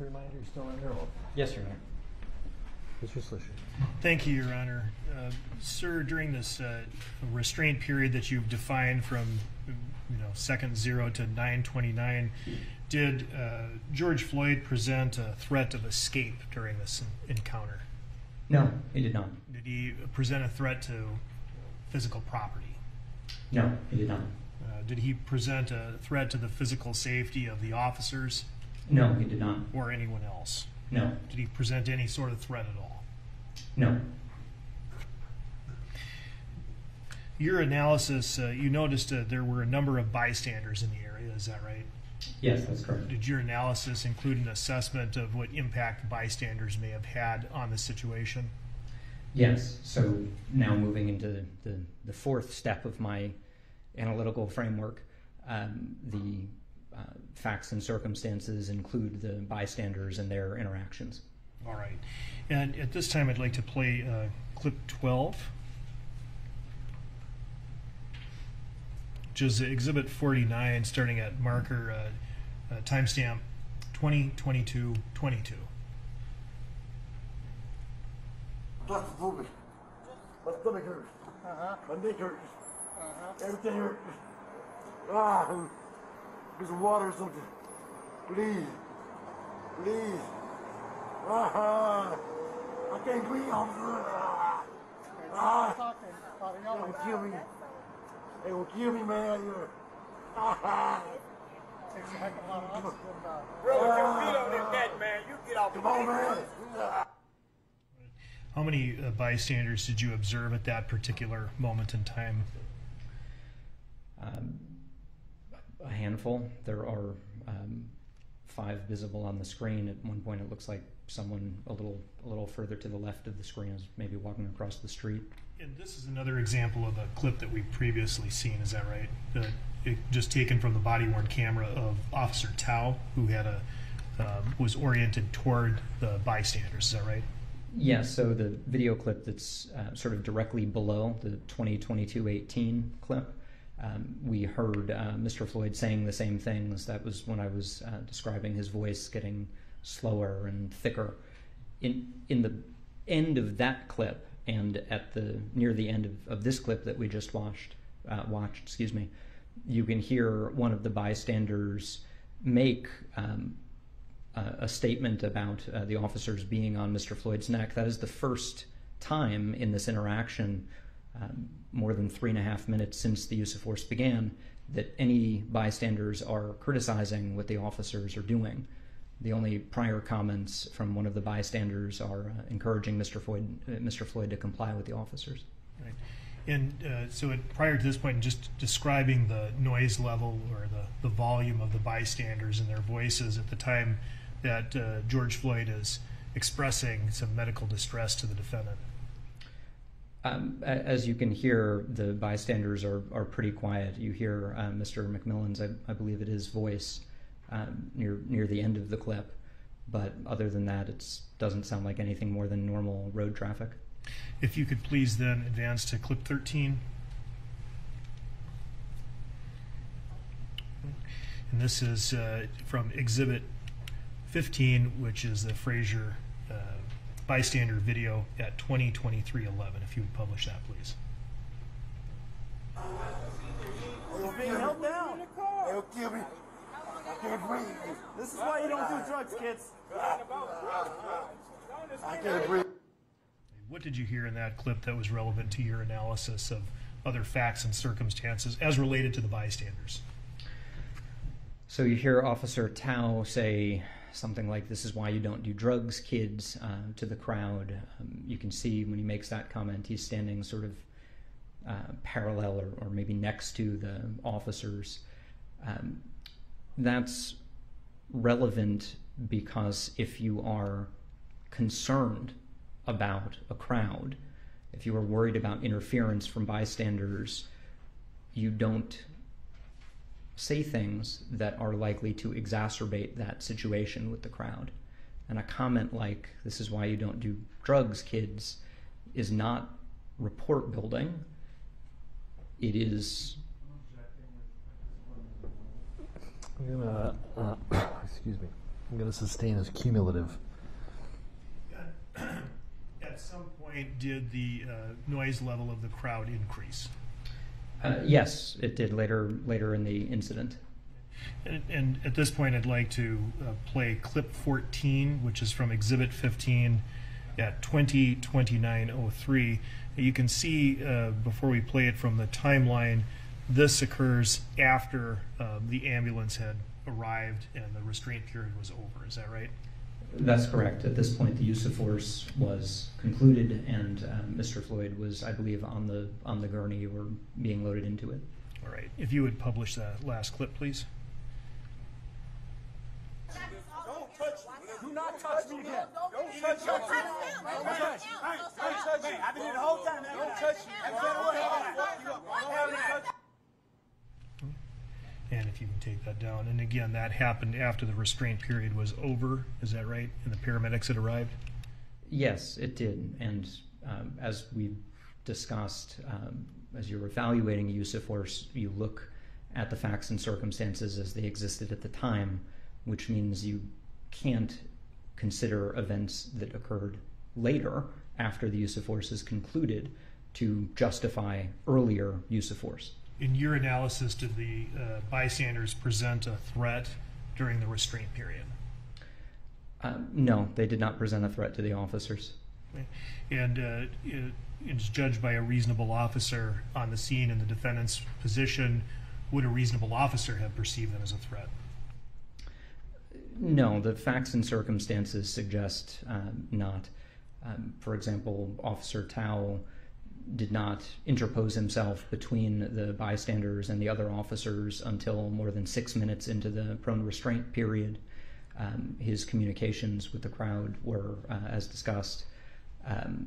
Us a reminder, you're still on your own. Yes, Your Honor. Mr. Schleicher. Thank you, Your Honor. Uh, Sir, during this uh, restraint period that you've defined from, you know, second zero to 929, did uh, George Floyd present a threat of escape during this encounter? No, he did not. Did he present a threat to physical property? No, he did not. Uh, Did he present a threat to the physical safety of the officers No, he did not. or anyone else? No, Did he present any sort of threat at all? no. Your analysis, uh, you noticed uh, there were a number of bystanders in the area, is that right? Yes, that's correct. Did your analysis include an assessment of what impact bystanders may have had on the situation? Yes. So now moving into the, the fourth step of my analytical framework, um, the uh, facts and circumstances include the bystanders and their interactions. All right. And at this time, I'd like to play uh, clip 12, which is Exhibit 49, starting at marker uh, uh, timestamp 2022 22. That's stupid. My stomach hurts. Uh-huh. My neck hurts. Uh-huh. Everything hurts. Ah, get some water or something. Please. Please. Ah, I can't breathe, officer. Ah, ah. Talking. They gonna kill me. They gonna kill me, man. out here. Ah, Takes a heck of a lot of oxygen. Bro, with your feet on that neck, man. You get off Come on, man. How many uh, bystanders did you observe at that particular moment in time? Um, a handful. There are um, five visible on the screen. At one point, it looks like someone a little a little further to the left of the screen is maybe walking across the street. And this is another example of a clip that we've previously seen, is that right? Uh, it, just taken from the body worn camera of Officer Thao, who had a um, was oriented toward the bystanders. Is that right? Yes, so the video clip that's uh, sort of directly below the 2022-18 clip, um, we heard uh, Mr. Floyd saying the same things. That was when I was uh, describing his voice getting slower and thicker. In in the end of that clip and at the near the end of, of this clip that we just watched, uh, watched, excuse me, you can hear one of the bystanders make um, uh, a statement about uh, the officers being on Mr. Floyd's neck. That is the first time in this interaction, um, more than three and a half minutes since the use of force began, that any bystanders are criticizing what the officers are doing. The only prior comments from one of the bystanders are uh, encouraging Mr. Floyd, uh, Mr. Floyd to comply with the officers. Right. And uh, so, prior to this point, just describing the noise level or the, the volume of the bystanders and their voices at the time that uh, George Floyd is expressing some medical distress to the defendant. Um, as you can hear, the bystanders are, are pretty quiet. You hear uh, Mr. McMillian's, I, I believe it is, voice um, near near the end of the clip, but other than that, it doesn't sound like anything more than normal road traffic. If you could please then advance to clip 13. And this is uh, from Exhibit 15, which is the Frazier bystander video at 202311. If you would publish that, please. Being held down. They'll kill me. I can't breathe. This is why you don't do drugs, kids. I can't breathe. What did you hear in that clip that was relevant to your analysis of other facts and circumstances as related to the bystanders? So you hear Officer Thao say something like, "This is why you don't do drugs, kids," uh, to the crowd. Um, you can see when he makes that comment, he's standing sort of uh, parallel or, or maybe next to the officers. Um, that's relevant because if you are concerned about a crowd, if you are worried about interference from bystanders, you don't say things that are likely to exacerbate that situation with the crowd. And a comment like, this is why you don't do drugs, kids, is not rapport building. It is I'm gonna, uh, excuse me. I'm going to sustain as cumulative. At some point, did the uh, noise level of the crowd increase? Uh, yes, it did later later in the incident. And, and at this point, I'd like to uh, play clip 14, which is from Exhibit 15 at 202903. You can see uh, before we play it from the timeline, this occurs after um, the ambulance had arrived and the restraint period was over. Is that right? That's correct. At this point, the use of force was concluded, and um, Mr. Floyd was, I believe, on the on the gurney or being loaded into it. All right. If you would publish that last clip, please. Don't touch me. Do not touch me again. Don't touch me. Don't touch me. Don't touch me. Don't touch me. I've been here the whole time. Don't touch me. I said what happened. And if you can take that down. And again, that happened after the restraint period was over. Is that right? And the paramedics had arrived? Yes, it did. And um, as we discussed, um, as you're evaluating use of force, you look at the facts and circumstances as they existed at the time, which means you can't consider events that occurred later after the use of force is concluded to justify earlier use of force. In your analysis, did the uh, bystanders present a threat during the restraint period? Uh, no, they did not present a threat to the officers. And uh, it- it's judged by a reasonable officer on the scene in the defendant's position. Would a reasonable officer have perceived them as a threat? No, the facts and circumstances suggest um, not. Um, for example, Officer Thao did not interpose himself between the bystanders and the other officers until more than six minutes into the prone restraint period. Um, his communications with the crowd were, uh, as discussed, um,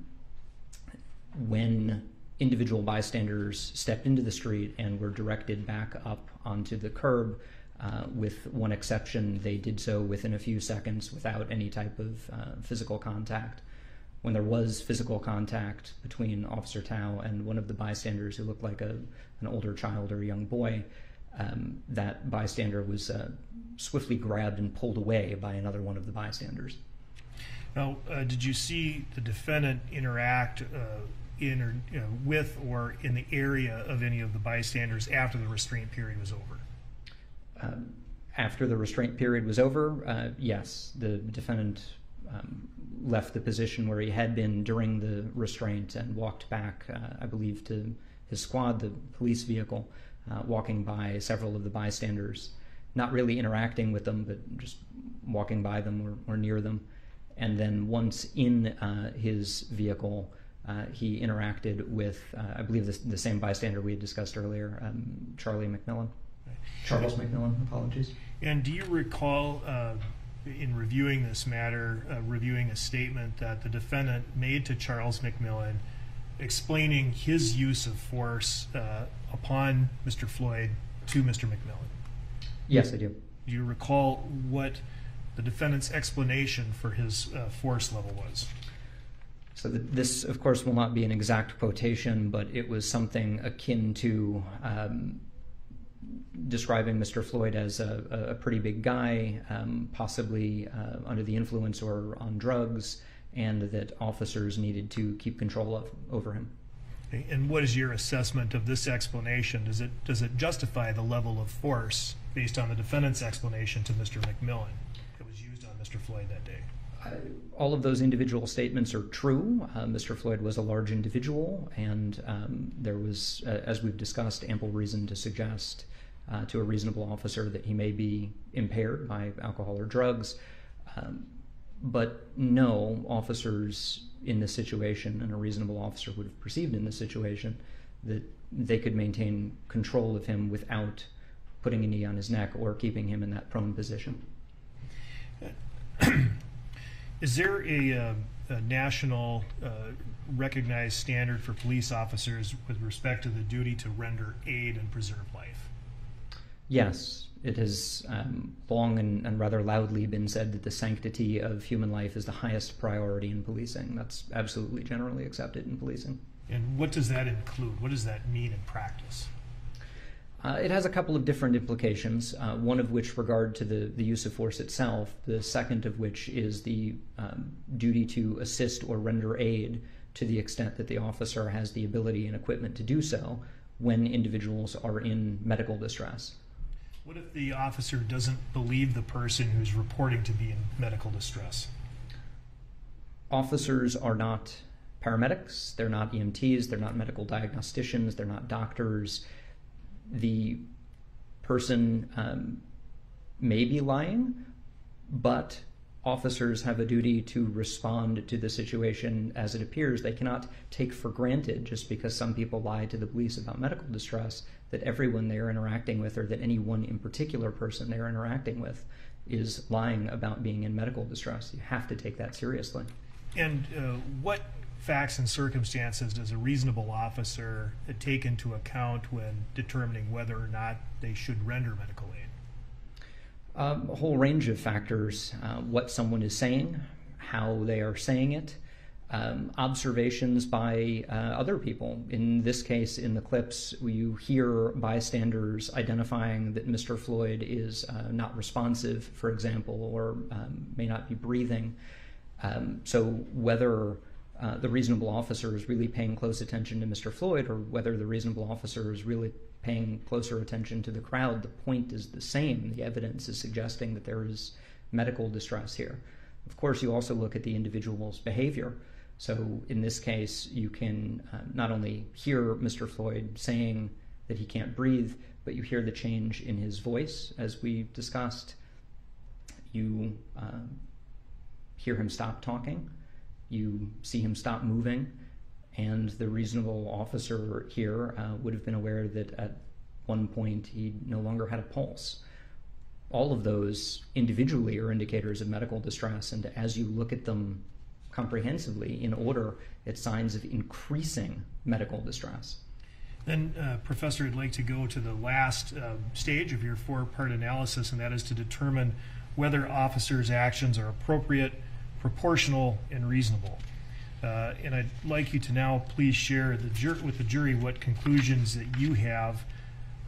when individual bystanders stepped into the street and were directed back up onto the curb. Uh, with one exception, they did so within a few seconds without any type of uh, physical contact. When there was physical contact between Officer Thao and one of the bystanders who looked like a, an older child or a young boy, um, that bystander was uh, swiftly grabbed and pulled away by another one of the bystanders. Now, uh, did you see the defendant interact uh, in or you know, with or in the area of any of the bystanders after the restraint period was over? Um, after the restraint period was over, uh, yes, the defendant um, left the position where he had been during the restraint and walked back, uh, I believe, to his squad, the police vehicle, uh, walking by several of the bystanders, not really interacting with them, but just walking by them or, or near them. And then once in uh, his vehicle, uh, he interacted with, uh, I believe, the, the same bystander we had discussed earlier, um, Charlie McMillian. Charles McMillian, apologies. And do you recall, uh, in reviewing this matter, uh, reviewing a statement that the defendant made to Charles McMillian explaining his use of force uh, upon Mr. Floyd to Mr. McMillian? Yes, I do. Do you recall what the defendant's explanation for his uh, force level was? So th- this, of course, will not be an exact quotation, but it was something akin to um, describing Mr. Floyd as a, a- pretty big guy, um, possibly uh, under the influence or on drugs, and that officers needed to keep control of over him. And what is your assessment of this explanation? Does it, does it justify the level of force based on the defendant's explanation to Mr. McMillian that was used on Mr. Floyd that day? all of those individual statements are true. Uh, Mr. Floyd was a large individual, and um, there was, uh, as we've discussed, ample reason to suggest uh, to a reasonable officer that he may be impaired by alcohol or drugs. Um, but no officers in this situation, and a reasonable officer would have perceived in this situation, that they could maintain control of him without putting a knee on his neck or keeping him in that prone position. Is there a, uh, a national uh, recognized standard for police officers with respect to the duty to render aid and preserve life? Yes, it has um, long and, and rather loudly been said that the sanctity of human life is the highest priority in policing. That's absolutely generally accepted in policing. And what does that include? What does that mean in practice? Uh, it has a couple of different implications, uh, one of which regard to the, the use of force itself, the second of which is the um, duty to assist or render aid to the extent that the officer has the ability and equipment to do so when individuals are in medical distress. What if the officer doesn't believe the person who's reporting to be in medical distress? Officers are not paramedics, they're not EMTs, they're not medical diagnosticians, they're not doctors. The person um, may be lying, but officers have a duty to respond to the situation as it appears. They cannot take for granted, just because some people lie to the police about medical distress, that everyone they are interacting with, or that any one in particular person they are interacting with, is lying about being in medical distress. You have to take that seriously. And uh, what facts and circumstances does a reasonable officer take into account when determining whether or not they should render medical aid? Um, a whole range of factors uh, what someone is saying, how they are saying it, um, observations by uh, other people. In this case, in the clips, you hear bystanders identifying that Mr. Floyd is uh, not responsive, for example, or um, may not be breathing. Um, so, whether uh, the reasonable officer is really paying close attention to Mr. Floyd or whether the reasonable officer is really paying closer attention to the crowd, the point is the same. The evidence is suggesting that there is medical distress here. Of course, you also look at the individual's behavior. So, in this case, you can uh, not only hear Mr. Floyd saying that he can't breathe, but you hear the change in his voice, as we discussed. You uh, hear him stop talking you see him stop moving, and the reasonable officer here uh, would have been aware that at one point he no longer had a pulse. All of those individually are indicators of medical distress, and as you look at them comprehensively in order, at signs of increasing medical distress. Then, uh, Professor, I'd like to go to the last uh, stage of your four part analysis, and that is to determine whether officers' actions are appropriate proportional, and reasonable. Uh, and I'd like you to now please share the with the jury what conclusions that you have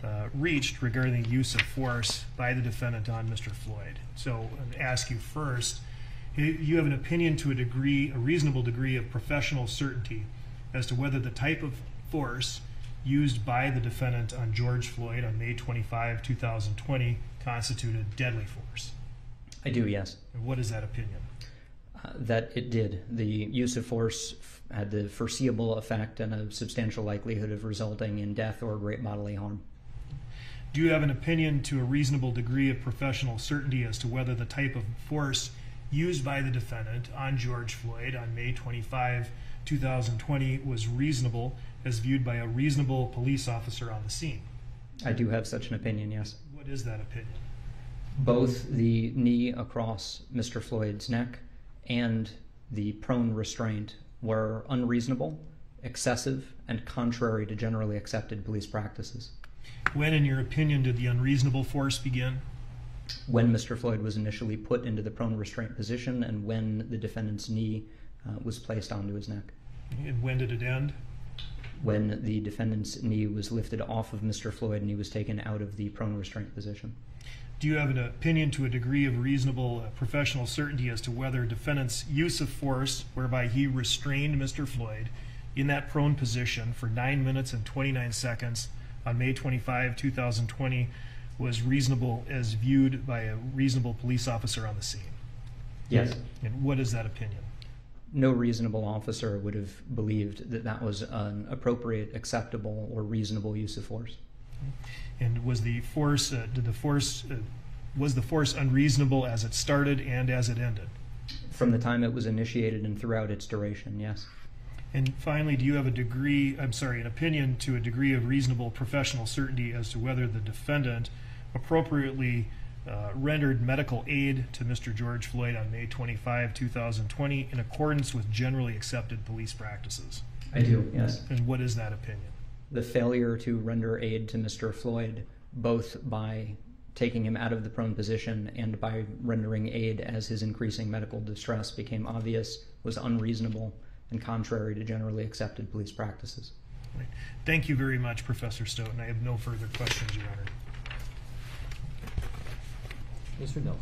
uh, reached regarding the use of force by the defendant on Mr. Floyd. So I'd ask you first, you have an opinion to a degree, a reasonable degree of professional certainty as to whether the type of force used by the defendant on George Floyd on May 25, 2020 constituted deadly force. I do, yes. And what is that opinion? Uh, that it did. The use of force had the foreseeable effect and a substantial likelihood of resulting in death or great bodily harm. Do you have an opinion to a reasonable degree of professional certainty as to whether the type of force used by the defendant on George Floyd on May 25, 2020 was reasonable as viewed by a reasonable police officer on the scene? I do have such an opinion, yes. What is that opinion? Both the knee across Mr. Floyd's neck and the prone restraint were unreasonable, excessive, and contrary to generally accepted police practices. When, in your opinion, did the unreasonable force begin? When Mr. Floyd was initially put into the prone restraint position and when the defendant's knee uh, was placed onto his neck. And when did it end? When the defendant's knee was lifted off of Mr. Floyd and he was taken out of the prone restraint position. Do you have an opinion to a degree of reasonable uh, professional certainty as to whether defendant's use of force, whereby he restrained Mr. Floyd in that prone position for 9 minutes and 29 seconds on May 25, 2020, was reasonable as viewed by a reasonable police officer on the scene? Yes. And what is that opinion? No reasonable officer would have believed that that was an appropriate, acceptable, or reasonable use of force. And was the force, uh, did the force, uh, was the force unreasonable as it started and as it ended? From the time it was initiated and throughout its duration, yes. And finally, do you have a degree, I'm sorry, an opinion to a degree of reasonable professional certainty as to whether the defendant appropriately uh, rendered medical aid to Mr. George Floyd on May 25, 2020, in accordance with generally accepted police practices? I do, yes. And what is that opinion? the failure to render aid to Mr. Floyd, both by taking him out of the prone position and by rendering aid as his increasing medical distress became obvious, was unreasonable and contrary to generally accepted police practices. Right. Thank you very much, Professor Stoughton. I have no further questions, Your Honor. Mr. Nelson.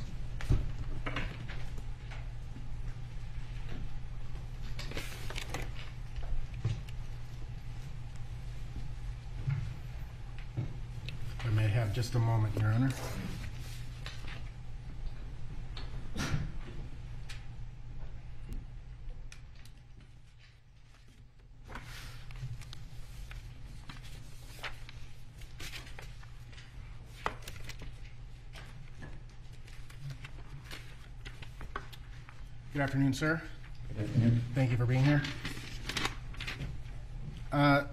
I may have just a moment, Your Honor. Good afternoon, sir. Thank you for being here. Uh,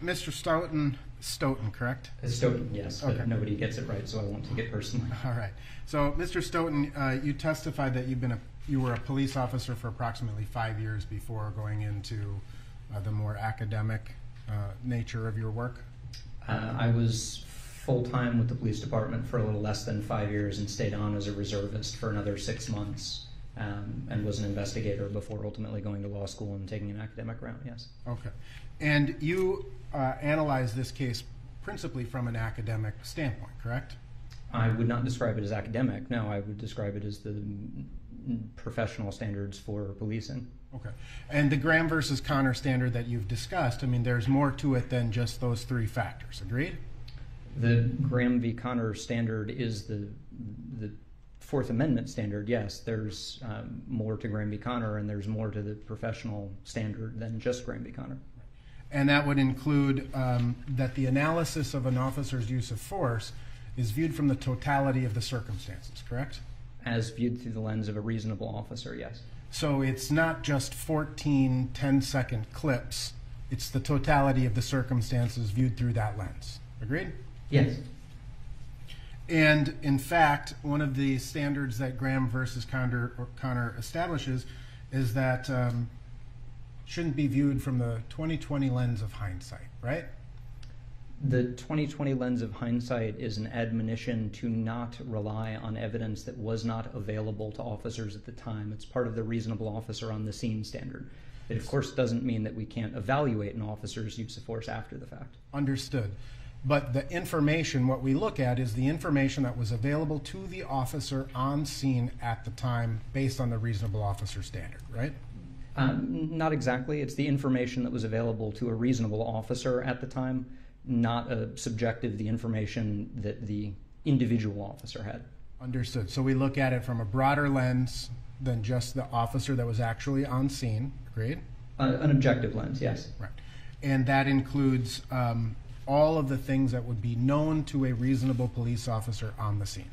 Mr. Stoughton, Stoughton, correct? Stoughton, yes, Okay. nobody gets it right, so I won't take it personally. All right. So, Mr. Stoughton, uh, you testified that you've been a, you were a police officer for approximately five years before going into uh, the more academic uh, nature of your work. Uh, I was full time with the police department for a little less than five years and stayed on as a reservist for another six months um, and was an investigator before ultimately going to law school and taking an academic route, yes. Okay. And you uh, analyzed this case principally from an academic standpoint, correct? I would not describe it as academic, no, I would describe it as the professional standards for policing. Okay. And the Graham versus Connor standard that you've discussed, I mean, there's more to it than just those three factors. Agreed? The Graham v. Connor standard is the the Fourth Amendment standard. Yes, there's um, more to Graham v. Connor, and there's more to the professional standard than just Graham v. Connor. And that would include um, that the analysis of an officer's use of force is viewed from the totality of the circumstances, correct? As viewed through the lens of a reasonable officer, yes. So it's not just 14 10 second clips, it's the totality of the circumstances viewed through that lens. Agreed? Yes. And in fact, one of the standards that Graham versus Connor, or Connor establishes is that um, shouldn't be viewed from the 2020 lens of hindsight, right? The 2020 lens of hindsight is an admonition to not rely on evidence that was not available to officers at the time. It's part of the reasonable officer on the scene standard. It, of course, doesn't mean that we can't evaluate an officer's use of force after the fact. Understood. But the information, what we look at is the information that was available to the officer on scene at the time based on the reasonable officer standard, right? Um, not exactly. It's the information that was available to a reasonable officer at the time, not a subjective, the information that the individual officer had. Understood. So we look at it from a broader lens than just the officer that was actually on scene. Agreed? Uh, an objective lens, yes. Right. And that includes um, all of the things that would be known to a reasonable police officer on the scene.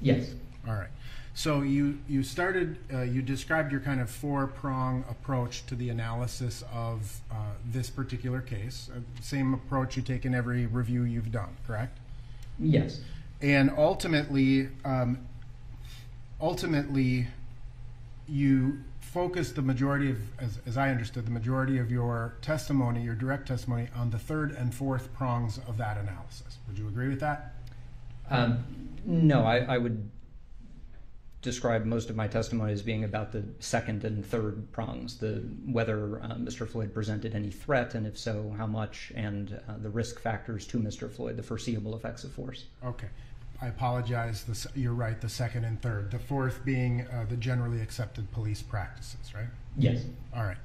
Yes. All right. So you you started uh, you described your kind of four prong approach to the analysis of uh, this particular case. Uh, same approach you take in every review you've done, correct? Yes. And ultimately, um, ultimately, you focused the majority of, as, as I understood, the majority of your testimony, your direct testimony, on the third and fourth prongs of that analysis. Would you agree with that? Um, no, I, I would describe most of my testimony as being about the second and third prongs, the whether uh, Mr. Floyd presented any threat, and if so, how much, and uh, the risk factors to Mr. Floyd, the foreseeable effects of force. Okay. I apologize. The, you're right. The second and third. The fourth being uh, the generally accepted police practices, right? Yes. All right.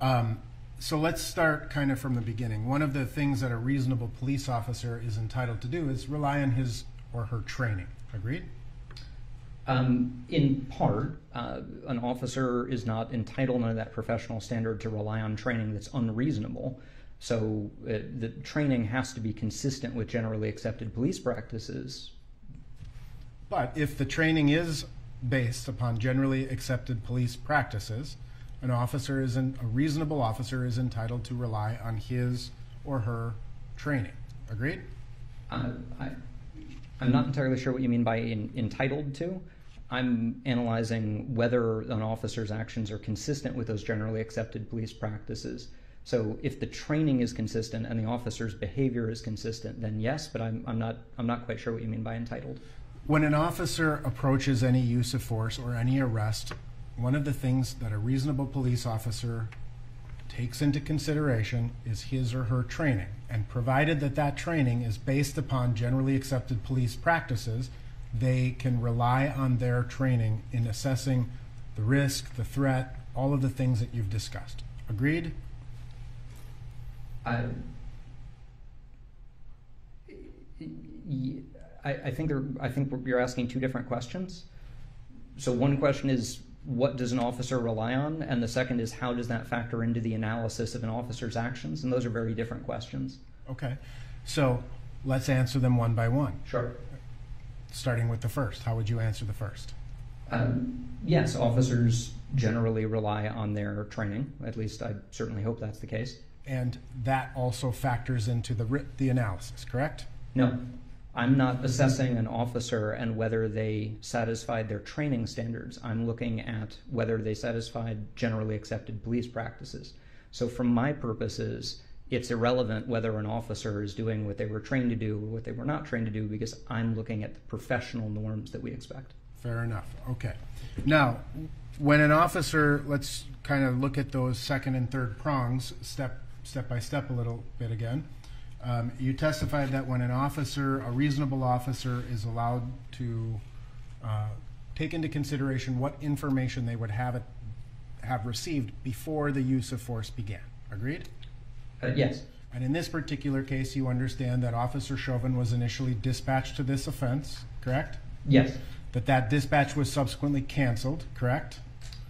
Um, so let's start kind of from the beginning. One of the things that a reasonable police officer is entitled to do is rely on his or her training. Agreed? Um, in part, uh, an officer is not entitled under that professional standard to rely on training that's unreasonable. So uh, the training has to be consistent with generally accepted police practices. But if the training is based upon generally accepted police practices, an officer is an, a reasonable officer is entitled to rely on his or her training. Agreed? Uh, I, I'm not entirely sure what you mean by in, entitled to. I'm analyzing whether an officer's actions are consistent with those generally accepted police practices. So if the training is consistent and the officer's behavior is consistent, then yes, but I'm, I'm, not, I'm not quite sure what you mean by entitled. When an officer approaches any use of force or any arrest, one of the things that a reasonable police officer takes into consideration is his or her training. And provided that that training is based upon generally accepted police practices, they can rely on their training in assessing the risk, the threat, all of the things that you've discussed. Agreed? I, y- I, I think there, I think you're asking two different questions. So one question is what does an officer rely on, and the second is how does that factor into the analysis of an officer's actions, and those are very different questions. Okay. So let's answer them one by one. Sure. Starting with the first. How would you answer the first? Um, yes, officers generally rely on their training. At least I certainly hope that's the case. And that also factors into the, the analysis, correct? No, I'm not assessing an officer and whether they satisfied their training standards. I'm looking at whether they satisfied generally accepted police practices. So, from my purposes, it's irrelevant whether an officer is doing what they were trained to do or what they were not trained to do because I'm looking at the professional norms that we expect. Fair enough. Okay. Now, when an officer, let's kind of look at those second and third prongs step step by step a little bit again. Um, you testified that when an officer, a reasonable officer, is allowed to uh, take into consideration what information they would have it, have received before the use of force began. Agreed? Uh, yes. And in this particular case, you understand that Officer Chauvin was initially dispatched to this offense, correct? Yes. That that dispatch was subsequently canceled, correct?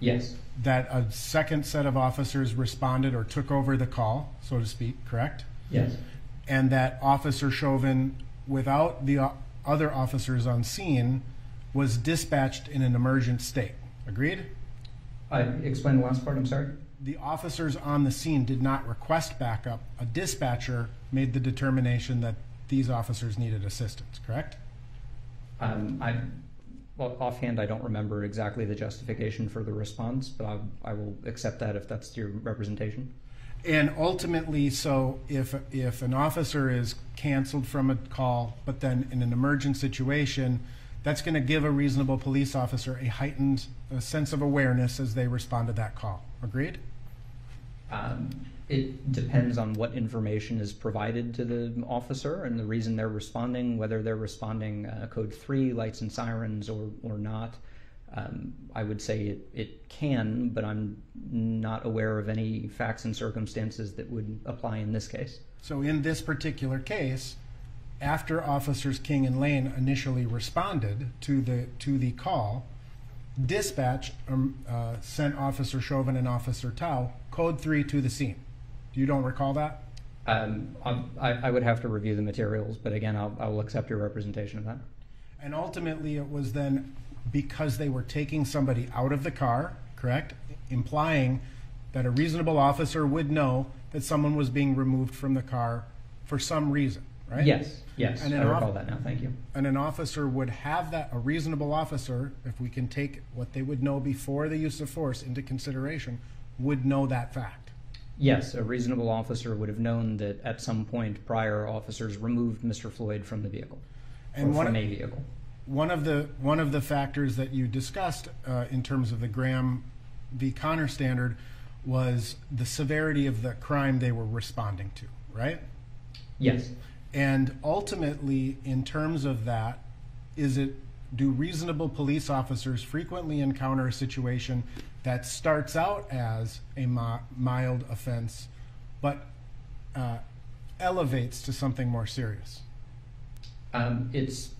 Yes. That a second set of officers responded or took over the call, so to speak, correct? Yes. And that Officer Chauvin, without the other officers on scene, was dispatched in an emergent state. Agreed? I explain the last part, I'm sorry. The officers on the scene did not request backup. A dispatcher made the determination that these officers needed assistance, correct? Um, I, well, offhand, I don't remember exactly the justification for the response, but I, I will accept that if that's your representation. And ultimately, so if if an officer is canceled from a call, but then in an emergent situation, that's going to give a reasonable police officer a heightened uh, sense of awareness as they respond to that call. Agreed? Um, it depends on what information is provided to the officer and the reason they're responding, whether they're responding uh, code three, lights and sirens, or, or not. Um, I would say it, it can, but I'm not aware of any facts and circumstances that would apply in this case. So in this particular case, after officers Kueng and Lane initially responded to the to the call, dispatch um, uh, sent Officer Chauvin and Officer Thao code three to the scene. You don't recall that? Um, I, I would have to review the materials, but again, I'll, I will accept your representation of that. And ultimately, it was then because they were taking somebody out of the car, correct? Implying that a reasonable officer would know that someone was being removed from the car for some reason, right? Yes, yes, And I an recall off- that now. Thank you. And an officer would have that, a reasonable officer, if we can take what they would know before the use of force into consideration, would know that fact. Yes, a reasonable officer would have known that at some point prior officers removed Mr. Floyd from the vehicle And or from of- a vehicle. One of the one of the factors that you discussed uh, in terms of the Graham v. Connor standard was the severity of the crime they were responding to, right? Yes. And ultimately, in terms of that, is it do reasonable police officers frequently encounter a situation that starts out as a mild offense, but uh, elevates to something more serious? Um, it's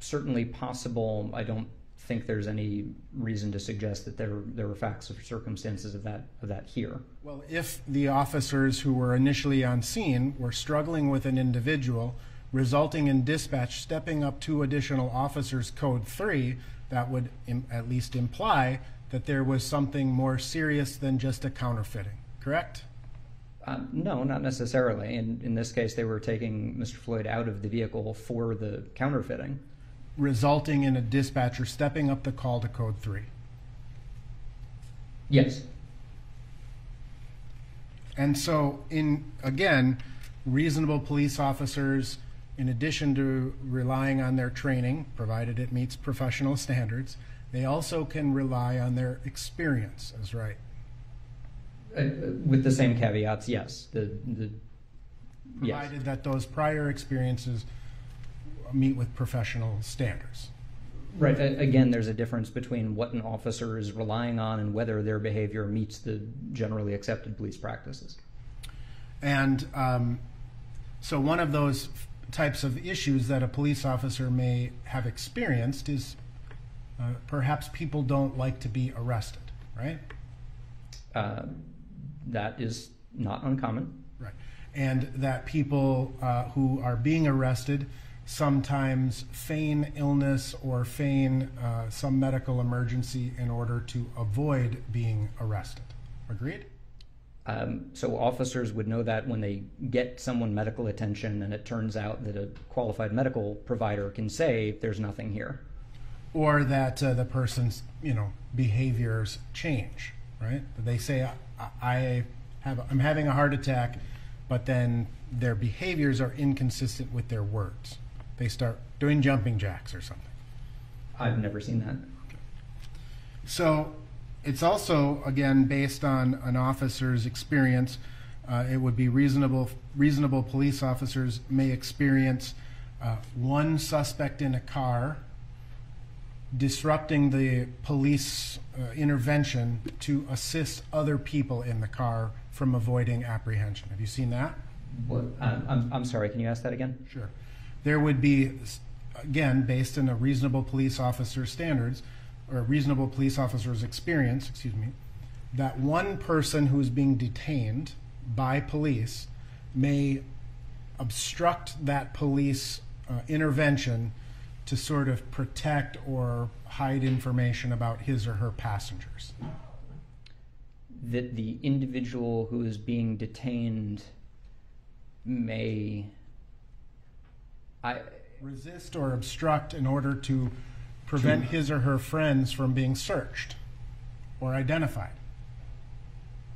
certainly possible. I don't think there's any reason to suggest that there there were facts or circumstances of that of that here. Well, if the officers who were initially on scene were struggling with an individual, resulting in dispatch stepping up two additional officers, code three, that would Im- at least imply that there was something more serious than just a counterfeiting, correct? Um, no, not necessarily. In in this case, they were taking Mr. Floyd out of the vehicle for the counterfeiting. Resulting in a dispatcher stepping up the call to code three. Yes. And so, in again, reasonable police officers, in addition to relying on their training, provided it meets professional standards, they also can rely on their experience as right. Uh, with the same caveats, yes. The, the, yes. Provided that those prior experiences meet with professional standards. Right. Again, there's a difference between what an officer is relying on and whether their behavior meets the generally accepted police practices. And um, so, one of those types of issues that a police officer may have experienced is uh, perhaps people don't like to be arrested, right? Uh, that is not uncommon. Right. And that people uh, who are being arrested sometimes feign illness or feign uh, some medical emergency in order to avoid being arrested. Agreed? Um, so officers would know that when they get someone medical attention and it turns out that a qualified medical provider can say there's nothing here. Or that uh, the person's, you know, behaviors change, right? They say, I, I have, I'm having a heart attack, but then their behaviors are inconsistent with their words. They start doing jumping jacks or something. I've never seen that. So it's also, again, based on an officer's experience. Uh, it would be reasonable, reasonable police officers may experience uh, one suspect in a car disrupting the police uh, intervention to assist other people in the car from avoiding apprehension. Have you seen that? What, um, I'm, I'm sorry, can you ask that again? Sure. There would be, again, based on a reasonable police officer standards, or a reasonable police officer's experience, excuse me, that one person who's being detained by police may obstruct that police uh, intervention to sort of protect or hide information about his or her passengers. That the individual who is being detained may. I, Resist or obstruct in order to prevent his or her friends from being searched or identified.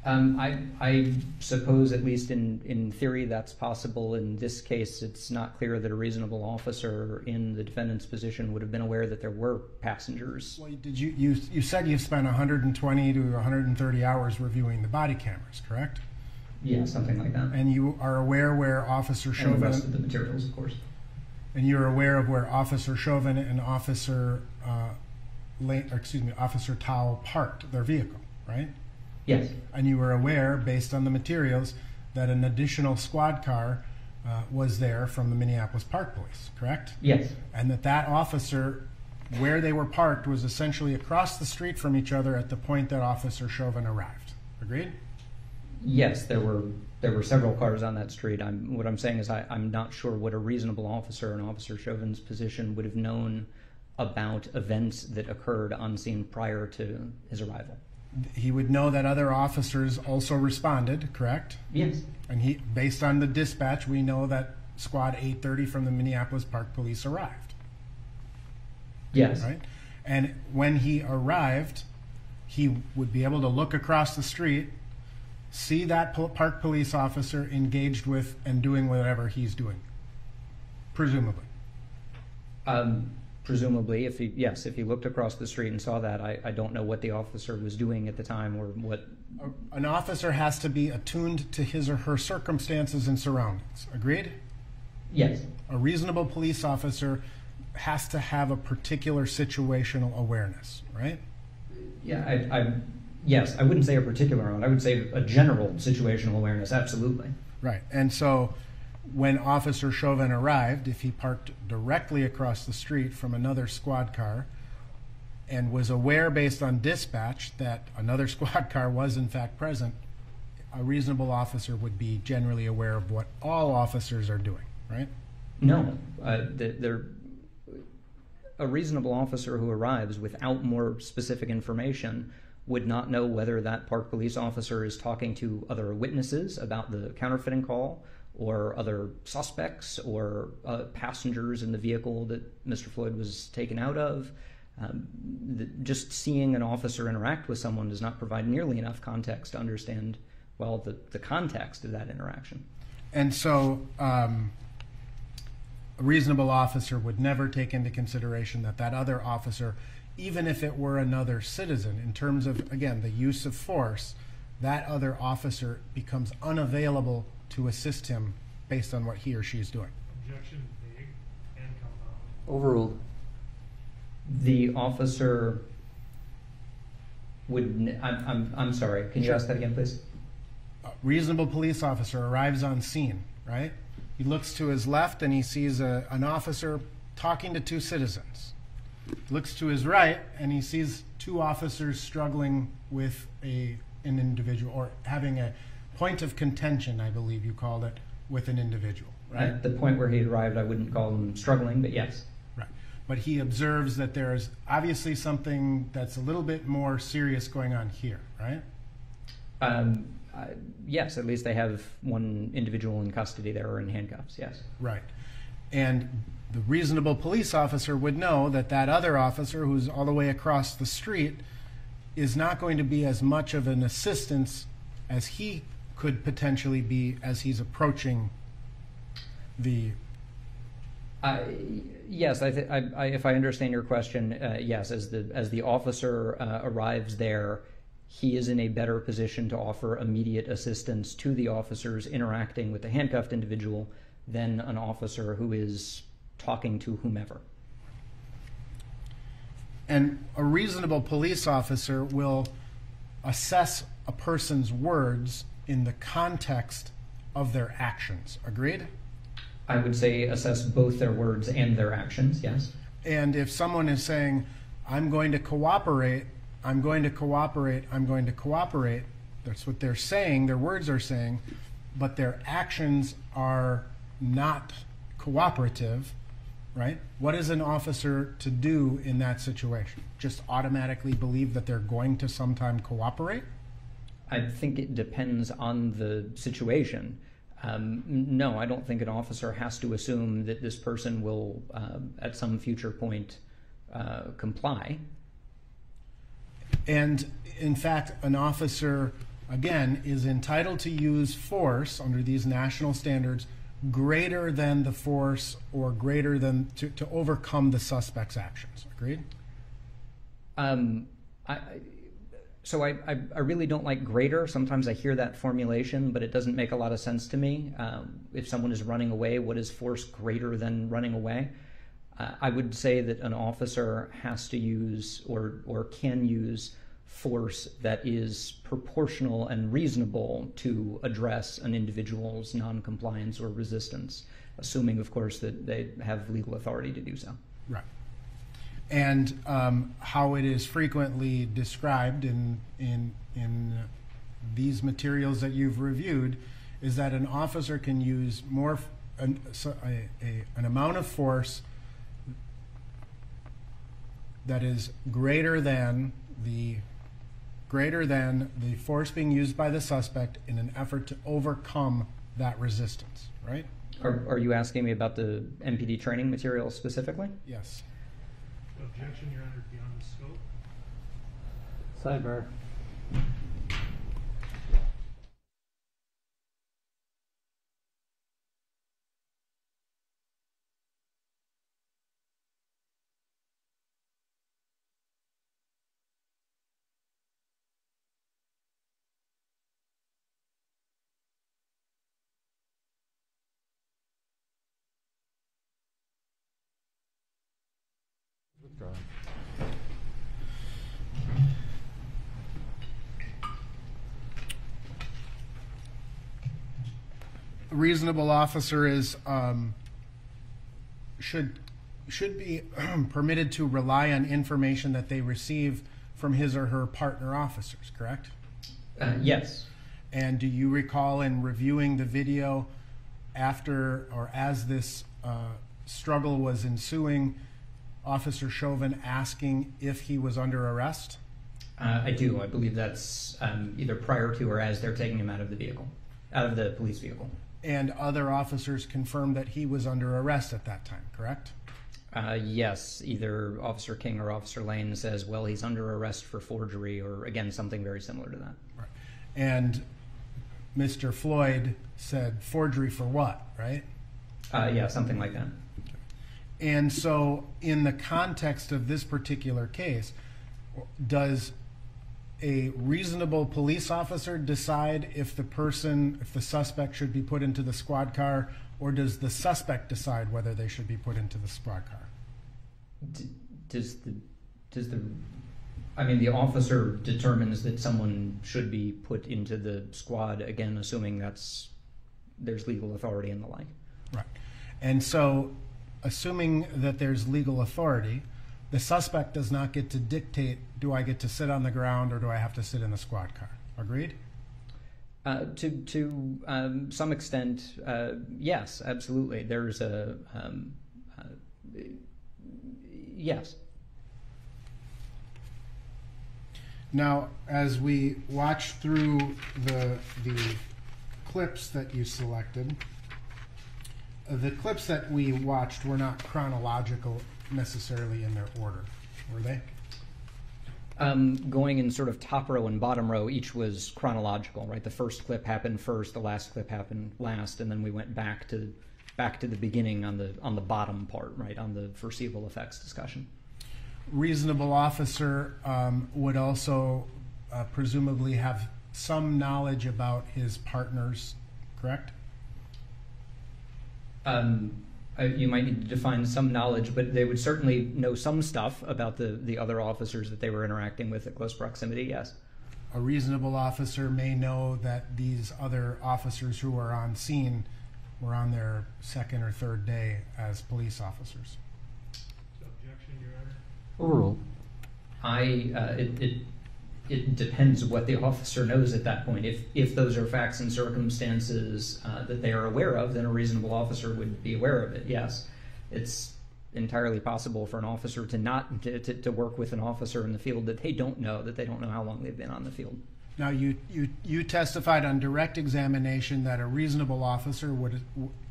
Um, I, I suppose, at least in, in theory, that's possible. In this case, it's not clear that a reasonable officer in the defendant's position would have been aware that there were passengers. Well, did you, you, you said you've spent 120 to 130 hours reviewing the body cameras, correct? Yeah, something like that. And you are aware where Officer And the rest of the materials, of course. And you're aware of where Officer Chauvin and Officer, uh, Lane, excuse me, Officer Thao parked their vehicle, right? Yes. And you were aware, based on the materials, that an additional squad car uh, was there from the Minneapolis Park Police, correct? Yes. And that that officer, where they were parked, was essentially across the street from each other at the point that Officer Chauvin arrived. Agreed? Yes, there were there were several cars on that street. I'm what I'm saying is I, I'm not sure what a reasonable officer in Officer Chauvin's position would have known about events that occurred on scene prior to his arrival. He would know that other officers also responded, correct? Yes. And he, based on the dispatch, we know that Squad 830 from the Minneapolis Park Police arrived. Yes. Right? And when he arrived, he would be able to look across the street, see that park police officer engaged with and doing whatever he's doing. Presumably. Um, presumably, if he yes, if he looked across the street and saw that, I, I don't know what the officer was doing at the time or what. An officer has to be attuned to his or her circumstances and surroundings. Agreed? Yes. A reasonable police officer has to have a particular situational awareness, right? Yeah, I, I yes, I wouldn't say a particular one. I would say a general situational awareness. Absolutely. Right. And so when Officer Chauvin arrived, if he parked directly across the street from another squad car and was aware based on dispatch that another squad car was in fact present, a reasonable officer would be generally aware of what all officers are doing, right? No, uh, the, there. A reasonable officer who arrives without more specific information would not know whether that park police officer is talking to other witnesses about the counterfeiting call or other suspects or uh, passengers in the vehicle that Mr. Floyd was taken out of. Um, the, just seeing an officer interact with someone does not provide nearly enough context to understand, well, the, the context of that interaction. And so um, a reasonable officer would never take into consideration that that other officer, even if it were another citizen, in terms of, again, the use of force, that other officer becomes unavailable to assist him based on what he or she is doing. Objection vague and compound. Overruled. The officer would, n- I'm, I'm, I'm sorry, can you ask that again, please? A reasonable police officer arrives on scene, right? He looks to his left and he sees a, an officer talking to two citizens. Looks to his right and he sees two officers struggling with a an individual or having a point of contention, I believe you called it, with an individual, right? At the point where he arrived, I wouldn't call him struggling, but yes. Right. But he observes that there is obviously something that's a little bit more serious going on here, right? Um, uh, yes, at least they have one individual in custody there or in handcuffs, yes. Right. And the reasonable police officer would know that that other officer who's all the way across the street is not going to be as much of an assistance as he could potentially be as he's approaching the I yes, I, th- I, I, if I understand your question, uh, yes, as the as the officer uh, arrives there, he is in a better position to offer immediate assistance to the officers interacting with the handcuffed individual than an officer who is talking to whomever. And a reasonable police officer will assess a person's words in the context of their actions. Agreed? I would say assess both their words and their actions. Yes. And if someone is saying, I'm going to cooperate, I'm going to cooperate, I'm going to cooperate, that's what they're saying, their words are saying, but their actions are not cooperative, right? What is an officer to do in that situation? Just automatically believe that they're going to sometime cooperate? I think it depends on the situation. Um, no, I don't think an officer has to assume that this person will, uh, at some future point, uh, comply. And in fact, an officer, again, is entitled to use force under these national standards greater than the force or greater than to, to overcome the suspect's actions. Agreed? Um, I, so I, I, I really don't like greater. Sometimes I hear that formulation, but it doesn't make a lot of sense to me. Um, if someone is running away, what is force greater than running away? Uh, I would say that an officer has to use or, or can use force that is proportional and reasonable to address an individual's noncompliance or resistance, assuming, of course, that they have legal authority to do so. Right. And um, how it is frequently described in, in, in these materials that you've reviewed is that an officer can use more, an, a, a, an amount of force that is greater than the greater than the force being used by the suspect in an effort to overcome that resistance, right? Are, are you asking me about the MPD training material specifically? Yes. Objection, Your Honor, beyond the scope. Sidebar. Reasonable officer is um, should should be permitted to rely on information that they receive from his or her partner officers. Correct? Uh, yes. And do you recall in reviewing the video after or as this uh, struggle was ensuing, Officer Chauvin asking if he was under arrest? Uh, I do. I believe that's um, either prior to or as they're taking him out of the vehicle, out of the police vehicle. And other officers confirmed that he was under arrest at that time, correct? Uh, yes, either Officer Kueng or Officer Lane says, well, he's under arrest for forgery, or again, something very similar to that. Right. And Mr. Floyd said forgery for what, right? Uh, yeah, something like that. And so, in the context of this particular case, does a reasonable police officer decide if the person, if the suspect should be put into the squad car, or does the suspect decide whether they should be put into the squad car? D- does the does the I mean the officer determines that someone should be put into the squad again assuming that's there's legal authority and the like. Right. And so, assuming that there's legal authority, the suspect does not get to dictate do I get to sit on the ground or do I have to sit in the squad car? Agreed? Uh, to to um, some extent, uh, yes, absolutely. There's a um, uh, yes. Now, as we watch through the the clips that you selected, uh, the clips that we watched were not chronological necessarily in their order, were they? Um, going in sort of top row and bottom row, each was chronological, right? The first clip happened first, the last clip happened last, and then we went back to back to the beginning on the on the bottom part, right, on the foreseeable effects discussion. Reasonable officer um, would also uh, presumably have some knowledge about his partners, correct? Um, uh, you might need to define some knowledge, but they would certainly know some stuff about the, the other officers that they were interacting with at close proximity, yes. A reasonable officer may know that these other officers who are on scene were on their second or third day as police officers. Objection, Your Honor? Overruled. I uh, it, it it depends what the officer knows at that point. If if those are facts and circumstances uh, that they are aware of, then a reasonable officer would be aware of it. Yes, it's entirely possible for an officer to not to, to, to work with an officer in the field that they don't know that they don't know how long they've been on the field. Now, you, you, you testified on direct examination that a reasonable officer would,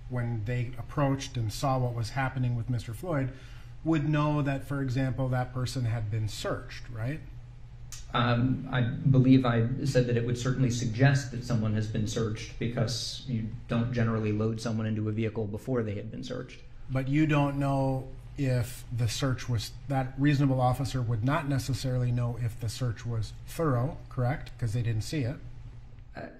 when they approached and saw what was happening with Mr. Floyd, would know that, for example, that person had been searched, right? Um, I believe I said that it would certainly suggest that someone has been searched because you don't generally load someone into a vehicle before they had been searched. But you don't know if the search was, that reasonable officer would not necessarily know if the search was thorough, correct? Because they didn't see it.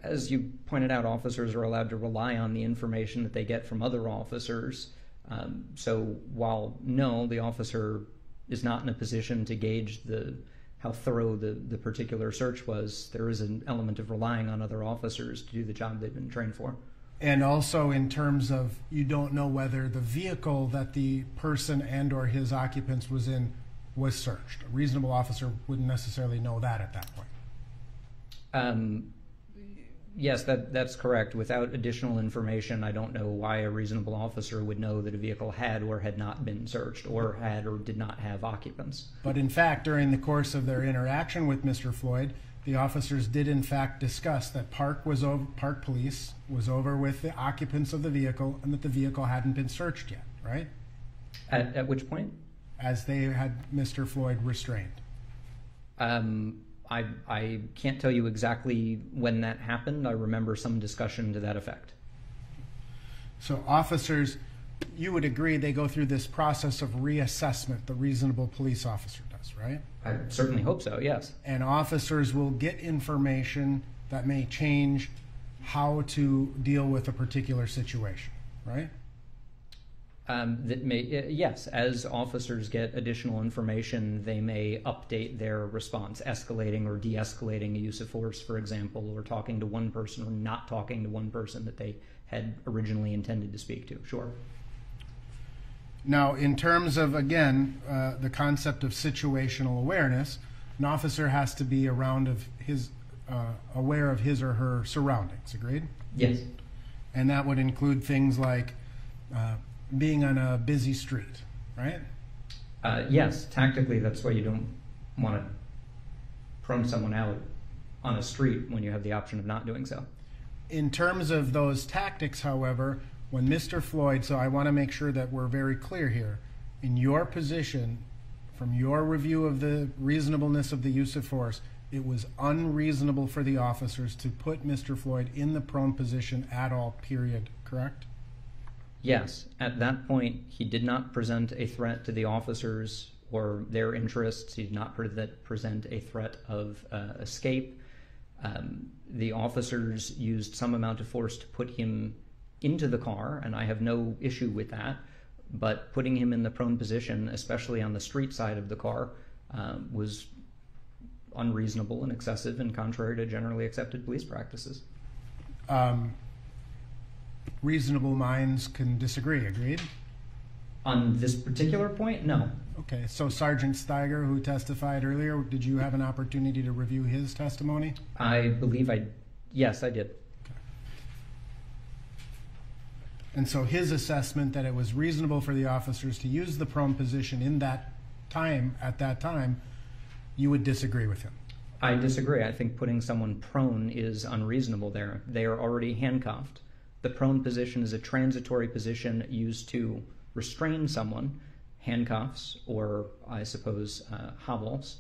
As you pointed out, officers are allowed to rely on the information that they get from other officers. Um, so while no, the officer is not in a position to gauge the how thorough the, the particular search was, there is an element of relying on other officers to do the job they've been trained for. And also in terms of you don't know whether the vehicle that the person and or his occupants was in was searched. A reasonable officer wouldn't necessarily know that at that point. Um, yes, that, that's correct. Without additional information, I don't know why a reasonable officer would know that a vehicle had or had not been searched or had or did not have occupants. But in fact, during the course of their interaction with Mr. Floyd, the officers did in fact discuss that Park was over, Park Police was over with the occupants of the vehicle and that the vehicle hadn't been searched yet, right? At, at which point? As they had Mr. Floyd restrained. Um, I, I can't tell you exactly when that happened. I remember some discussion to that effect. So officers, you would agree they go through this process of reassessment, the reasonable police officer does, right? I certainly hope so, yes. And officers will get information that may change how to deal with a particular situation, right? Um, that may uh, yes, as officers get additional information, they may update their response, escalating or de-escalating a use of force, for example, or talking to one person or not talking to one person that they had originally intended to speak to. Sure. Now, in terms of, again, uh, the concept of situational awareness, an officer has to be around of his, uh, aware of his or her surroundings, agreed? Yes. And that would include things like uh, being on a busy street, right? Uh, yes, tactically, that's why you don't want to prone someone out on a street when you have the option of not doing so. In terms of those tactics, however, when Mr. Floyd, so I want to make sure that we're very clear here, in your position, from your review of the reasonableness of the use of force, it was unreasonable for the officers to put Mr. Floyd in the prone position at all, period, correct? Yes, at that point, he did not present a threat to the officers or their interests. He did not present a threat of uh, escape. Um, the officers used some amount of force to put him into the car, and I have no issue with that. But putting him in the prone position, especially on the street side of the car, um, was unreasonable and excessive and contrary to generally accepted police practices. Um, reasonable minds can disagree, agreed? On this particular point, no. Okay, so Sergeant Stiger, who testified earlier, did you have an opportunity to review his testimony? I believe I, yes, I did. Okay. And so his assessment that it was reasonable for the officers to use the prone position in that time, at that time, you would disagree with him? I disagree. I think putting someone prone is unreasonable there. They are already handcuffed. The prone position is a transitory position used to restrain someone, handcuffs, or I suppose uh, hobbles.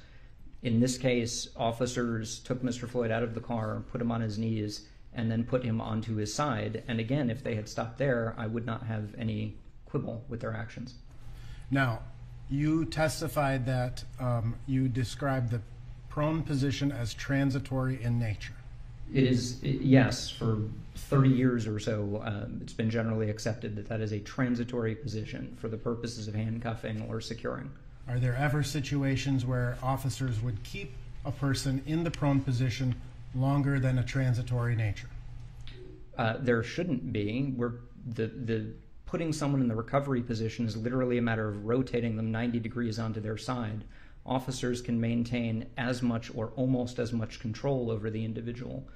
In this case, officers took Mr. Floyd out of the car, put him on his knees, and then put him onto his side. And again, if they had stopped there, I would not have any quibble with their actions. Now, you testified that um, you described the prone position as transitory in nature. It is, yes, for 30 years or so, um, it's been generally accepted that that is a transitory position for the purposes of handcuffing or securing. Are there ever situations where officers would keep a person in the prone position longer than a transitory nature? Uh, there shouldn't be. We're, the, the putting someone in the recovery position is literally a matter of rotating them 90 degrees onto their side. Officers can maintain as much or almost as much control over the individual.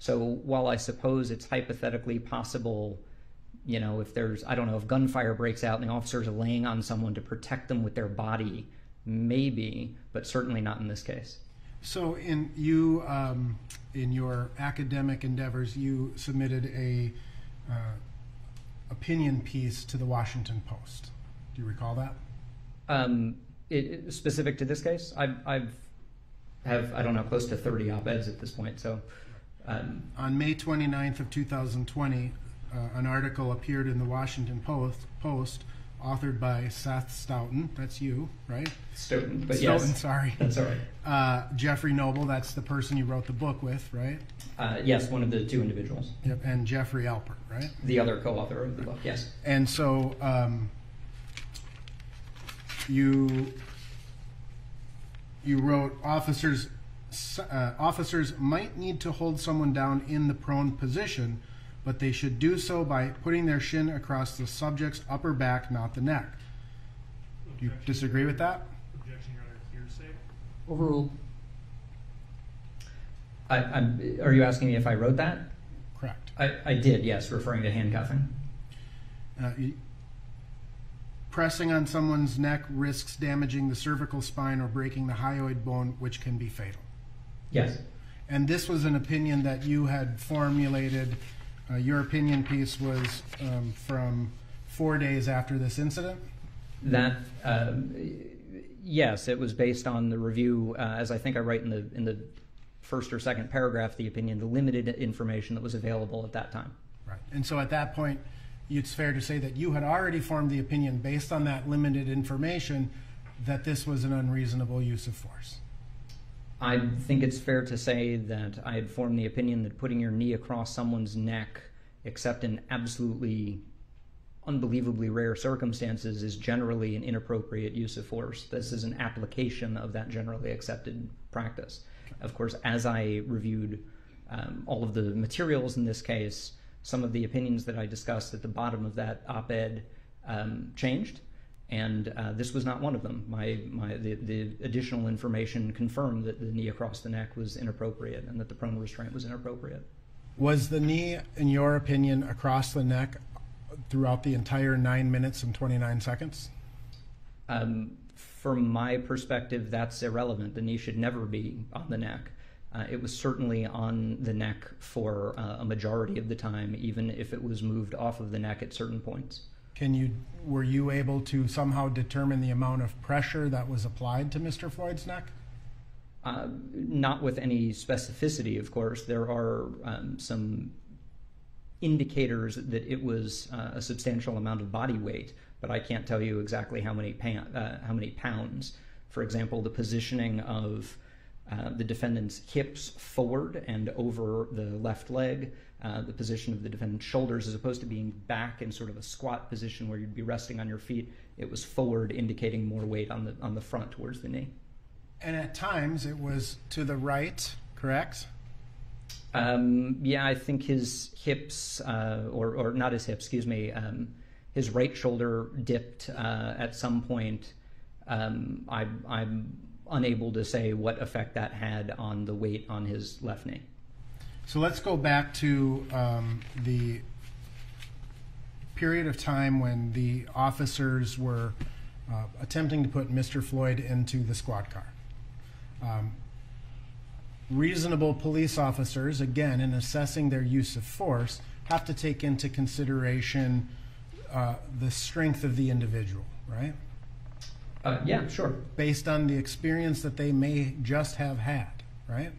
So while I suppose it's hypothetically possible, you know, if there's, I don't know, if gunfire breaks out and the officers are laying on someone to protect them with their body, maybe, but certainly not in this case. So, in you, um, in your academic endeavors, you submitted a uh, opinion piece to the Washington Post. Do you recall that? Um, it, specific to this case, I've, I've have I don't know close to 30 op-eds at this point. So um, On May 29th of 2020, uh, an article appeared in the Washington Post, Post authored by Seth Stoughton, that's you, right? Stoughton, but Stoughton, yes, sorry. that's all right. Uh, Jeffrey Noble, that's the person you wrote the book with, right? Uh, yes, one of the two individuals, Yep, and Geoffrey Alpert, right? the other co-author of the book. Yes. And so um, you you wrote officers uh, officers might need to hold someone down in the prone position, but they should do so by putting their shin across the subject's upper back, not the neck. Do you disagree with that? Objection, Your Honor, hearsay. Overruled. I, I'm, are you asking me if I wrote that? Correct. I, I did. Yes, referring to handcuffing. Uh, you- pressing on someone's neck risks damaging the cervical spine or breaking the hyoid bone, which can be fatal. Yes. And this was an opinion that you had formulated. Uh, your opinion piece was um, from four days after this incident. That um, yes, it was based on the review, uh, as I think I write in the in the first or second paragraph of the opinion, the limited information that was available at that time. Right. And so at that point, it's fair to say that you had already formed the opinion based on that limited information that this was an unreasonable use of force. I think it's fair to say that I had formed the opinion that putting your knee across someone's neck, except in absolutely unbelievably rare circumstances, is generally an inappropriate use of force. This is an application of that generally accepted practice. Of course, as I reviewed um, all of the materials in this case, some of the opinions that I discussed at the bottom of that op ed um, changed and uh, this was not one of them. My, my, the, the additional information confirmed that the knee across the neck was inappropriate and that the prone restraint was inappropriate. Was the knee, in your opinion, across the neck throughout the entire nine minutes and 29 seconds? Um, from my perspective, that's irrelevant. The knee should never be on the neck. Uh, it was certainly on the neck for uh, a majority of the time, even if it was moved off of the neck at certain points. Can you, were you able to somehow determine the amount of pressure that was applied to Mr. Floyd's neck? Uh, not with any specificity, of course. There are um, some indicators that it was uh, a substantial amount of body weight, but I can't tell you exactly how many uh, how many pounds. For example, the positioning of uh, the defendant's hips forward and over the left leg, uh, the position of the defendant's shoulders, as opposed to being back in sort of a squat position where you'd be resting on your feet. It was forward, indicating more weight on the on the front towards the knee. And at times it was to the right, correct? Um, yeah, I think his hips, uh, or, or not his hips, excuse me, um, his right shoulder dipped uh, at some point. Um, I, I'm unable to say what effect that had on the weight on his left knee. So let's go back to um, the period of time when the officers were uh, attempting to put Mr. Floyd into the squad car. Um, reasonable police officers, again, in assessing their use of force, have to take into consideration uh, the strength of the individual, right? Uh, yeah, sure. Based on the experience that they may just have had, right?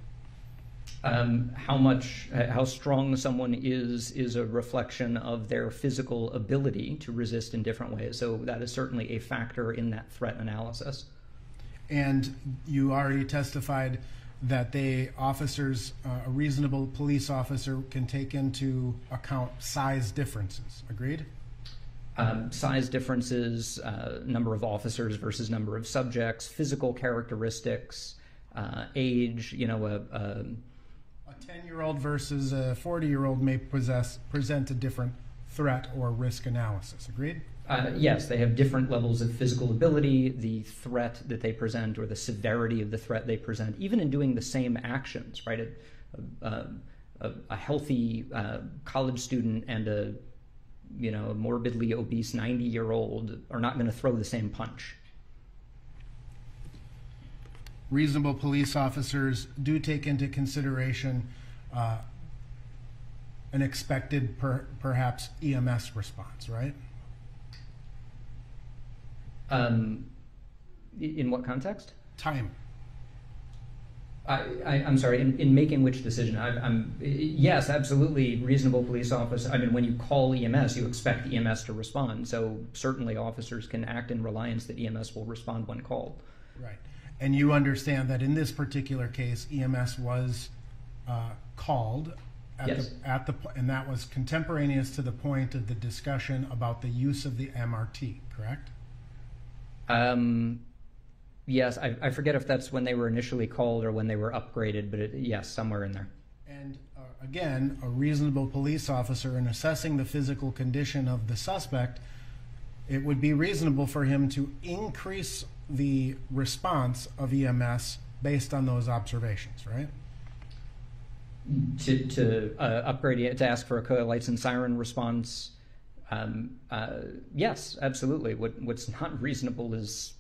Um, how much, uh, how strong someone is, is a reflection of their physical ability to resist in different ways. So that is certainly a factor in that threat analysis. And you already testified that they officers, uh, a reasonable police officer can take into account size differences. Agreed? Um, size differences, uh, number of officers versus number of subjects, physical characteristics, uh, age. You know, a, a A 10 year old versus a 40 year old may possess, present a different threat or risk analysis. Agreed? Uh, yes, they have different levels of physical ability, the threat that they present, or the severity of the threat they present, even in doing the same actions, right? A, a, a, a healthy uh, college student and a you know morbidly obese 90 year old are not going to throw the same punch. Reasonable police officers do take into consideration uh, an expected, per, perhaps, EMS response, right? Um, in what context? Time. I, I, I'm sorry. In, in making which decision? I, I'm yes, absolutely reasonable police officer. I mean, when you call EMS, you expect EMS to respond. So certainly, officers can act in reliance that EMS will respond when called. Right. And you understand that in this particular case, EMS was uh, called at, Yes. the, at the, and that was contemporaneous to the point of the discussion about the use of the MRT, correct? Um, yes, I, I forget if that's when they were initially called or when they were upgraded, but it, yes, somewhere in there. And uh, again, a reasonable police officer in assessing the physical condition of the suspect, it would be reasonable for him to increase the response of EMS based on those observations, right? To, to uh, upgrade it, to ask for a co- lights and siren response. Um, uh, yes, absolutely. What, what's not reasonable is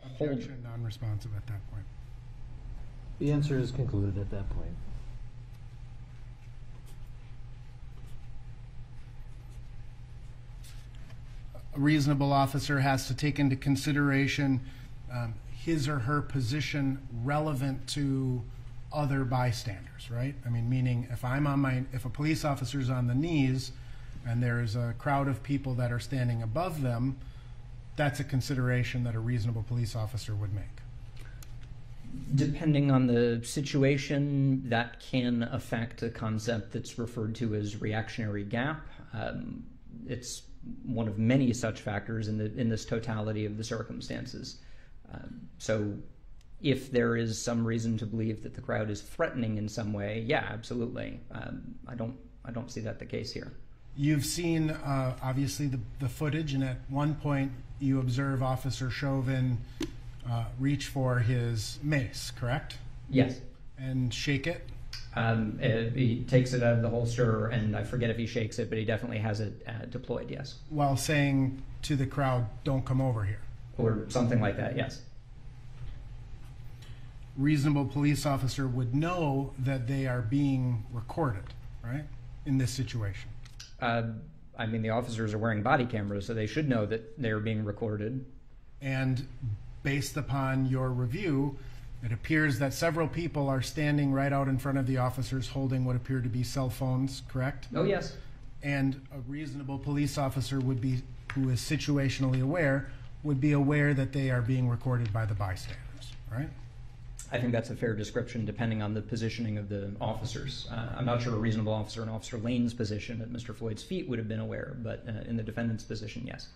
hold. Objection, non-responsive at that point. The answer is concluded at that point. a reasonable officer has to take into consideration um, his or her position relevant to other bystanders, right? I mean, meaning if I'm on my, if a police officer's on the knees and there's a crowd of people that are standing above them, that's a consideration that a reasonable police officer would make. Depending on the situation, that can affect a concept that's referred to as reactionary gap. Um, it's one of many such factors in the in this totality of the circumstances. Um, so, if there is some reason to believe that the crowd is threatening in some way, yeah, absolutely. Um, I don't I don't see that the case here. You've seen, uh, obviously, the, the footage, and at one point you observe Officer Chauvin uh, reach for his mace, correct? Yes. And shake it? Um, uh, he takes it out of the holster, and I forget if he shakes it, but he definitely has it uh, deployed. Yes, while saying to the crowd, "Don't come over here," or something like that. Yes. Reasonable police officer would know that they are being recorded, right? In this situation. Uh, I mean, the officers are wearing body cameras, so they should know that they're being recorded. And based upon your review, it appears that several people are standing right out in front of the officers holding what appear to be cell phones, correct? Oh, yes. And a reasonable police officer would be who is situationally aware would be aware that they are being recorded by the bystanders, right? I think that's a fair description depending on the positioning of the officers. Uh, I'm not sure a reasonable officer in Officer Lane's position at Mr. Floyd's feet would have been aware, but uh, in the defendant's position, yes.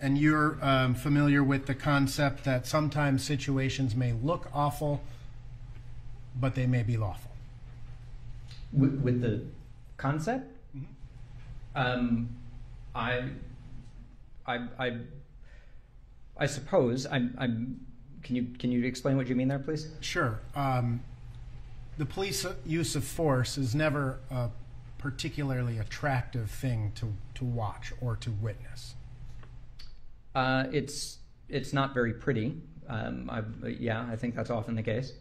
And you're um, familiar with the concept that sometimes situations may look awful, but they may be lawful. With, with the concept, um, I, I, I, I suppose I'm, I'm. Can you can you explain what you mean there, please? Sure. Um, the police use of force is never a particularly attractive thing to, to watch or to witness. Uh, it's it's not very pretty. Um, I, yeah, I think that's often the case.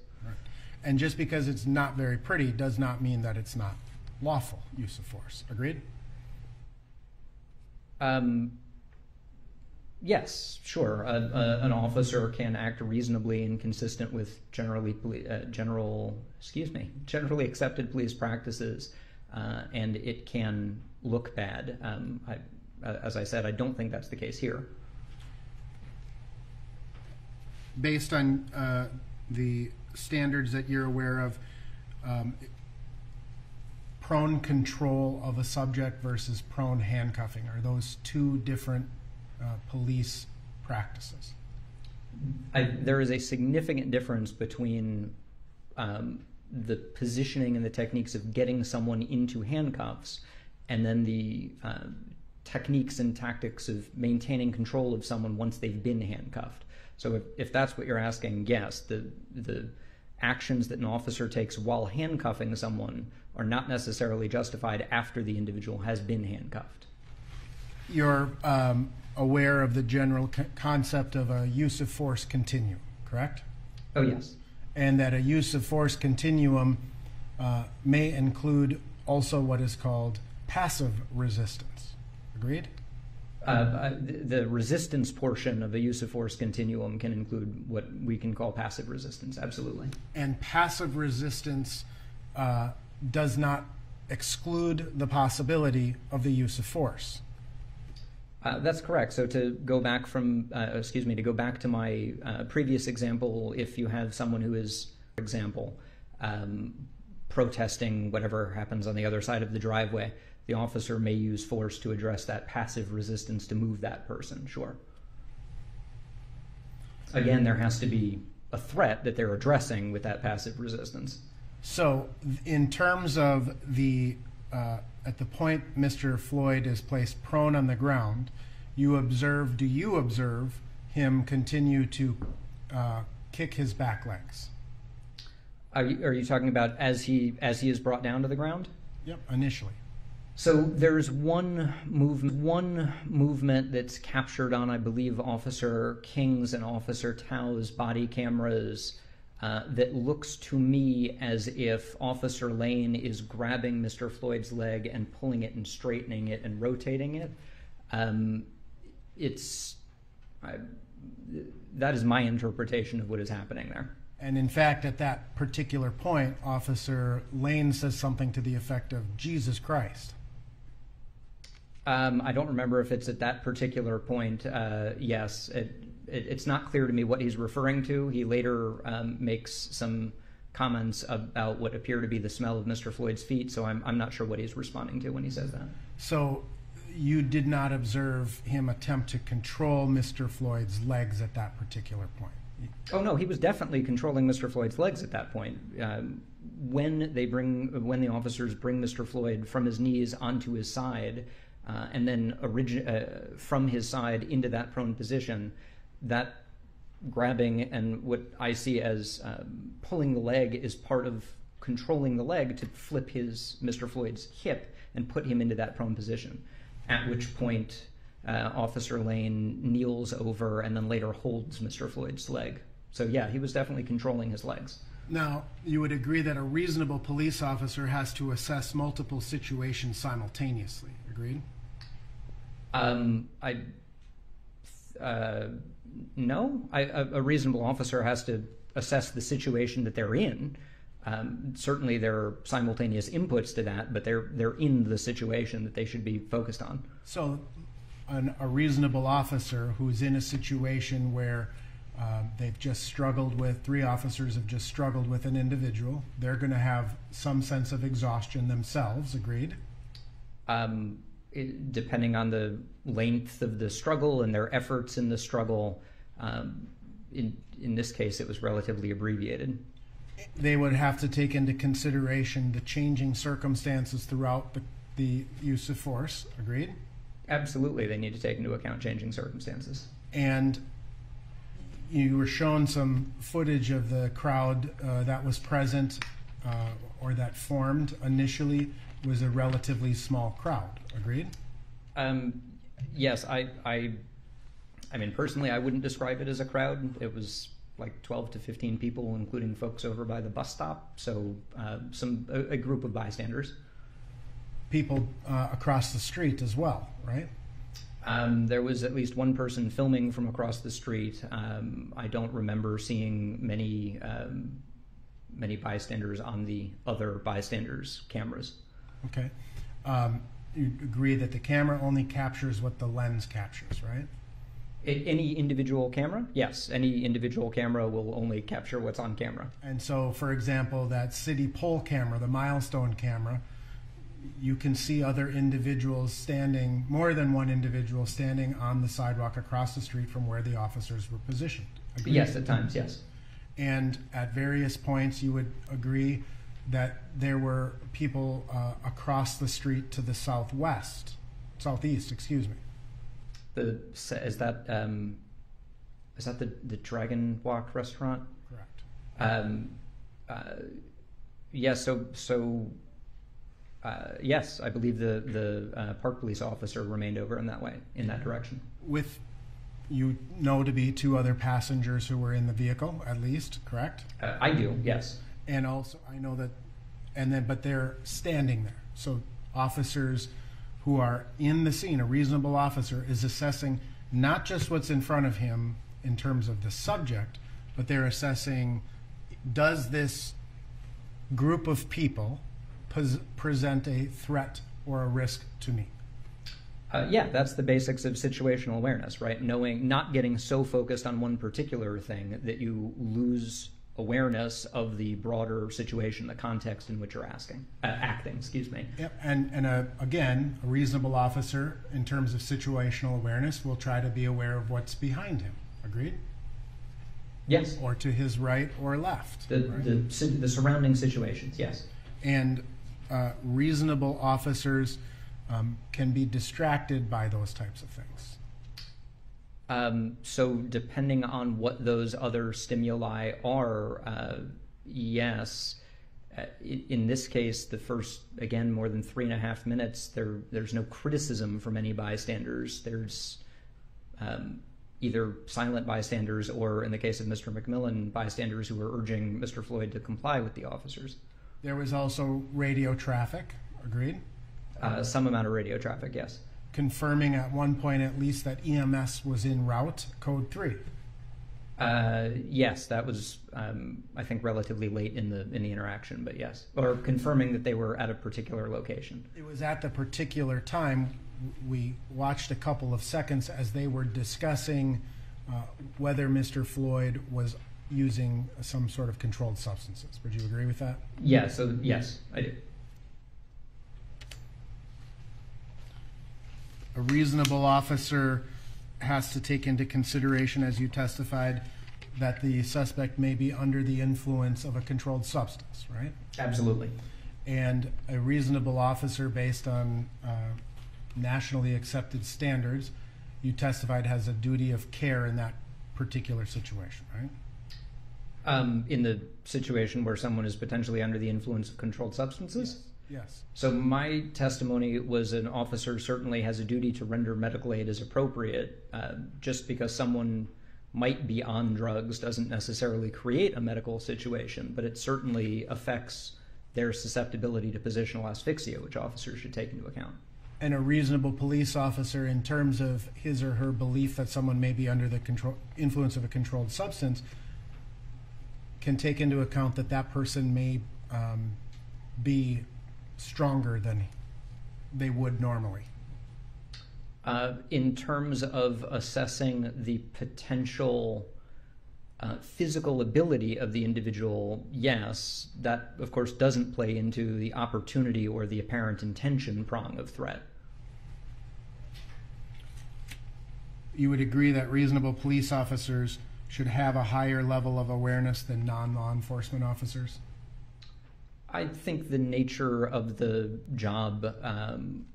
And just because it's not very pretty does not mean that it's not lawful use of force. Agreed? Um, yes, sure. A, a, an officer can act reasonably and consistent with generally uh, general, excuse me, generally accepted police practices, uh, and it can look bad. Um, I, uh, as I said, I don't think that's the case here. Based on uh, the standards that you're aware of, um, prone control of a subject versus prone handcuffing are those two different uh, police practices? I, there is a significant difference between um, the positioning and the techniques of getting someone into handcuffs and then the uh, techniques and tactics of maintaining control of someone once they've been handcuffed. So if, if that's what you're asking, yes, the the actions that an officer takes while handcuffing someone are not necessarily justified after the individual has been handcuffed. You're um, aware of the general co- concept of a use of force continuum, correct? Oh, yes. And that a use of force continuum uh, may include also what is called passive resistance. Agreed? Uh, the resistance portion of a use of force continuum can include what we can call passive resistance, absolutely. And passive resistance uh, does not exclude the possibility of the use of force. Uh, that's correct. So to go back from, uh, excuse me, to go back to my uh, previous example, if you have someone who is, for example, um, protesting whatever happens on the other side of the driveway, the officer may use force to address that passive resistance to move that person, sure. Again, there has to be a threat that they're addressing with that passive resistance. So, in terms of the, uh, at the point Mr. Floyd is placed prone on the ground, you observe, do you observe him continue to uh, kick his back legs? Are you, are you talking about as he as he is brought down to the ground? Yep, initially. So there's one move, one movement that's captured on, I believe, Officer Kueng's and Officer Thao's body cameras uh, that looks to me as if Officer Lane is grabbing Mr. Floyd's leg and pulling it and straightening it and rotating it. Um, it's I, that is my interpretation of what is happening there. And in fact, at that particular point, Officer Lane says something to the effect of Jesus Christ. Um, I don't remember if it's at that particular point. Uh, yes, it, it, it's not clear to me what he's referring to. He later um, makes some comments about what appear to be the smell of Mr. Floyd's feet, so I'm, I'm not sure what he's responding to when he says that. So you did not observe him attempt to control Mr. Floyd's legs at that particular point? Oh no, he was definitely controlling Mr. Floyd's legs at that point. Um, when they bring, when the officers bring Mr. Floyd from his knees onto his side, uh, and then origi- uh, from his side into that prone position, that grabbing and what I see as um, pulling the leg is part of controlling the leg to flip his Mr. Floyd's hip and put him into that prone position. At which point, uh, Officer Lane kneels over and then later holds Mr. Floyd's leg. So yeah, he was definitely controlling his legs. Now, you would agree that a reasonable police officer has to assess multiple situations simultaneously. Agreed? Um, I uh, no. I, a, a reasonable officer has to assess the situation that they're in. Um, certainly, there are simultaneous inputs to that, but they're they're in the situation that they should be focused on. So, an, a reasonable officer who's in a situation where um, they've just struggled with, three officers have just struggled with an individual, they're going to have some sense of exhaustion themselves, agreed? Um, depending on the length of the struggle and their efforts in the struggle, um, in in this case, it was relatively abbreviated. They would have to take into consideration the changing circumstances throughout the, the use of force, agreed? Absolutely, they need to take into account changing circumstances. And you were shown some footage of the crowd uh, that was present uh, or that formed initially was a relatively small crowd. Agreed? Um, yes, I, I, I mean, personally, I wouldn't describe it as a crowd. It was like 12 to 15 people, including folks over by the bus stop. So, uh, some a, a, group of bystanders. People uh, across the street as well, right? Um, there was at least one person filming from across the street. Um, I don't remember seeing many um, many bystanders on the other bystanders' cameras. Okay. Um, you agree that the camera only captures what the lens captures, right? Any individual camera? Yes, any individual camera will only capture what's on camera. And so, for example, that city pole camera, the milestone camera, you can see other individuals standing, more than one individual standing on the sidewalk across the street from where the officers were positioned. Agreed? Yes, at times, yes. And at various points, you would agree that there were people uh, across the street to the southwest, southeast, excuse me. The is that um, is that the the Dragon Wok restaurant? Correct. Um, uh, yes. So so. Uh, yes, I believe the the uh, park police officer remained over in that way, in that direction. With you know to be two other passengers who were in the vehicle, at least, correct? Uh, I do, yes. And also, I know that, and then, but they're standing there. So officers who are in the scene, a reasonable officer is assessing not just what's in front of him in terms of the subject, but they're assessing does this group of people present a threat or a risk to me? Uh, yeah, that's the basics of situational awareness, right? Knowing, not getting so focused on one particular thing that you lose awareness of the broader situation, the context in which you're asking, uh, acting. Excuse me. Yep, and and a, again, a reasonable officer in terms of situational awareness will try to be aware of what's behind him. Agreed. Yes. Or to his right or left. The right? the, the surrounding situations. Yes. And uh, reasonable officers um, can be distracted by those types of things. Um, so, depending on what those other stimuli are, uh, yes. Uh, in this case, the first, again, more than three and a half minutes, there, there's no criticism from any bystanders. There's um, either silent bystanders or, in the case of Mr. McMillian, bystanders who were urging Mr. Floyd to comply with the officers. There was also radio traffic, agreed? Uh, some amount of radio traffic, yes. Confirming at one point at least that EMS was in route, code three. Uh, yes, that was um, I think relatively late in the in the interaction, but yes, or confirming that they were at a particular location. It was at the particular time. We watched a couple of seconds as they were discussing uh, whether Mr. Floyd was using some sort of controlled substances. Would you agree with that? Yeah. So yes, I do. A reasonable officer has to take into consideration, as you testified, that the suspect may be under the influence of a controlled substance, right? Absolutely. And a reasonable officer, based on uh, nationally accepted standards, you testified has a duty of care in that particular situation, right? Um, in the situation where someone is potentially under the influence of controlled substances? Yes. So my testimony was an officer certainly has a duty to render medical aid as appropriate. Uh, just because someone might be on drugs doesn't necessarily create a medical situation, but it certainly affects their susceptibility to positional asphyxia, which officers should take into account. And a reasonable police officer, in terms of his or her belief that someone may be under the control, influence of a controlled substance, can take into account that that person may um, be stronger than they would normally? Uh, in terms of assessing the potential uh, physical ability of the individual, yes, that of course doesn't play into the opportunity or the apparent intention prong of threat. You would agree that reasonable police officers should have a higher level of awareness than non-law enforcement officers? I think the nature of the job um,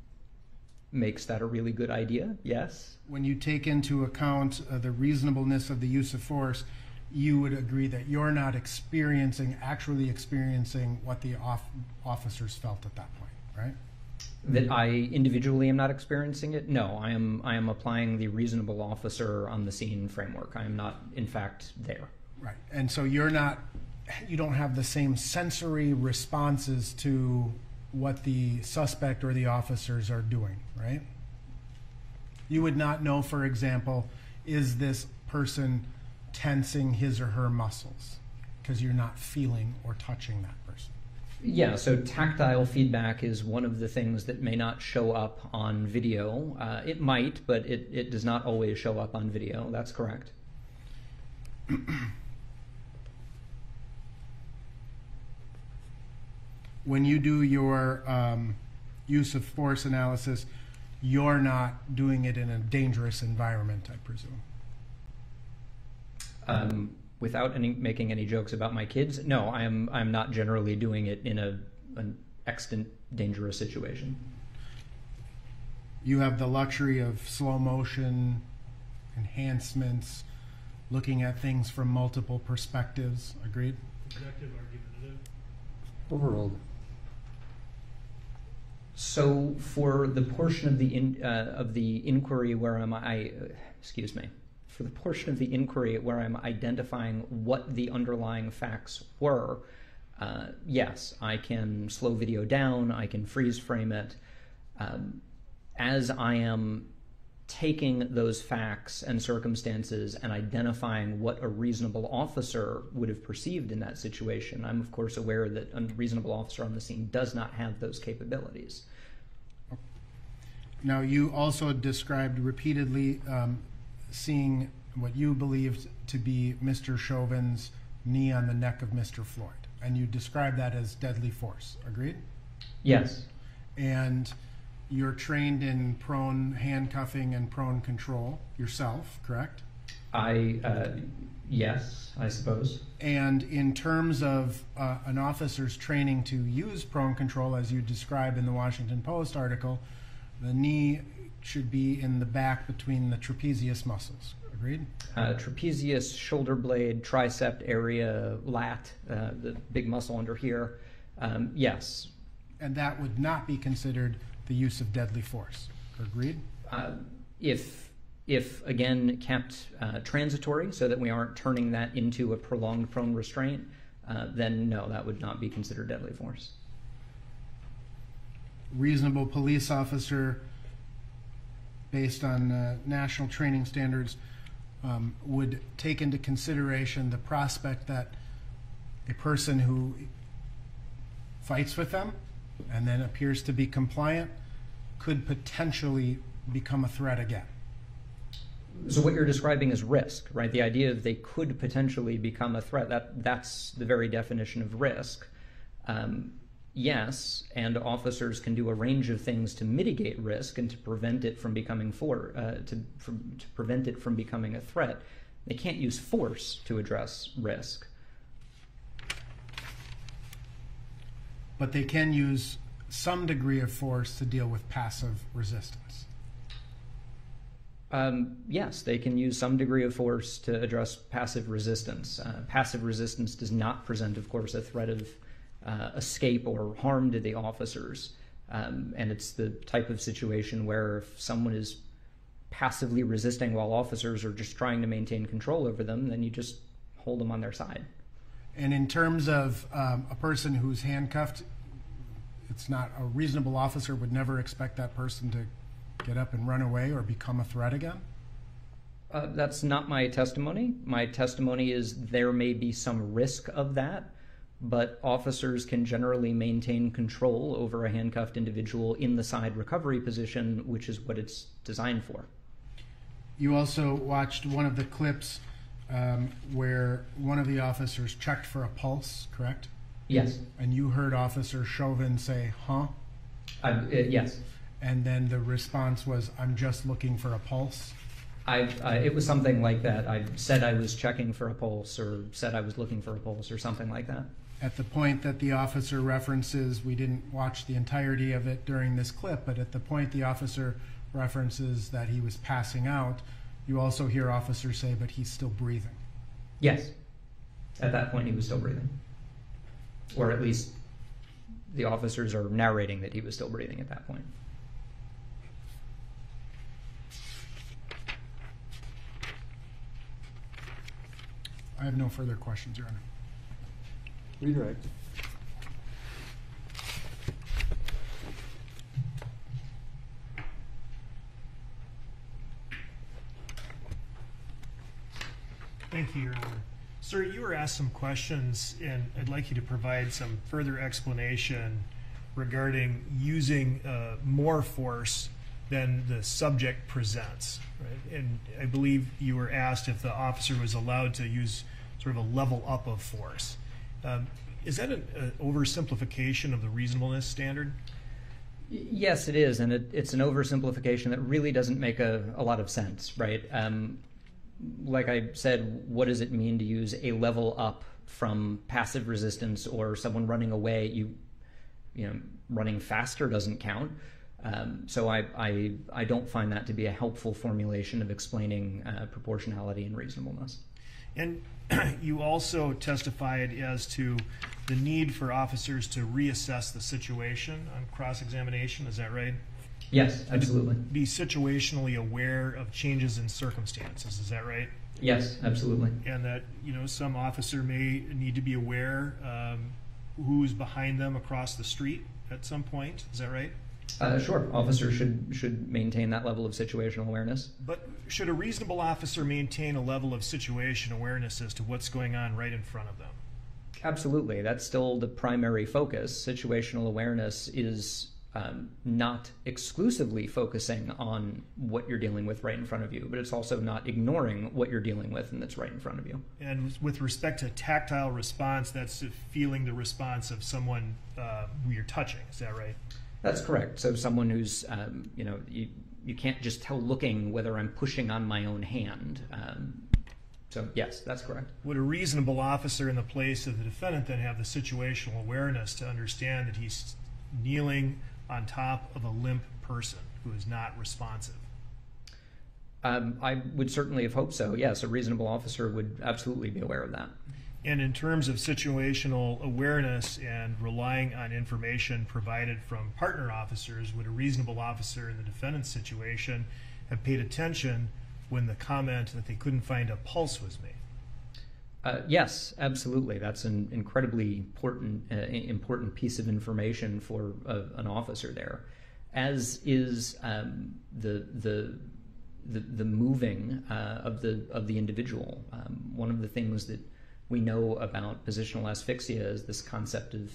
makes that a really good idea, yes. When you take into account uh, the reasonableness of the use of force, you would agree that you're not experiencing, actually experiencing what the off- officers felt at that point, right? That I individually am not experiencing it? No, I am. I am applying the reasonable officer on the scene framework. I am not, in fact, there. Right. And so you're not, you don't have the same sensory responses to what the suspect or the officers are doing, right? You would not know, for example, is this person tensing his or her muscles? Because you're not feeling or touching that person. Yeah, so tactile feedback is one of the things that may not show up on video. Uh, it might, but it, it does not always show up on video. That's correct. when you do your um, use of force analysis, you're not doing it in a dangerous environment, I presume. Um, without any making any jokes about my kids, no, I am. I'm not generally doing it in a an extant dangerous situation. You have the luxury of slow motion, enhancements, looking at things from multiple perspectives. Agreed? Objective, argumentative. Overruled. So for the portion of the in, uh, of the inquiry where I'm, I, excuse me, for the portion of the inquiry where I'm identifying what the underlying facts were, uh, yes, I can slow video down, I can freeze frame it. Um, as I am taking those facts and circumstances and identifying what a reasonable officer would have perceived in that situation, I'm of course aware that a reasonable officer on the scene does not have those capabilities. Now, you also described repeatedly um, seeing what you believed to be Mr. Chauvin's knee on the neck of Mr. Floyd, and you described that as deadly force. Agreed? Yes. And you're trained in prone handcuffing and prone control yourself, correct? I, uh, yes, I suppose. And in terms of uh, an officer's training to use prone control, as you describe in the Washington Post article, the knee should be in the back between the trapezius muscles. Agreed? Uh, trapezius, shoulder blade, tricep area, lat, uh, the big muscle under here. Um, yes. And that would not be considered the use of deadly force. Agreed? Uh, if if again kept uh, transitory, so that we aren't turning that into a prolonged prone restraint, uh, then no, that would not be considered deadly force. Reasonable police officer, based on uh, national training standards, um, would take into consideration the prospect that a person who fights with them and then appears to be compliant could potentially become a threat again. So what you're describing is risk, right? The idea that they could potentially become a threat. That that's the very definition of risk. Um, yes, and officers can do a range of things to mitigate risk and to prevent it from becoming for uh, to from, to prevent it from becoming a threat. They can't use force to address risk. But they can use some degree of force to deal with passive resistance. Um, yes, they can use some degree of force to address passive resistance. Uh, passive resistance does not present, of course, a threat of uh, escape or harm to the officers. Um, and it's the type of situation where if someone is passively resisting while officers are just trying to maintain control over them, then you just hold them on their side. And in terms of um, a person who's handcuffed, it's not a reasonable officer would never expect that person to get up and run away or become a threat again. Uh, that's not my testimony. My testimony is there may be some risk of that, but officers can generally maintain control over a handcuffed individual in the side recovery position, which is what it's designed for. You also watched one of the clips um, where one of the officers checked for a pulse, correct? Yes. And you heard Officer Chauvin say, huh? Uh, yes. And then the response was, I'm just looking for a pulse? I, uh, it was something like that. I said I was checking for a pulse, or said I was looking for a pulse, or something like that. At the point that the officer references, we didn't watch the entirety of it during this clip, but at the point the officer references that he was passing out, you also hear officers say, but he's still breathing. Yes. At that point, he was still breathing, or at least the officers are narrating that he was still breathing at that point. I have no further questions, Your Honor. Redirect. Thank you, Your Honor. Sir, you were asked some questions, and I'd like you to provide some further explanation regarding using uh, more force than the subject presents. Right? And I believe you were asked if the officer was allowed to use sort of a level up of force. Um, is that an, an oversimplification of the reasonableness standard? Yes, it is, and it, it's an oversimplification that really doesn't make a, a lot of sense, right? Um, like I said, what does it mean to use a level up from passive resistance or someone running away? You, you know, running faster doesn't count. Um, so I, I, I don't find that to be a helpful formulation of explaining uh, proportionality and reasonableness. And you also testified as to the need for officers to reassess the situation on cross-examination, is that right? Yes, absolutely. Be situationally aware of changes in circumstances, is that right? Yes, absolutely. And that, you know, some officer may need to be aware um, who's behind them across the street at some point, is that right? Uh, sure, officers should should maintain that level of situational awareness. But should a reasonable officer maintain a level of situation awareness as to what's going on right in front of them? Absolutely, that's still the primary focus. Situational awareness is um, not exclusively focusing on what you're dealing with right in front of you, but it's also not ignoring what you're dealing with and that's right in front of you. And with respect to tactile response, that's feeling the response of someone uh, who you're touching, is that right? That's correct. So someone who's, um, you know, you, you can't just tell looking whether I'm pushing on my own hand. Um, so yes, that's correct. Would a reasonable officer in the place of the defendant then have the situational awareness to understand that he's kneeling on top of a limp person who is not responsive? Um, I would certainly have hoped so. Yes, a reasonable officer would absolutely be aware of that. And in terms of situational awareness and relying on information provided from partner officers, would a reasonable officer in the defendant's situation have paid attention when the comment that they couldn't find a pulse was made? Uh, yes, absolutely. That's an incredibly important uh, important piece of information for an officer there, as is um, the the the, the moving uh, of the of the individual. Um, one of the things that we know about positional asphyxia is this concept of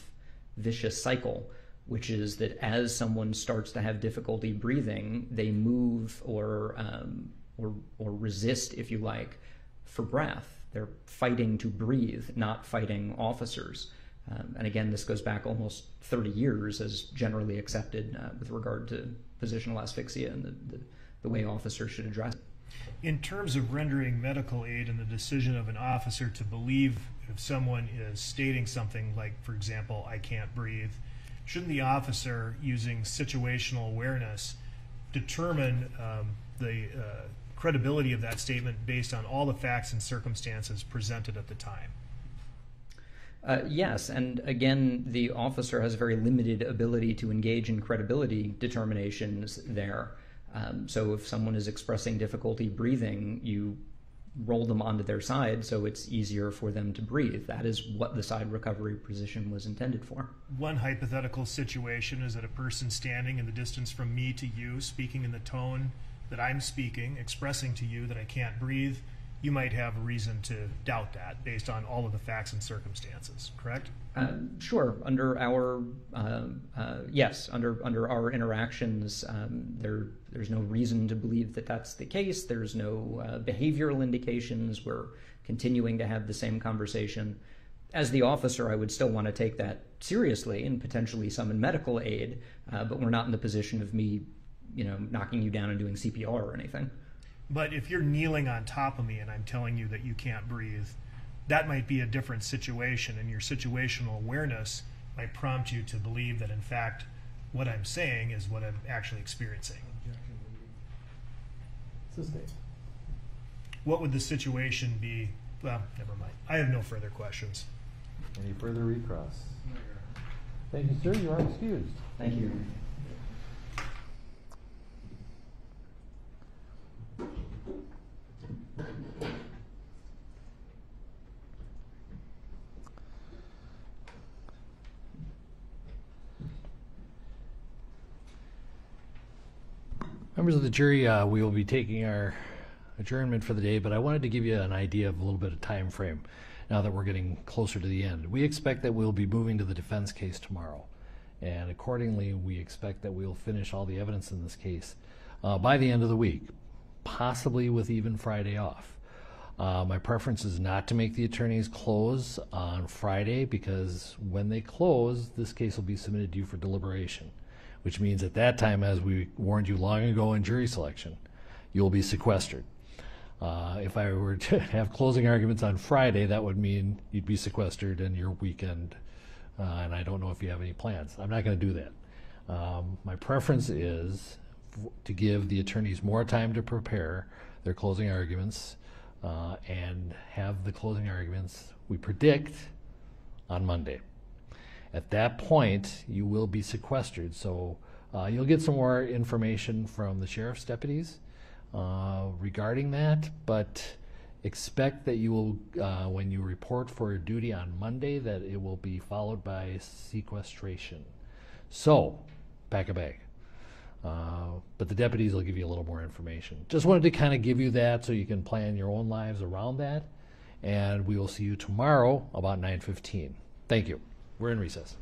vicious cycle, which is that as someone starts to have difficulty breathing, they move or um, or or resist, if you like, for breath. They're fighting to breathe, not fighting officers. Um, and again, this goes back almost 30 years as generally accepted uh, with regard to positional asphyxia and the, the, the way officers should address it. In terms of rendering medical aid and the decision of an officer to believe if someone is stating something like, for example, I can't breathe, shouldn't the officer, using situational awareness, determine um, the uh, credibility of that statement based on all the facts and circumstances presented at the time? Uh, yes, and again, the officer has very limited ability to engage in credibility determinations there. Um, so if someone is expressing difficulty breathing, you roll them onto their side so it's easier for them to breathe. That is what the side recovery position was intended for. One hypothetical situation is that a person standing in the distance from me to you, speaking in the tone that I'm speaking, expressing to you that I can't breathe, you might have a reason to doubt that based on all of the facts and circumstances, correct? Uh, sure. Under our uh, uh, yes, under under our interactions, um, there there's no reason to believe that that's the case. There's no uh, behavioral indications. We're continuing to have the same conversation. As the officer, I would still want to take that seriously and potentially summon medical aid, uh, but we're not in the position of me, you know, knocking you down and doing CPR or anything. But if you're kneeling on top of me and I'm telling you that you can't breathe, that might be a different situation, and your situational awareness might prompt you to believe that, in fact, what I'm saying is what I'm actually experiencing. Sustained. What would the situation be? Well, never mind. I have no further questions. Any further recross? Thank you, sir. You are excused. Thank you. Members of the jury, uh, we will be taking our adjournment for the day, but I wanted to give you an idea of a little bit of time frame now that we're getting closer to the end. We expect that we'll be moving to the defense case tomorrow, and accordingly, we expect that we'll finish all the evidence in this case uh, by the end of the week, possibly with even Friday off. Uh, my preference is not to make the attorneys close on Friday because when they close, this case will be submitted to you for deliberation, which means at that time, as we warned you long ago in jury selection, you'll be sequestered. Uh, if I were to have closing arguments on Friday, that would mean you'd be sequestered and your weekend, uh, and I don't know if you have any plans. I'm not going to do that. Um, my preference is to give the attorneys more time to prepare their closing arguments uh, and have the closing arguments we predict on Monday. At that point, you will be sequestered. So uh, you'll get some more information from the sheriff's deputies uh, regarding that, but expect that you will, uh, when you report for duty on Monday, that it will be followed by sequestration. So, pack a bag. Uh, but the deputies will give you a little more information. Just wanted to kind of give you that so you can plan your own lives around that. And we will see you tomorrow about 9:15. Thank you. We're in recess.